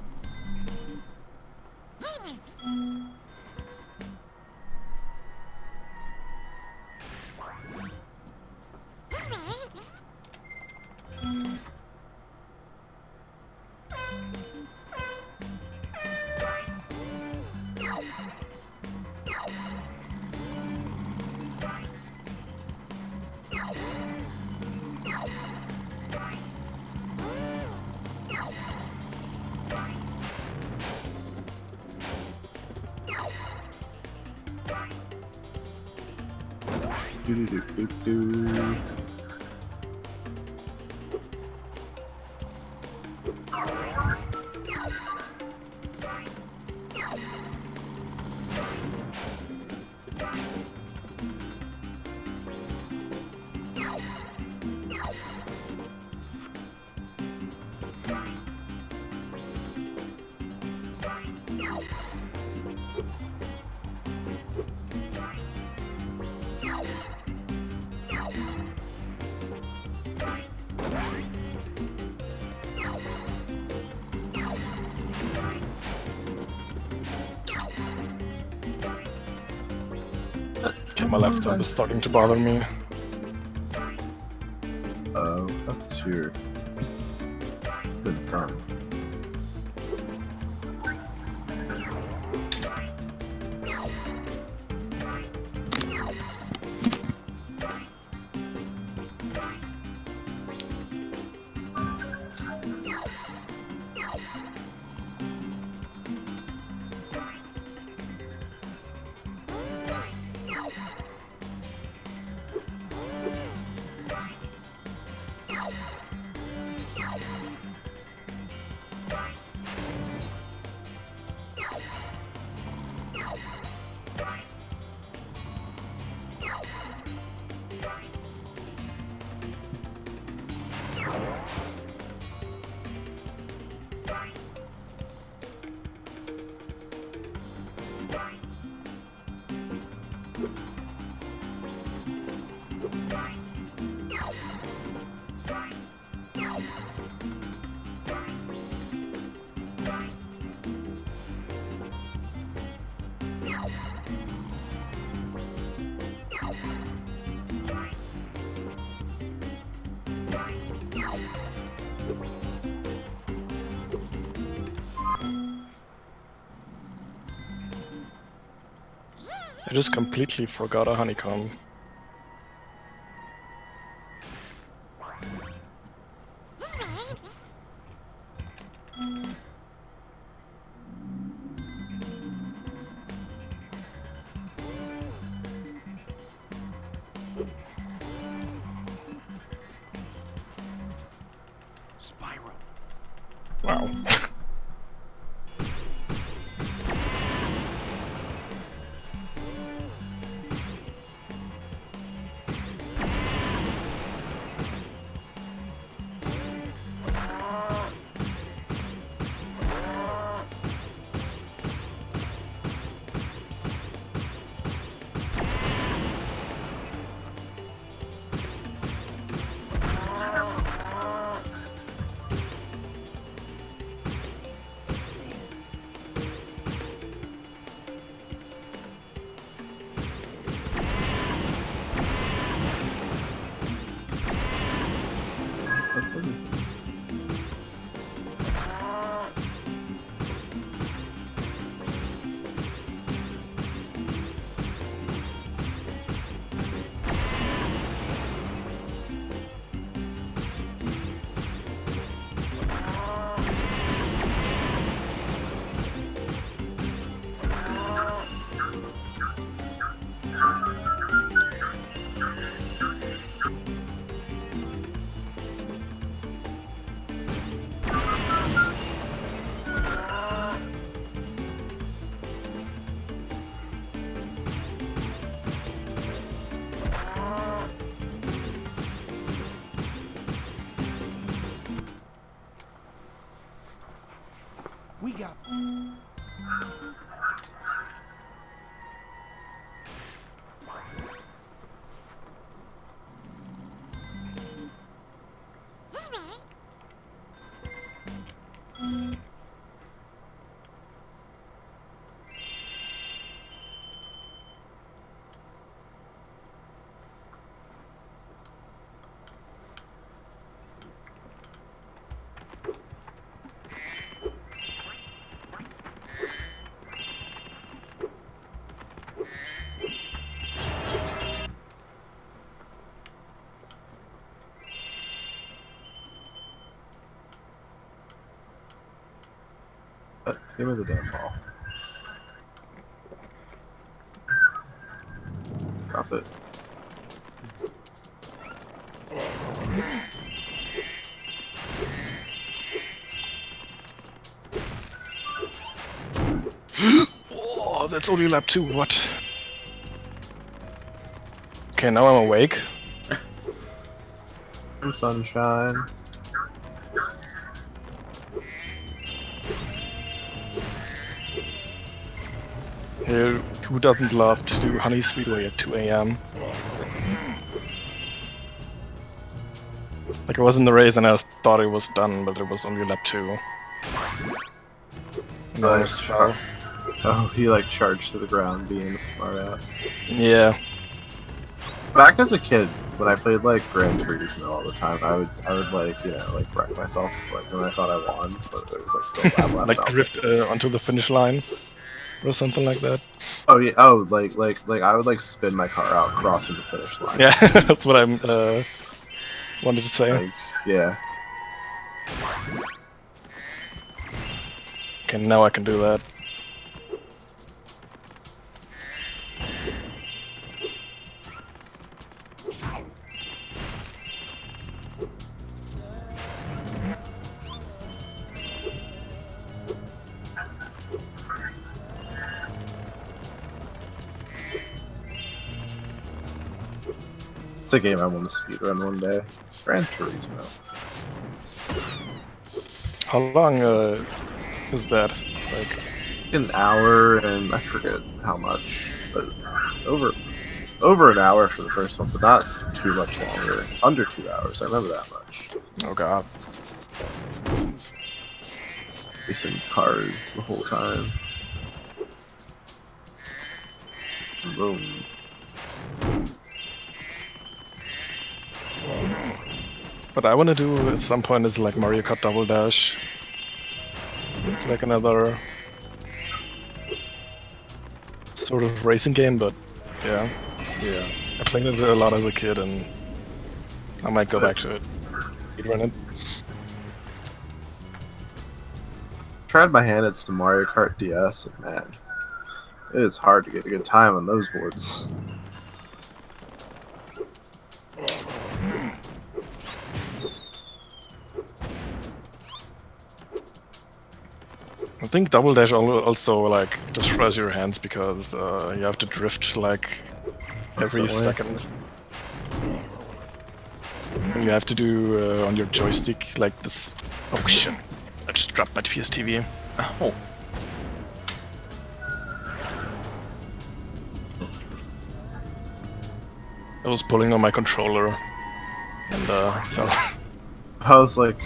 My left thumb is starting to bother me. I just completely forgot a honeycomb. Give me the damn ball. Drop it. Oh, that's only lap 2, what? Okay, now I'm awake. And sunshine. Who doesn't love to do Honey Speedway at 2 a.m.? Like, I was in the race and I thought it was done, but it was only lap 2. And I almost fell. Oh, he like charged to the ground, being a smartass. Yeah. Back as a kid, when I played like Gran Turismo all the time, I would I would like you know like wreck myself like when I thought I won, but there was like still lap left. like drift uh, onto the finish line or something like that. Oh yeah. Oh, like like like I would like spin my car out, crossing the finish line. Yeah, that's what I'm uh, wanted to say. Like, yeah. Okay, now I can do that. A game I want to speedrun one day. Gran Turismo. How long uh, is that? Like, An hour and I forget how much, but over over an hour for the first one, but not too much longer. Under two hours. I remember that much. oh god. Racing cars the whole time. Boom. What I want to do at some point is like Mario Kart Double Dash. It's like another sort of racing game, but yeah, Yeah. I played it a lot as a kid, and I might go back to it. You'd Run it. Tried my hand at some Mario Kart DS, and man, it is hard to get a good time on those boards. Think Double Dash also like destroys your hands because uh, you have to drift like every second. You have to do uh, on your joystick like this. Oh shit! I just dropped my PS TV. Oh, I was pulling on my controller and uh, fell. I was like,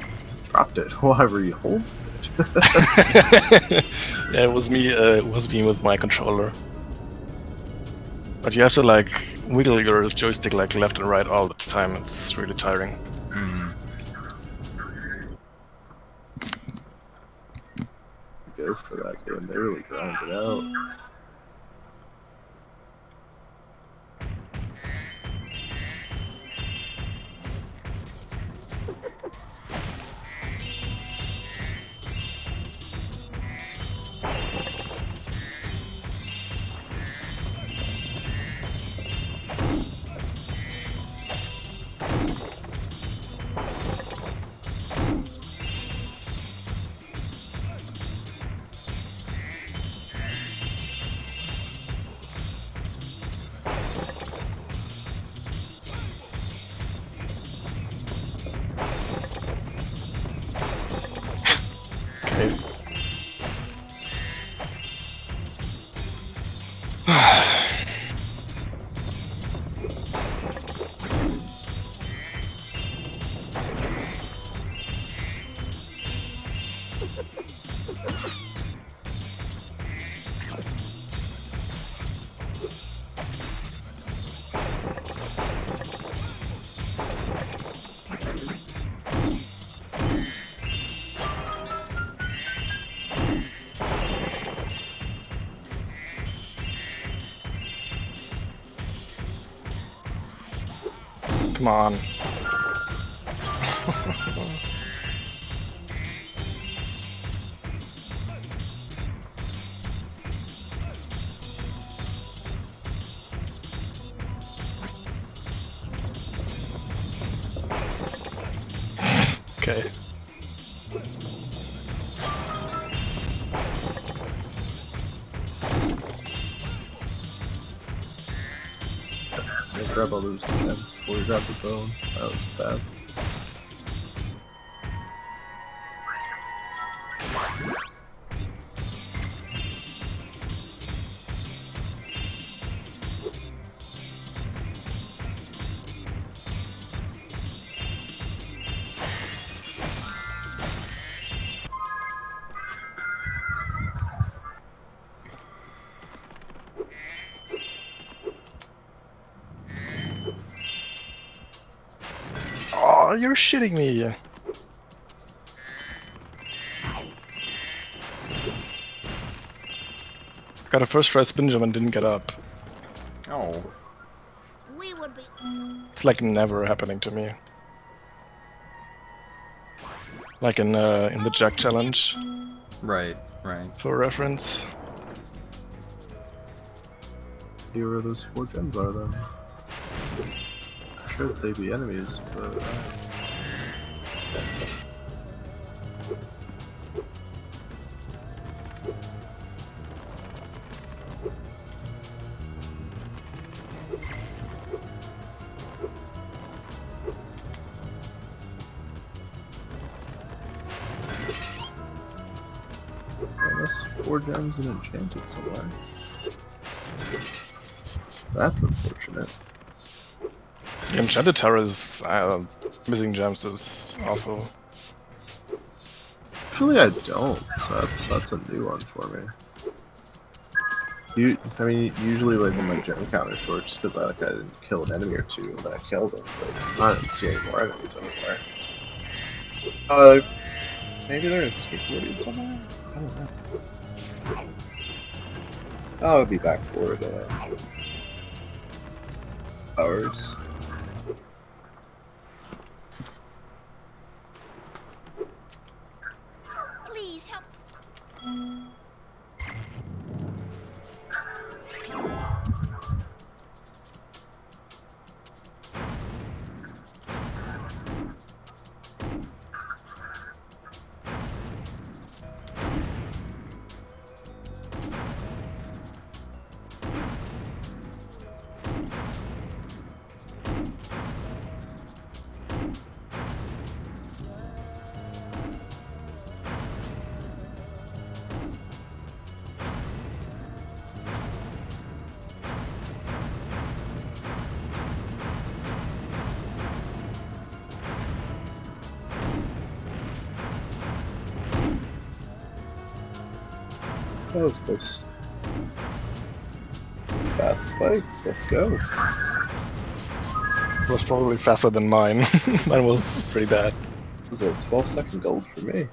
dropped it. Why were you holding? yeah, it was me. Uh, it was me with my controller. But you have to like wiggle your joystick like left and right all the time. It's really tiring. mm. Go for that game. They really ground it out. Come on. okay. Yeah, grab all those you grab the bone. That was bad. You're shitting me. Got a first try spin jump and didn't get up. Oh. We would be. It's like never happening to me. Like in uh, in the Jack challenge, Right, right. for reference. Here where those four gems are then. I'm sure that they'd be enemies, but gems and enchanted somewhere. That's unfortunate. The Enchanted Towers' uh, missing gems is awful. Actually, I don't. So that's that's a new one for me. You, I mean, usually like when my gem count is short, just because I like I didn't kill an enemy or two, and I killed them, but I didn't see any more enemies anywhere. Uh, maybe they're in skateboarding somewhere. I don't know. I'll be back for. Uh, hours. Faster than mine. mine was pretty bad. That was a 12 second gold for me.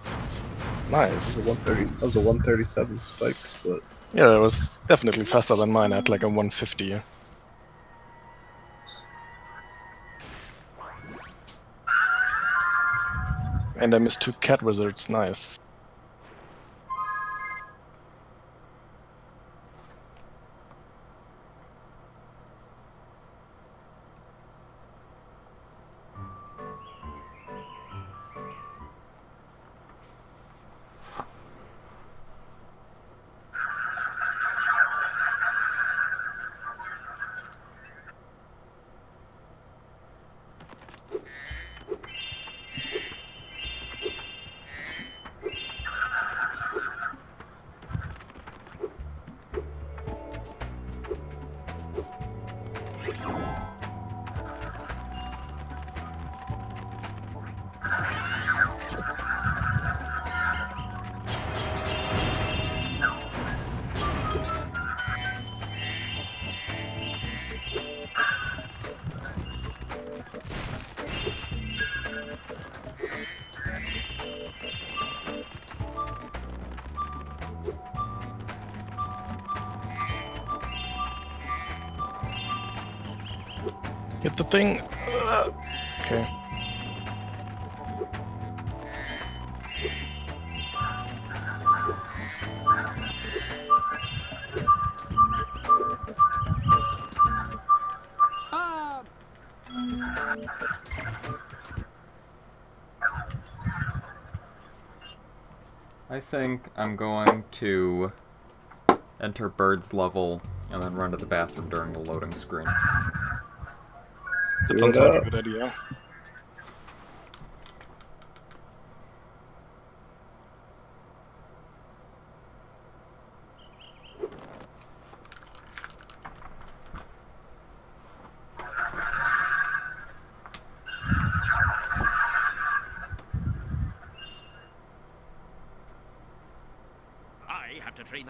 That Nice. was a 130. That was a 137 spike but. Yeah, it was definitely faster than mine at like a 150. And I missed two cat wizards, nice. The Okay. I think I'm going to enter Byrd's level and then run to the bathroom during the loading screen. That Do sounds like a good idea. I have to train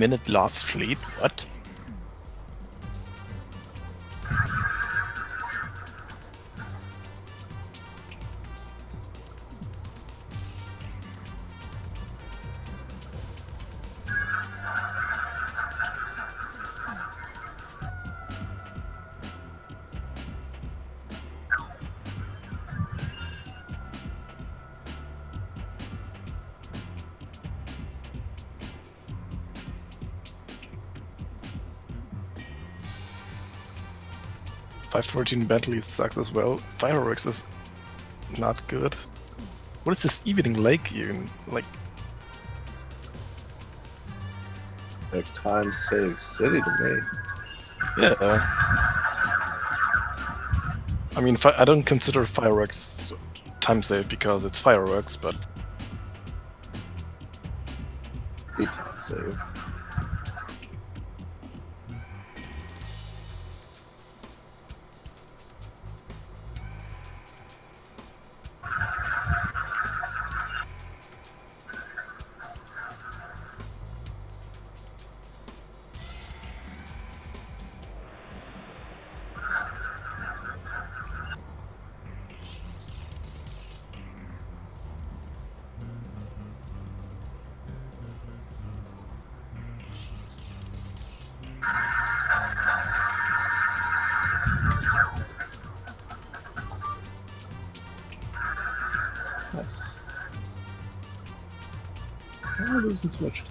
minute lost fleet? What? Five fourteen Bentley sucks as well. Fireworks is not good. What is this evening lake even like? Like time save city to me. Yeah. I mean, fi- I don't consider fireworks time save because it's fireworks, but Be time save. Am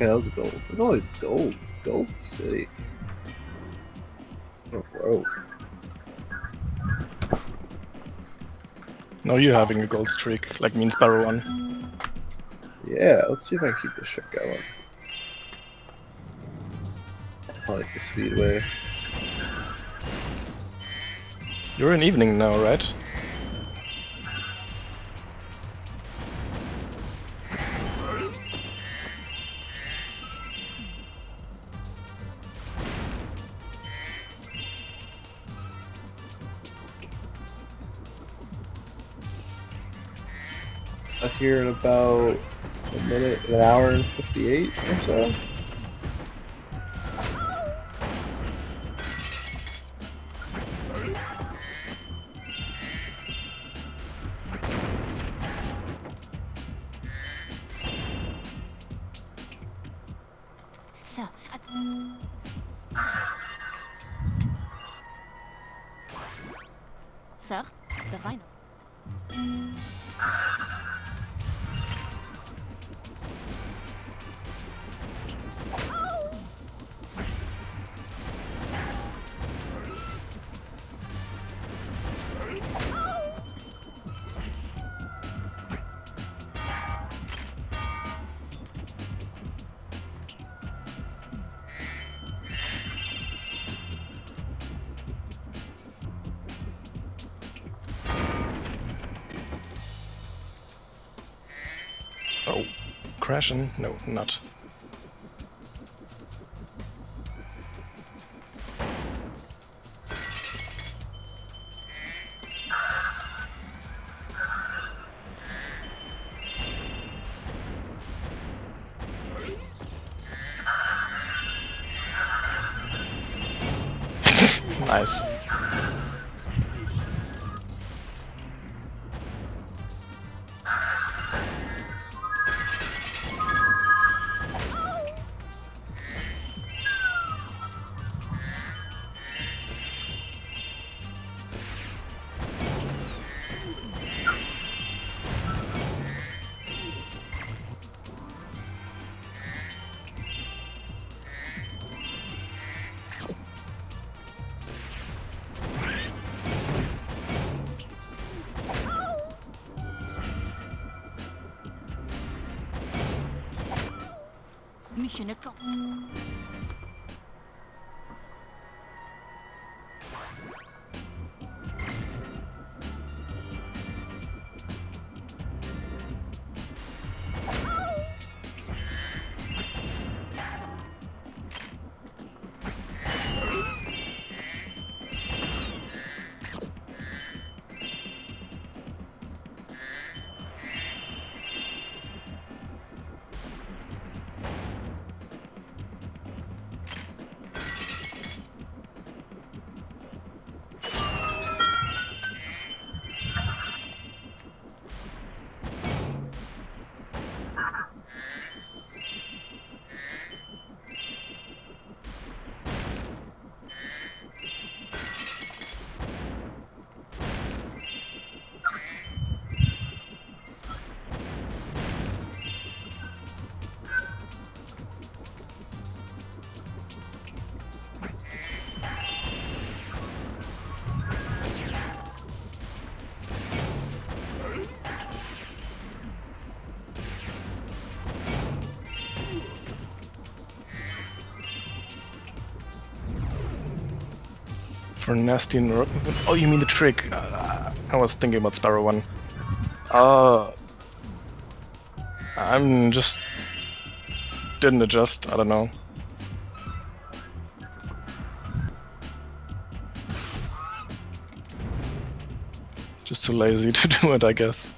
Okay, that was gold. Look at all these golds. Gold City. Oh, bro. Now you're having a gold streak, like me and Spyro one. Yeah, let's see if I can keep this shit going. I like the speedway. You're in evening now, right? About a minute, an hour and 58 or so. So, crashing? No, not. For Gnasty Gnorc. Oh, you mean the trick? Uh, I was thinking about Spyro one. Uh, I'm just didn't adjust. I don't know. Just too lazy to do it, I guess.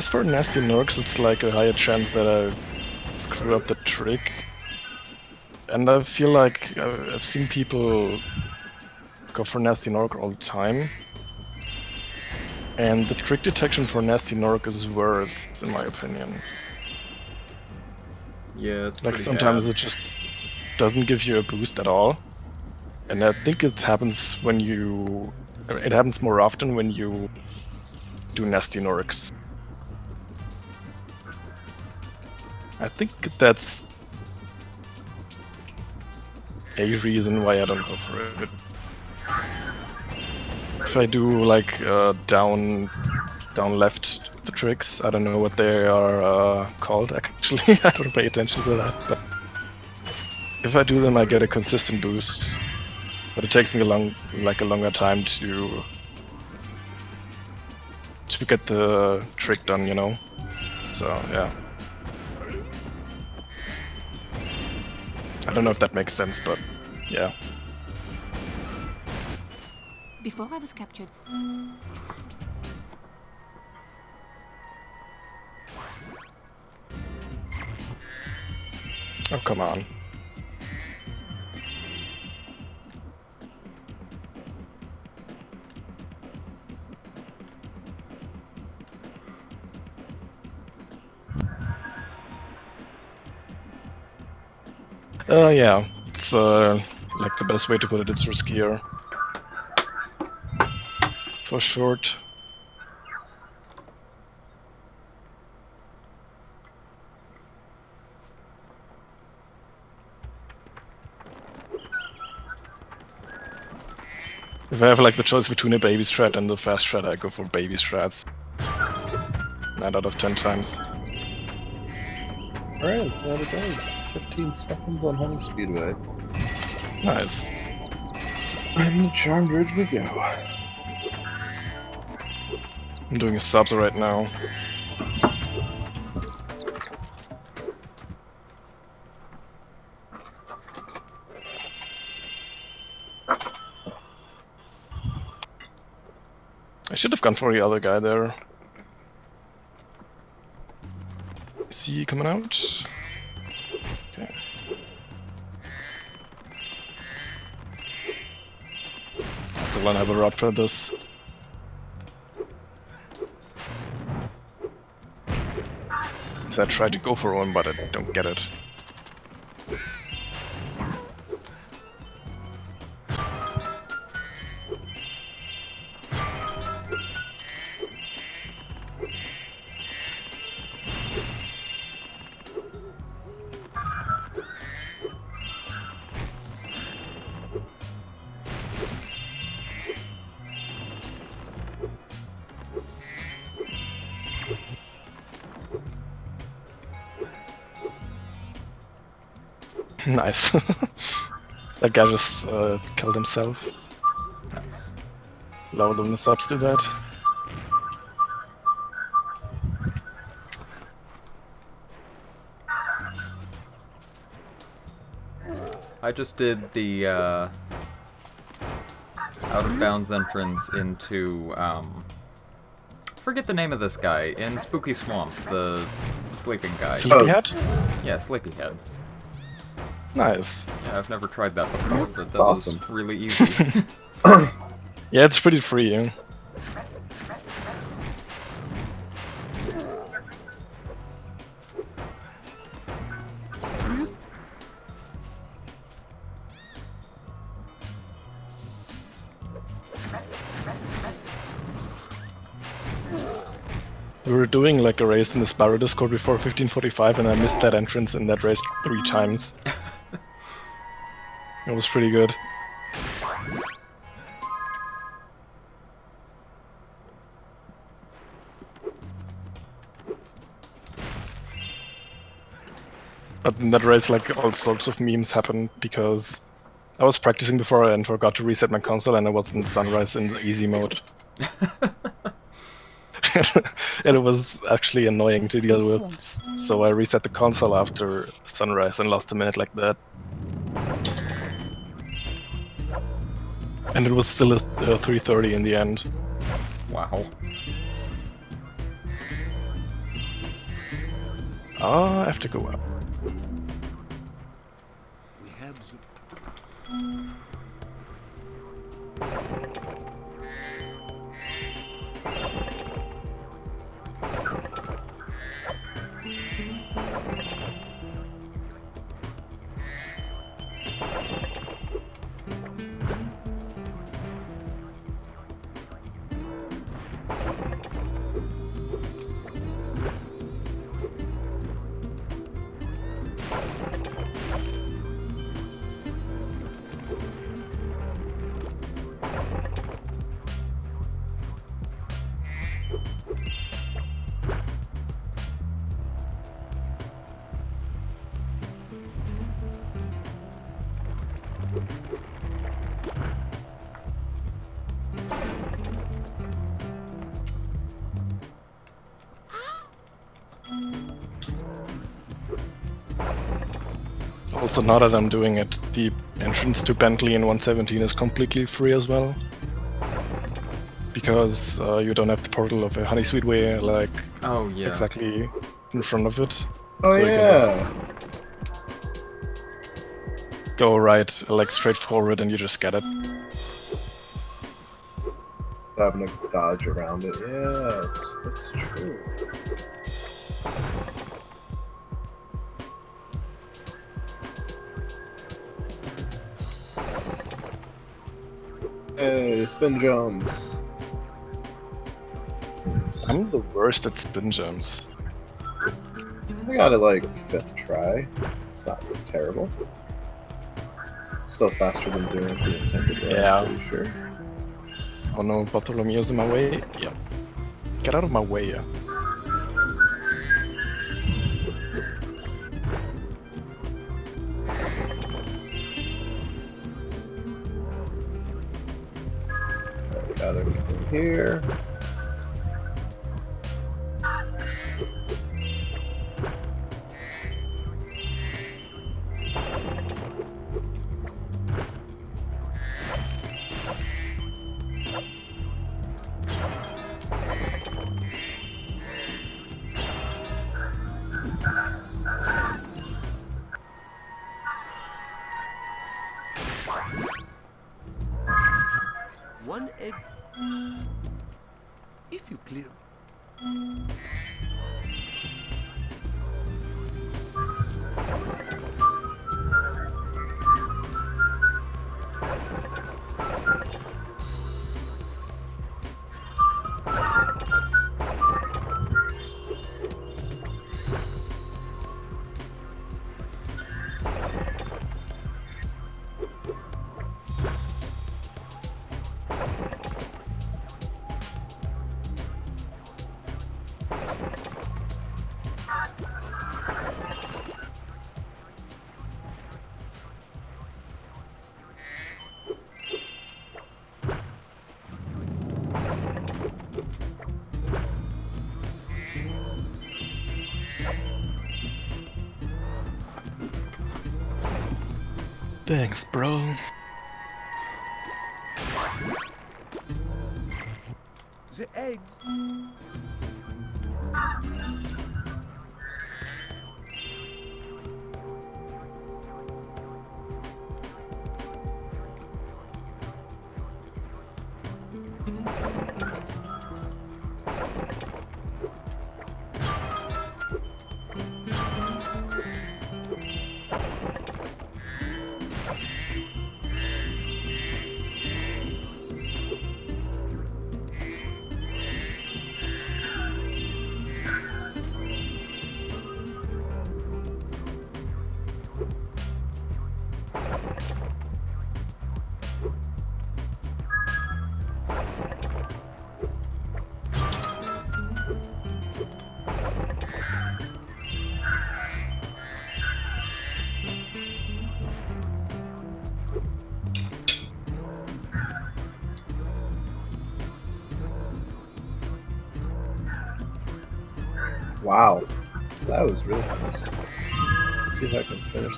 Guess for Gnasty Gnorcs it's like a higher chance that I screw up the trick. And I feel like I've I've seen people go for Gnasty Gnorc all the time. And the trick detection for Gnasty Gnorc is worse, in my opinion. Yeah, it's Like sometimes bad. it just doesn't give you a boost at all. And I think it happens when you... It happens more often when you do Gnasty Gnorcs. I think that's a reason why I don't go for it. If I do like uh, down, down left the tricks, I don't know what they are uh, called actually. I don't pay attention to that. But if I do them, I get a consistent boost. But it takes me a long, like a longer time to to get the trick done, you know. So yeah. I don't know if that makes sense, but yeah. Before I was captured, Oh come on. Uh, yeah, it's uh, like the best way to put it, it's riskier. For short. If I have like the choice between a baby strat and the fast strat, I go for baby strats. 9 out of 10 times. Alright, let's add it down. 15 seconds on Honey Speedway. Nice. And the Charmed Ridge we go. I'm doing a subs right now. I should have gone for the other guy there. Is he coming out? Still have a rod for this. Because I tried to go for one, but I don't get it. Nice. that guy just uh, killed himself. Nice. Lower than the subs do that. I just did the uh, out of bounds entrance into um, forget the name of this guy in Spooky Swamp, the sleeping guy. Sleepyhead? Yeah, Sleepyhead. Nice. Yeah, I've never tried that before, oh, but That's that awesome. was really easy. Yeah, it's pretty free. Yeah? We were doing like a race in the Spyro Discord before 1545 and I missed that entrance in that race three times. It was pretty good. But in that race, like all sorts of memes happened because I was practicing before and forgot to reset my console, and I was in Sunrise in the easy mode. and it was actually annoying to deal with. So I reset the console after Sunrise and lost a minute like that. And it was still at uh, 3:30 in the end. wow. Ah, I have to go up. Also, now that I'm doing it, the entrance to Bentley in 117 is completely free as well. Because uh, you don't have the portal of a Honey Speedway like Oh yeah. exactly in front of it. Oh So yeah. Go right, like straight forward, and you just get it. Having to dodge around it. Yeah, that's that's true. Spin jumps. I'm the worst at spin jumps. I got it like fifth try. It's not terrible. Still faster than doing the intended way. Yeah. I'm sure. Oh no, Bartholomew's in my way. Yep. Get out of my way, yeah.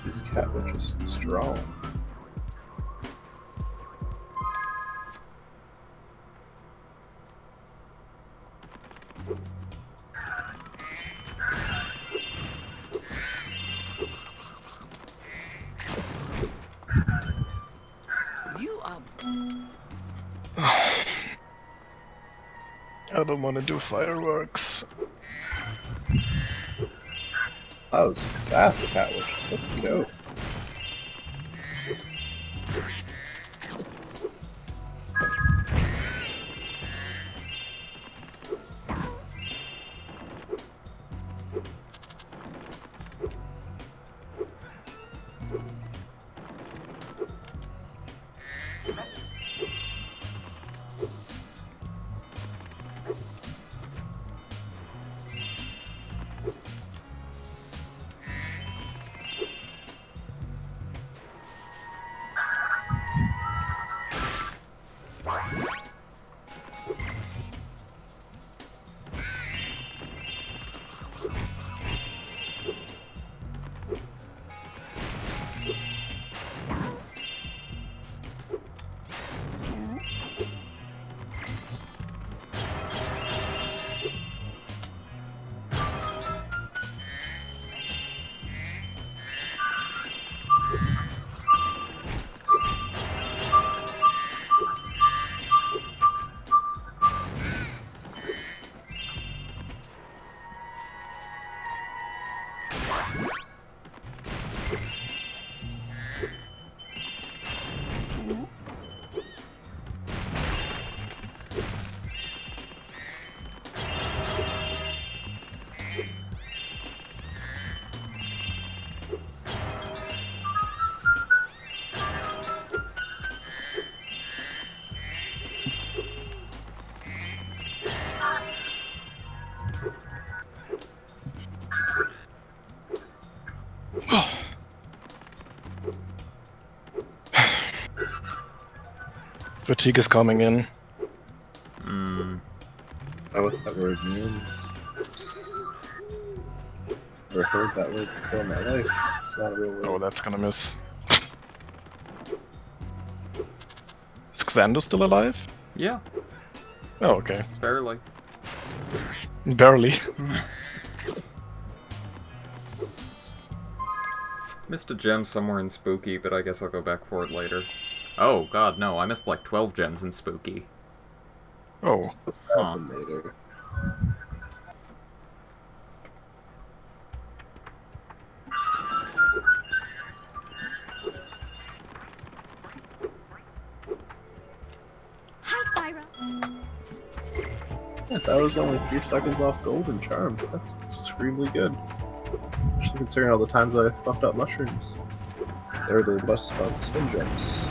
These cat witches strong. You are I don't want to do fireworks. That was fast, witches. Let's go. Fatigue is coming in. Hmm. know what that word means. Never heard that word before in my life. It's not a real word. Oh, that's gonna miss. Is Xander still alive? Yeah, Oh, okay. barely. Barely. Missed a gem somewhere in Spooky, but I guess I'll go back for it later. Oh, god, no, I missed like 12 gems in Spooky. Oh, Huh. later. Hi, Spyro. Yeah, that was only three seconds off Golden Charm. That's extremely good. Especially considering all the times I fucked up mushrooms. They were the best spot uh, spin gems.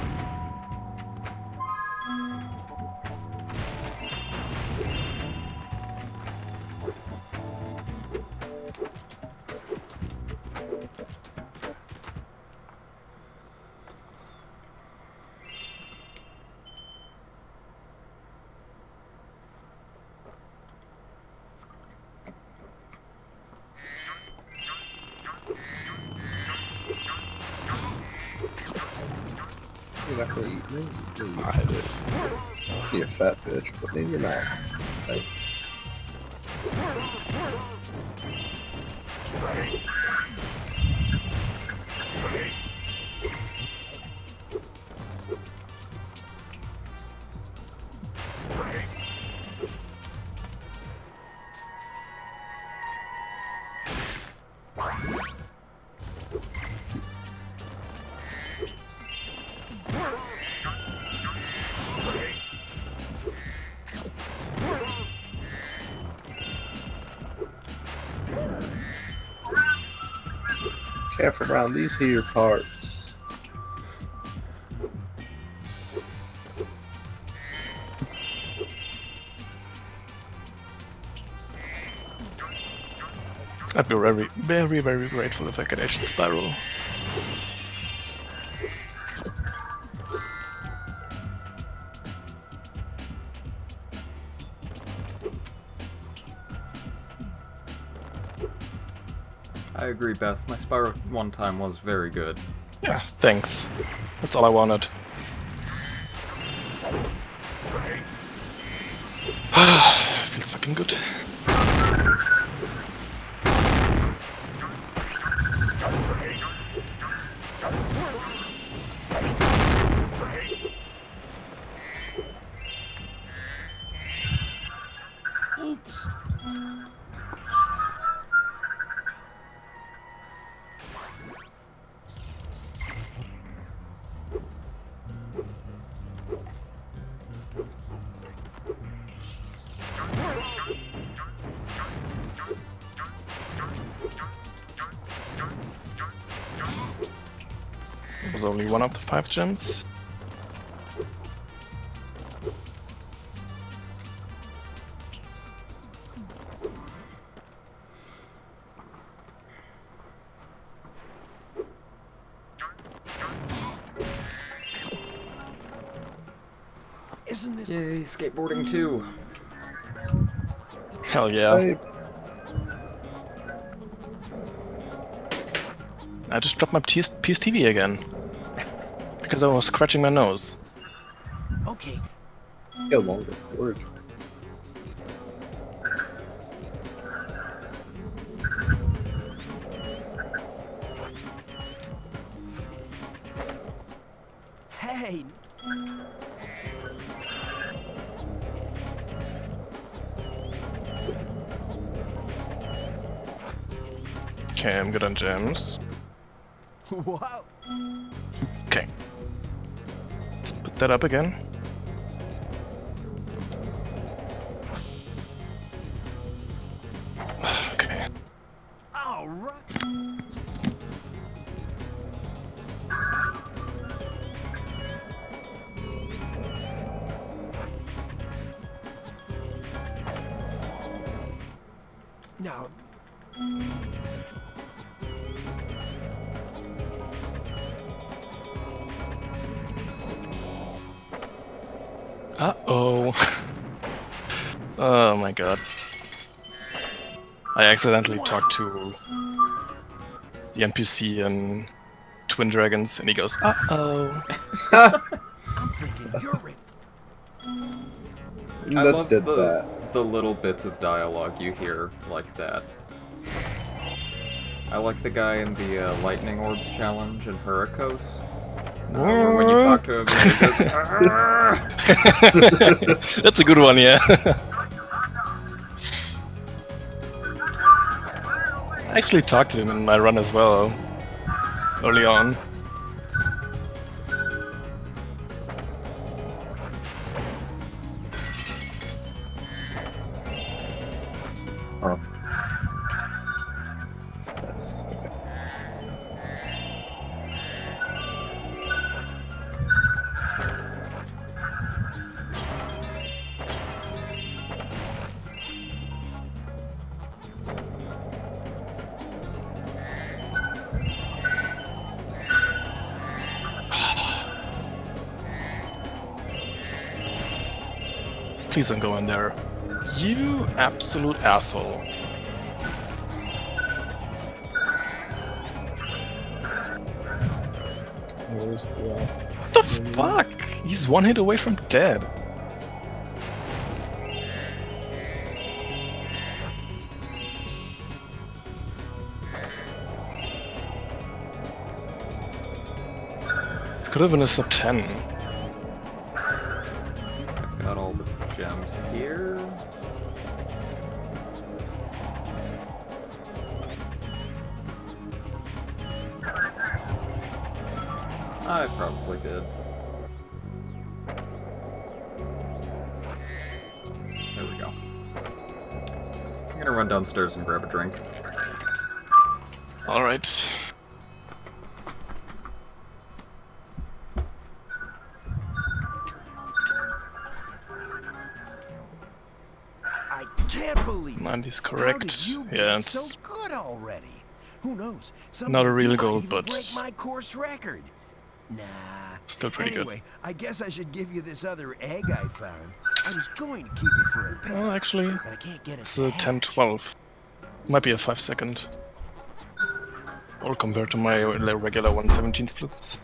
Around these here parts. I'd be very, very, very grateful if I could the spiral. Spyro one time was very good. Yeah, thanks. That's all I wanted. Only one of the five gems. Isn't this Yay, skateboarding too. Hell yeah. Hey, I just dropped my PS, PS TV again. Because I was scratching my nose. okay? get a longer cord. Hey, Okay, I'm good on gems. That up again. Accidentally talked to the NPC in Twin Dragons and he goes, uh oh. I'm thinking you're it. I love the, that. the little bits of dialogue you hear like that. I like the guy in the uh, Lightning Orbs challenge in Hurricos. Uh, when you talk to him, he goes! That's a good one, yeah. I actually talked to him in my run as well, early on. Please don't go in there. You absolute asshole. Where's the What the fuck? He's one hit away from dead. It could have been a sub 10. Probably did. There we go. I'm gonna run downstairs and grab a drink. Alright. I can't believe it. 90 is correct. Yeah, it's so good already? Who knows? Not a real goal, but- break my course record. Nah. still pretty good. anyway, I guess I should give you this other egg I found. I was going to keep it for a pet, Well, actually, but I can't get it. it's a 10-12. Might be a 5 second. All compared to my regular 117 splits.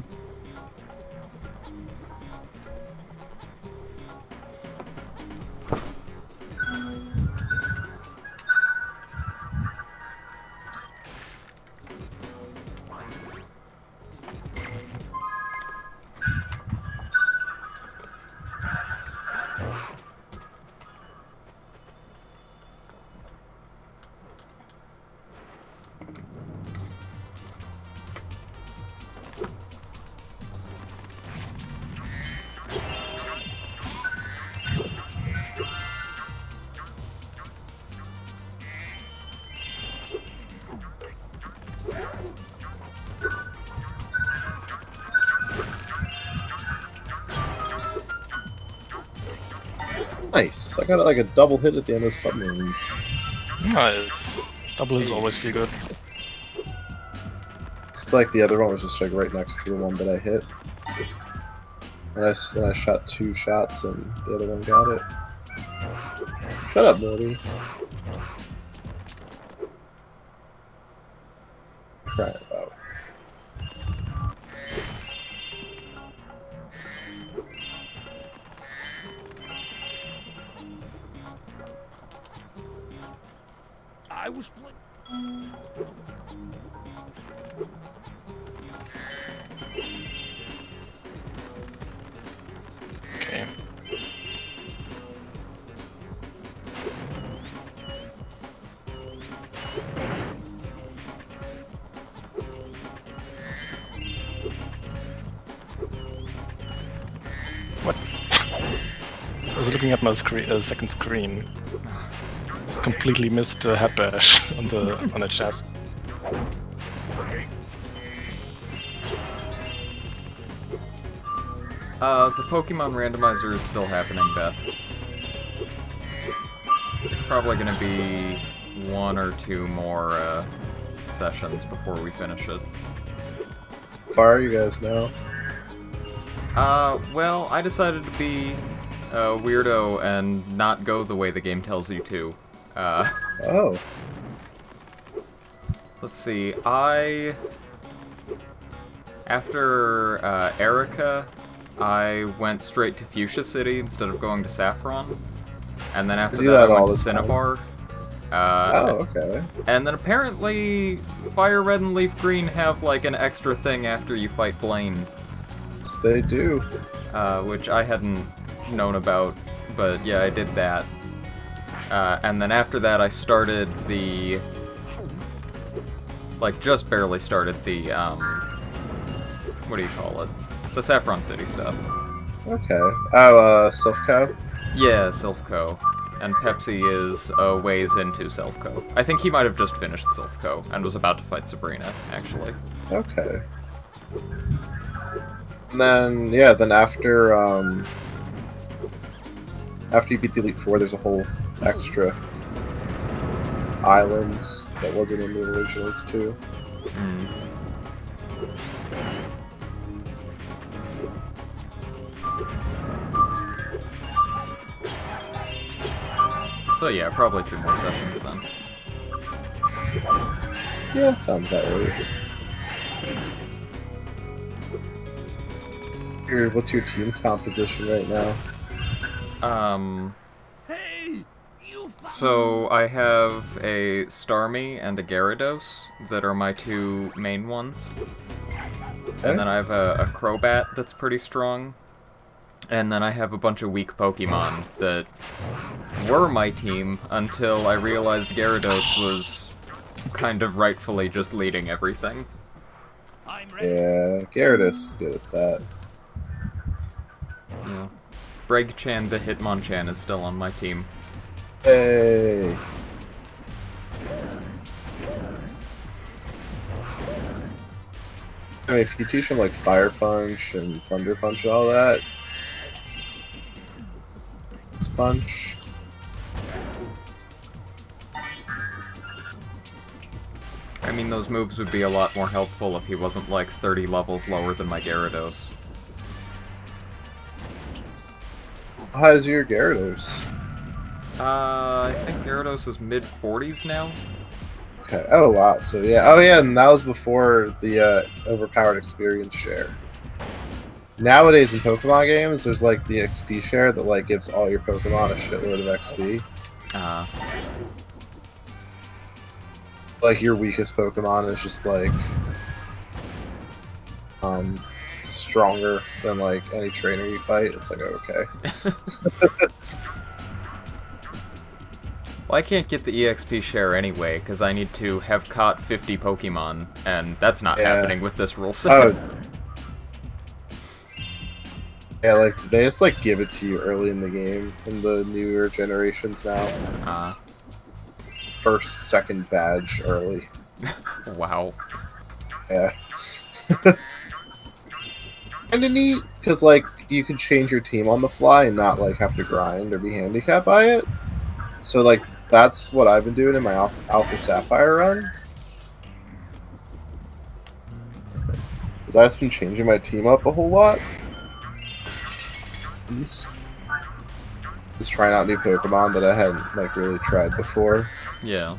Got like a double hit at the end of submarines. Nice. Double is always feel good. It's like the other one was just like right next to the one that I hit. And I, and I shot two shots and the other one got it. Shut up, Morty. My screen, uh, second screen. Just completely missed the head bash on the on the chest. Uh, the Pokemon randomizer is still happening, Beth. Probably gonna be one or two more, uh, sessions before we finish it. Far, you guys now? Uh, well, I decided to be a weirdo and not go the way the game tells you to. Uh, Oh. let's see, I... After, uh, Erika, I went straight to Fuchsia City instead of going to Saffron. And then after that, that I went to. Cinnabar. Uh, Oh, okay. And then apparently, Fire Red and Leaf Green have like an extra thing after you fight Blaine, Yes, they do. uh, which I hadn't known about, but yeah, I did that. Uh, and then after that, I started the. Like, just barely started the, um. What do you call it? The Saffron City stuff. Okay. Oh, uh, Silph Co? Yeah, Silph Co. And Pepsi is a ways into Silph Co. I think he might have just finished Silph Co and was about to fight Sabrina, actually. Okay. And then, yeah, then after, um... After you beat the Elite Four, there's a whole extra islands that wasn't in the originals, too. Mm. So yeah, probably two more sessions then. Yeah, that sounds that right. Your, what's your team composition right now? Um, Hey, you so I have a Starmie and a Gyarados that are my two main ones. Okay. And then I have a, a Crobat that's pretty strong. And then I have a bunch of weak Pokemon that were my team until I realized Gyarados was kind of rightfully just leading everything. Yeah, Gyarados is good at that. Yeah. Bregchan the Hitmonchan is still on my team. Hey. I mean, if you teach him like Fire Punch and Thunder Punch and all that, Punch. I mean, those moves would be a lot more helpful if he wasn't like 30 levels lower than my Gyarados. How's your Gyarados? Uh, I think Gyarados is mid 40s now. Okay. Oh wow. So yeah. Oh yeah, and that was before the uh, overpowered experience share. Nowadays in Pokemon games, there's like the XP share that like gives all your Pokemon a shitload of XP. Uh, Like your weakest Pokemon is just like um stronger than like any trainer you fight. It's like okay. well, I can't get the EXP share anyway, because I need to have caught 50 Pokemon, and that's not Yeah. happening with this rule set. Oh. Yeah, like they just like give it to you early in the game in the newer generations now. Uh, First, second badge early. wow. Yeah. Kinda neat, because like you can change your team on the fly and not like have to grind or be handicapped by it. So like that's what I've been doing in my Alpha, Alpha Sapphire run. Because I've been changing my team up a whole lot. Just trying out new Pokemon that I hadn't like really tried before. Yeah.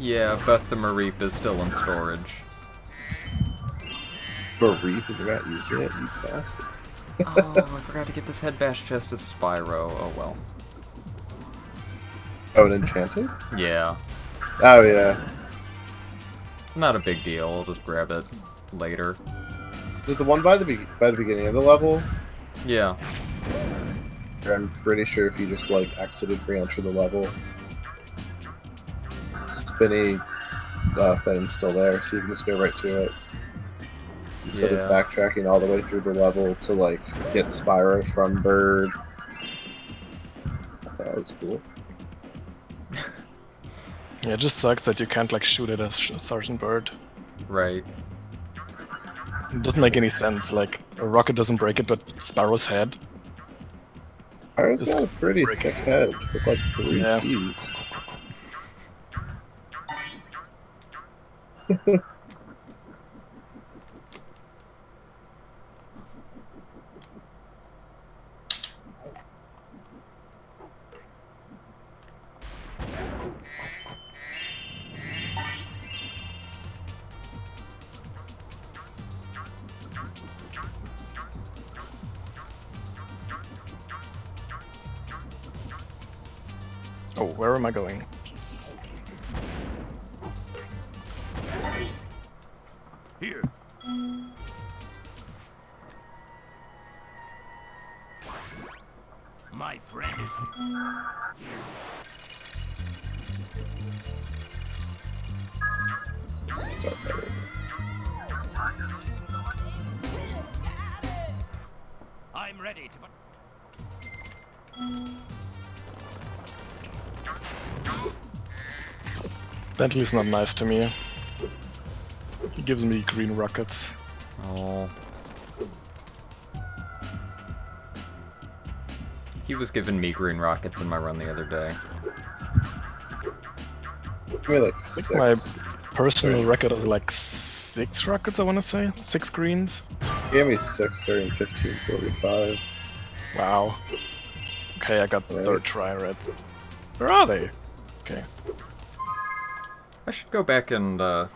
Yeah, Beth the Mareep is still in storage. If you're not using it, you bastard. oh, I forgot to get this head bash chest as Spyro. Oh well. Oh, an enchanted? Yeah. Oh yeah. It's not a big deal. I'll just grab it later. Is it the one by the be- by the beginning of the level? Yeah. I'm pretty sure if you just like exited re-enter the level, spinny uh, thing's still there, so you can just go right to it instead Yeah. of backtracking all the way through the level to like get Spyro from Byrd. That was cool. Yeah, it just sucks that you can't like shoot it as Sh- Sergeant Byrd. Right. It doesn't make any sense. Like a rocket doesn't break it, but Spyro's head. Spyro's Just got a pretty break thick head with like three Yeah. C's. Oh, where am I going? Here. My friend is. Start. I'm ready to. Bentley's not nice to me. He gives me green rockets. Oh. He was giving me green rockets in my run the other day. Give me like six. my personal record is like six rockets, I want to say. Six greens. He gave me six during fifteen forty-five. Wow. Okay, I got the Right. third try red. Where are they? Okay. I should go back and uh,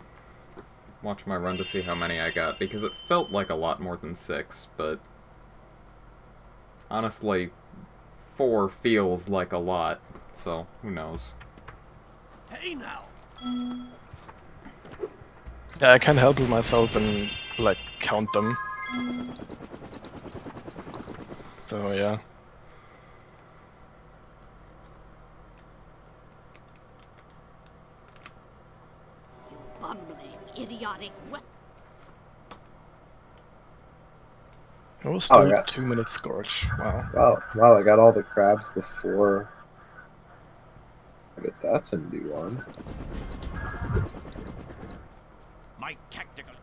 watch my run to see how many I got, because it felt like a lot more than six, but honestly, four feels like a lot, so who knows. Hey now. Yeah, I can't help with myself and like count them. So yeah. Idiotic. What? It was Oh, still yeah. two minutes scorch. Wow. Wow, wow! I got all the crabs before. I bet that's a new one. My tactical.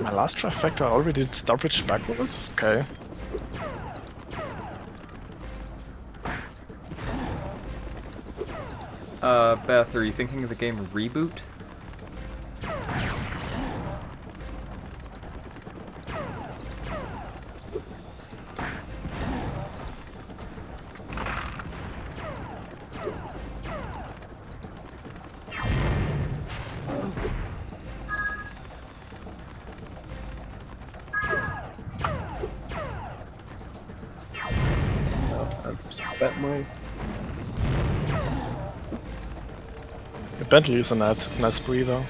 My last trifecta already did stoppage backwards? Okay. Uh, Beth, are you thinking of the game Reboot? Bentley is a nice, nice breather.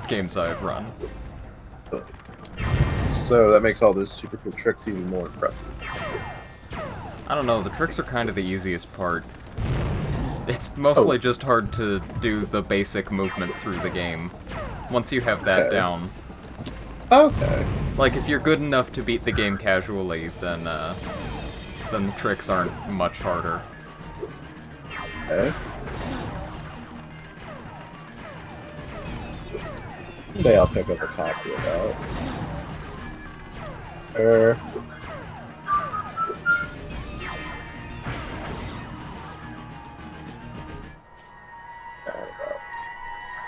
One of the hardest games I've run. So that makes all those super cool tricks even more impressive. I don't know, the tricks are kind of the easiest part. It's mostly Oh. just hard to do the basic movement through the game. Once you have that Okay. down. Okay. Like, if you're good enough to beat the game casually, then, uh, then the tricks aren't much harder. Maybe I'll pick up a copy of that. Er.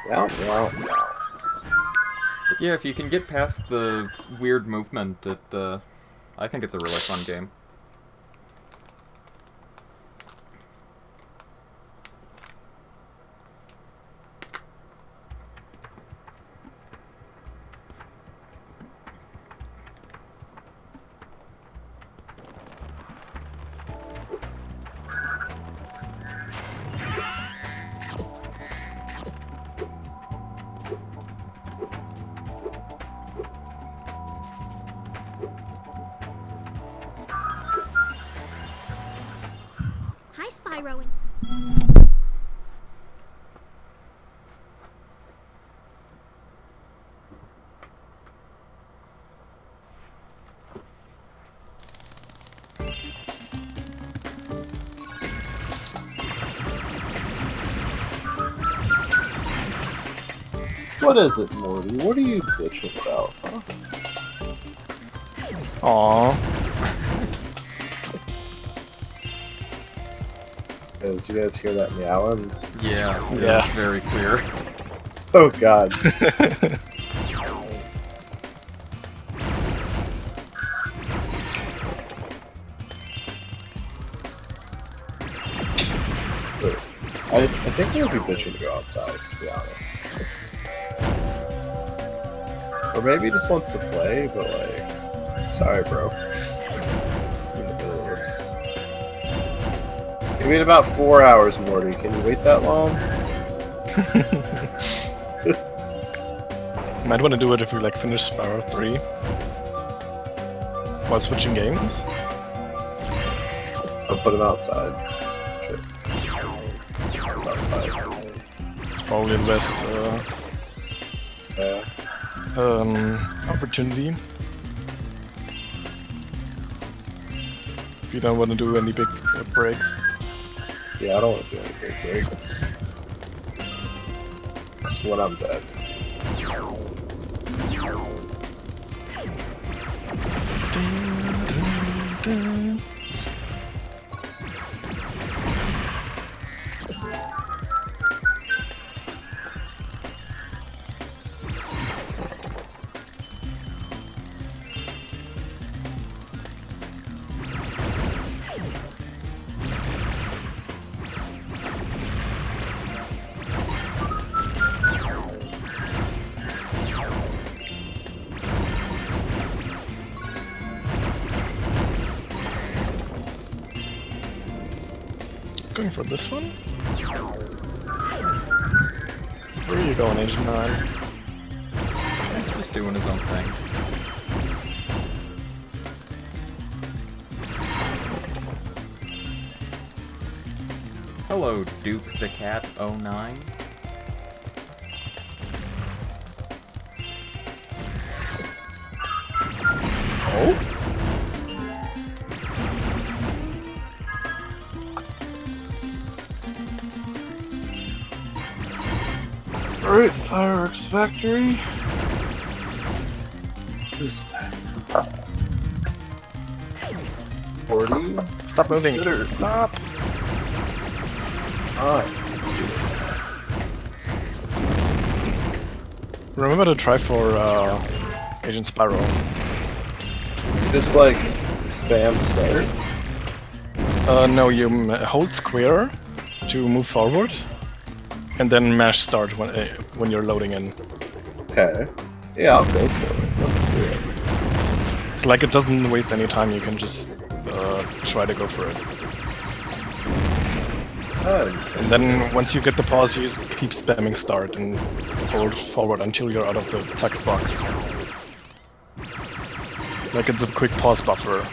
Meow, meow, meow. Yeah, if you can get past the weird movement, it, uh, I think it's a really fun game. What is it, Morty? What are you bitching about? Huh? Aww. As you guys hear that meowing? Yeah, Yeah. it's very clear. Oh god. I, I think I would be bitching to go outside, to be honest. Maybe he just wants to play, but like, sorry, bro. I'm in the middle of this. You wait about four hours, Morty. Can you wait that long? Might want to do it if we like finish Spyro 3. while switching games? I'll put him outside. Shit. It's outside. It's probably the best uh. Um, opportunity. If you don't want to do any big uh, breaks. Yeah, I don't want to do any big breaks. That's what I'm dead. For this one. Where are you going, Agent 9? He's just doing his own thing. Hello, Duke the Cat 09. Factory. This thing. 40. Stop moving. Consider. Stop! Ah, Remember to try for uh, Agent Spiral. just like spam start. Uh, no, you m- hold square to move forward, and then mash start when uh, when you're loading in. Okay. Yeah, I'll go for it. Let's do it. It's like it doesn't waste any time. You can just uh, try to go for it. Oh, And then once you get the pause, you keep spamming start and hold forward until you're out of the text box. Like it's a quick pause buffer.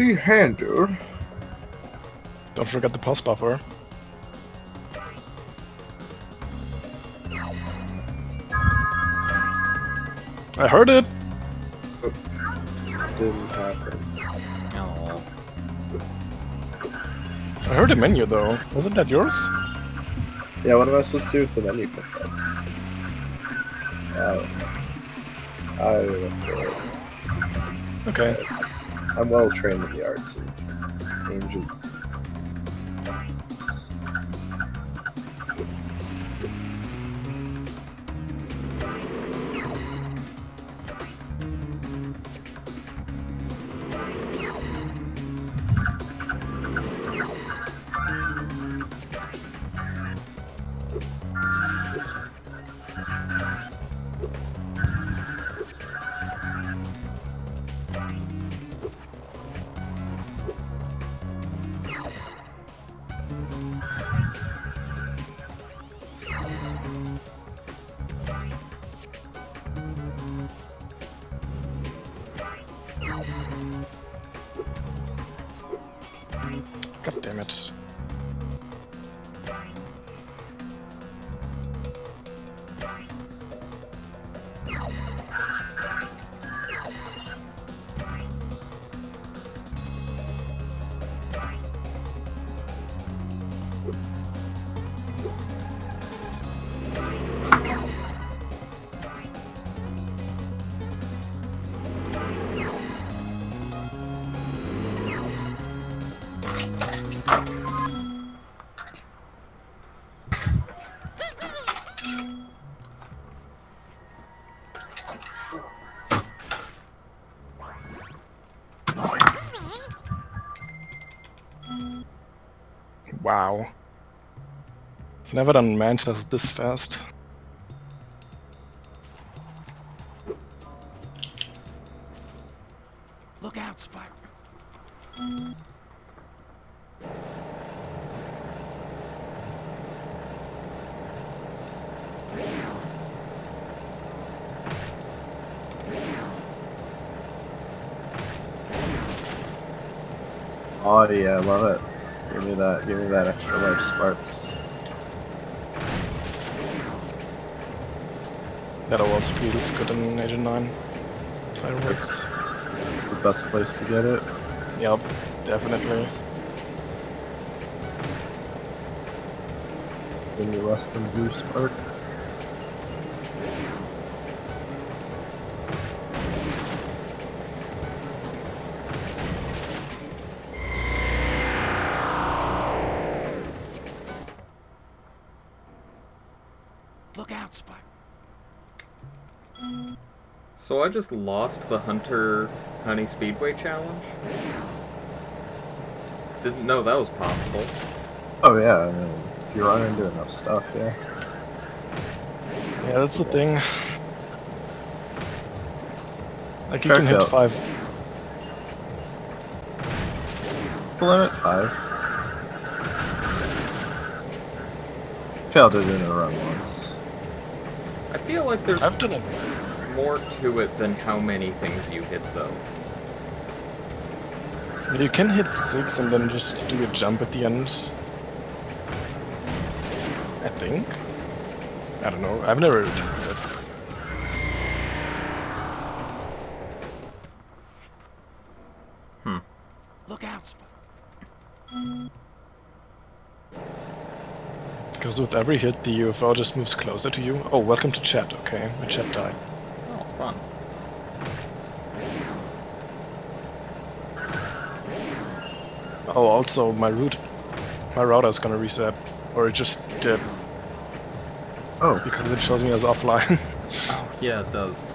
Hand. Don't forget the pause buffer. I heard it! Didn't happen. Oh. I heard the menu though. Wasn't that yours? Yeah, what am I supposed to do if the menu comes up? I'm well trained in the arts of angel. Never done Manchester this fast. Best place to get it. Yep, definitely. Give me less than blue Sparx. Look out, Spike. So I just lost the Hunter Honey Speedway challenge? Didn't know that was possible. Oh yeah, I mean, if you run into enough stuff, yeah. Yeah, that's the thing. Like you Try can hit fail. five. Limit five. Failed it in a run once. I feel like there's I've done it. More to it than how many things you hit, though. You can hit six and then just do a jump at the end. I think. I don't know. I've never tested it. Hmm. Look out, Because with every hit, the UFO just moves closer to you. Oh, welcome to chat. Okay, my chat died. Oh, also my route, my router is gonna reset, or it just did Oh, because it shows me as offline. Oh, yeah, it does.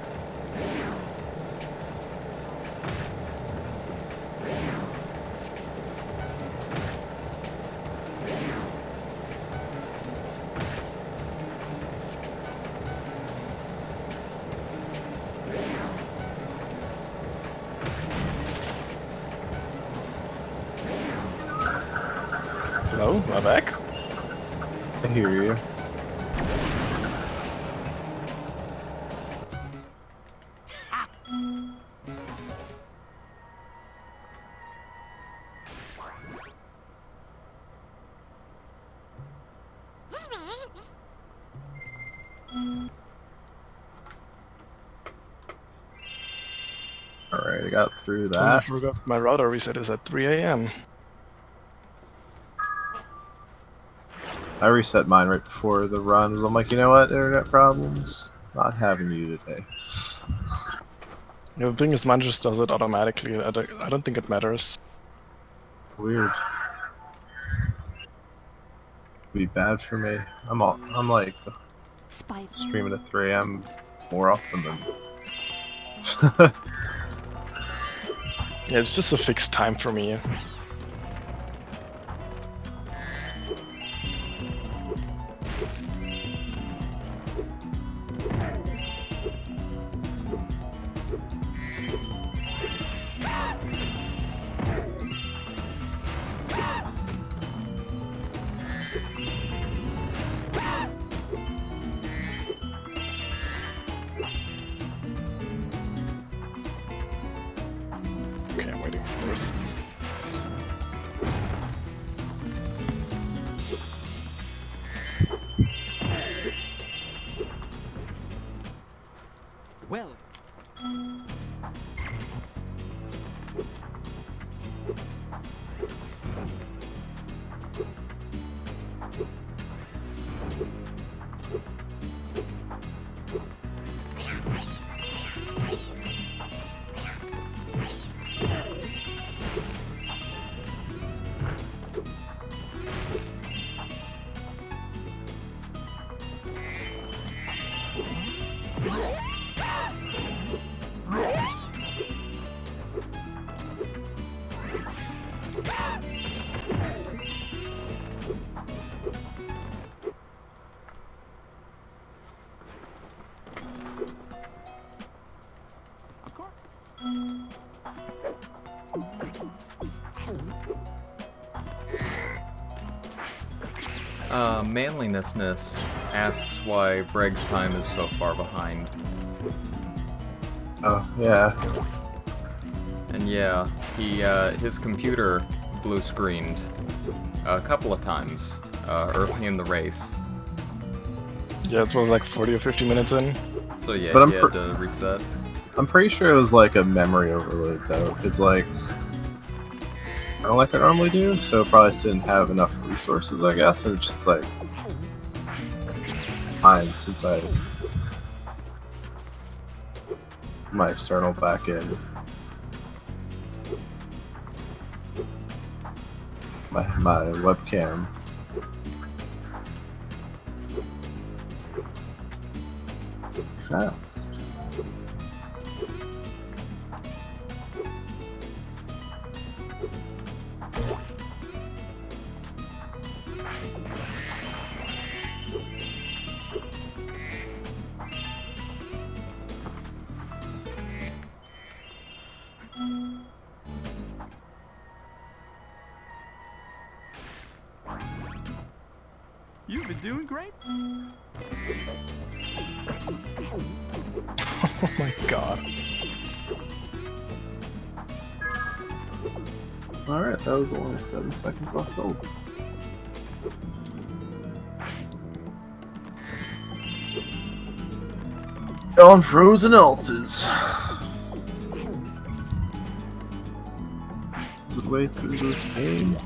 Got through Totally that. forgot my router reset is at 3 a.m. I reset mine right before the run. 'cause I'm like, you know what? Internet problems. Not having you today. Yeah, the thing is, mine just does it automatically. I don't, I don't think it matters. Weird. Be bad for me. I'm all, I'm like Spite. streaming at 3 a.m. more often than. Yeah, it's just a fixed time for me. Manlinessness asks why Breg's time is so far behind. Oh, yeah. And yeah, he uh, his computer blue screened a couple of times uh, early in the race. Yeah, it was like 40 or 50 minutes in. So yeah, But I'm he had pr- to reset. I'm pretty sure it was like a memory overload though, It's like I don't like I normally do, so it probably just didn't have enough resources, I guess, and it just like since I my external backend. My my webcam. Seven seconds left. Oh, gold. On frozen altars. It's the way through this game.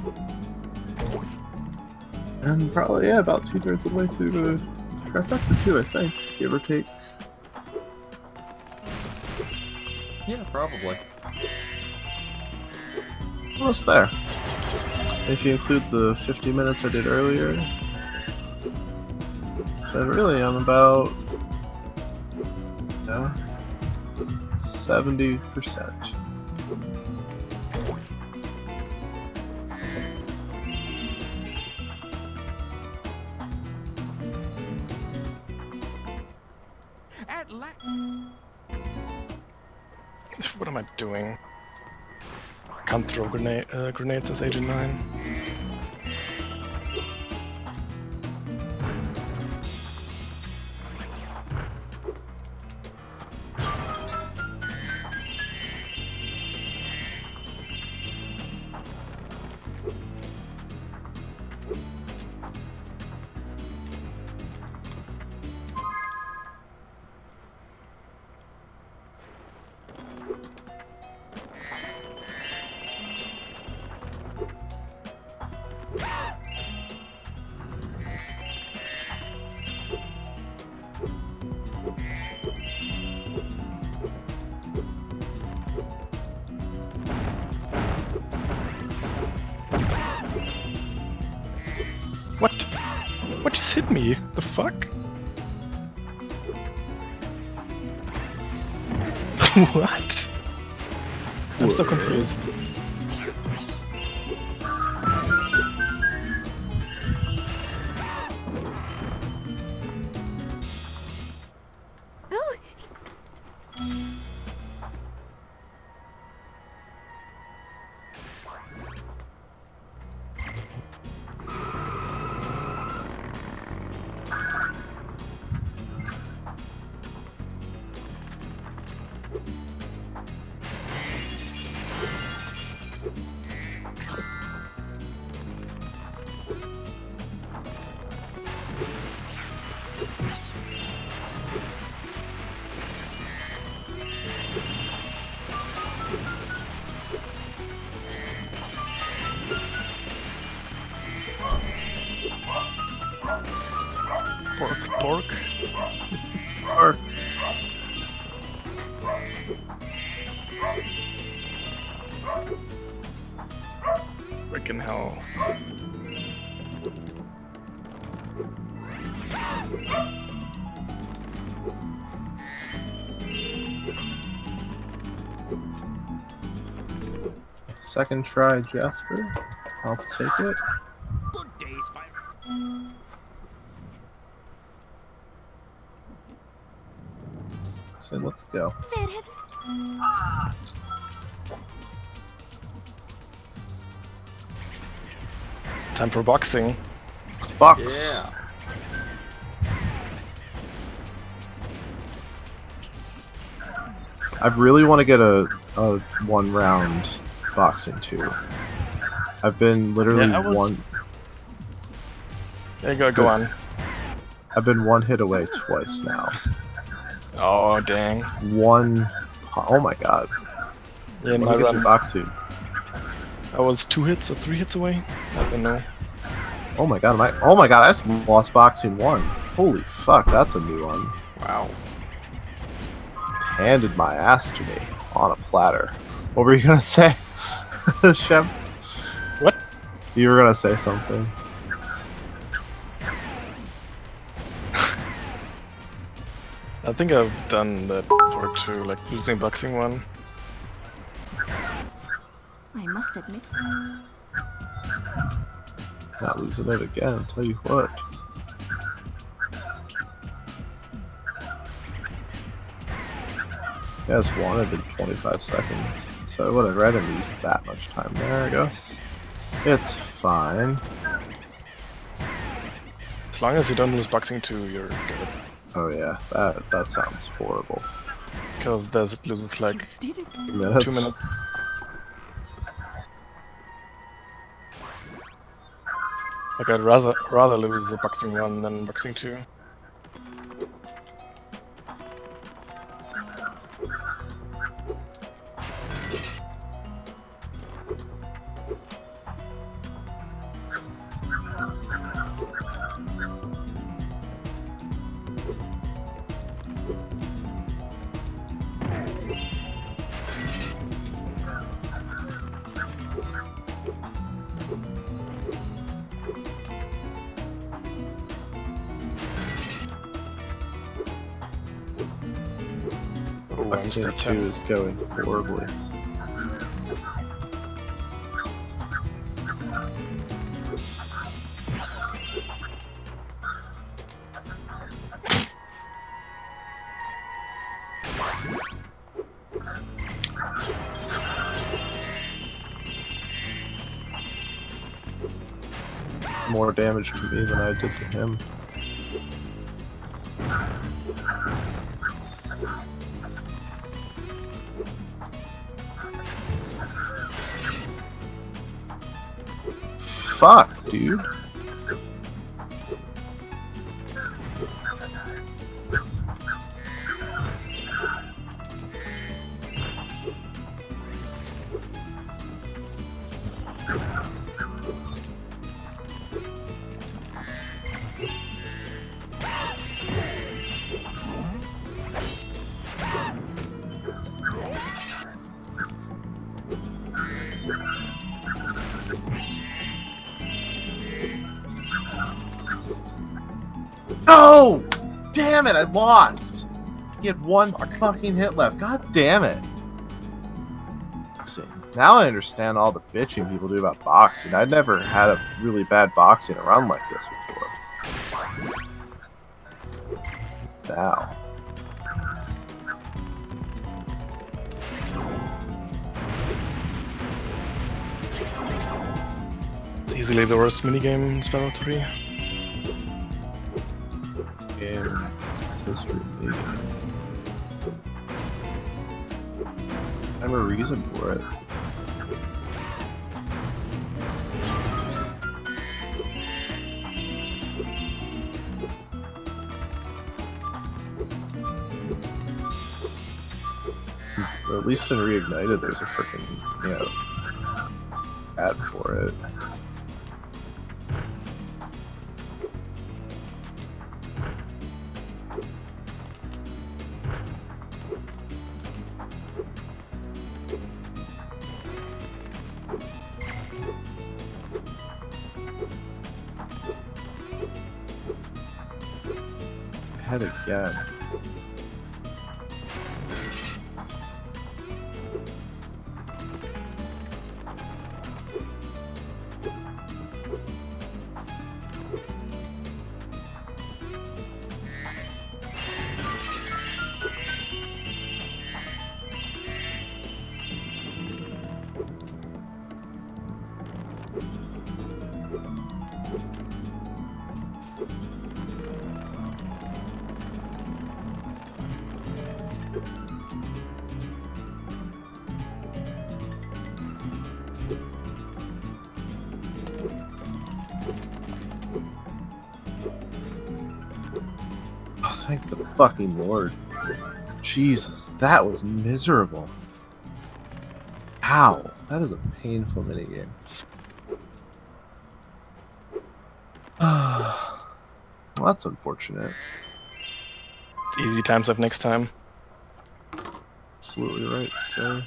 And probably, yeah, about two thirds of the way through the trifecta too, I think, give or take. Yeah, probably. Almost there. If you include the 50 minutes I did earlier, then really I'm about, you know, 70%. Grenades as Agent 9. Second try, Jasper. I'll take it. Good day, Spider. So let's go. Time for boxing. Box. Yeah. I really want to get a, a one round boxing too. I've been literally Yeah, was- one. Yeah, go, go on. I've been one hit away twice now. Oh, dang. One. Oh my god. Yeah, my run, boxing. I was two hits or three hits away. I don't know. Oh my god. I? Oh my god. I just lost boxing one. Holy fuck. That's a new one. Wow. Handed my ass to me on a platter. What were you gonna say, Shemp? What? You were gonna say something. I think I've done that before too, like losing boxing one. I must admit, Not losing it again. I'll tell you what. Yeah, it's wanted in 25 seconds. So whatever, I didn't use that much time there, I guess. It's fine. As long as you don't lose boxing two, you're good. Oh yeah, that that sounds horrible. Because there's it loses like? Two minutes. two minutes. Like I'd rather rather lose the boxing one than boxing two. Step 2 is going horribly. More damage to me than I did to him. Fuck, dude. It, I lost! He had one fucking hit left. God damn it. Boxing. Now I understand all the bitching people do about boxing. I'd never had a really bad boxing run like this before. Now. It's easily the worst minigame in Spyro 3. I have a reason for it. At least in Reignited, there's a freaking you know ad for it. Jesus, that was miserable. Ow, that is a painful minigame. well, that's unfortunate. It's easy times up next time. Absolutely right, Star.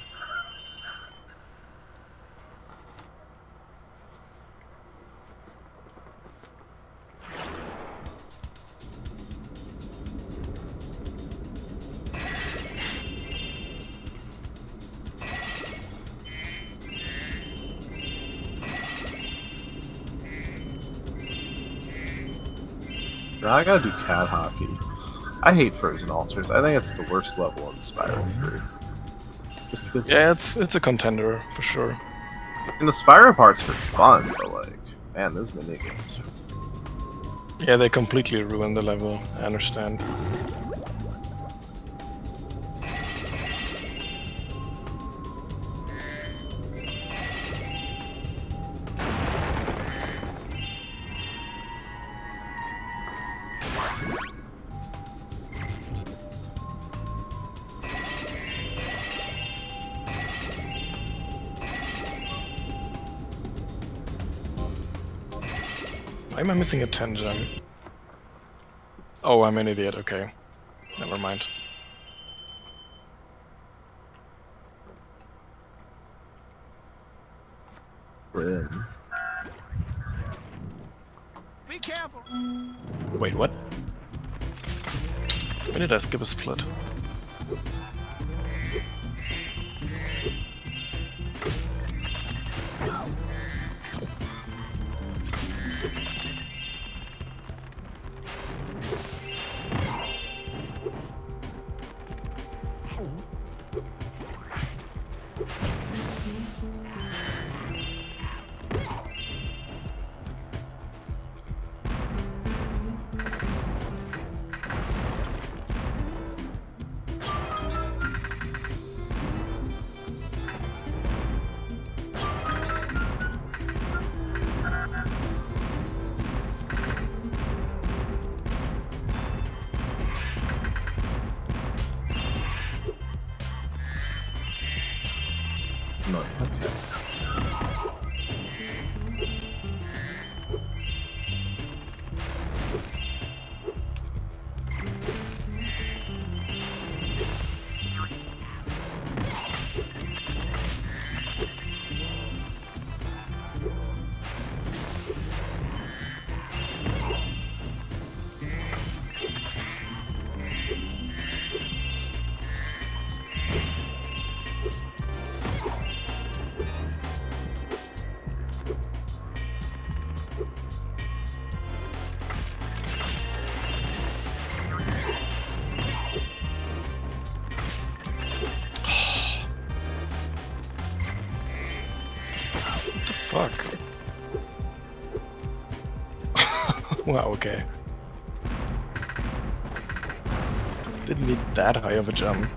I gotta do cat hockey. I hate frozen altars. I think it's the worst level in Spyro mm-hmm. 3. Just because Yeah, it's it's a contender for sure. and the Spyro parts are fun, but like, man, those minigames. Yeah, they completely ruin the level. I understand. Missing a 10 gem? Oh, I'm an idiot, okay. Never mind. Be careful. Wait, what? When did I skip a split? Okay. Didn't need that high of a jump.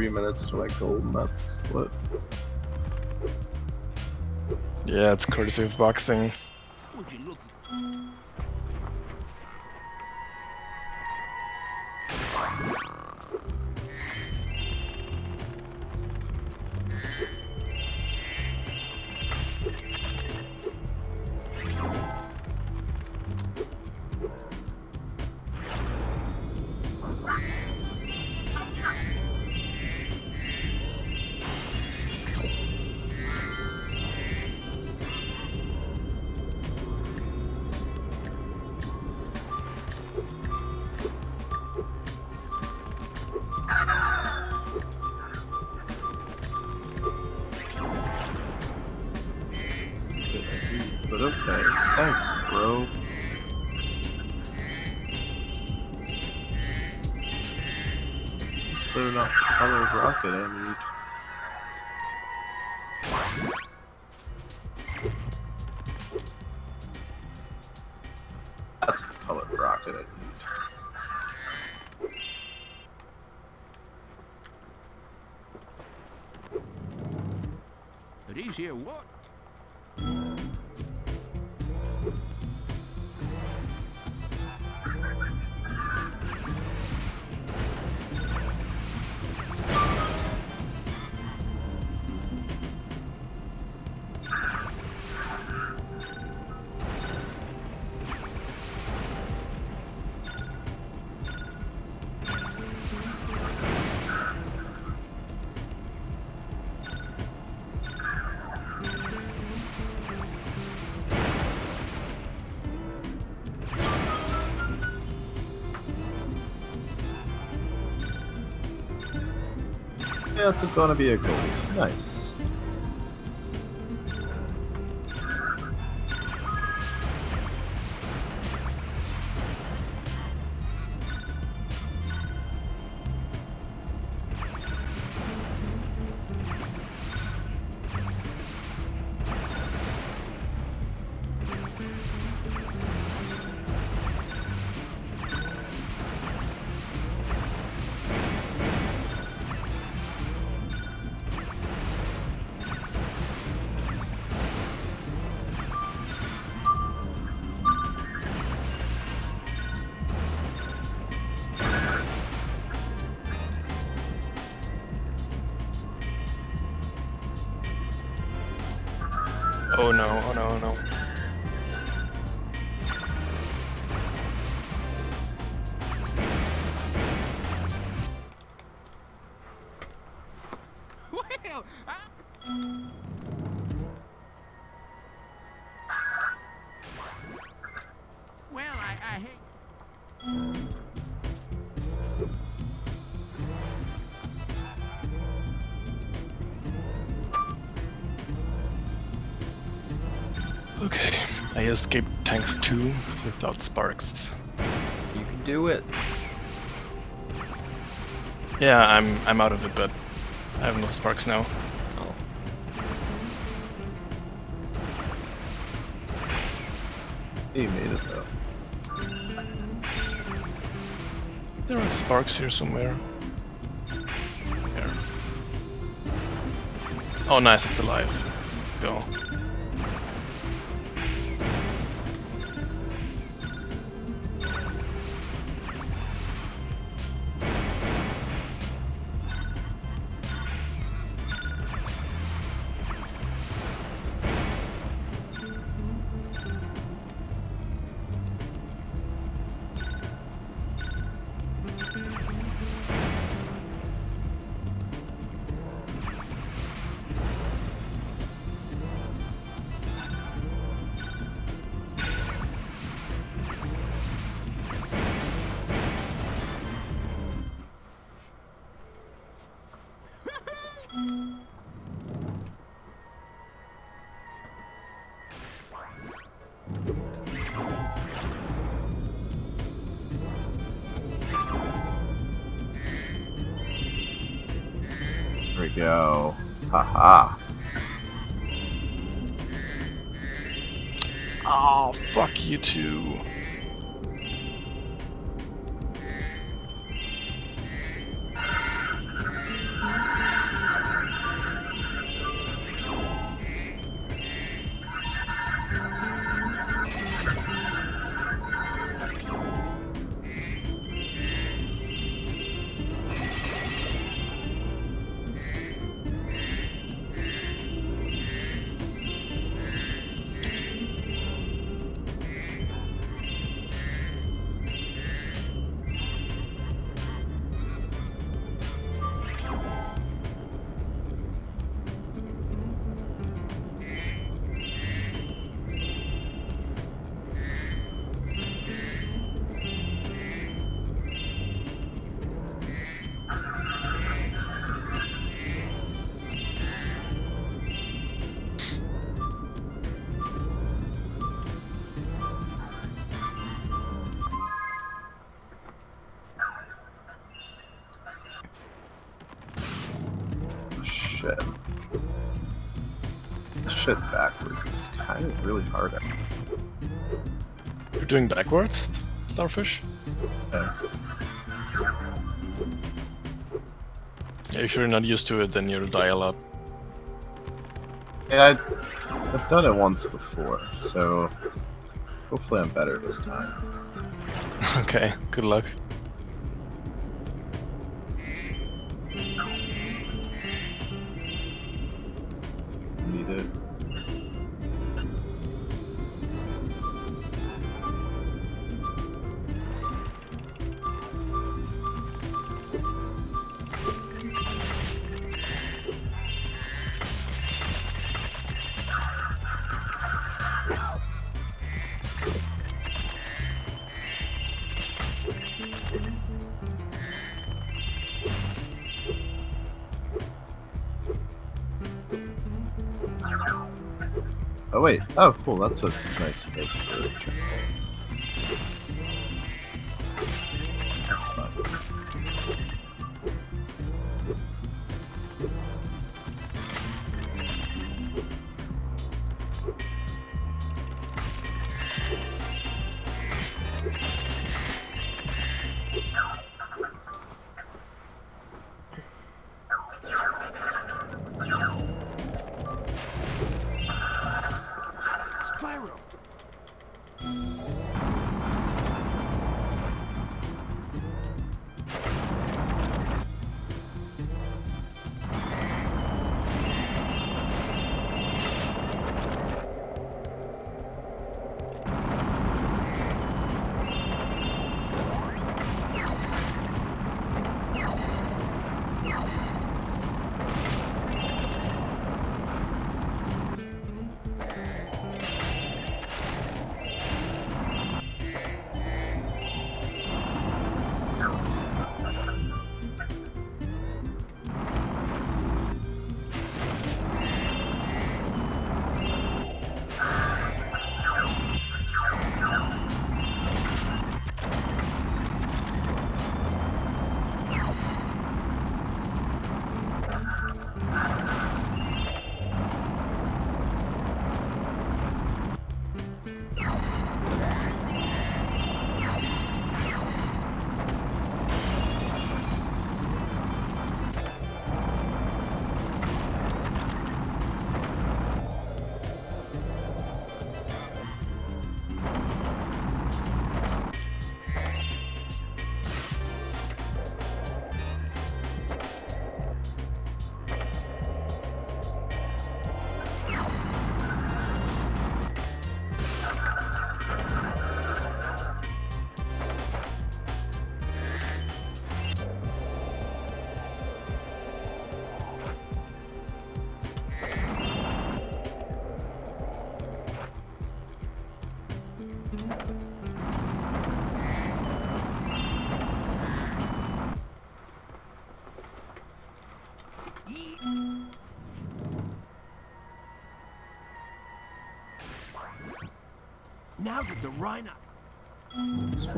Three minutes to my gold, and that's what. Yeah, it's courtesy of boxing. It's gonna be a gold. I escaped tanks too without Sparx. You can do it. Yeah, I'm I'm out of it, but I have no Sparx now. Oh. He made it though. There are Sparx here somewhere. Here. Oh nice, it's alive. Go. go. Fuck doing backwards, Starfish? Yeah. Yeah, if you're not used to it, then you'll dial up. I, I've done it once before, so hopefully I'm better this time. okay, good luck. That's a nice place for a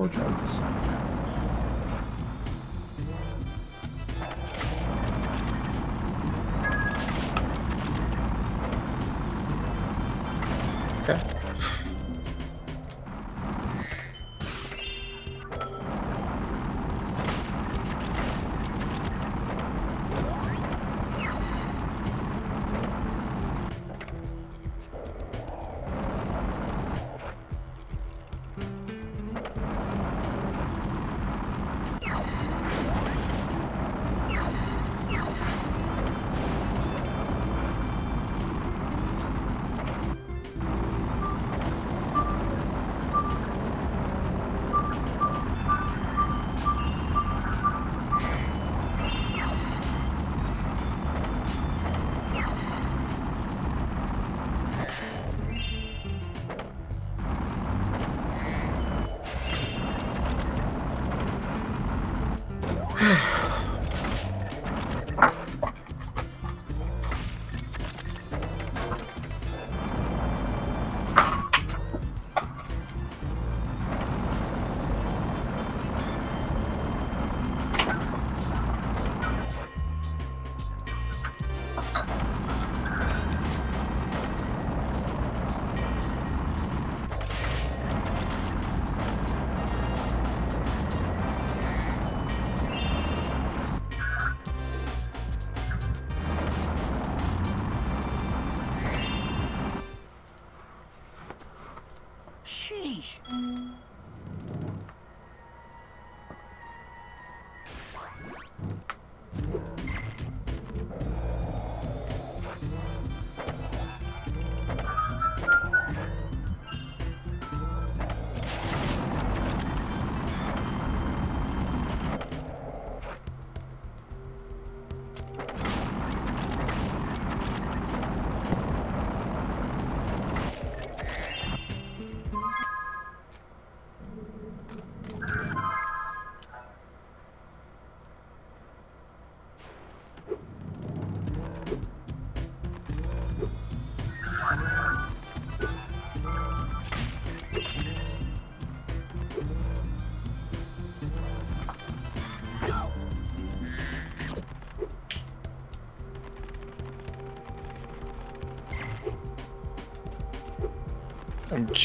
four jumps.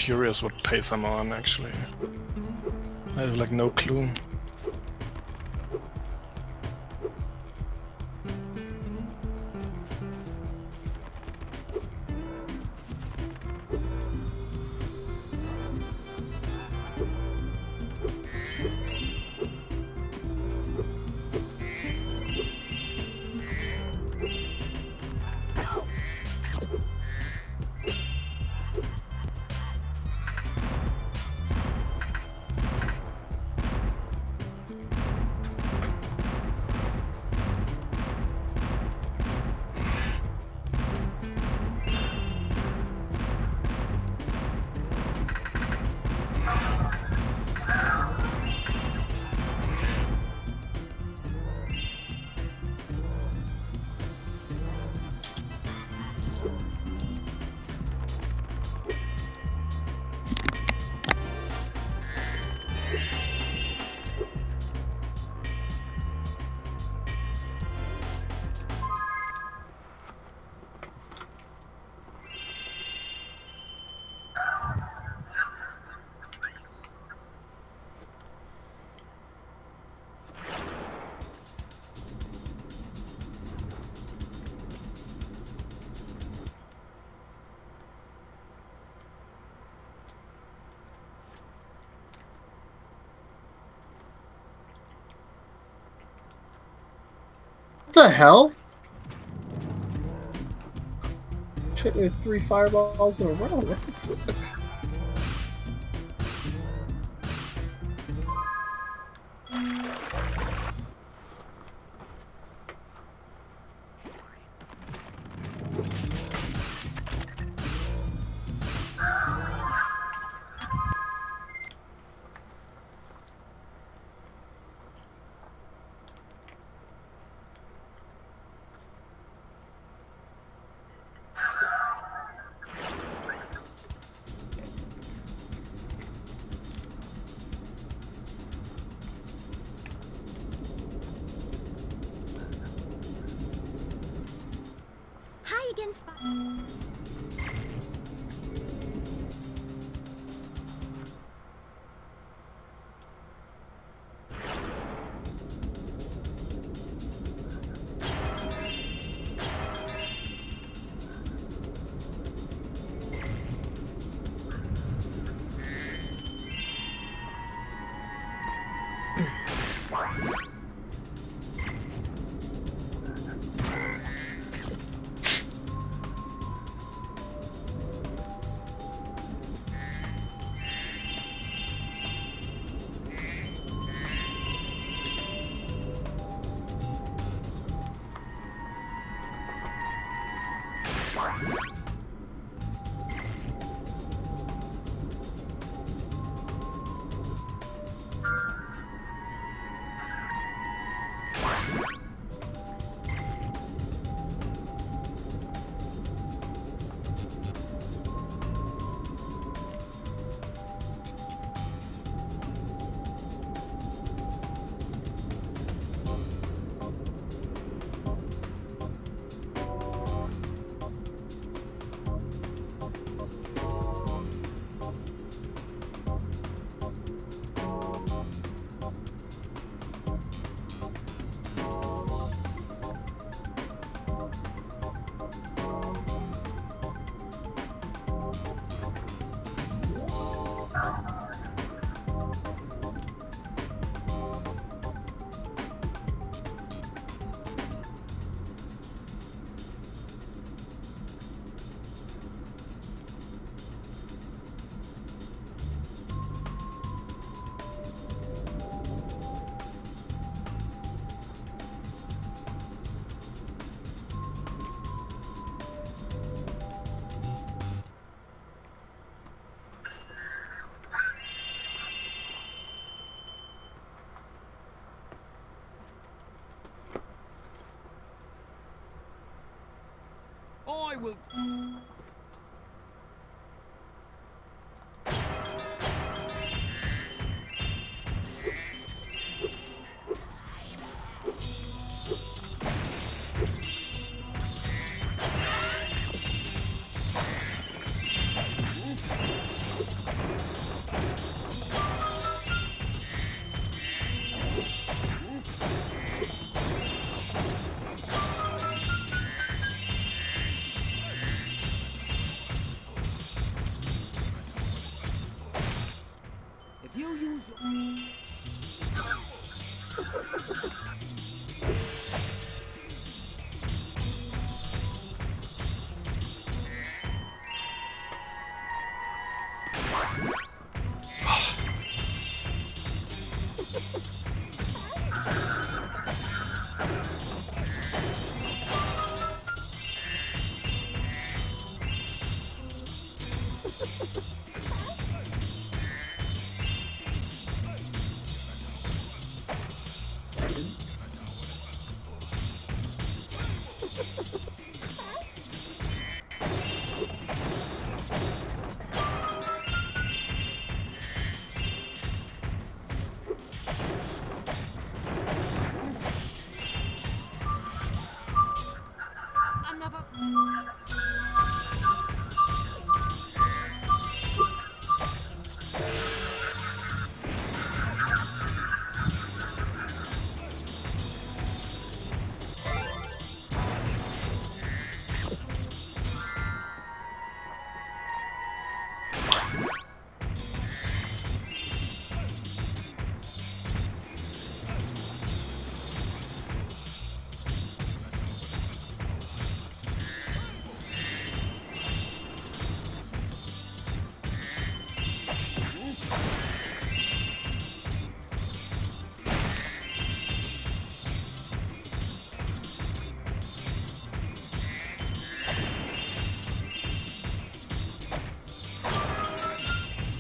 Curious what pace I'm on actually. I have like no clue. The hell? Hit me with three fireballs in a row.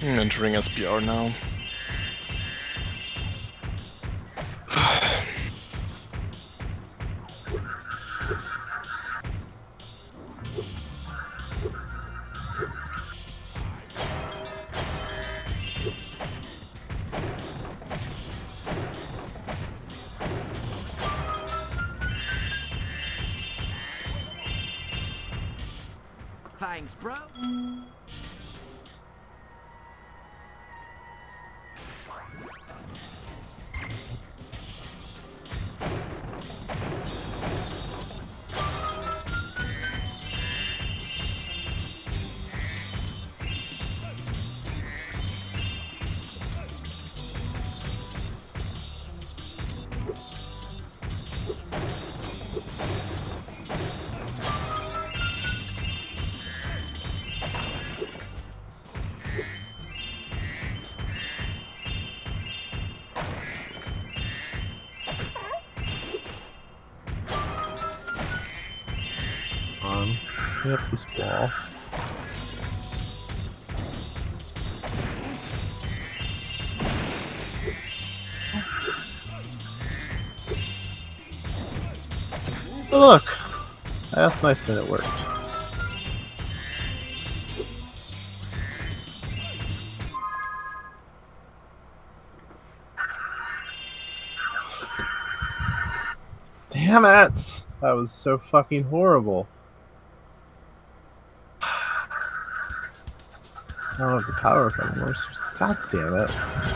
Entering SBR now. Thanks, bro. Oh, look! That's nice and it worked. Damn it! That was so fucking horrible. Have the power up anymore. God damn it.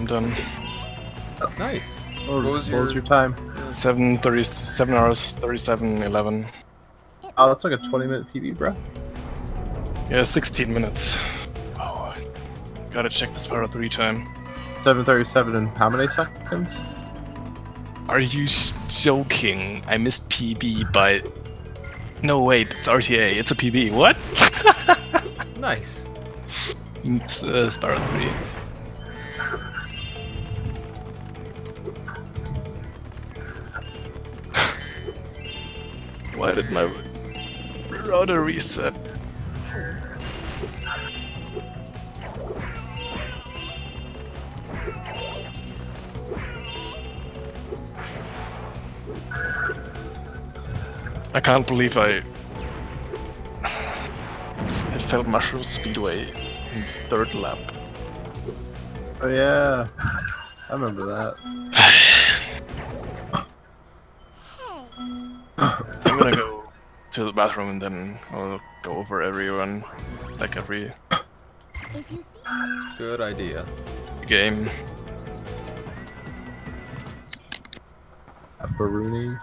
I'm done. Nice. What was, What was what was your- your time? 7, 30, 7 hours, 37, 11. Oh, that's like a 20 minute PB, bro. Yeah, 16 minutes. Oh, gotta check the Spyro 3 time. 737 in how many seconds? Are you joking? I missed PB by. No, wait, it's RTA, it's a PB. What? Nice. it's uh, Spyro 3. I can't believe I felt Mushroom Speedway in third lap. Oh yeah, I remember that. Bathroom and then I'll go over everyone, like every If you see Good idea. game. A baruni.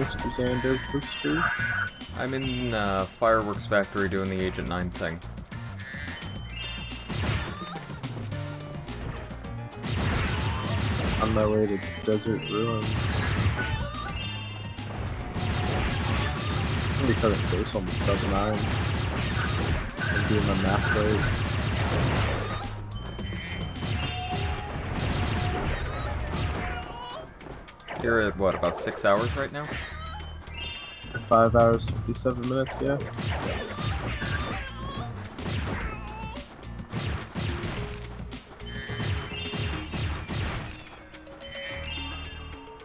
Mr. Brewster? I'm in uh, Fireworks Factory doing the Agent 9 thing. On my way to Desert Ruins. I'm gonna be cutting close on the sub 9. I'm doing my math right. You're at what, about six hours right now? 5 hours, 57 minutes, yeah.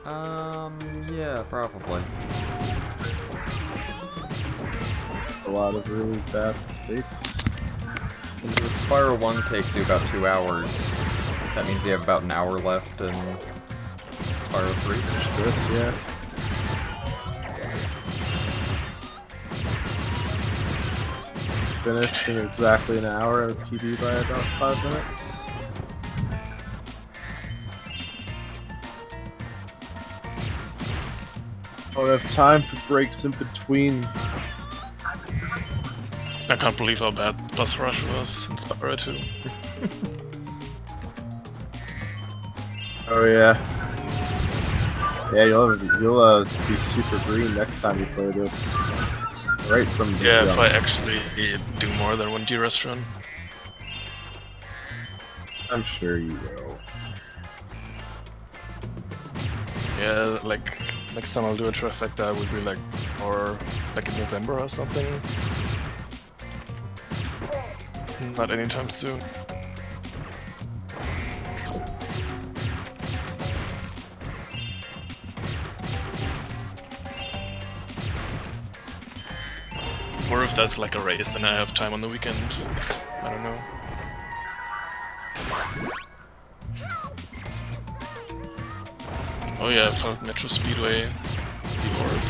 Um, yeah, probably. A lot of really bad mistakes. If Spyro 1 takes you about two hours, that means you have about an hour left in Spyro 3. Just this, yeah. Finished in exactly an hour, of PB by about 5 minutes. I Don't have time for breaks in between. I can't believe how bad Plus Rush was in Spyro 2. Oh yeah. Yeah, you'll you'll uh, be super green next time you play this. Right from the Yeah, if. I actually do more than one DRS run. I'm sure you will. Yeah, like next time I'll do a trifecta would be like, or like in November or something. Not anytime soon. That's like a race, then I have time on the weekend. I don't know. Oh yeah, I found Metro Speedway, the orb.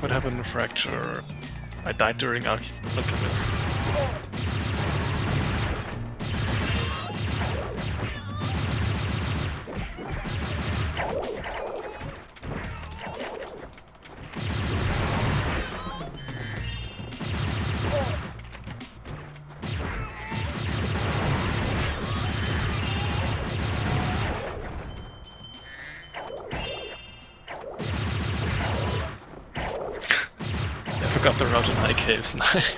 What happened to Fracture? I died during Al Alchemist. tonight.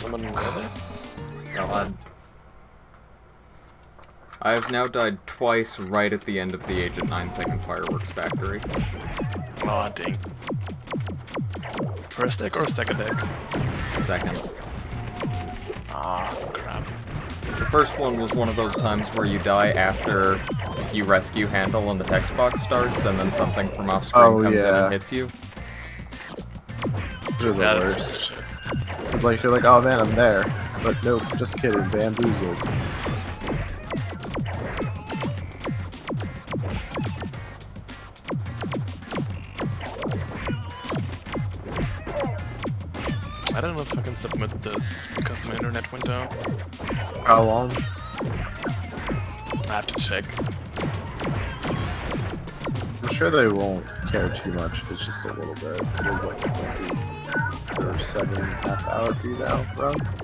Spiral Speed or someone rather? God. I have now died twice right at the end of the Agent 9 thing in Fireworks Factory. Aw, dang. First egg or second egg? Second. Ah, crap. The first one was one of those times where you die after you rescue Handle and the text box starts, and then something from off screen Oh, comes in and hits you. They're the Yeah, that's worst. It's like you're like, oh man, I'm there. But nope, just kidding, bamboozled. I don't know if I can submit this because my internet went down. How long? I have to check. I'm sure they won't care too much if it's just a little bit. It is like a eight or seven and a half hour for you now, run.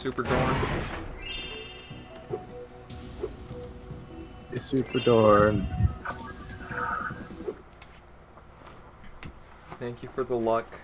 Super Dorn. It's Super Dorn. Thank you for the luck.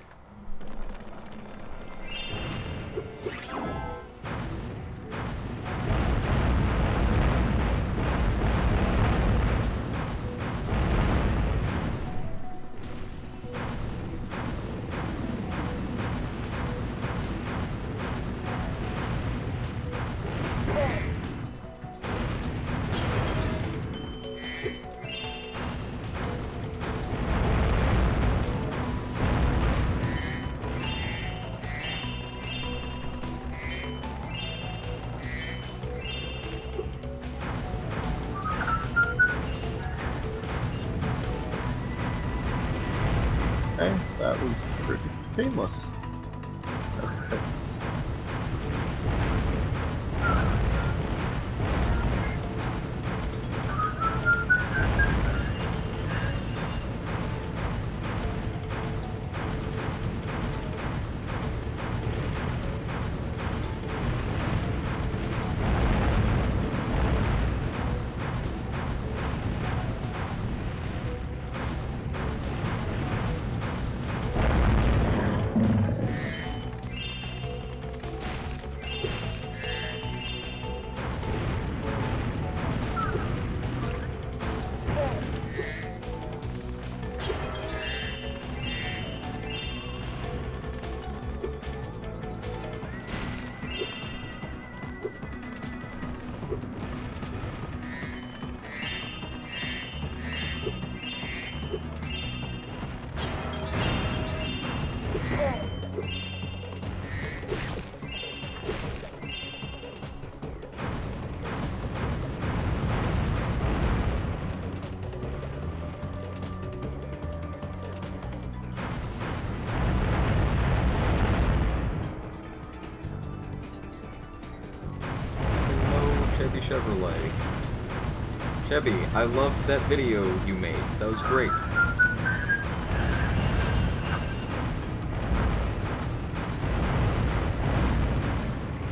Chevy, I loved that video you made. That was great.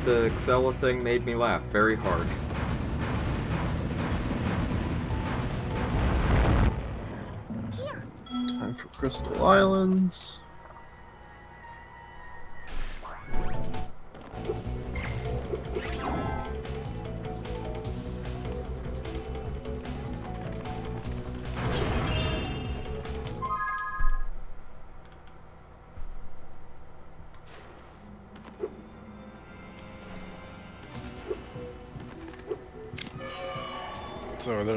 The Excella thing made me laugh very hard. Time for Crystal Islands.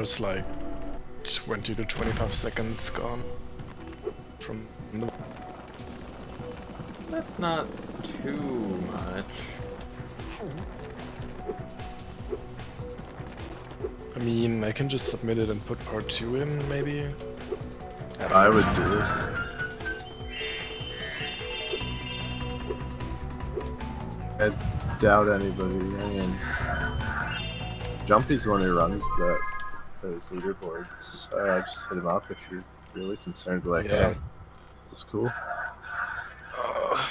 So there's like 20 to 25 seconds gone from the. That's not too much. I mean, I can just submit it and put part 2 in, maybe? I would do it. I doubt anybody. I mean, Jumpy's the one who runs that those leaderboards. Uh, just hit him up if you're really concerned. Like, Yeah. hey, is this cool? Uh,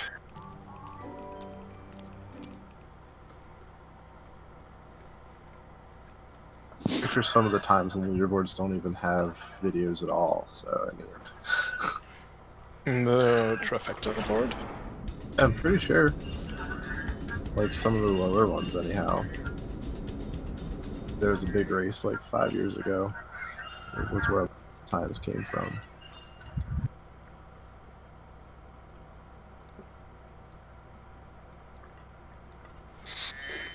I'm sure some of the times the leaderboards don't even have videos at all. So I mean, the trifecta board. I'm pretty sure. Like some of the lower ones, anyhow. There was a big race like five years ago. It was where times came from.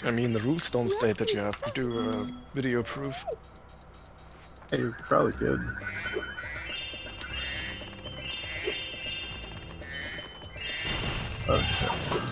I mean, the rules don't state that you have to do a video proof. Hey, you probably could. Oh shit.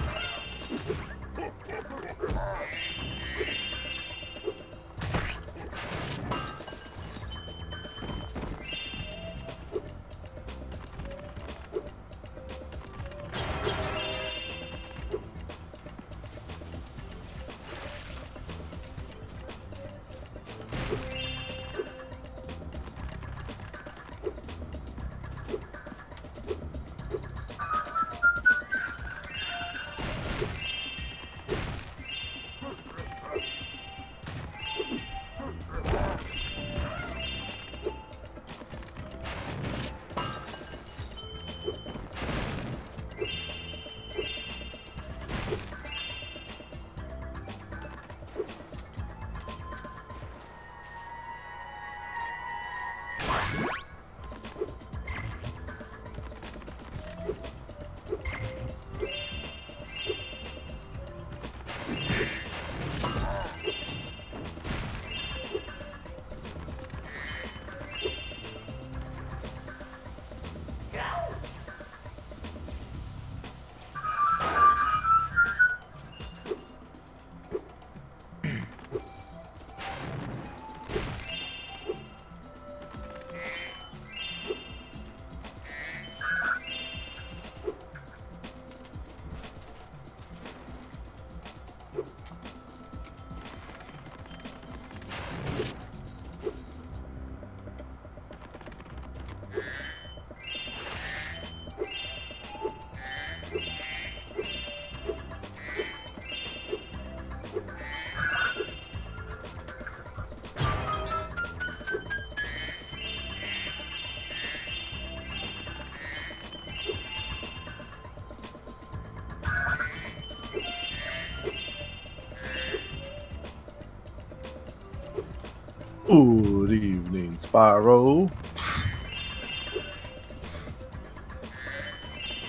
Evening, Spyro.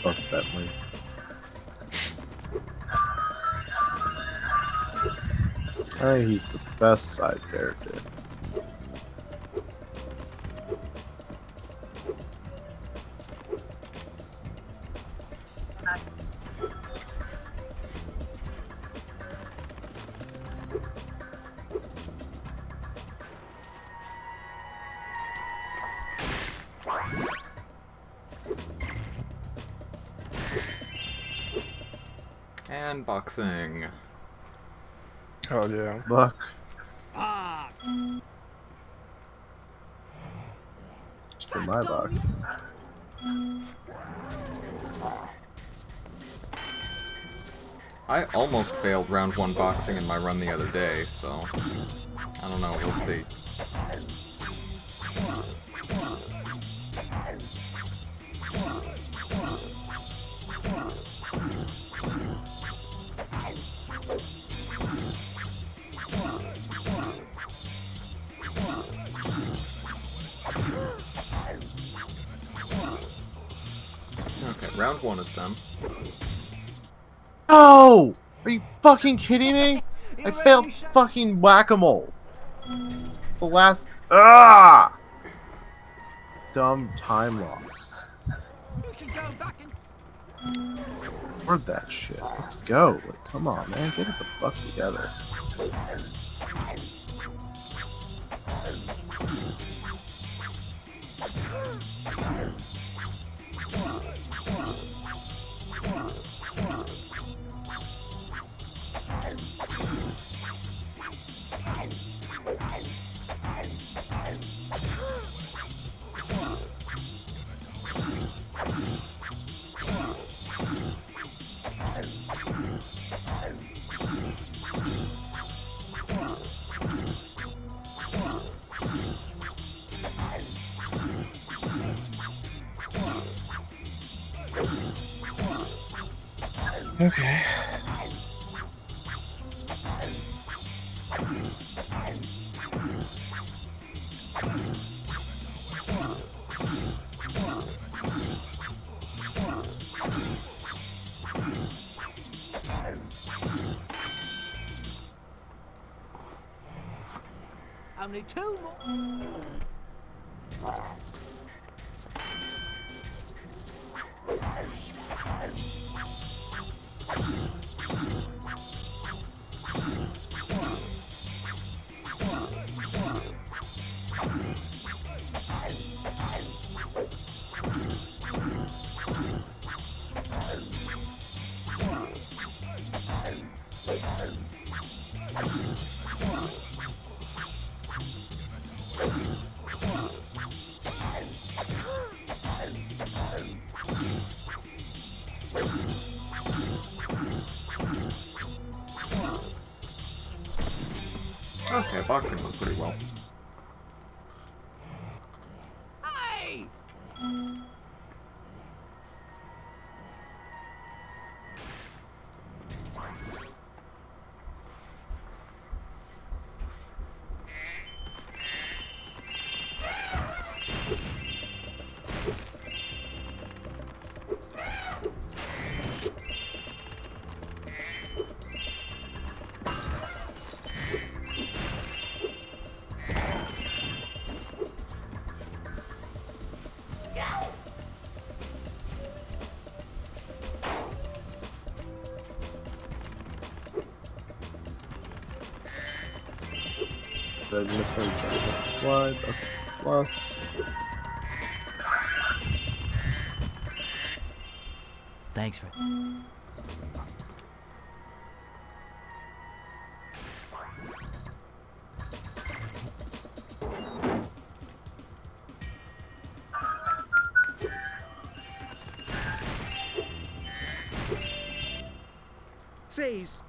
Fuck Bentley. I think he's the best side character. wrong. Look. Ah. Just in my box. I almost failed round one boxing in my run the other day, so I don't know, we'll see. Fucking kidding me? I failed fucking whack-a-mole. The last... Ah! Dumb time loss. You should go back and Where'd that shit? Let's go. Like, come on, man. Get it the fuck together. Only slide? That's plus. Thanks for. Sees.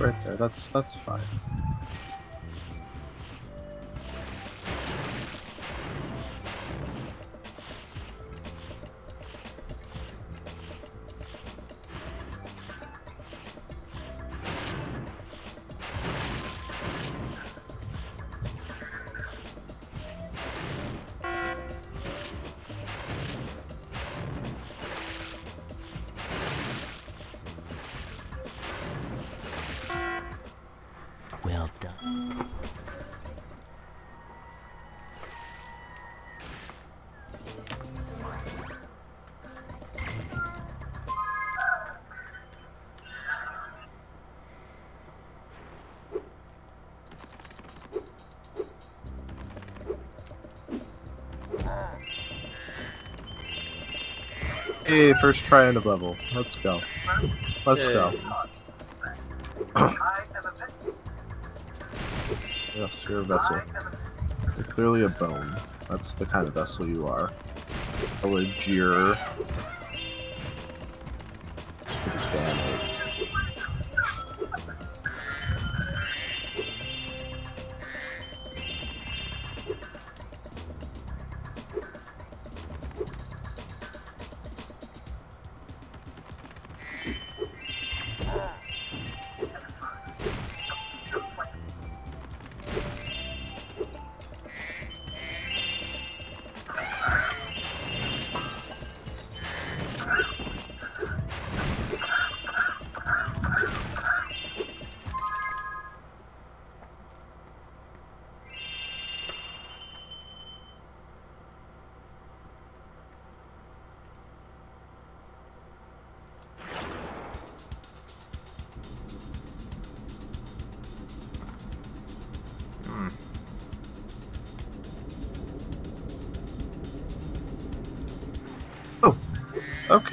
Right there. That's that's fine. First try end of level. Let's go. Let's Yay. go. yes, you're a vessel. You're clearly a bone. That's the kind of vessel you are. A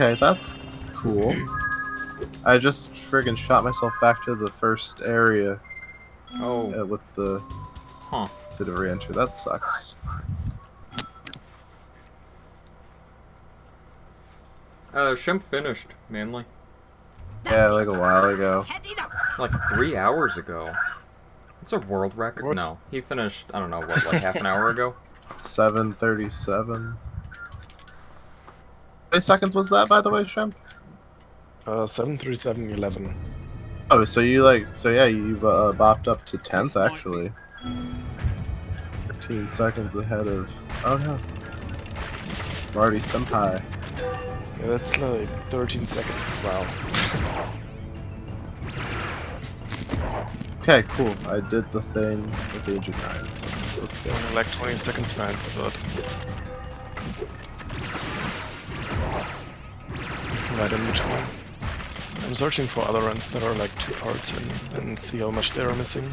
Okay, that's cool. I just friggin' shot myself back to the first area Oh, uh, with the huh. did a re-enter. That sucks. Uh, Shemp finished, mainly. Yeah, like a while ago. Like three hours ago. It's a world record. What? No, he finished, I don't know, what, like half an hour ago? 737. How many seconds was that, by the way, Shemp? Uh, 73711. Oh, so you like, so yeah, you've uh, bopped up to 10th, actually. 15 seconds ahead of, oh no. Marty Senpai. Yeah, that's like 13 seconds. Wow. Okay, cool. I did the thing with Agent 9. Let's, let's go. Only like 20 seconds max, but. Right in between. I'm searching for other runs that are like two parts and, and see how much they're missing.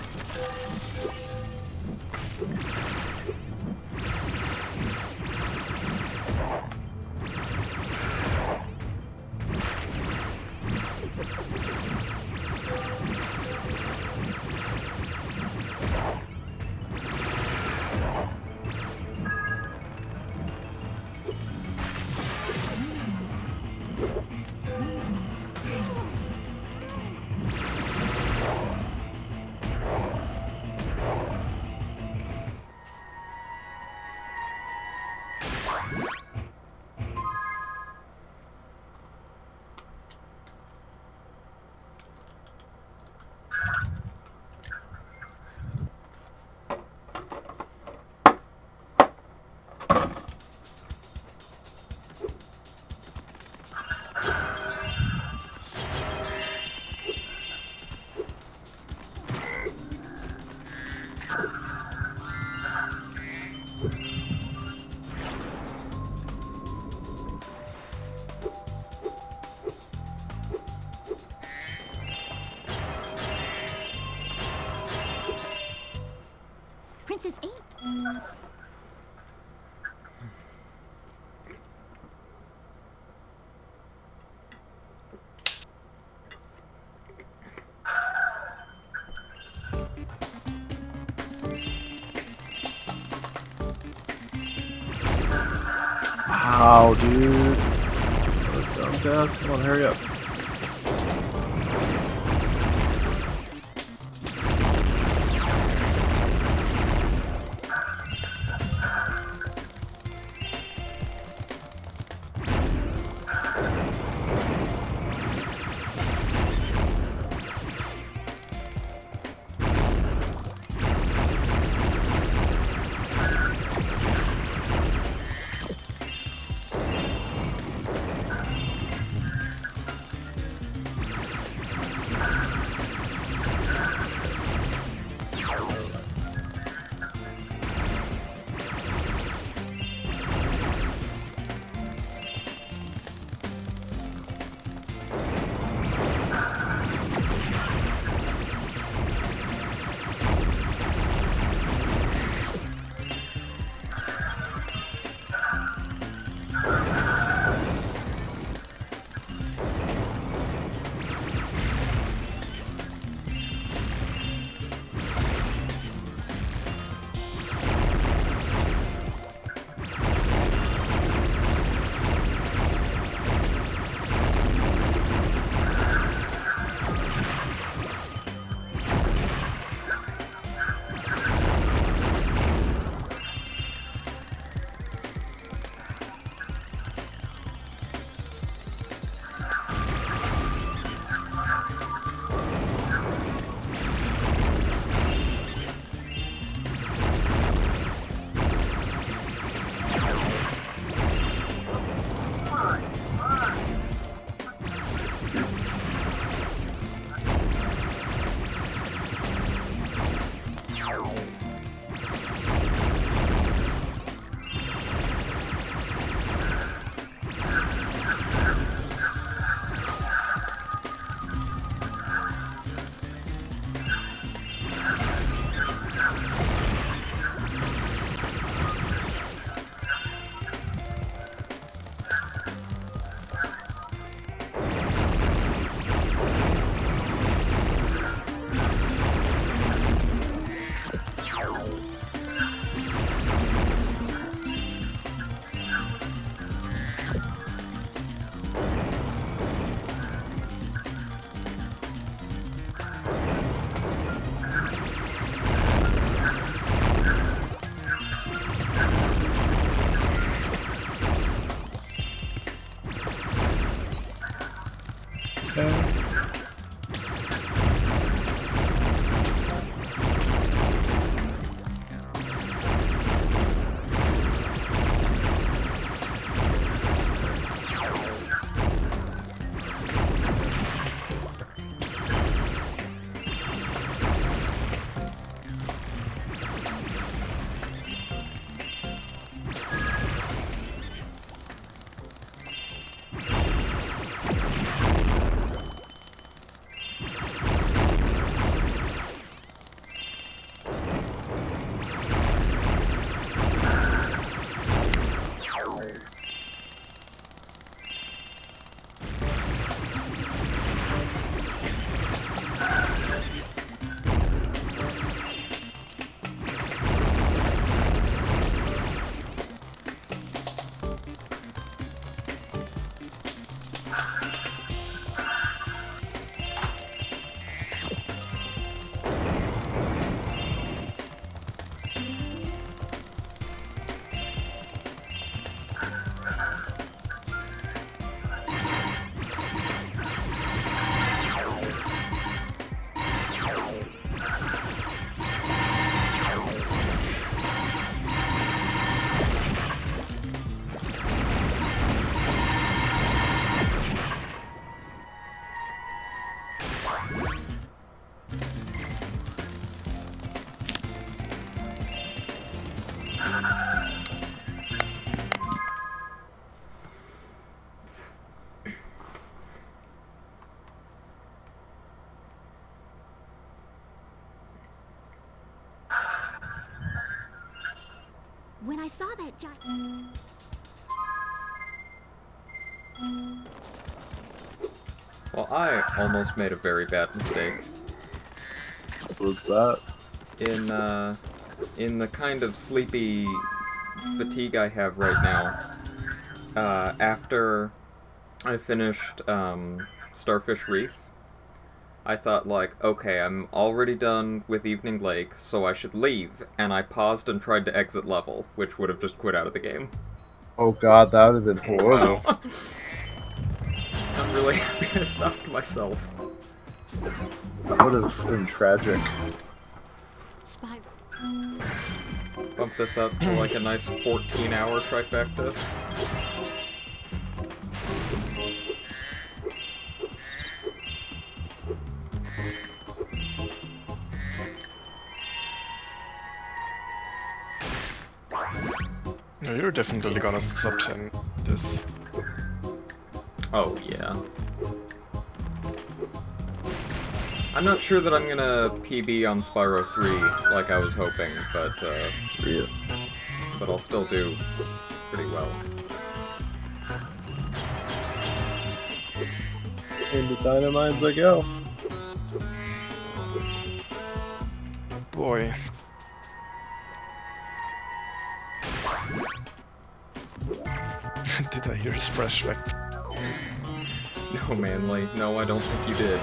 Dude. Oh, Dad, come on, hurry up. Saw that giant... Well, I almost made a very bad mistake. What was that? In, uh, in the kind of sleepy fatigue I have right now, uh, after I finished, um, Starfish Reef, I thought, like, okay, I'm already done with Evening Lake, so I should leave, and I paused and tried to exit level, which would have just quit out of the game. Oh god, that would have been horrible. I'm really happy I stopped myself. That would have been tragic. Spy... Bump this up to like a nice 14 hour trifecta. You're definitely gonna sub 10 this. Oh, yeah. I'm not sure that I'm gonna PB on Spyro 3 like I was hoping, but, uh, Yeah. but I'll still do pretty well. Into Dino Mines I go. Boy. Splash effect? No, Manly. No, I don't think you did.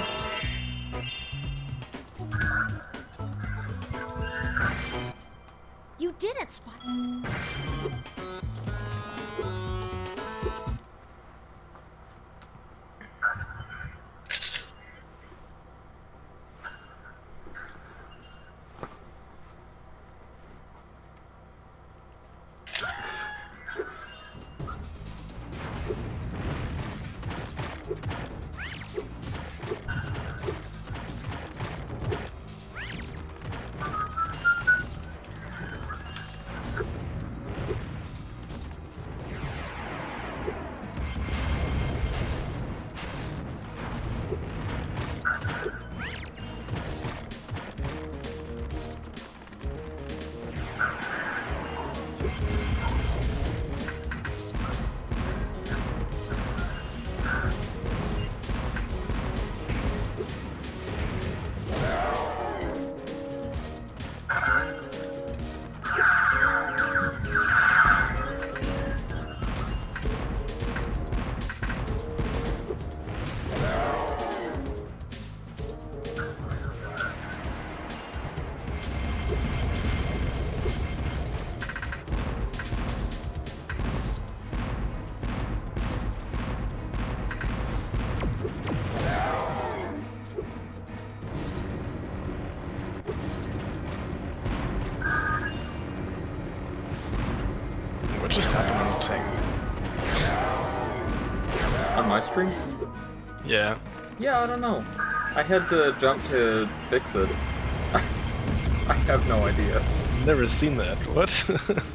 Had to jump to fix it. I have no idea. Never seen that. What?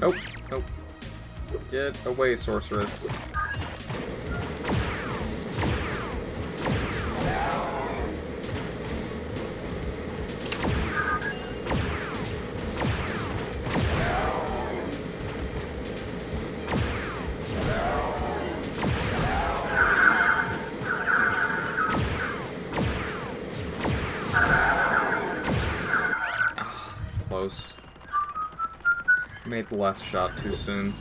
Nope, nope. Get away, sorceress. Too soon.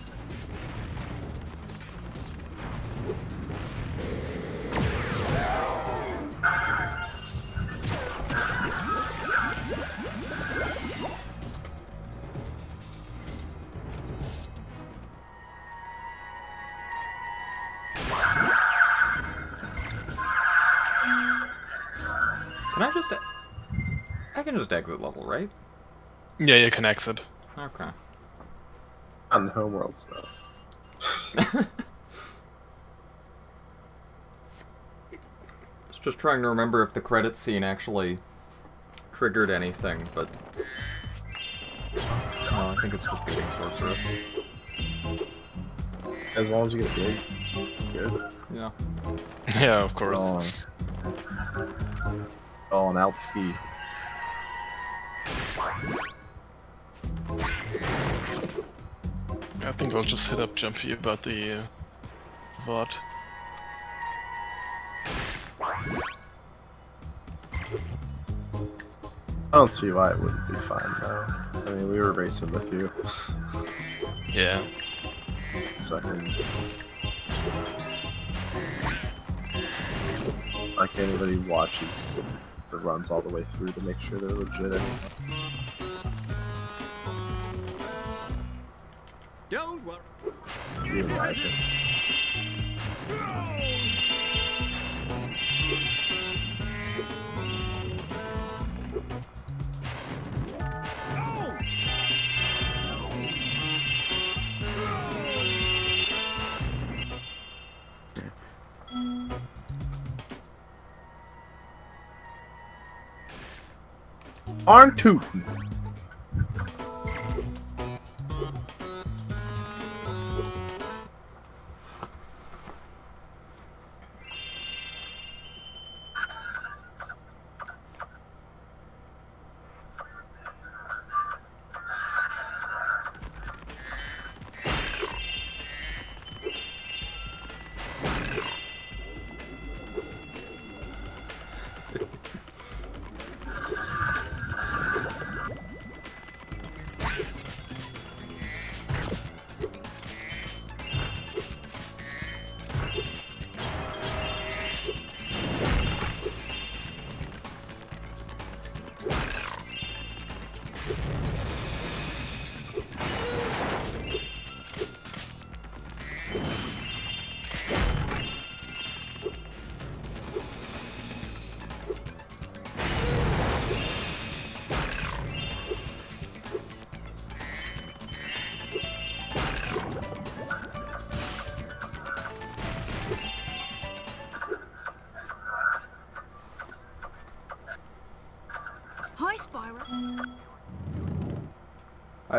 Can I just... I can just exit level, right? Yeah, you can exit. Okay. On the homeworlds was just trying to remember if the credit scene actually triggered anything, but... Oh, I think it's just beating Sorceress. As long as you get big, good. Yeah. Yeah, of course. All, all an outski. I I'll just hit up Jumpy about the uh, VOD. I don't see why it wouldn't be fine though. I mean, we were racing with you. Yeah. Seconds. Like anybody watches the runs all the way through to make sure they're legit. You imagine? Arn Tootin.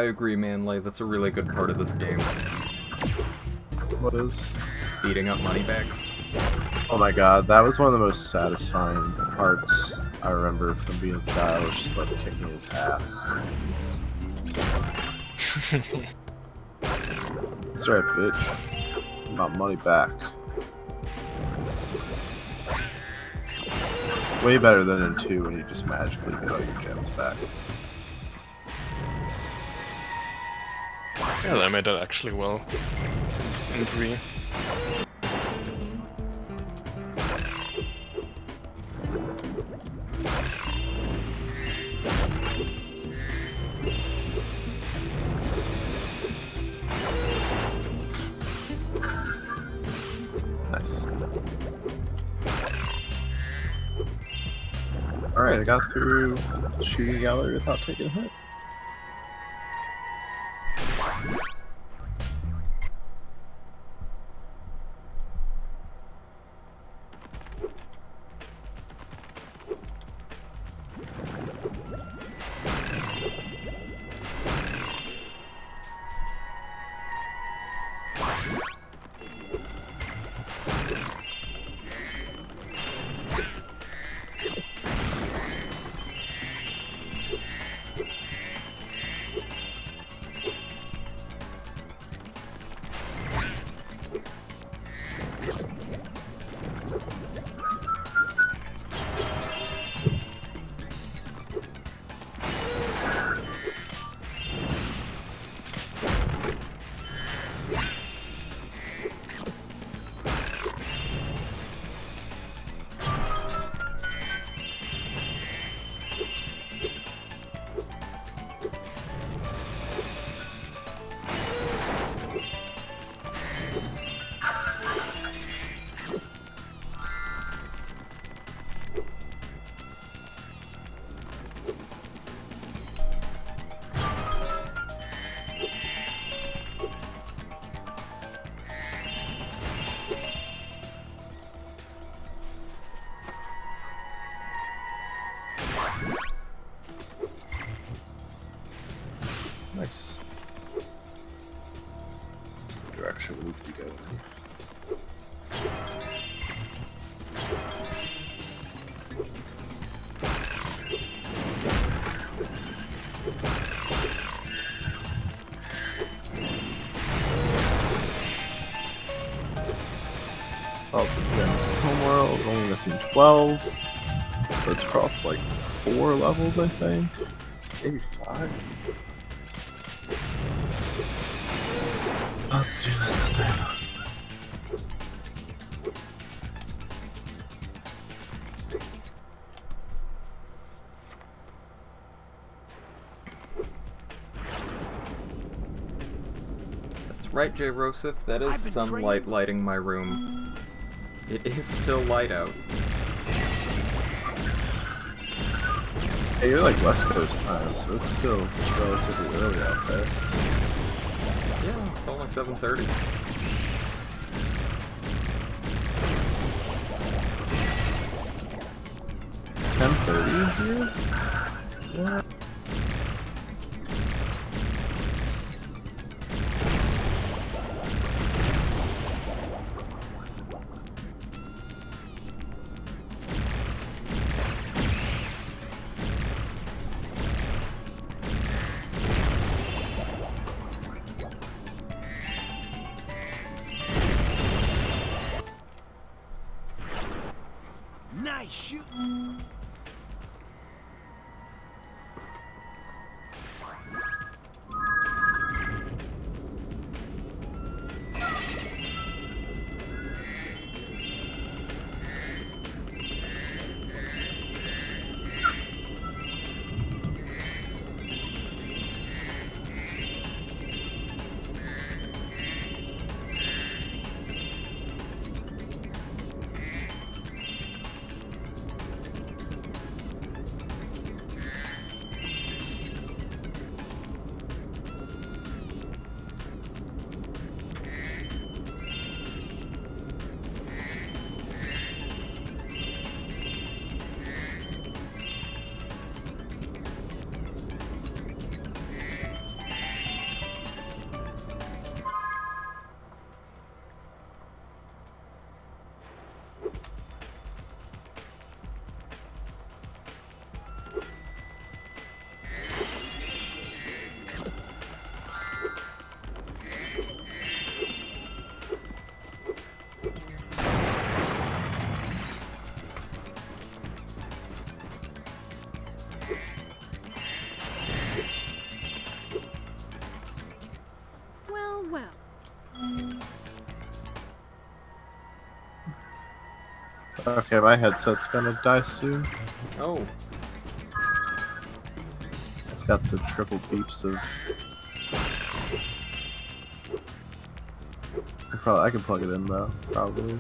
I agree, Manly. That's a really good part of this game. What is? Beating up moneybags. Oh my god, that was one of the most satisfying parts I remember from being a child. Was just like kicking his ass. That's right, bitch. About money back. Way better than in 2 when you just magically get all your gems back. Yeah, they made that actually well. In- In 3. Nice. Alright, I got through the shooting gallery without taking a hit. 12. But it's across like four levels, I think. Maybe five. Let's do this thing. That's right, J. Rosif. That is I've been sunlight lighting my room. It is still light out. Hey, you're like West Coast time, so it's still relatively early out there. Yeah, it's only 7.30. It's 10:30 here. What? Okay, my headset's gonna die soon. Oh, It's got the triple beeps of. I probably I can plug it in though, probably.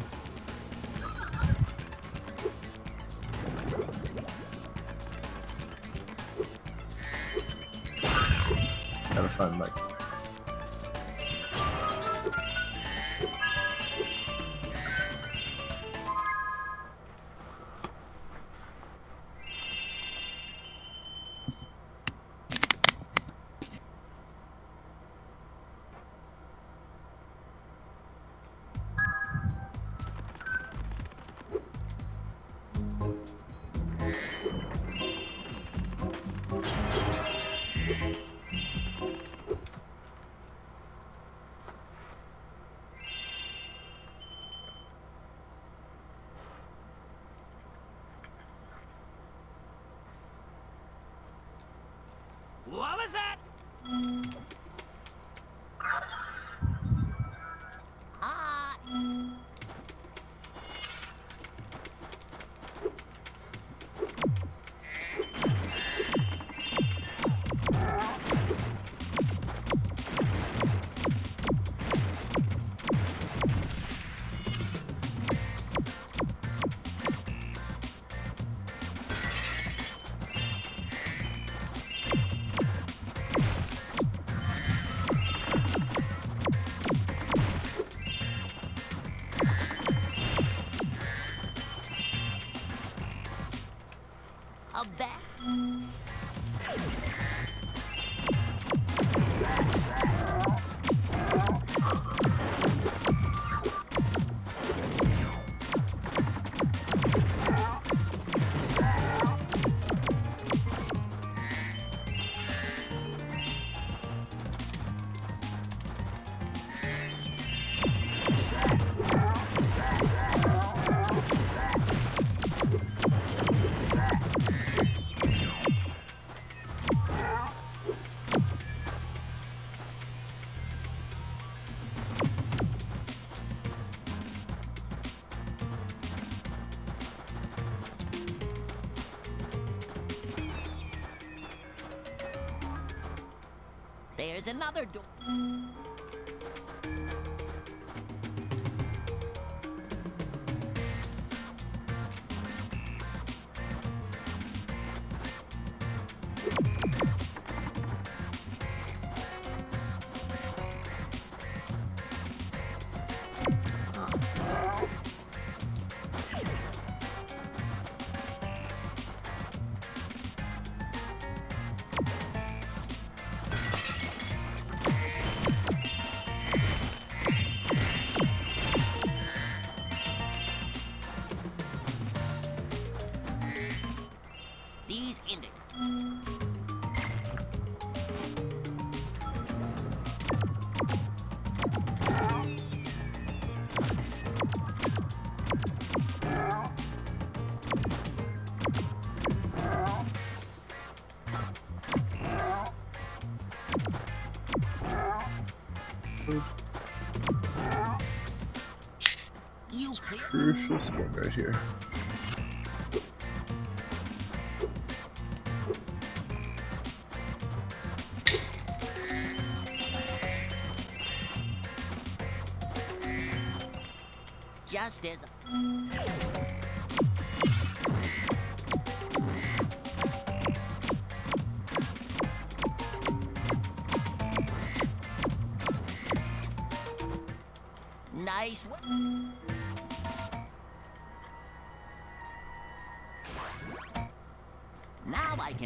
Right here.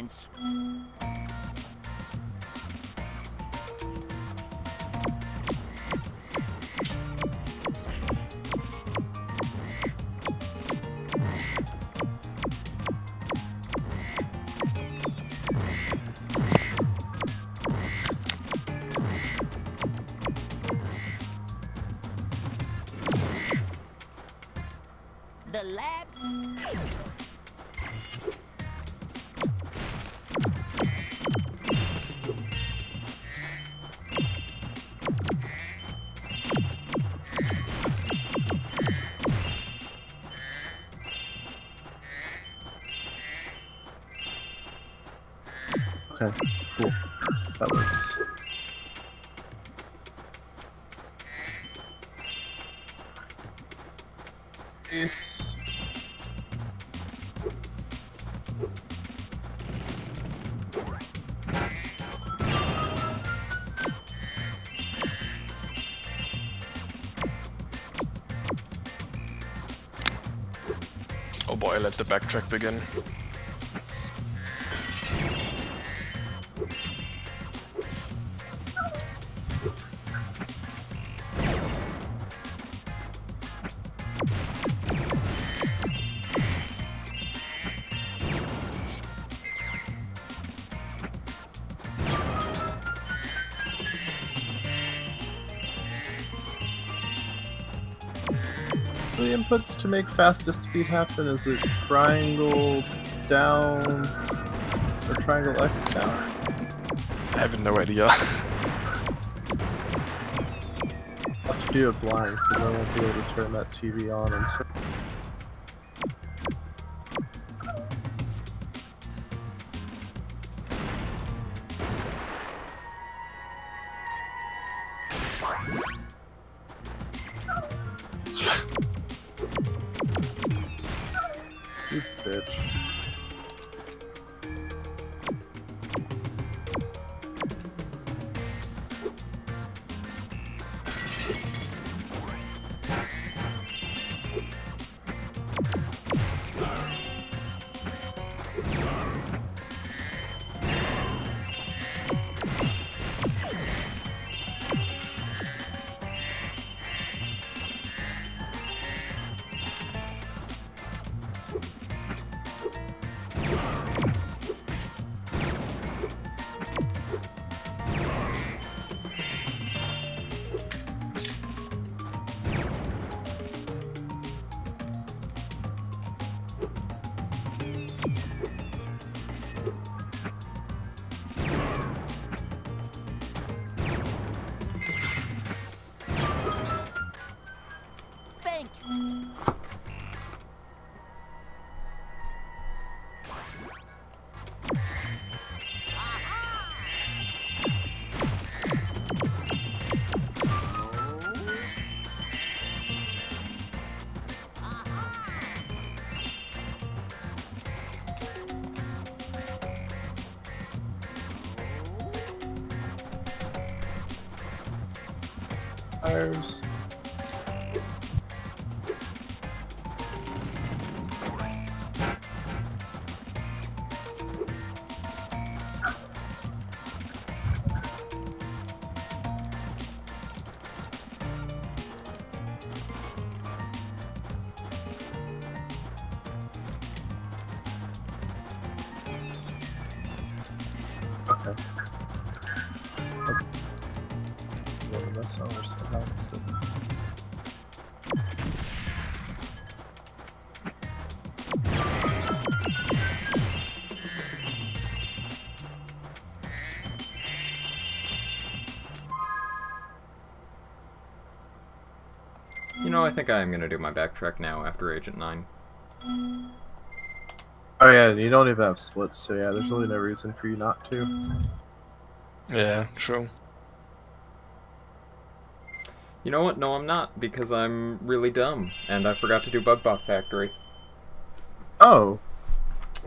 Sw- The labs. The backtrack begin. Inputs to make fastest speed happen is it triangle down or triangle X down? I have no idea. I'll have to do it blind because I won't be able to turn that TV on and think I am gonna do my backtrack now after Agent 9. Oh yeah, you don't even have splits, so yeah, there's really no reason for you not to. Yeah, true. You know what? No, I'm not, because I'm really dumb, and I forgot to do Bug Bot Factory. Oh,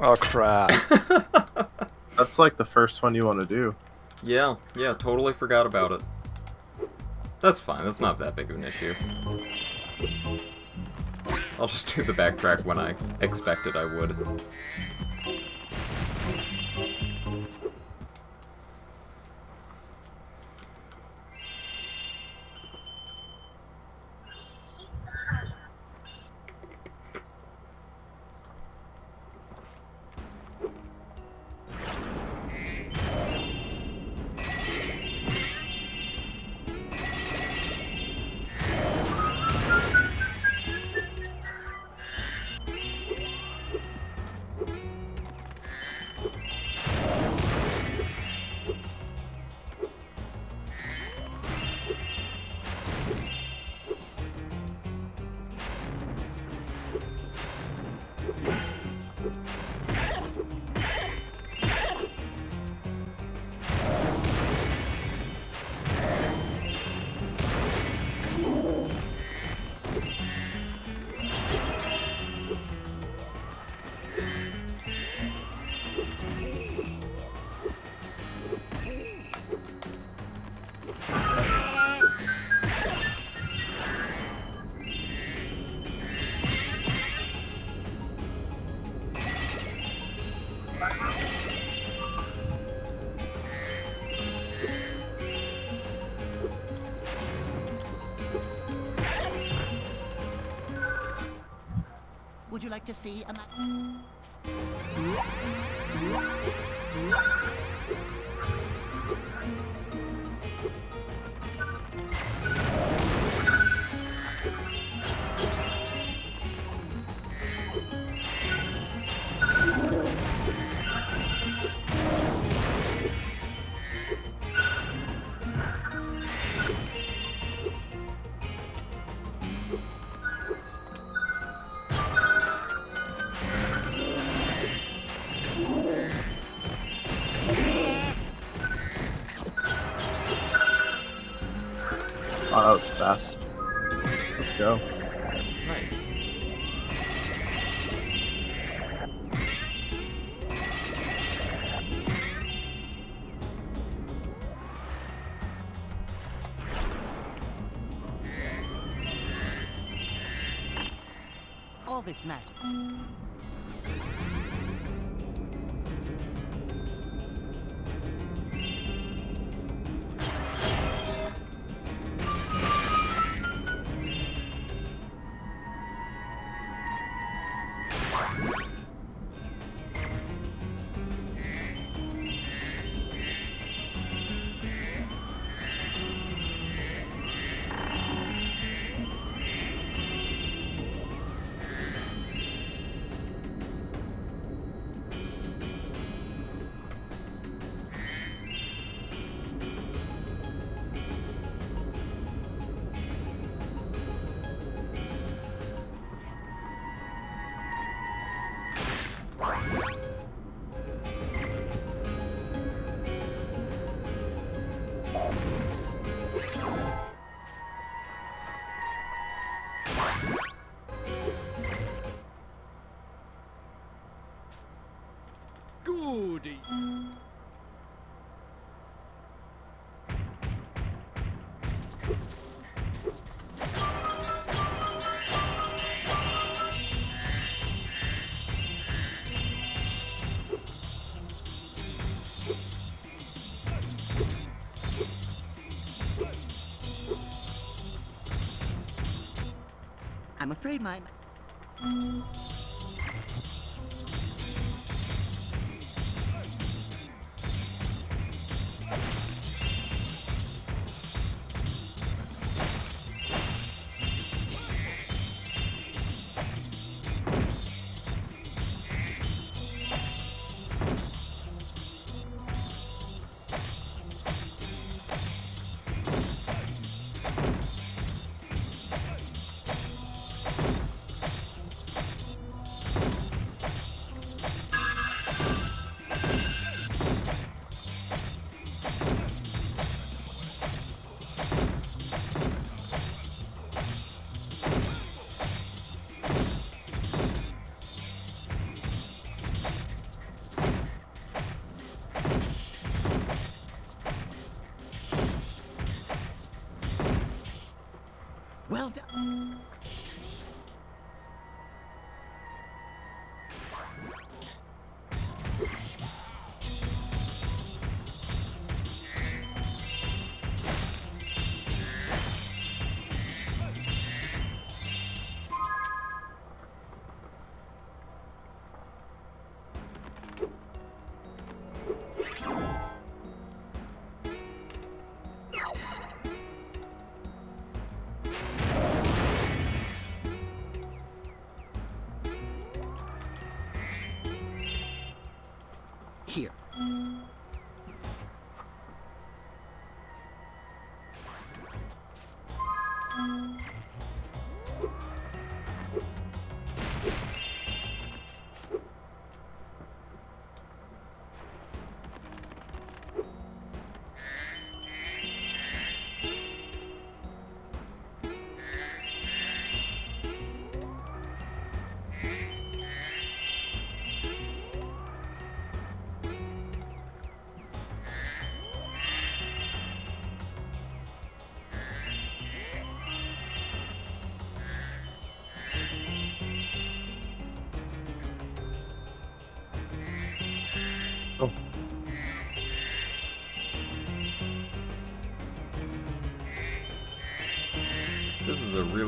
Oh crap. that's like the first one you want to do. Yeah, yeah, totally forgot about it. That's fine, that's not that big of an issue. I'll just do the backtrack when I expected I would. See a I'm afraid my...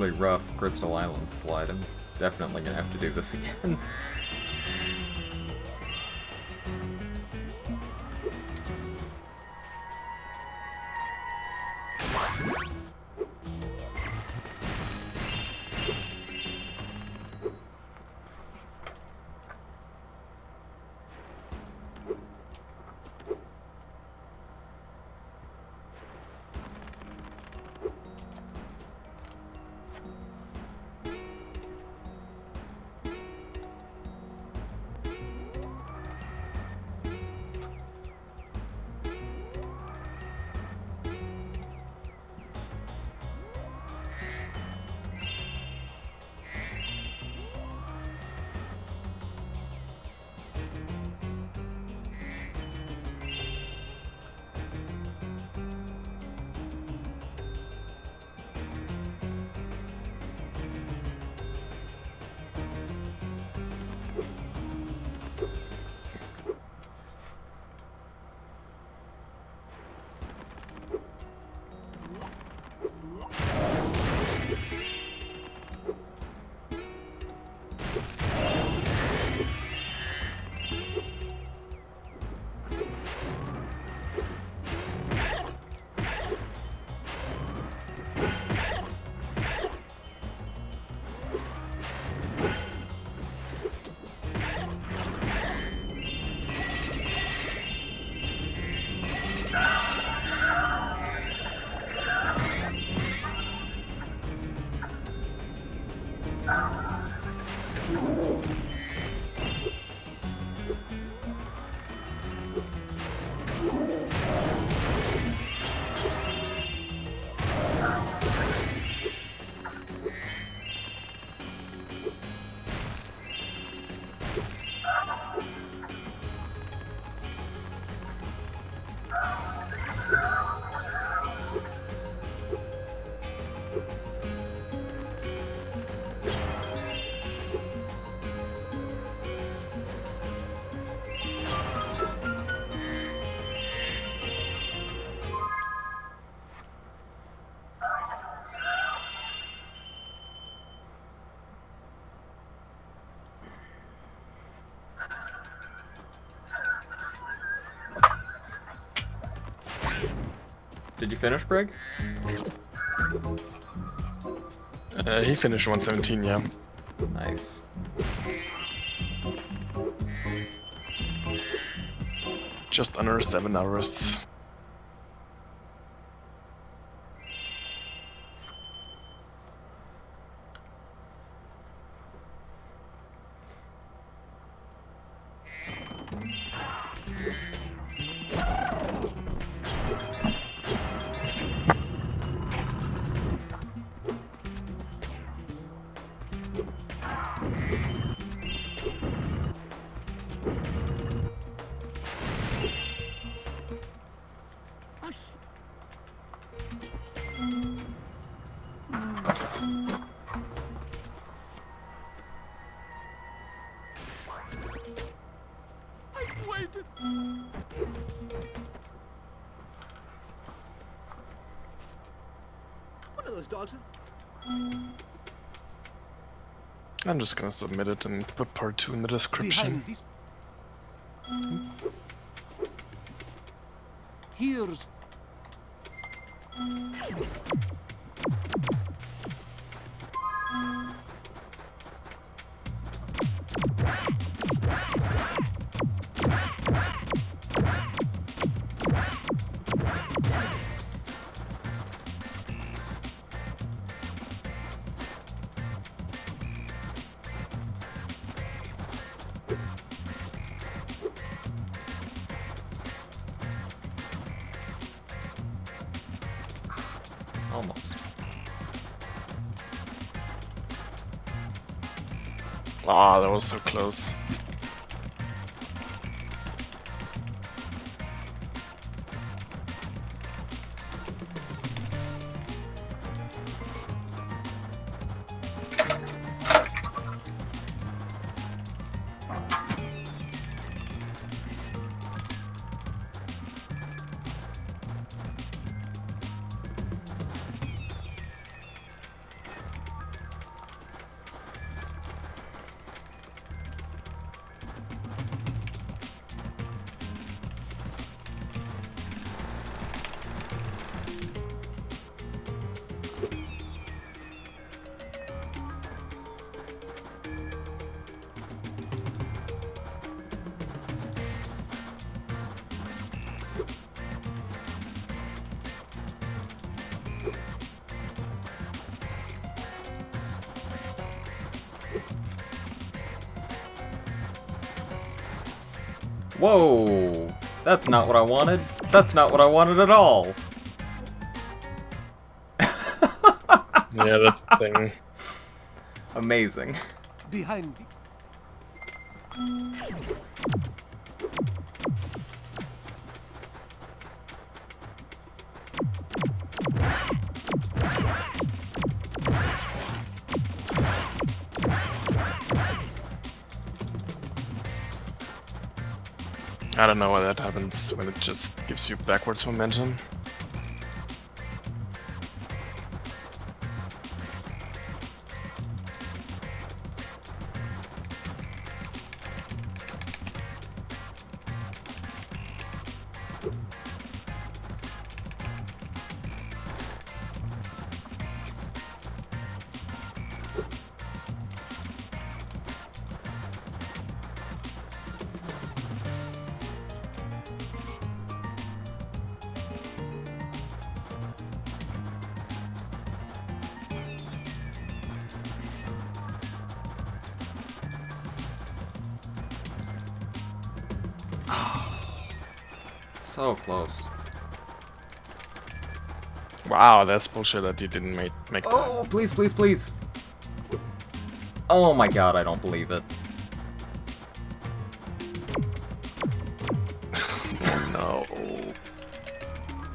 really rough Crystal Island slide. I'm definitely gonna have to do this again. Finish, Brig? Uh, he finished 117, yeah. Nice. Just under 7 hours. I'm just gonna submit it and put part 2 in the description. This. Hmm? Here's. Was so close. That's not what I wanted. That's not what I wanted at all. Yeah, that's the thing. Amazing. Behind. I don't know why that happens when it just gives you backwards momentum. Wow, that's bullshit that you didn't make make that. Oh, please, please, please. Oh my god, I don't believe it. no.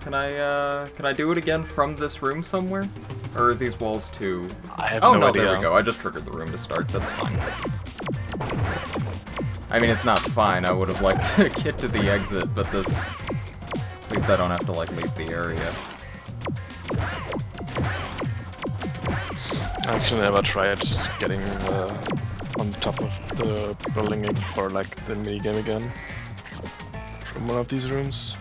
Can I, uh, can I do it again from this room somewhere? Or are these walls too... I have oh, no no, idea. there we go. I just triggered the room to start. That's fine. I mean, it's not fine. I would have liked to get to the exit, but this... At least I don't have to, like, leave the area. I've never tried getting uh, on top of the building or like the minigame again from one of these rooms.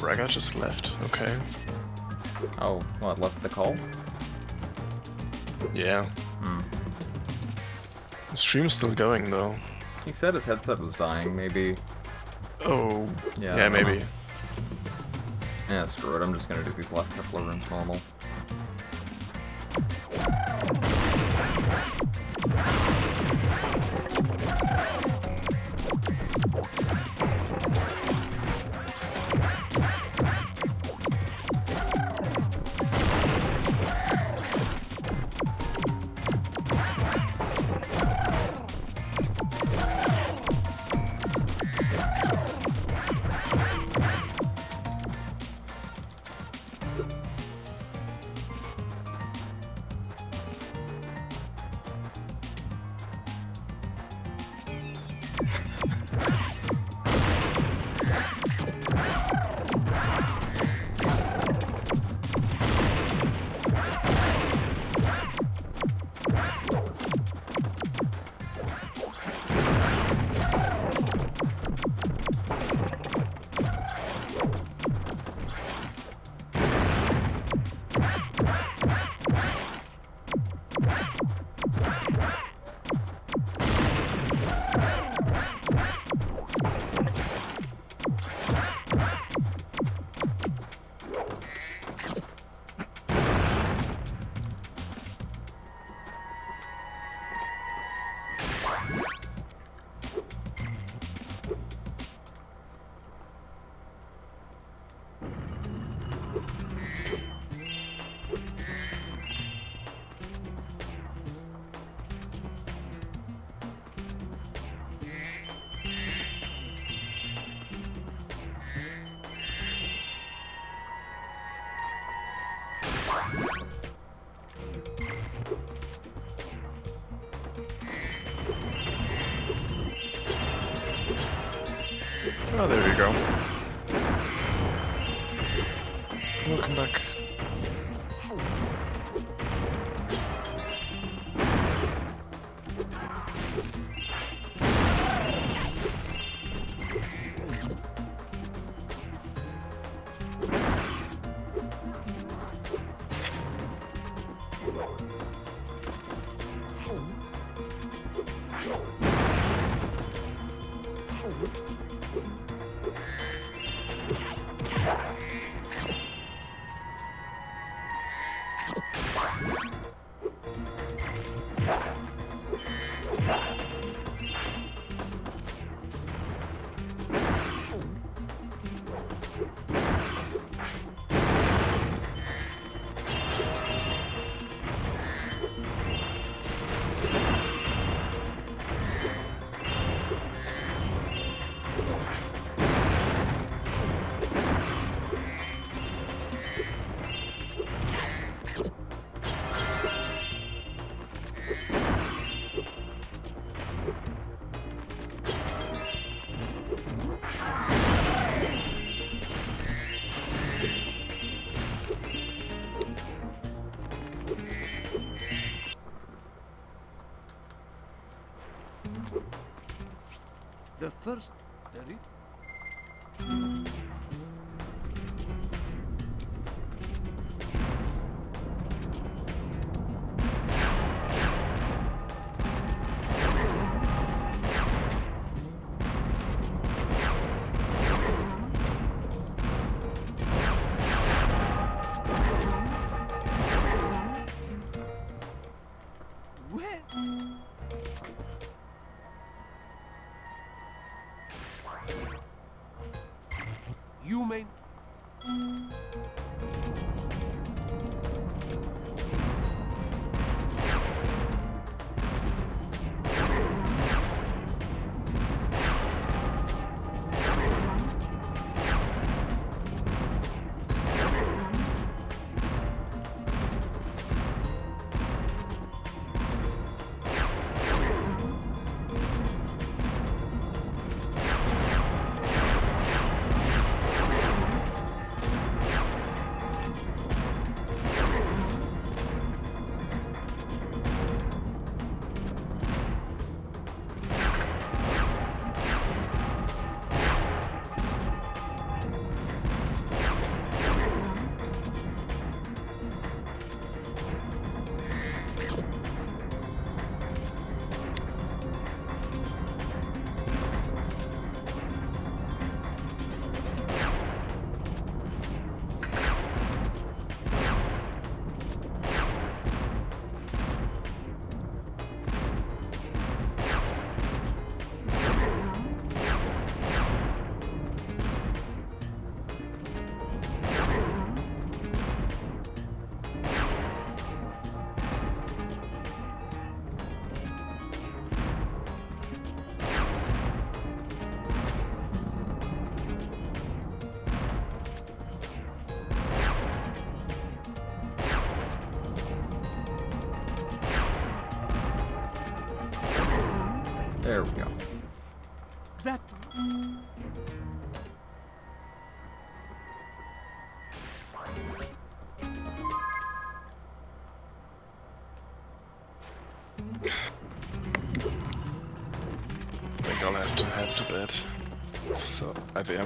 Braga just left, okay. Oh, what, left the call? Yeah. Hmm. The stream's still going though. He said his headset was dying, maybe. Oh. Yeah, Yeah, maybe. know. Yeah, screw it, I'm just gonna do these last couple of rooms normal.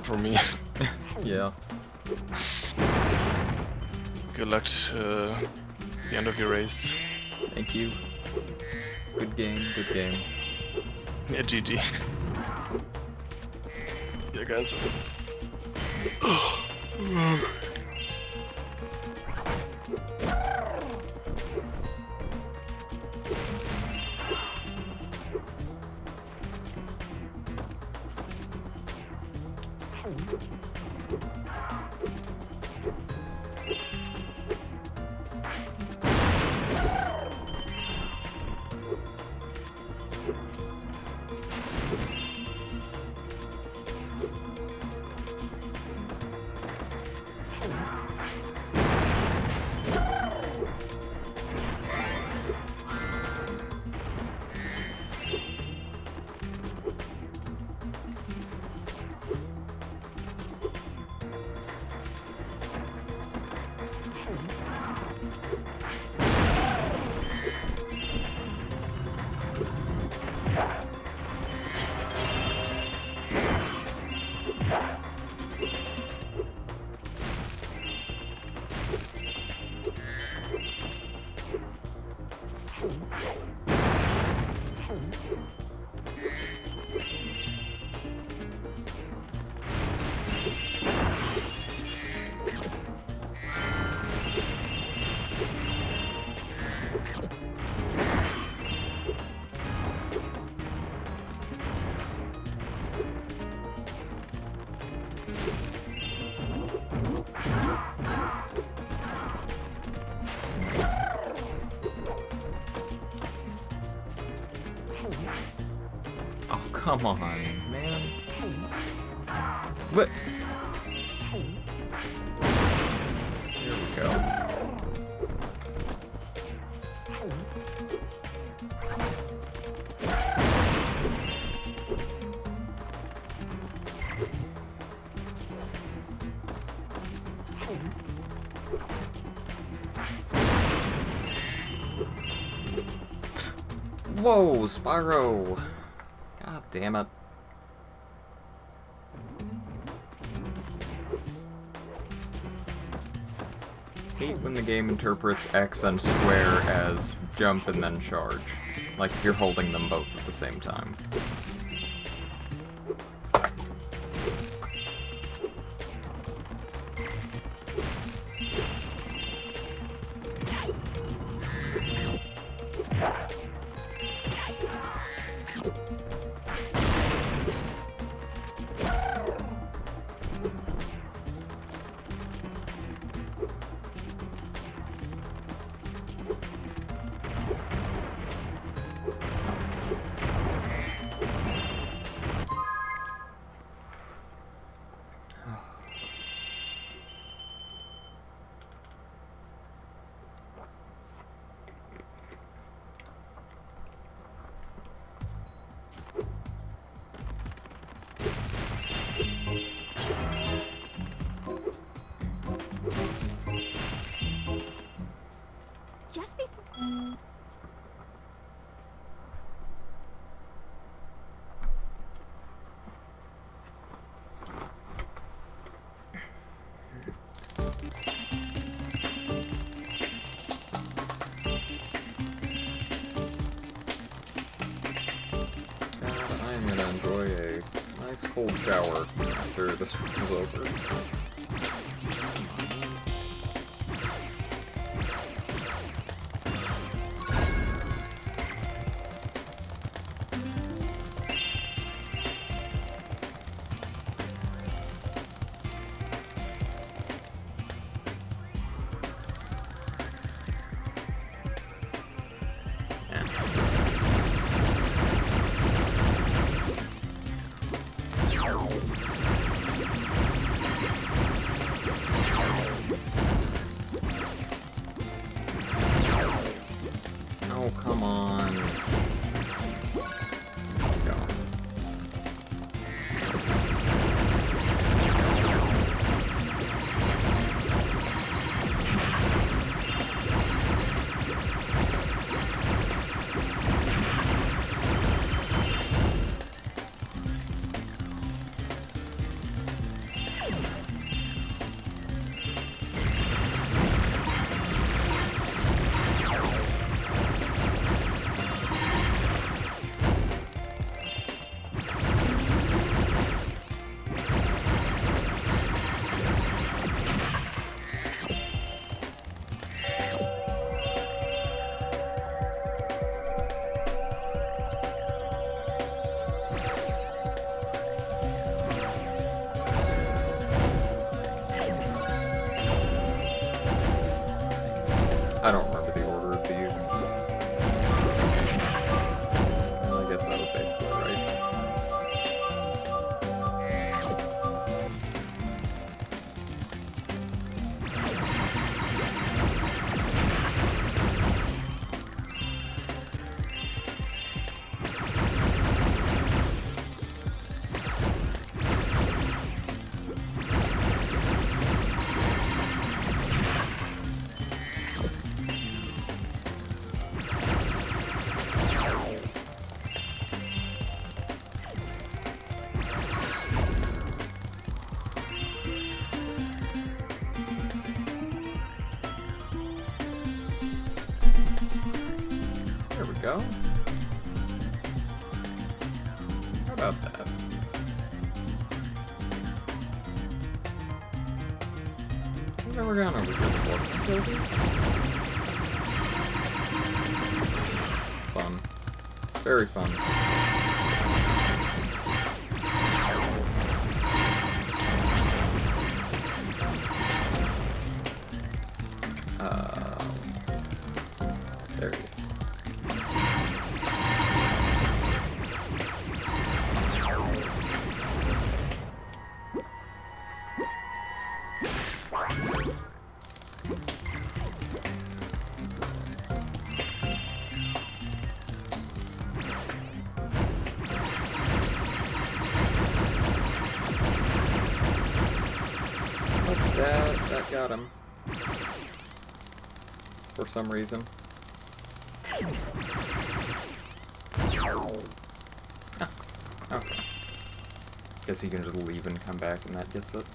5 a.m. for me. yeah. Good luck to the end of your race. Thank you. Good game, good game. Yeah, GG. Yeah, guys. Whoa, Spyro! God damn it. Hate when the game interprets X and square as jump and then charge. Like you're holding them both at the same time. fun. some reason. Oh, okay. Guess you can just leave and come back and that gets it.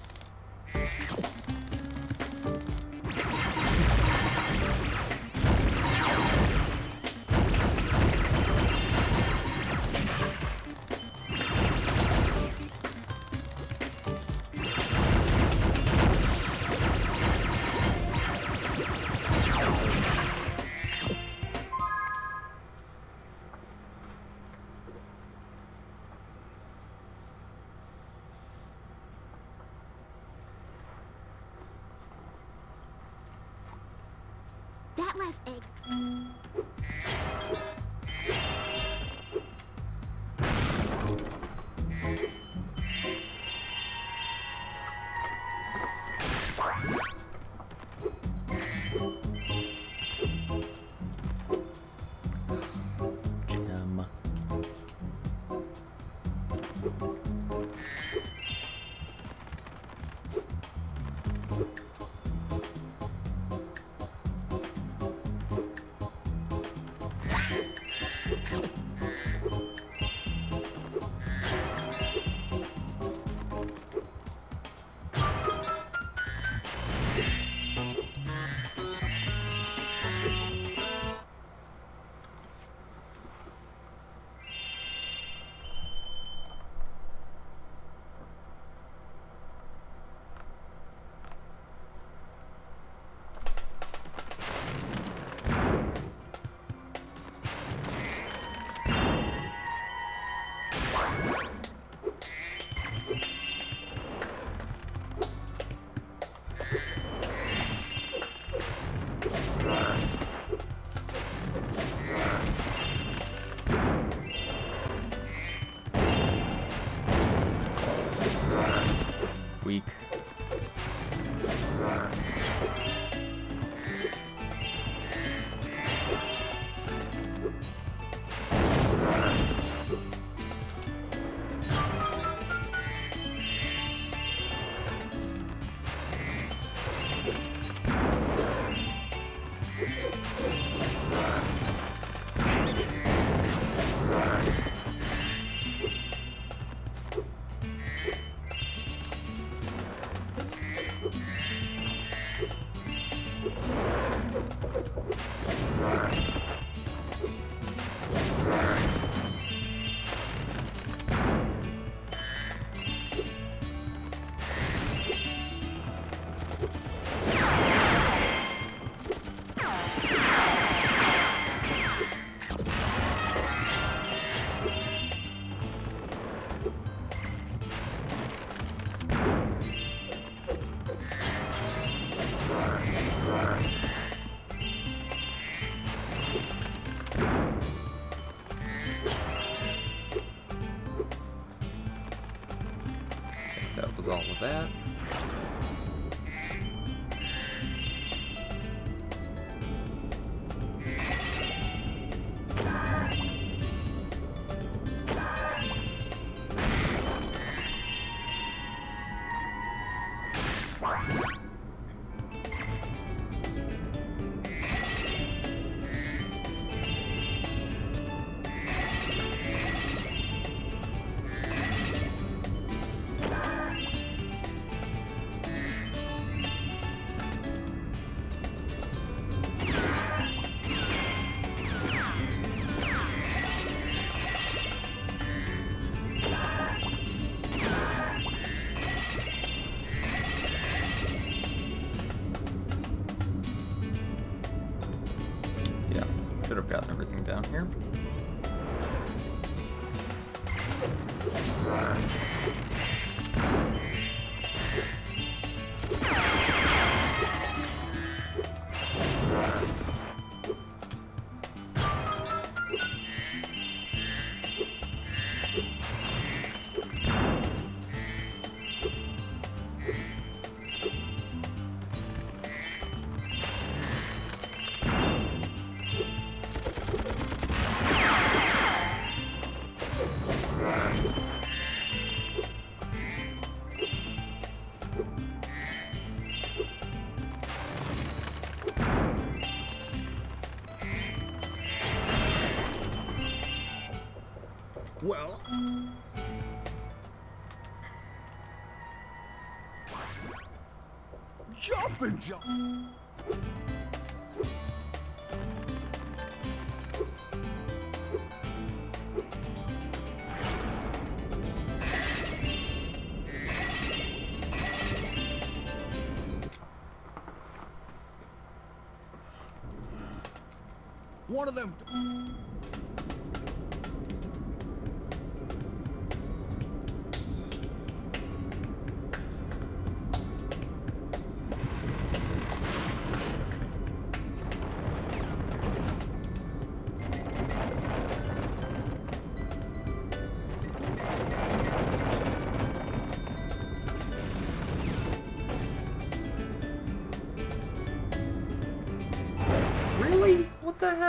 egg. 笨你。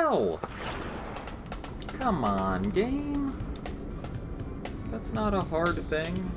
hell? Come on, game. That's not a hard thing.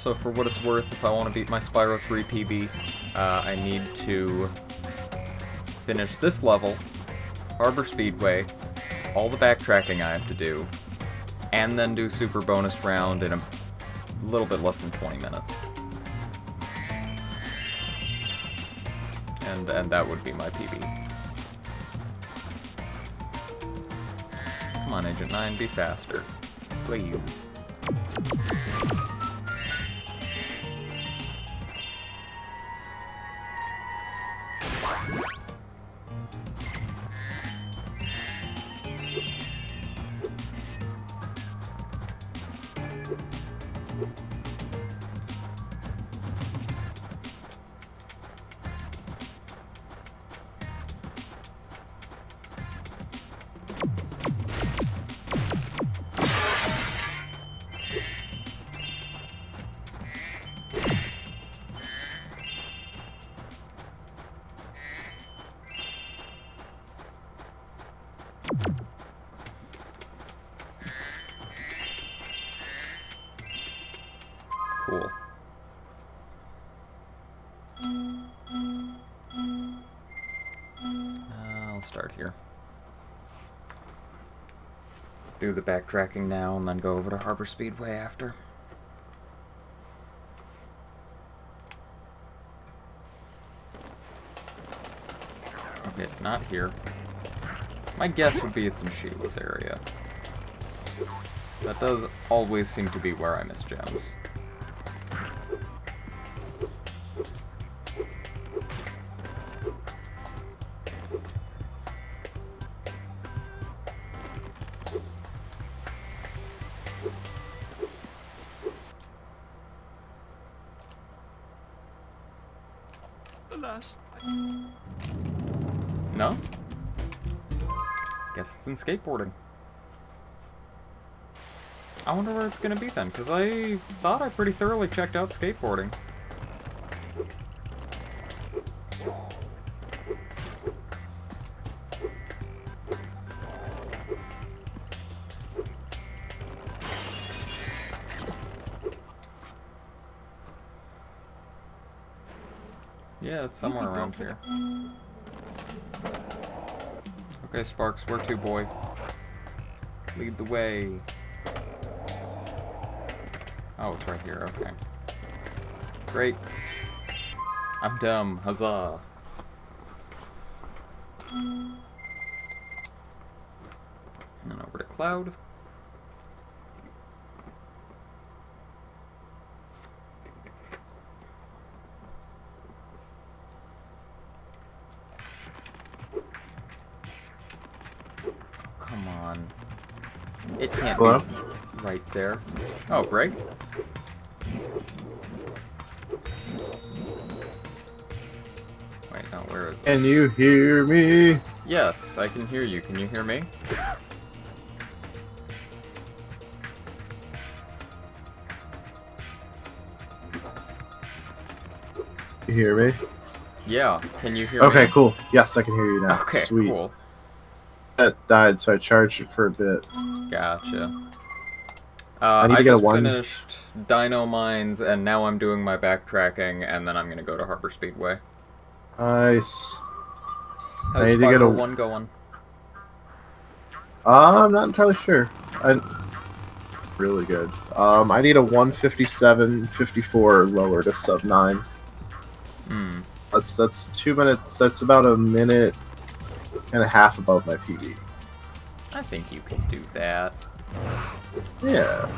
Also, for what it's worth, if I want to beat my Spyro 3 PB, uh, I need to finish this level, Harbor Speedway, all the backtracking I have to do, and then do Super Bonus Round in a little bit less than 20 minutes. And, and that would be my PB. Come on, Agent 9, be faster. Please. The backtracking now and then go over to Harbor Speedway after. Okay, it's not here. My guess would be it's in Sheila's area. That does always seem to be where I miss gems. Skateboarding. I wonder where it's gonna be then, because I thought I pretty thoroughly checked out skateboarding. Yeah, it's somewhere around here. Okay, Sparx, where to, boy? Lead the way. Oh, it's right here, okay. Great. I'm dumb, huzzah. And over to Cloud. Come on. It can't Hello? right there. Oh, break? Wait, no, where is it? Can you hear me? Yes, I can hear you. Can you hear me? You hear me? Yeah, can you hear Okay, me? cool. Yes, I can hear you now. Okay, Sweet. cool. That died, so I charged it for a bit. Gotcha. Uh, need I, to get a just one. finished Dino Mines, and now I'm doing my backtracking, and then I'm gonna go to Harbor Speedway. Nice. How's I need to get a- 1 going? Uh, I'm not entirely sure. I really good. Um, I need a 157, 54 lower to sub nine. Hmm. That's that's two minutes. That's about a minute and a half above my PB. I think you can do that. Yeah.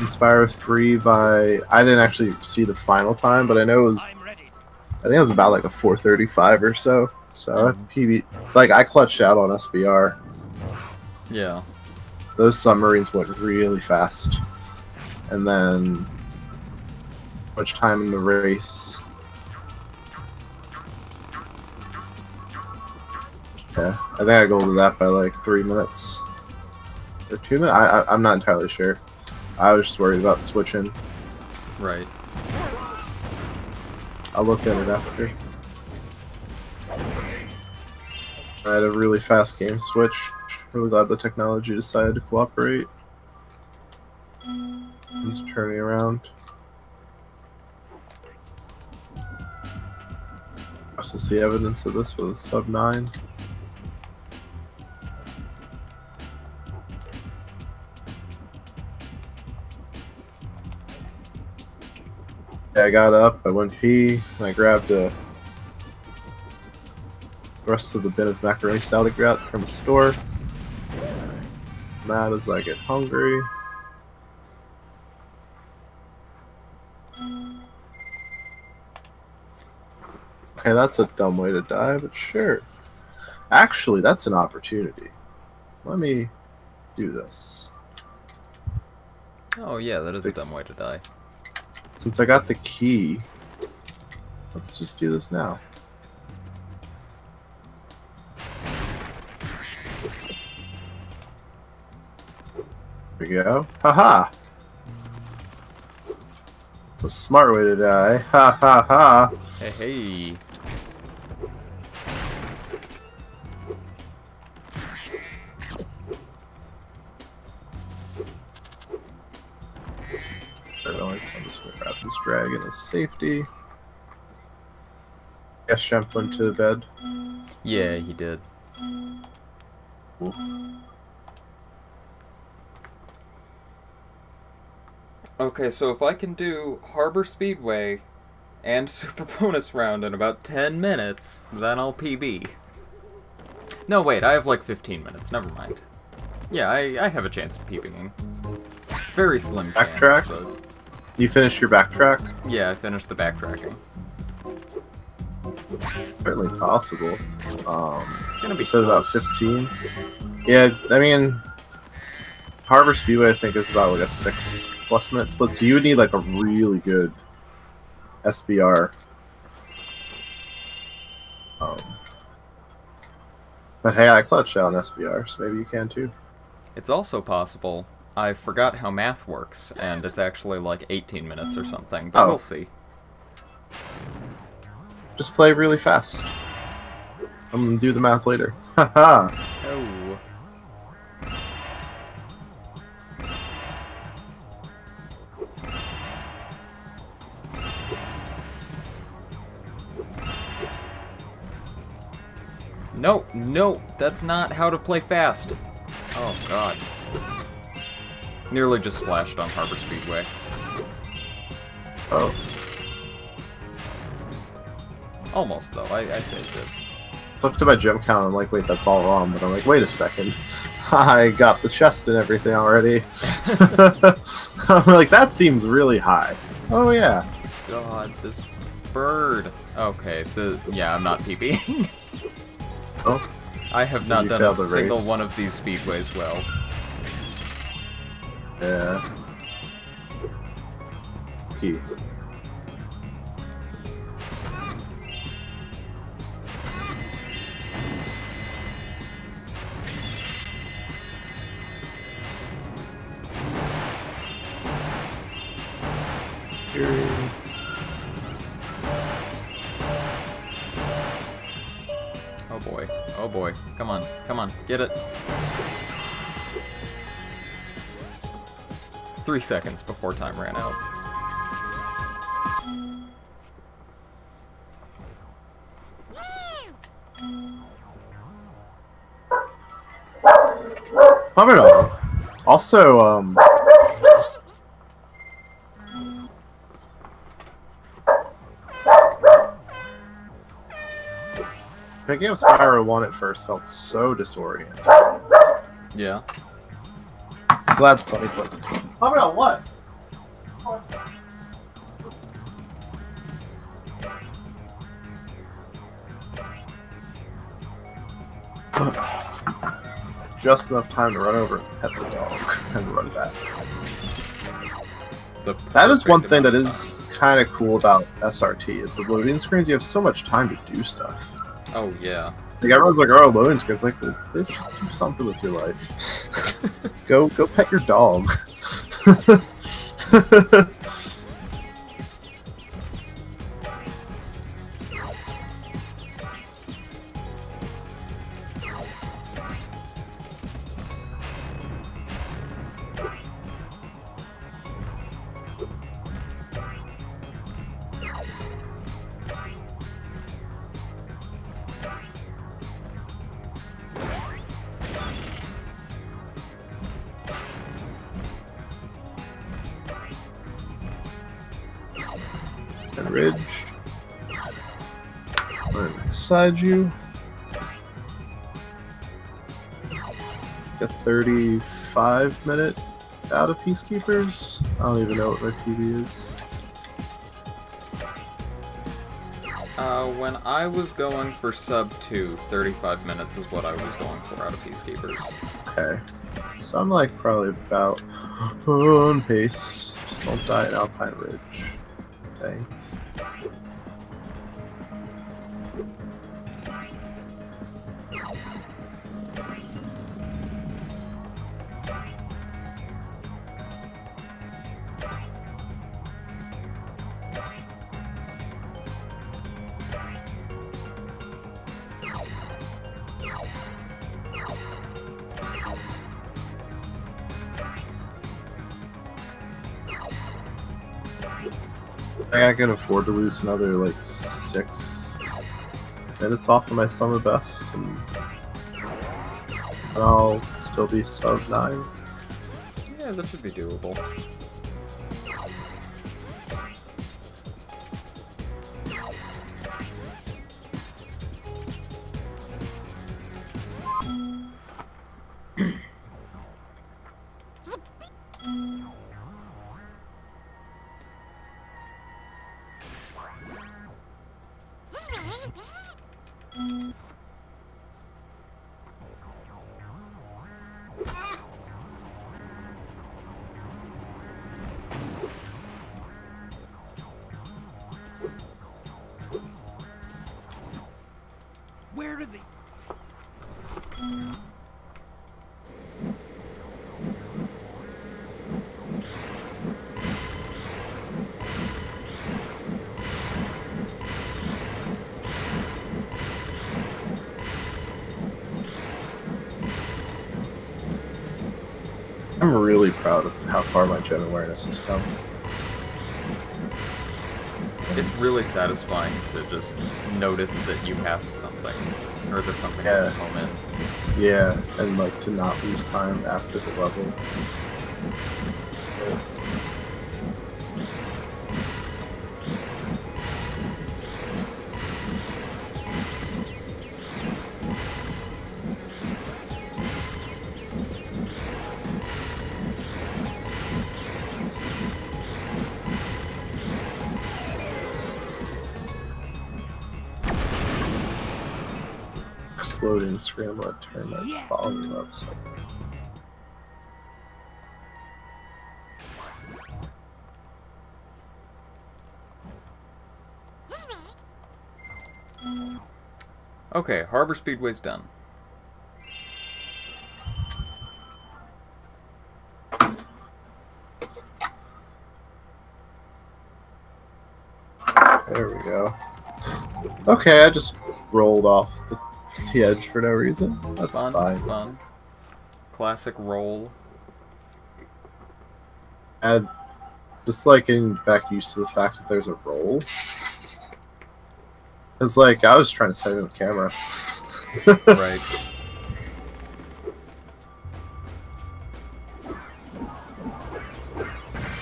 Inspire 3 by. I didn't actually see the final time, but I know it was. I think it was about like a 435 or so. So I mm-hmm. PB. Like, I clutched out on SBR. Yeah. Those submarines went really fast. And then. Much time in the race. I think I golded that by like three minutes. Or two minutes? I, I, I'm not entirely sure. I was just worried about switching. Right. I'll look at it after. I had a really fast game switch. Really glad the technology decided to cooperate. It's turning around. I also see evidence of this with a sub 9. I got up, I went pee, and I grabbed a the rest of the bin of macaroni salad I got from the store. That as I get hungry. Okay, that's a dumb way to die, but sure. Actually, that's an opportunity. Let me do this. Oh yeah, that is a dumb way to die. Since I got the key, let's just do this now. There we go. Haha! It's a smart way to die. Ha ha ha! Hey hey. Safety. Yes, Shemp went to the bed. Yeah, he did. Cool. Okay, so if I can do Harbor Speedway and Super Bonus Round in about 10 minutes, then I'll PB. No, wait, I have like 15 minutes, never mind. Yeah, I, I have a chance of PBing. Very slim Backtrack? chance, but... You finished your backtrack? Yeah, I finished the backtracking. Certainly possible. Um, it's gonna be said about 15. Yeah, I mean, Harbor Speedway I think is about like a six plus minute split, so you would need like a really good SBR. Um, but hey, I clutched out on SBR, so maybe you can too. It's also possible I forgot how math works, and it's actually like 18 minutes or something, but Oh. we'll see. Just play really fast. I'm gonna do the math later. Haha. Oh. No, no, that's not how to play fast. Oh god. Nearly just splashed on Harbor Speedway. oh, Almost though, I, I saved it. looked at my gem count. I'm like, wait, that's all wrong. But I'm like, wait a second. I got the chest and everything already. I'm like, that seems really high. Oh yeah. God, this bird. Okay, the yeah, I'm not PBing. Oh, I have not done a single one of these speedways well. Yeah. Key. Oh boy. Oh boy. Come on. Come on. Get it. Three seconds before time ran out. All. Also, um. Picking up Spyro 1 at first felt so disorienting. Yeah. Glad Sonic put. Love it all, what? Just enough time to run over and pet the dog and run back. The That is one thing that is kind of cool about SRT is the loading screens. You have so much time to do stuff. Oh yeah. Like everyone's like, oh, loading It's Like, bitch, just do something with your life. go, go pet your dog. Inside you. Got 35 minute out of Peacekeepers. I don't even know what my TV is. Uh, when I was going for sub 2, 35 minutes is what I was going for out of Peacekeepers. Okay. So I'm like probably about on pace. Just don't die in Alpine Ridge. Thanks. I can afford to lose another like six minutes off of my sum of best, and, and I'll still be sub nine. Yeah, that should be doable. How far my gen awareness has come. It's really satisfying to just notice that you passed something, or that something Yeah. in. Yeah, and like to not lose time after the level. Screen, I'm gonna turn my volume up so Okay, Harbor Speedway's done. There we go. Okay, I just rolled off the, the edge for no reason. That's fun, fine. fun. Classic roll. And just like getting back used to the fact that there's a roll. It's like I was trying to set the camera. right.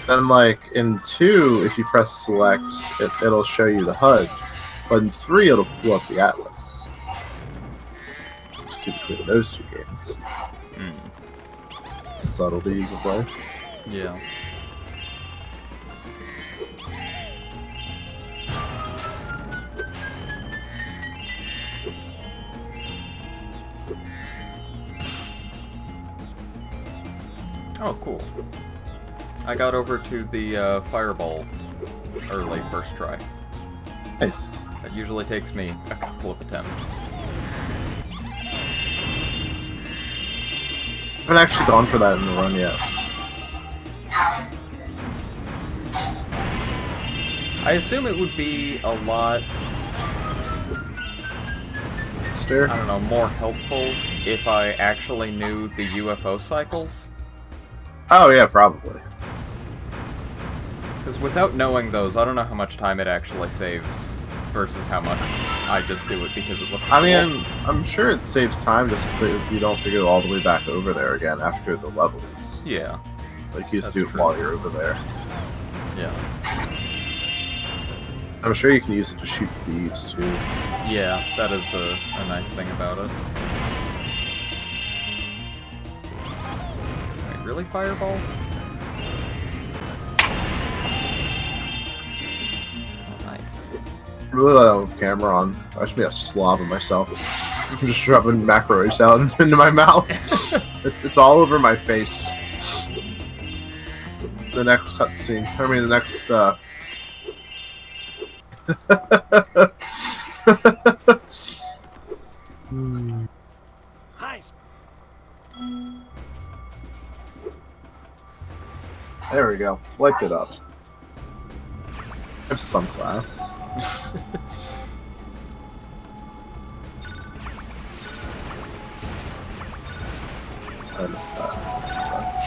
Then, like in two, if you press select, it, it'll show you the HUD. But in three, it'll pull up the atlas. Between those two games. Subtleties of life. Yeah. Oh, cool. I got over to the uh, fireball early first try. Nice. That usually takes me a couple of attempts. Haven't actually gone for that in the run yet. I assume it would be a lot, Steer. I don't know, more helpful if I actually knew the UFO cycles. Oh yeah, probably. Because without knowing those, I don't know how much time it actually saves versus how much I just do it because it looks I cool. mean, I'm sure it saves time just because you don't have to go all the way back over there again after the levels. Yeah, Like you just That's do it true. while you're over there. yeah. I'm sure you can use it to shoot thieves too. Yeah, that is a, a nice thing about it. Wait, really, Fireball? Really let the camera on. I should be a slob of myself. I'm just shoving macaroni salad into my mouth. it's it's all over my face. The next cutscene. I mean the next uh Hmm. There we go. Wiped it up. I have some class. I missed that. That sucks.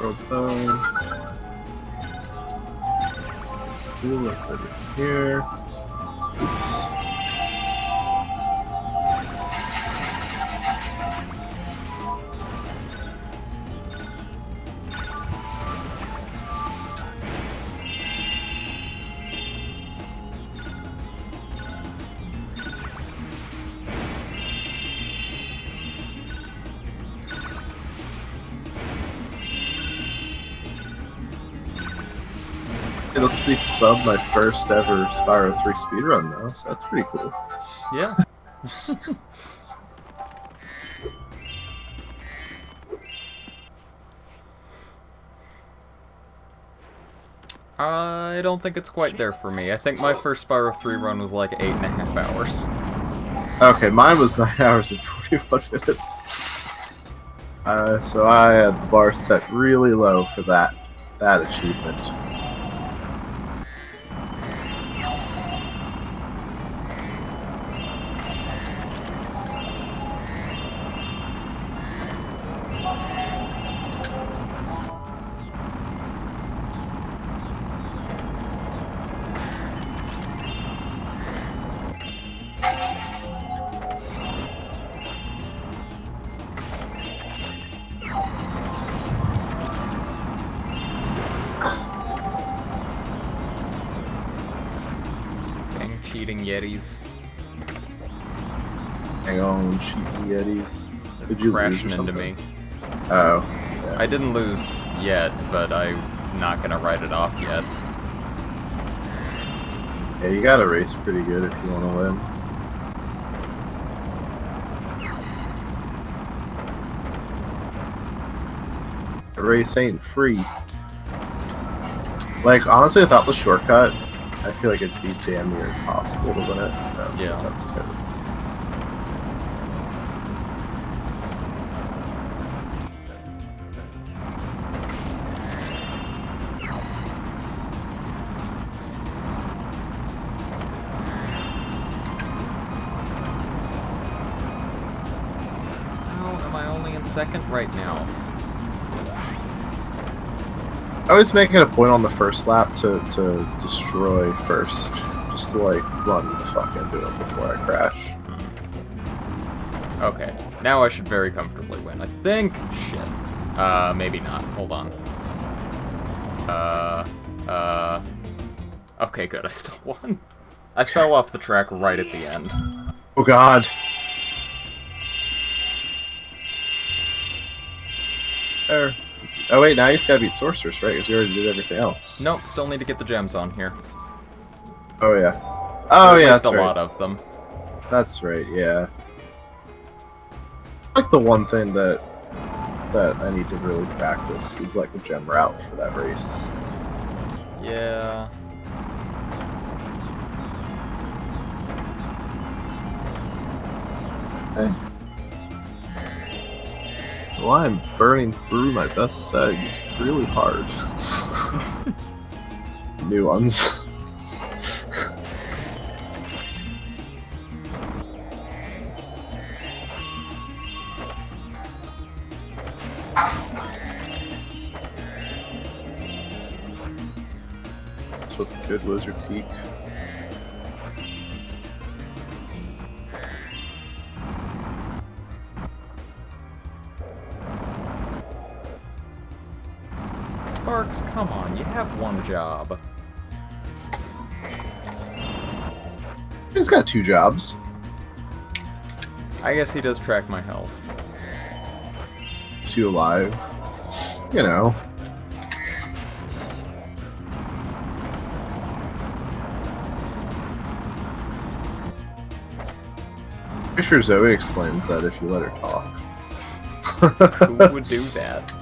Robo. Ooh, that's over here. Oops. Sub my first ever Spyro 3 speedrun though, so that's pretty cool. Yeah. I don't think it's quite there for me. I think my first Spyro 3 run was like eight and a half hours. Okay, mine was 9 hours and 41 minutes. Uh, so I had the bar set really low for that that achievement. Did you lose crashing or into me. Oh. I didn't lose yet, but I'm not gonna write it off yet. Yeah, you gotta race pretty good if you want to win. The race ain't free. Like, honestly, without the shortcut, I feel like it'd be damn near impossible to win it. No, Yeah. That's good. I was making a point on the first lap to, to destroy first. Just to, like, run the fuck into it before I crash. Okay, now I should very comfortably win. I think. Shit. Uh, maybe not. Hold on. Uh, uh. Okay, good. I still won. I fell off the track right at the end. Oh god. Oh wait, now you just gotta beat Sorceress, right? Because you already did everything else. Nope, still need to get the gems on here. Oh yeah. Oh yeah, that's a right. lot of them. That's right, yeah. Like the one thing that that I need to really practice is like the gem route for that race. Yeah. Hey. Well, I'm burning through my best segs really hard. New ones. That's what the good wizard peak. Sparx, come on, you have one job. He's got two jobs. I guess he does track my health. Is he alive? You know. Pretty sure Zoe explains that if you let her talk. Who would do that?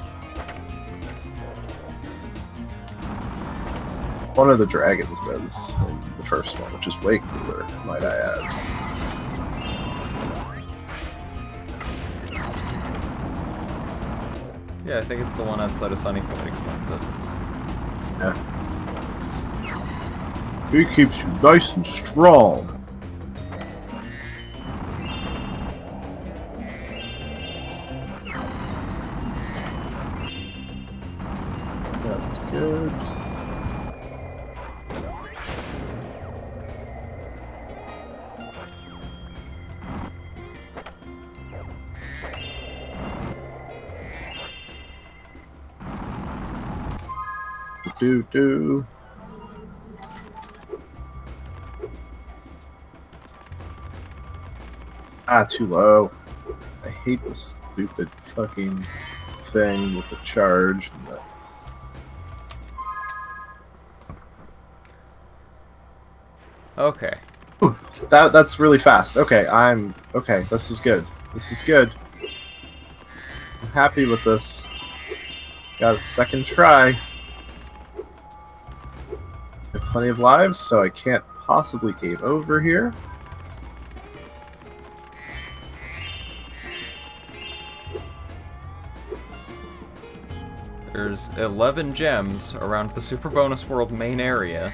One of the dragons does in the first one, which is way cooler, might I add. Yeah, I think it's the one outside of Sunny Flight explains it. Yeah. He keeps you nice and strong. Do do. Ah, too low. I hate this stupid fucking thing with the charge and the Okay. That that's really fast. Okay, I'm okay. This is good. This is good. I'm happy with this. Got a second try. Have plenty of lives, so I can't possibly game over here. There's 11 gems around the Super Bonus World main area.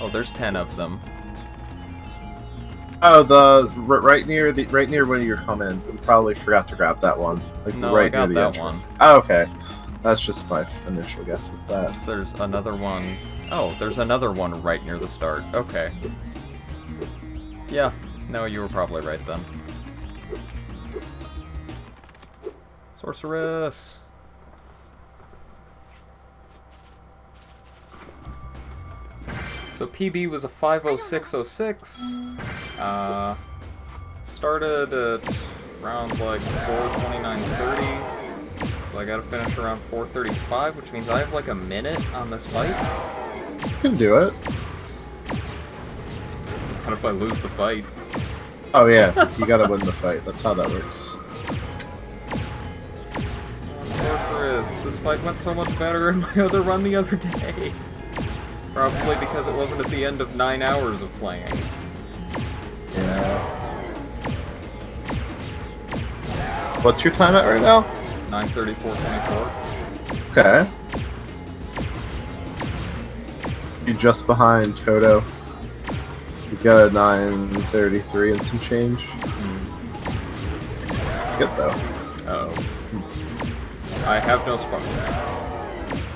Oh, there's 10 of them. Oh, the r- right near the right near when you're coming. You probably forgot to grab that one. Like No, right I got near the that entrance. Oh, okay. That's just my initial guess with that. There's another one. Oh, there's another one right near the start. Okay. Yeah, no, you were probably right then. Sorceress! So PB was a 50606. Uh, started at around like 429.30. So I gotta finish around 435, which means I have like a minute on this fight. You can do it. What if I lose the fight? Oh yeah, you gotta win the fight. That's how that works. Sorceress, this fight went so much better in my other run the other day. Probably because it wasn't at the end of nine hours of playing. Yeah. What's your time at right now? 934.24. Okay. You're just behind Toto. He's got a 933 and some change. Good though. Oh. I have no Sparx.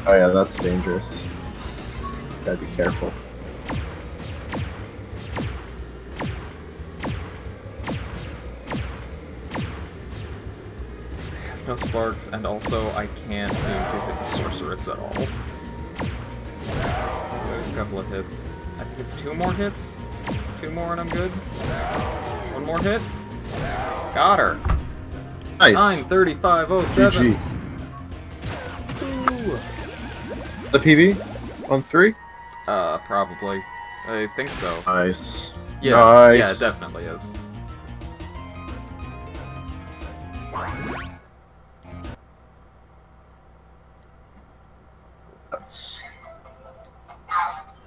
Oh yeah, that's dangerous. Gotta be careful. I have no Sparx, and also I can't seem to hit the sorceress at all. There's a couple of hits. I think it's two more hits? Two more and I'm good? One more hit? Got her! Nice. 93507. GG. The PB on three. Uh, probably. I think so. Nice. Yeah, Nice. yeah, it definitely is.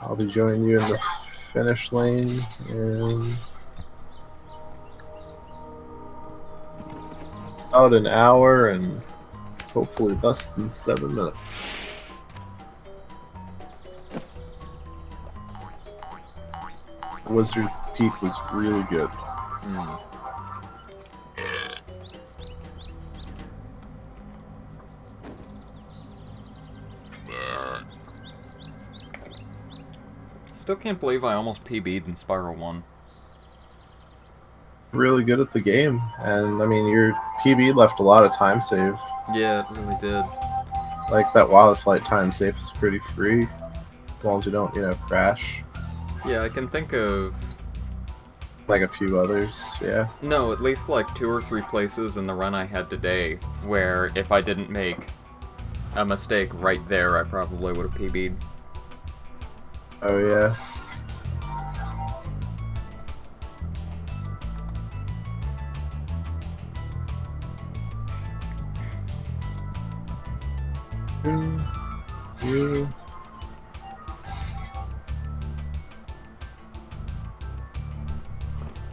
I'll be joining you in the finish lane in About an hour and hopefully less than seven minutes. Wizard Peak was really good. Hmm. I still can't believe I almost PB'd in Spyro 1. Really good at the game, and I mean, your PB left a lot of time save. Yeah, it really did. Like, that Wild Flight time save is pretty free, as long as you don't, you know, crash. Yeah, I can think of like a few others, yeah. No, at least like two or three places in the run I had today where if I didn't make a mistake right there, I probably would have PB'd. Oh, yeah. You. You.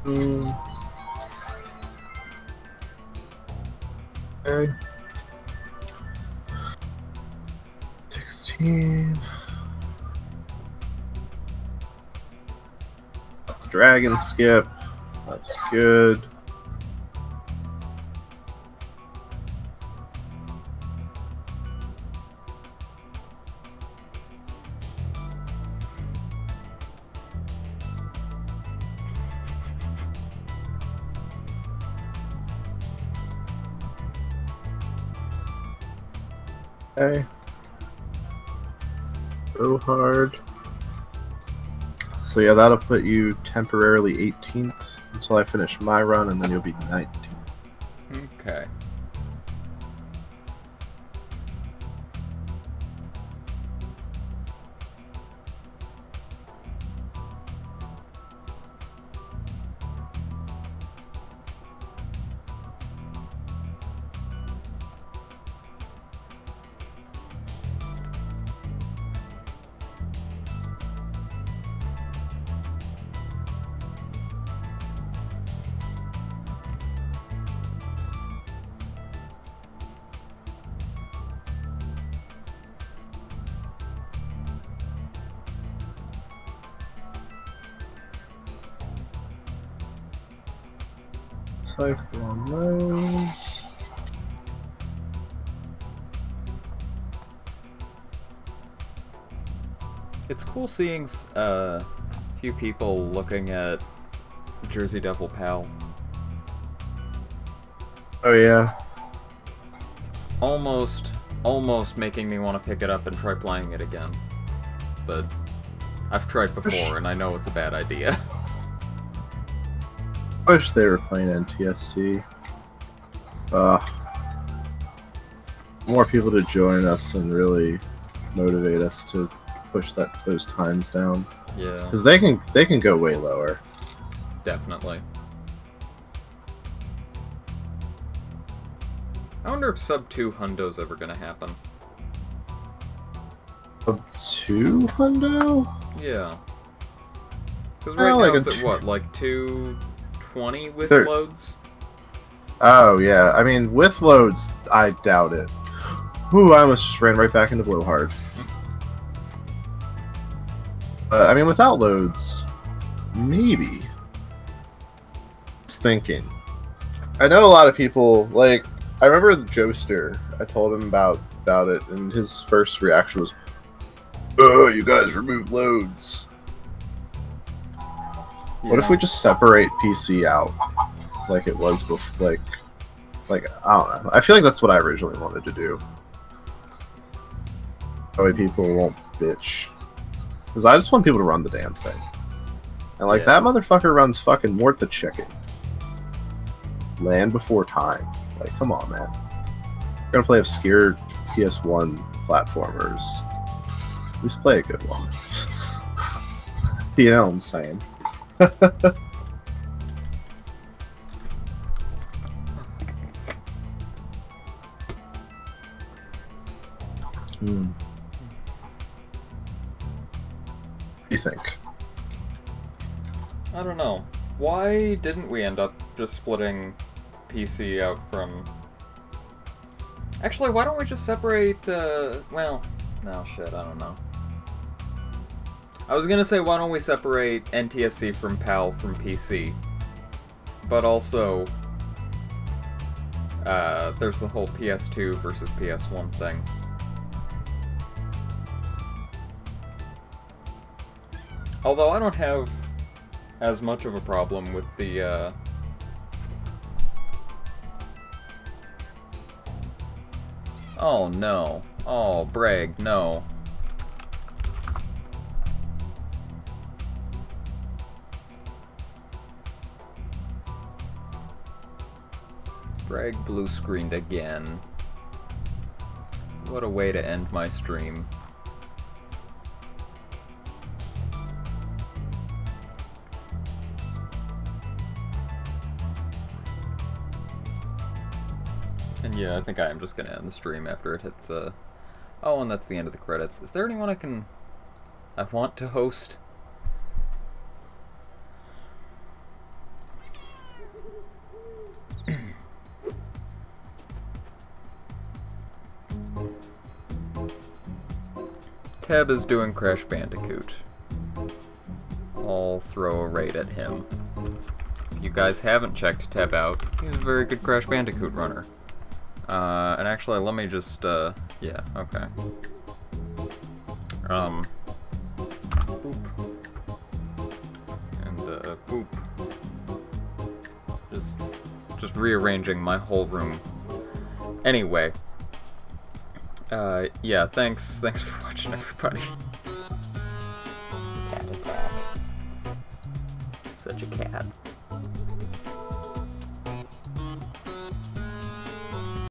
Mm. Okay. 16. Dragon skip. That's good. Okay. Go hard. So yeah, that'll put you temporarily 18th until I finish my run, and then you'll be 19th. Okay. Cycle on those. It's cool seeing uh, a few people looking at Jersey Devil Pal. Oh yeah. It's almost, almost making me want to pick it up and try playing it again. But I've tried before and I know it's a bad idea. I wish they were playing NTSC. Uh, more people to join us and really motivate us to push that those times down. Yeah. Because they can they can go way lower. Definitely. I wonder if sub two hundo's ever gonna happen. Sub two hundo? Yeah. Because right Oh, now like it's at what, like two twenty with Thir- loads? Oh yeah. I mean, with loads, I doubt it. Ooh, I almost just ran right back into blowhard. Uh, I mean, without loads, maybe. Just thinking. I know a lot of people like. I remember the Joester. I told him about about it, and his first reaction was, "Oh, you guys remove loads." What if we just separate PC out, like it was before? Like, like I don't know. I feel like that's what I originally wanted to do. That way people won't bitch. Because I just want people to run the damn thing. And like Yeah. that motherfucker runs fucking Mort the Chicken. Land Before Time. Like, come on, man. We're gonna play obscure PS1 platformers. At least play a good one. you know what I'm saying? Hmm. You think? I don't know. Why didn't we end up just splitting PC out from Actually, why don't we just separate, uh, well, no, shit, I don't know. I was gonna say, why don't we separate NTSC from PAL from PC? But also, uh, there's the whole PS2 versus PS1 thing. Although I don't have as much of a problem with the, uh, Oh no. Oh, Brag, no. Bragg blue screened again. What a way to end my stream. And yeah, I think I am just gonna end the stream after it hits, uh... Oh, and that's the end of the credits. Is there anyone I can... I want to host? Teb is doing Crash Bandicoot. I'll throw a raid at him. If you guys haven't checked Teb out, he's a very good Crash Bandicoot runner. Uh, and actually, let me just, uh, yeah, okay. Um, boop. And, uh, boop. Just, just rearranging my whole room. Anyway. Uh, yeah, thanks, thanks for watching, everybody. Cat attack. Such a cat.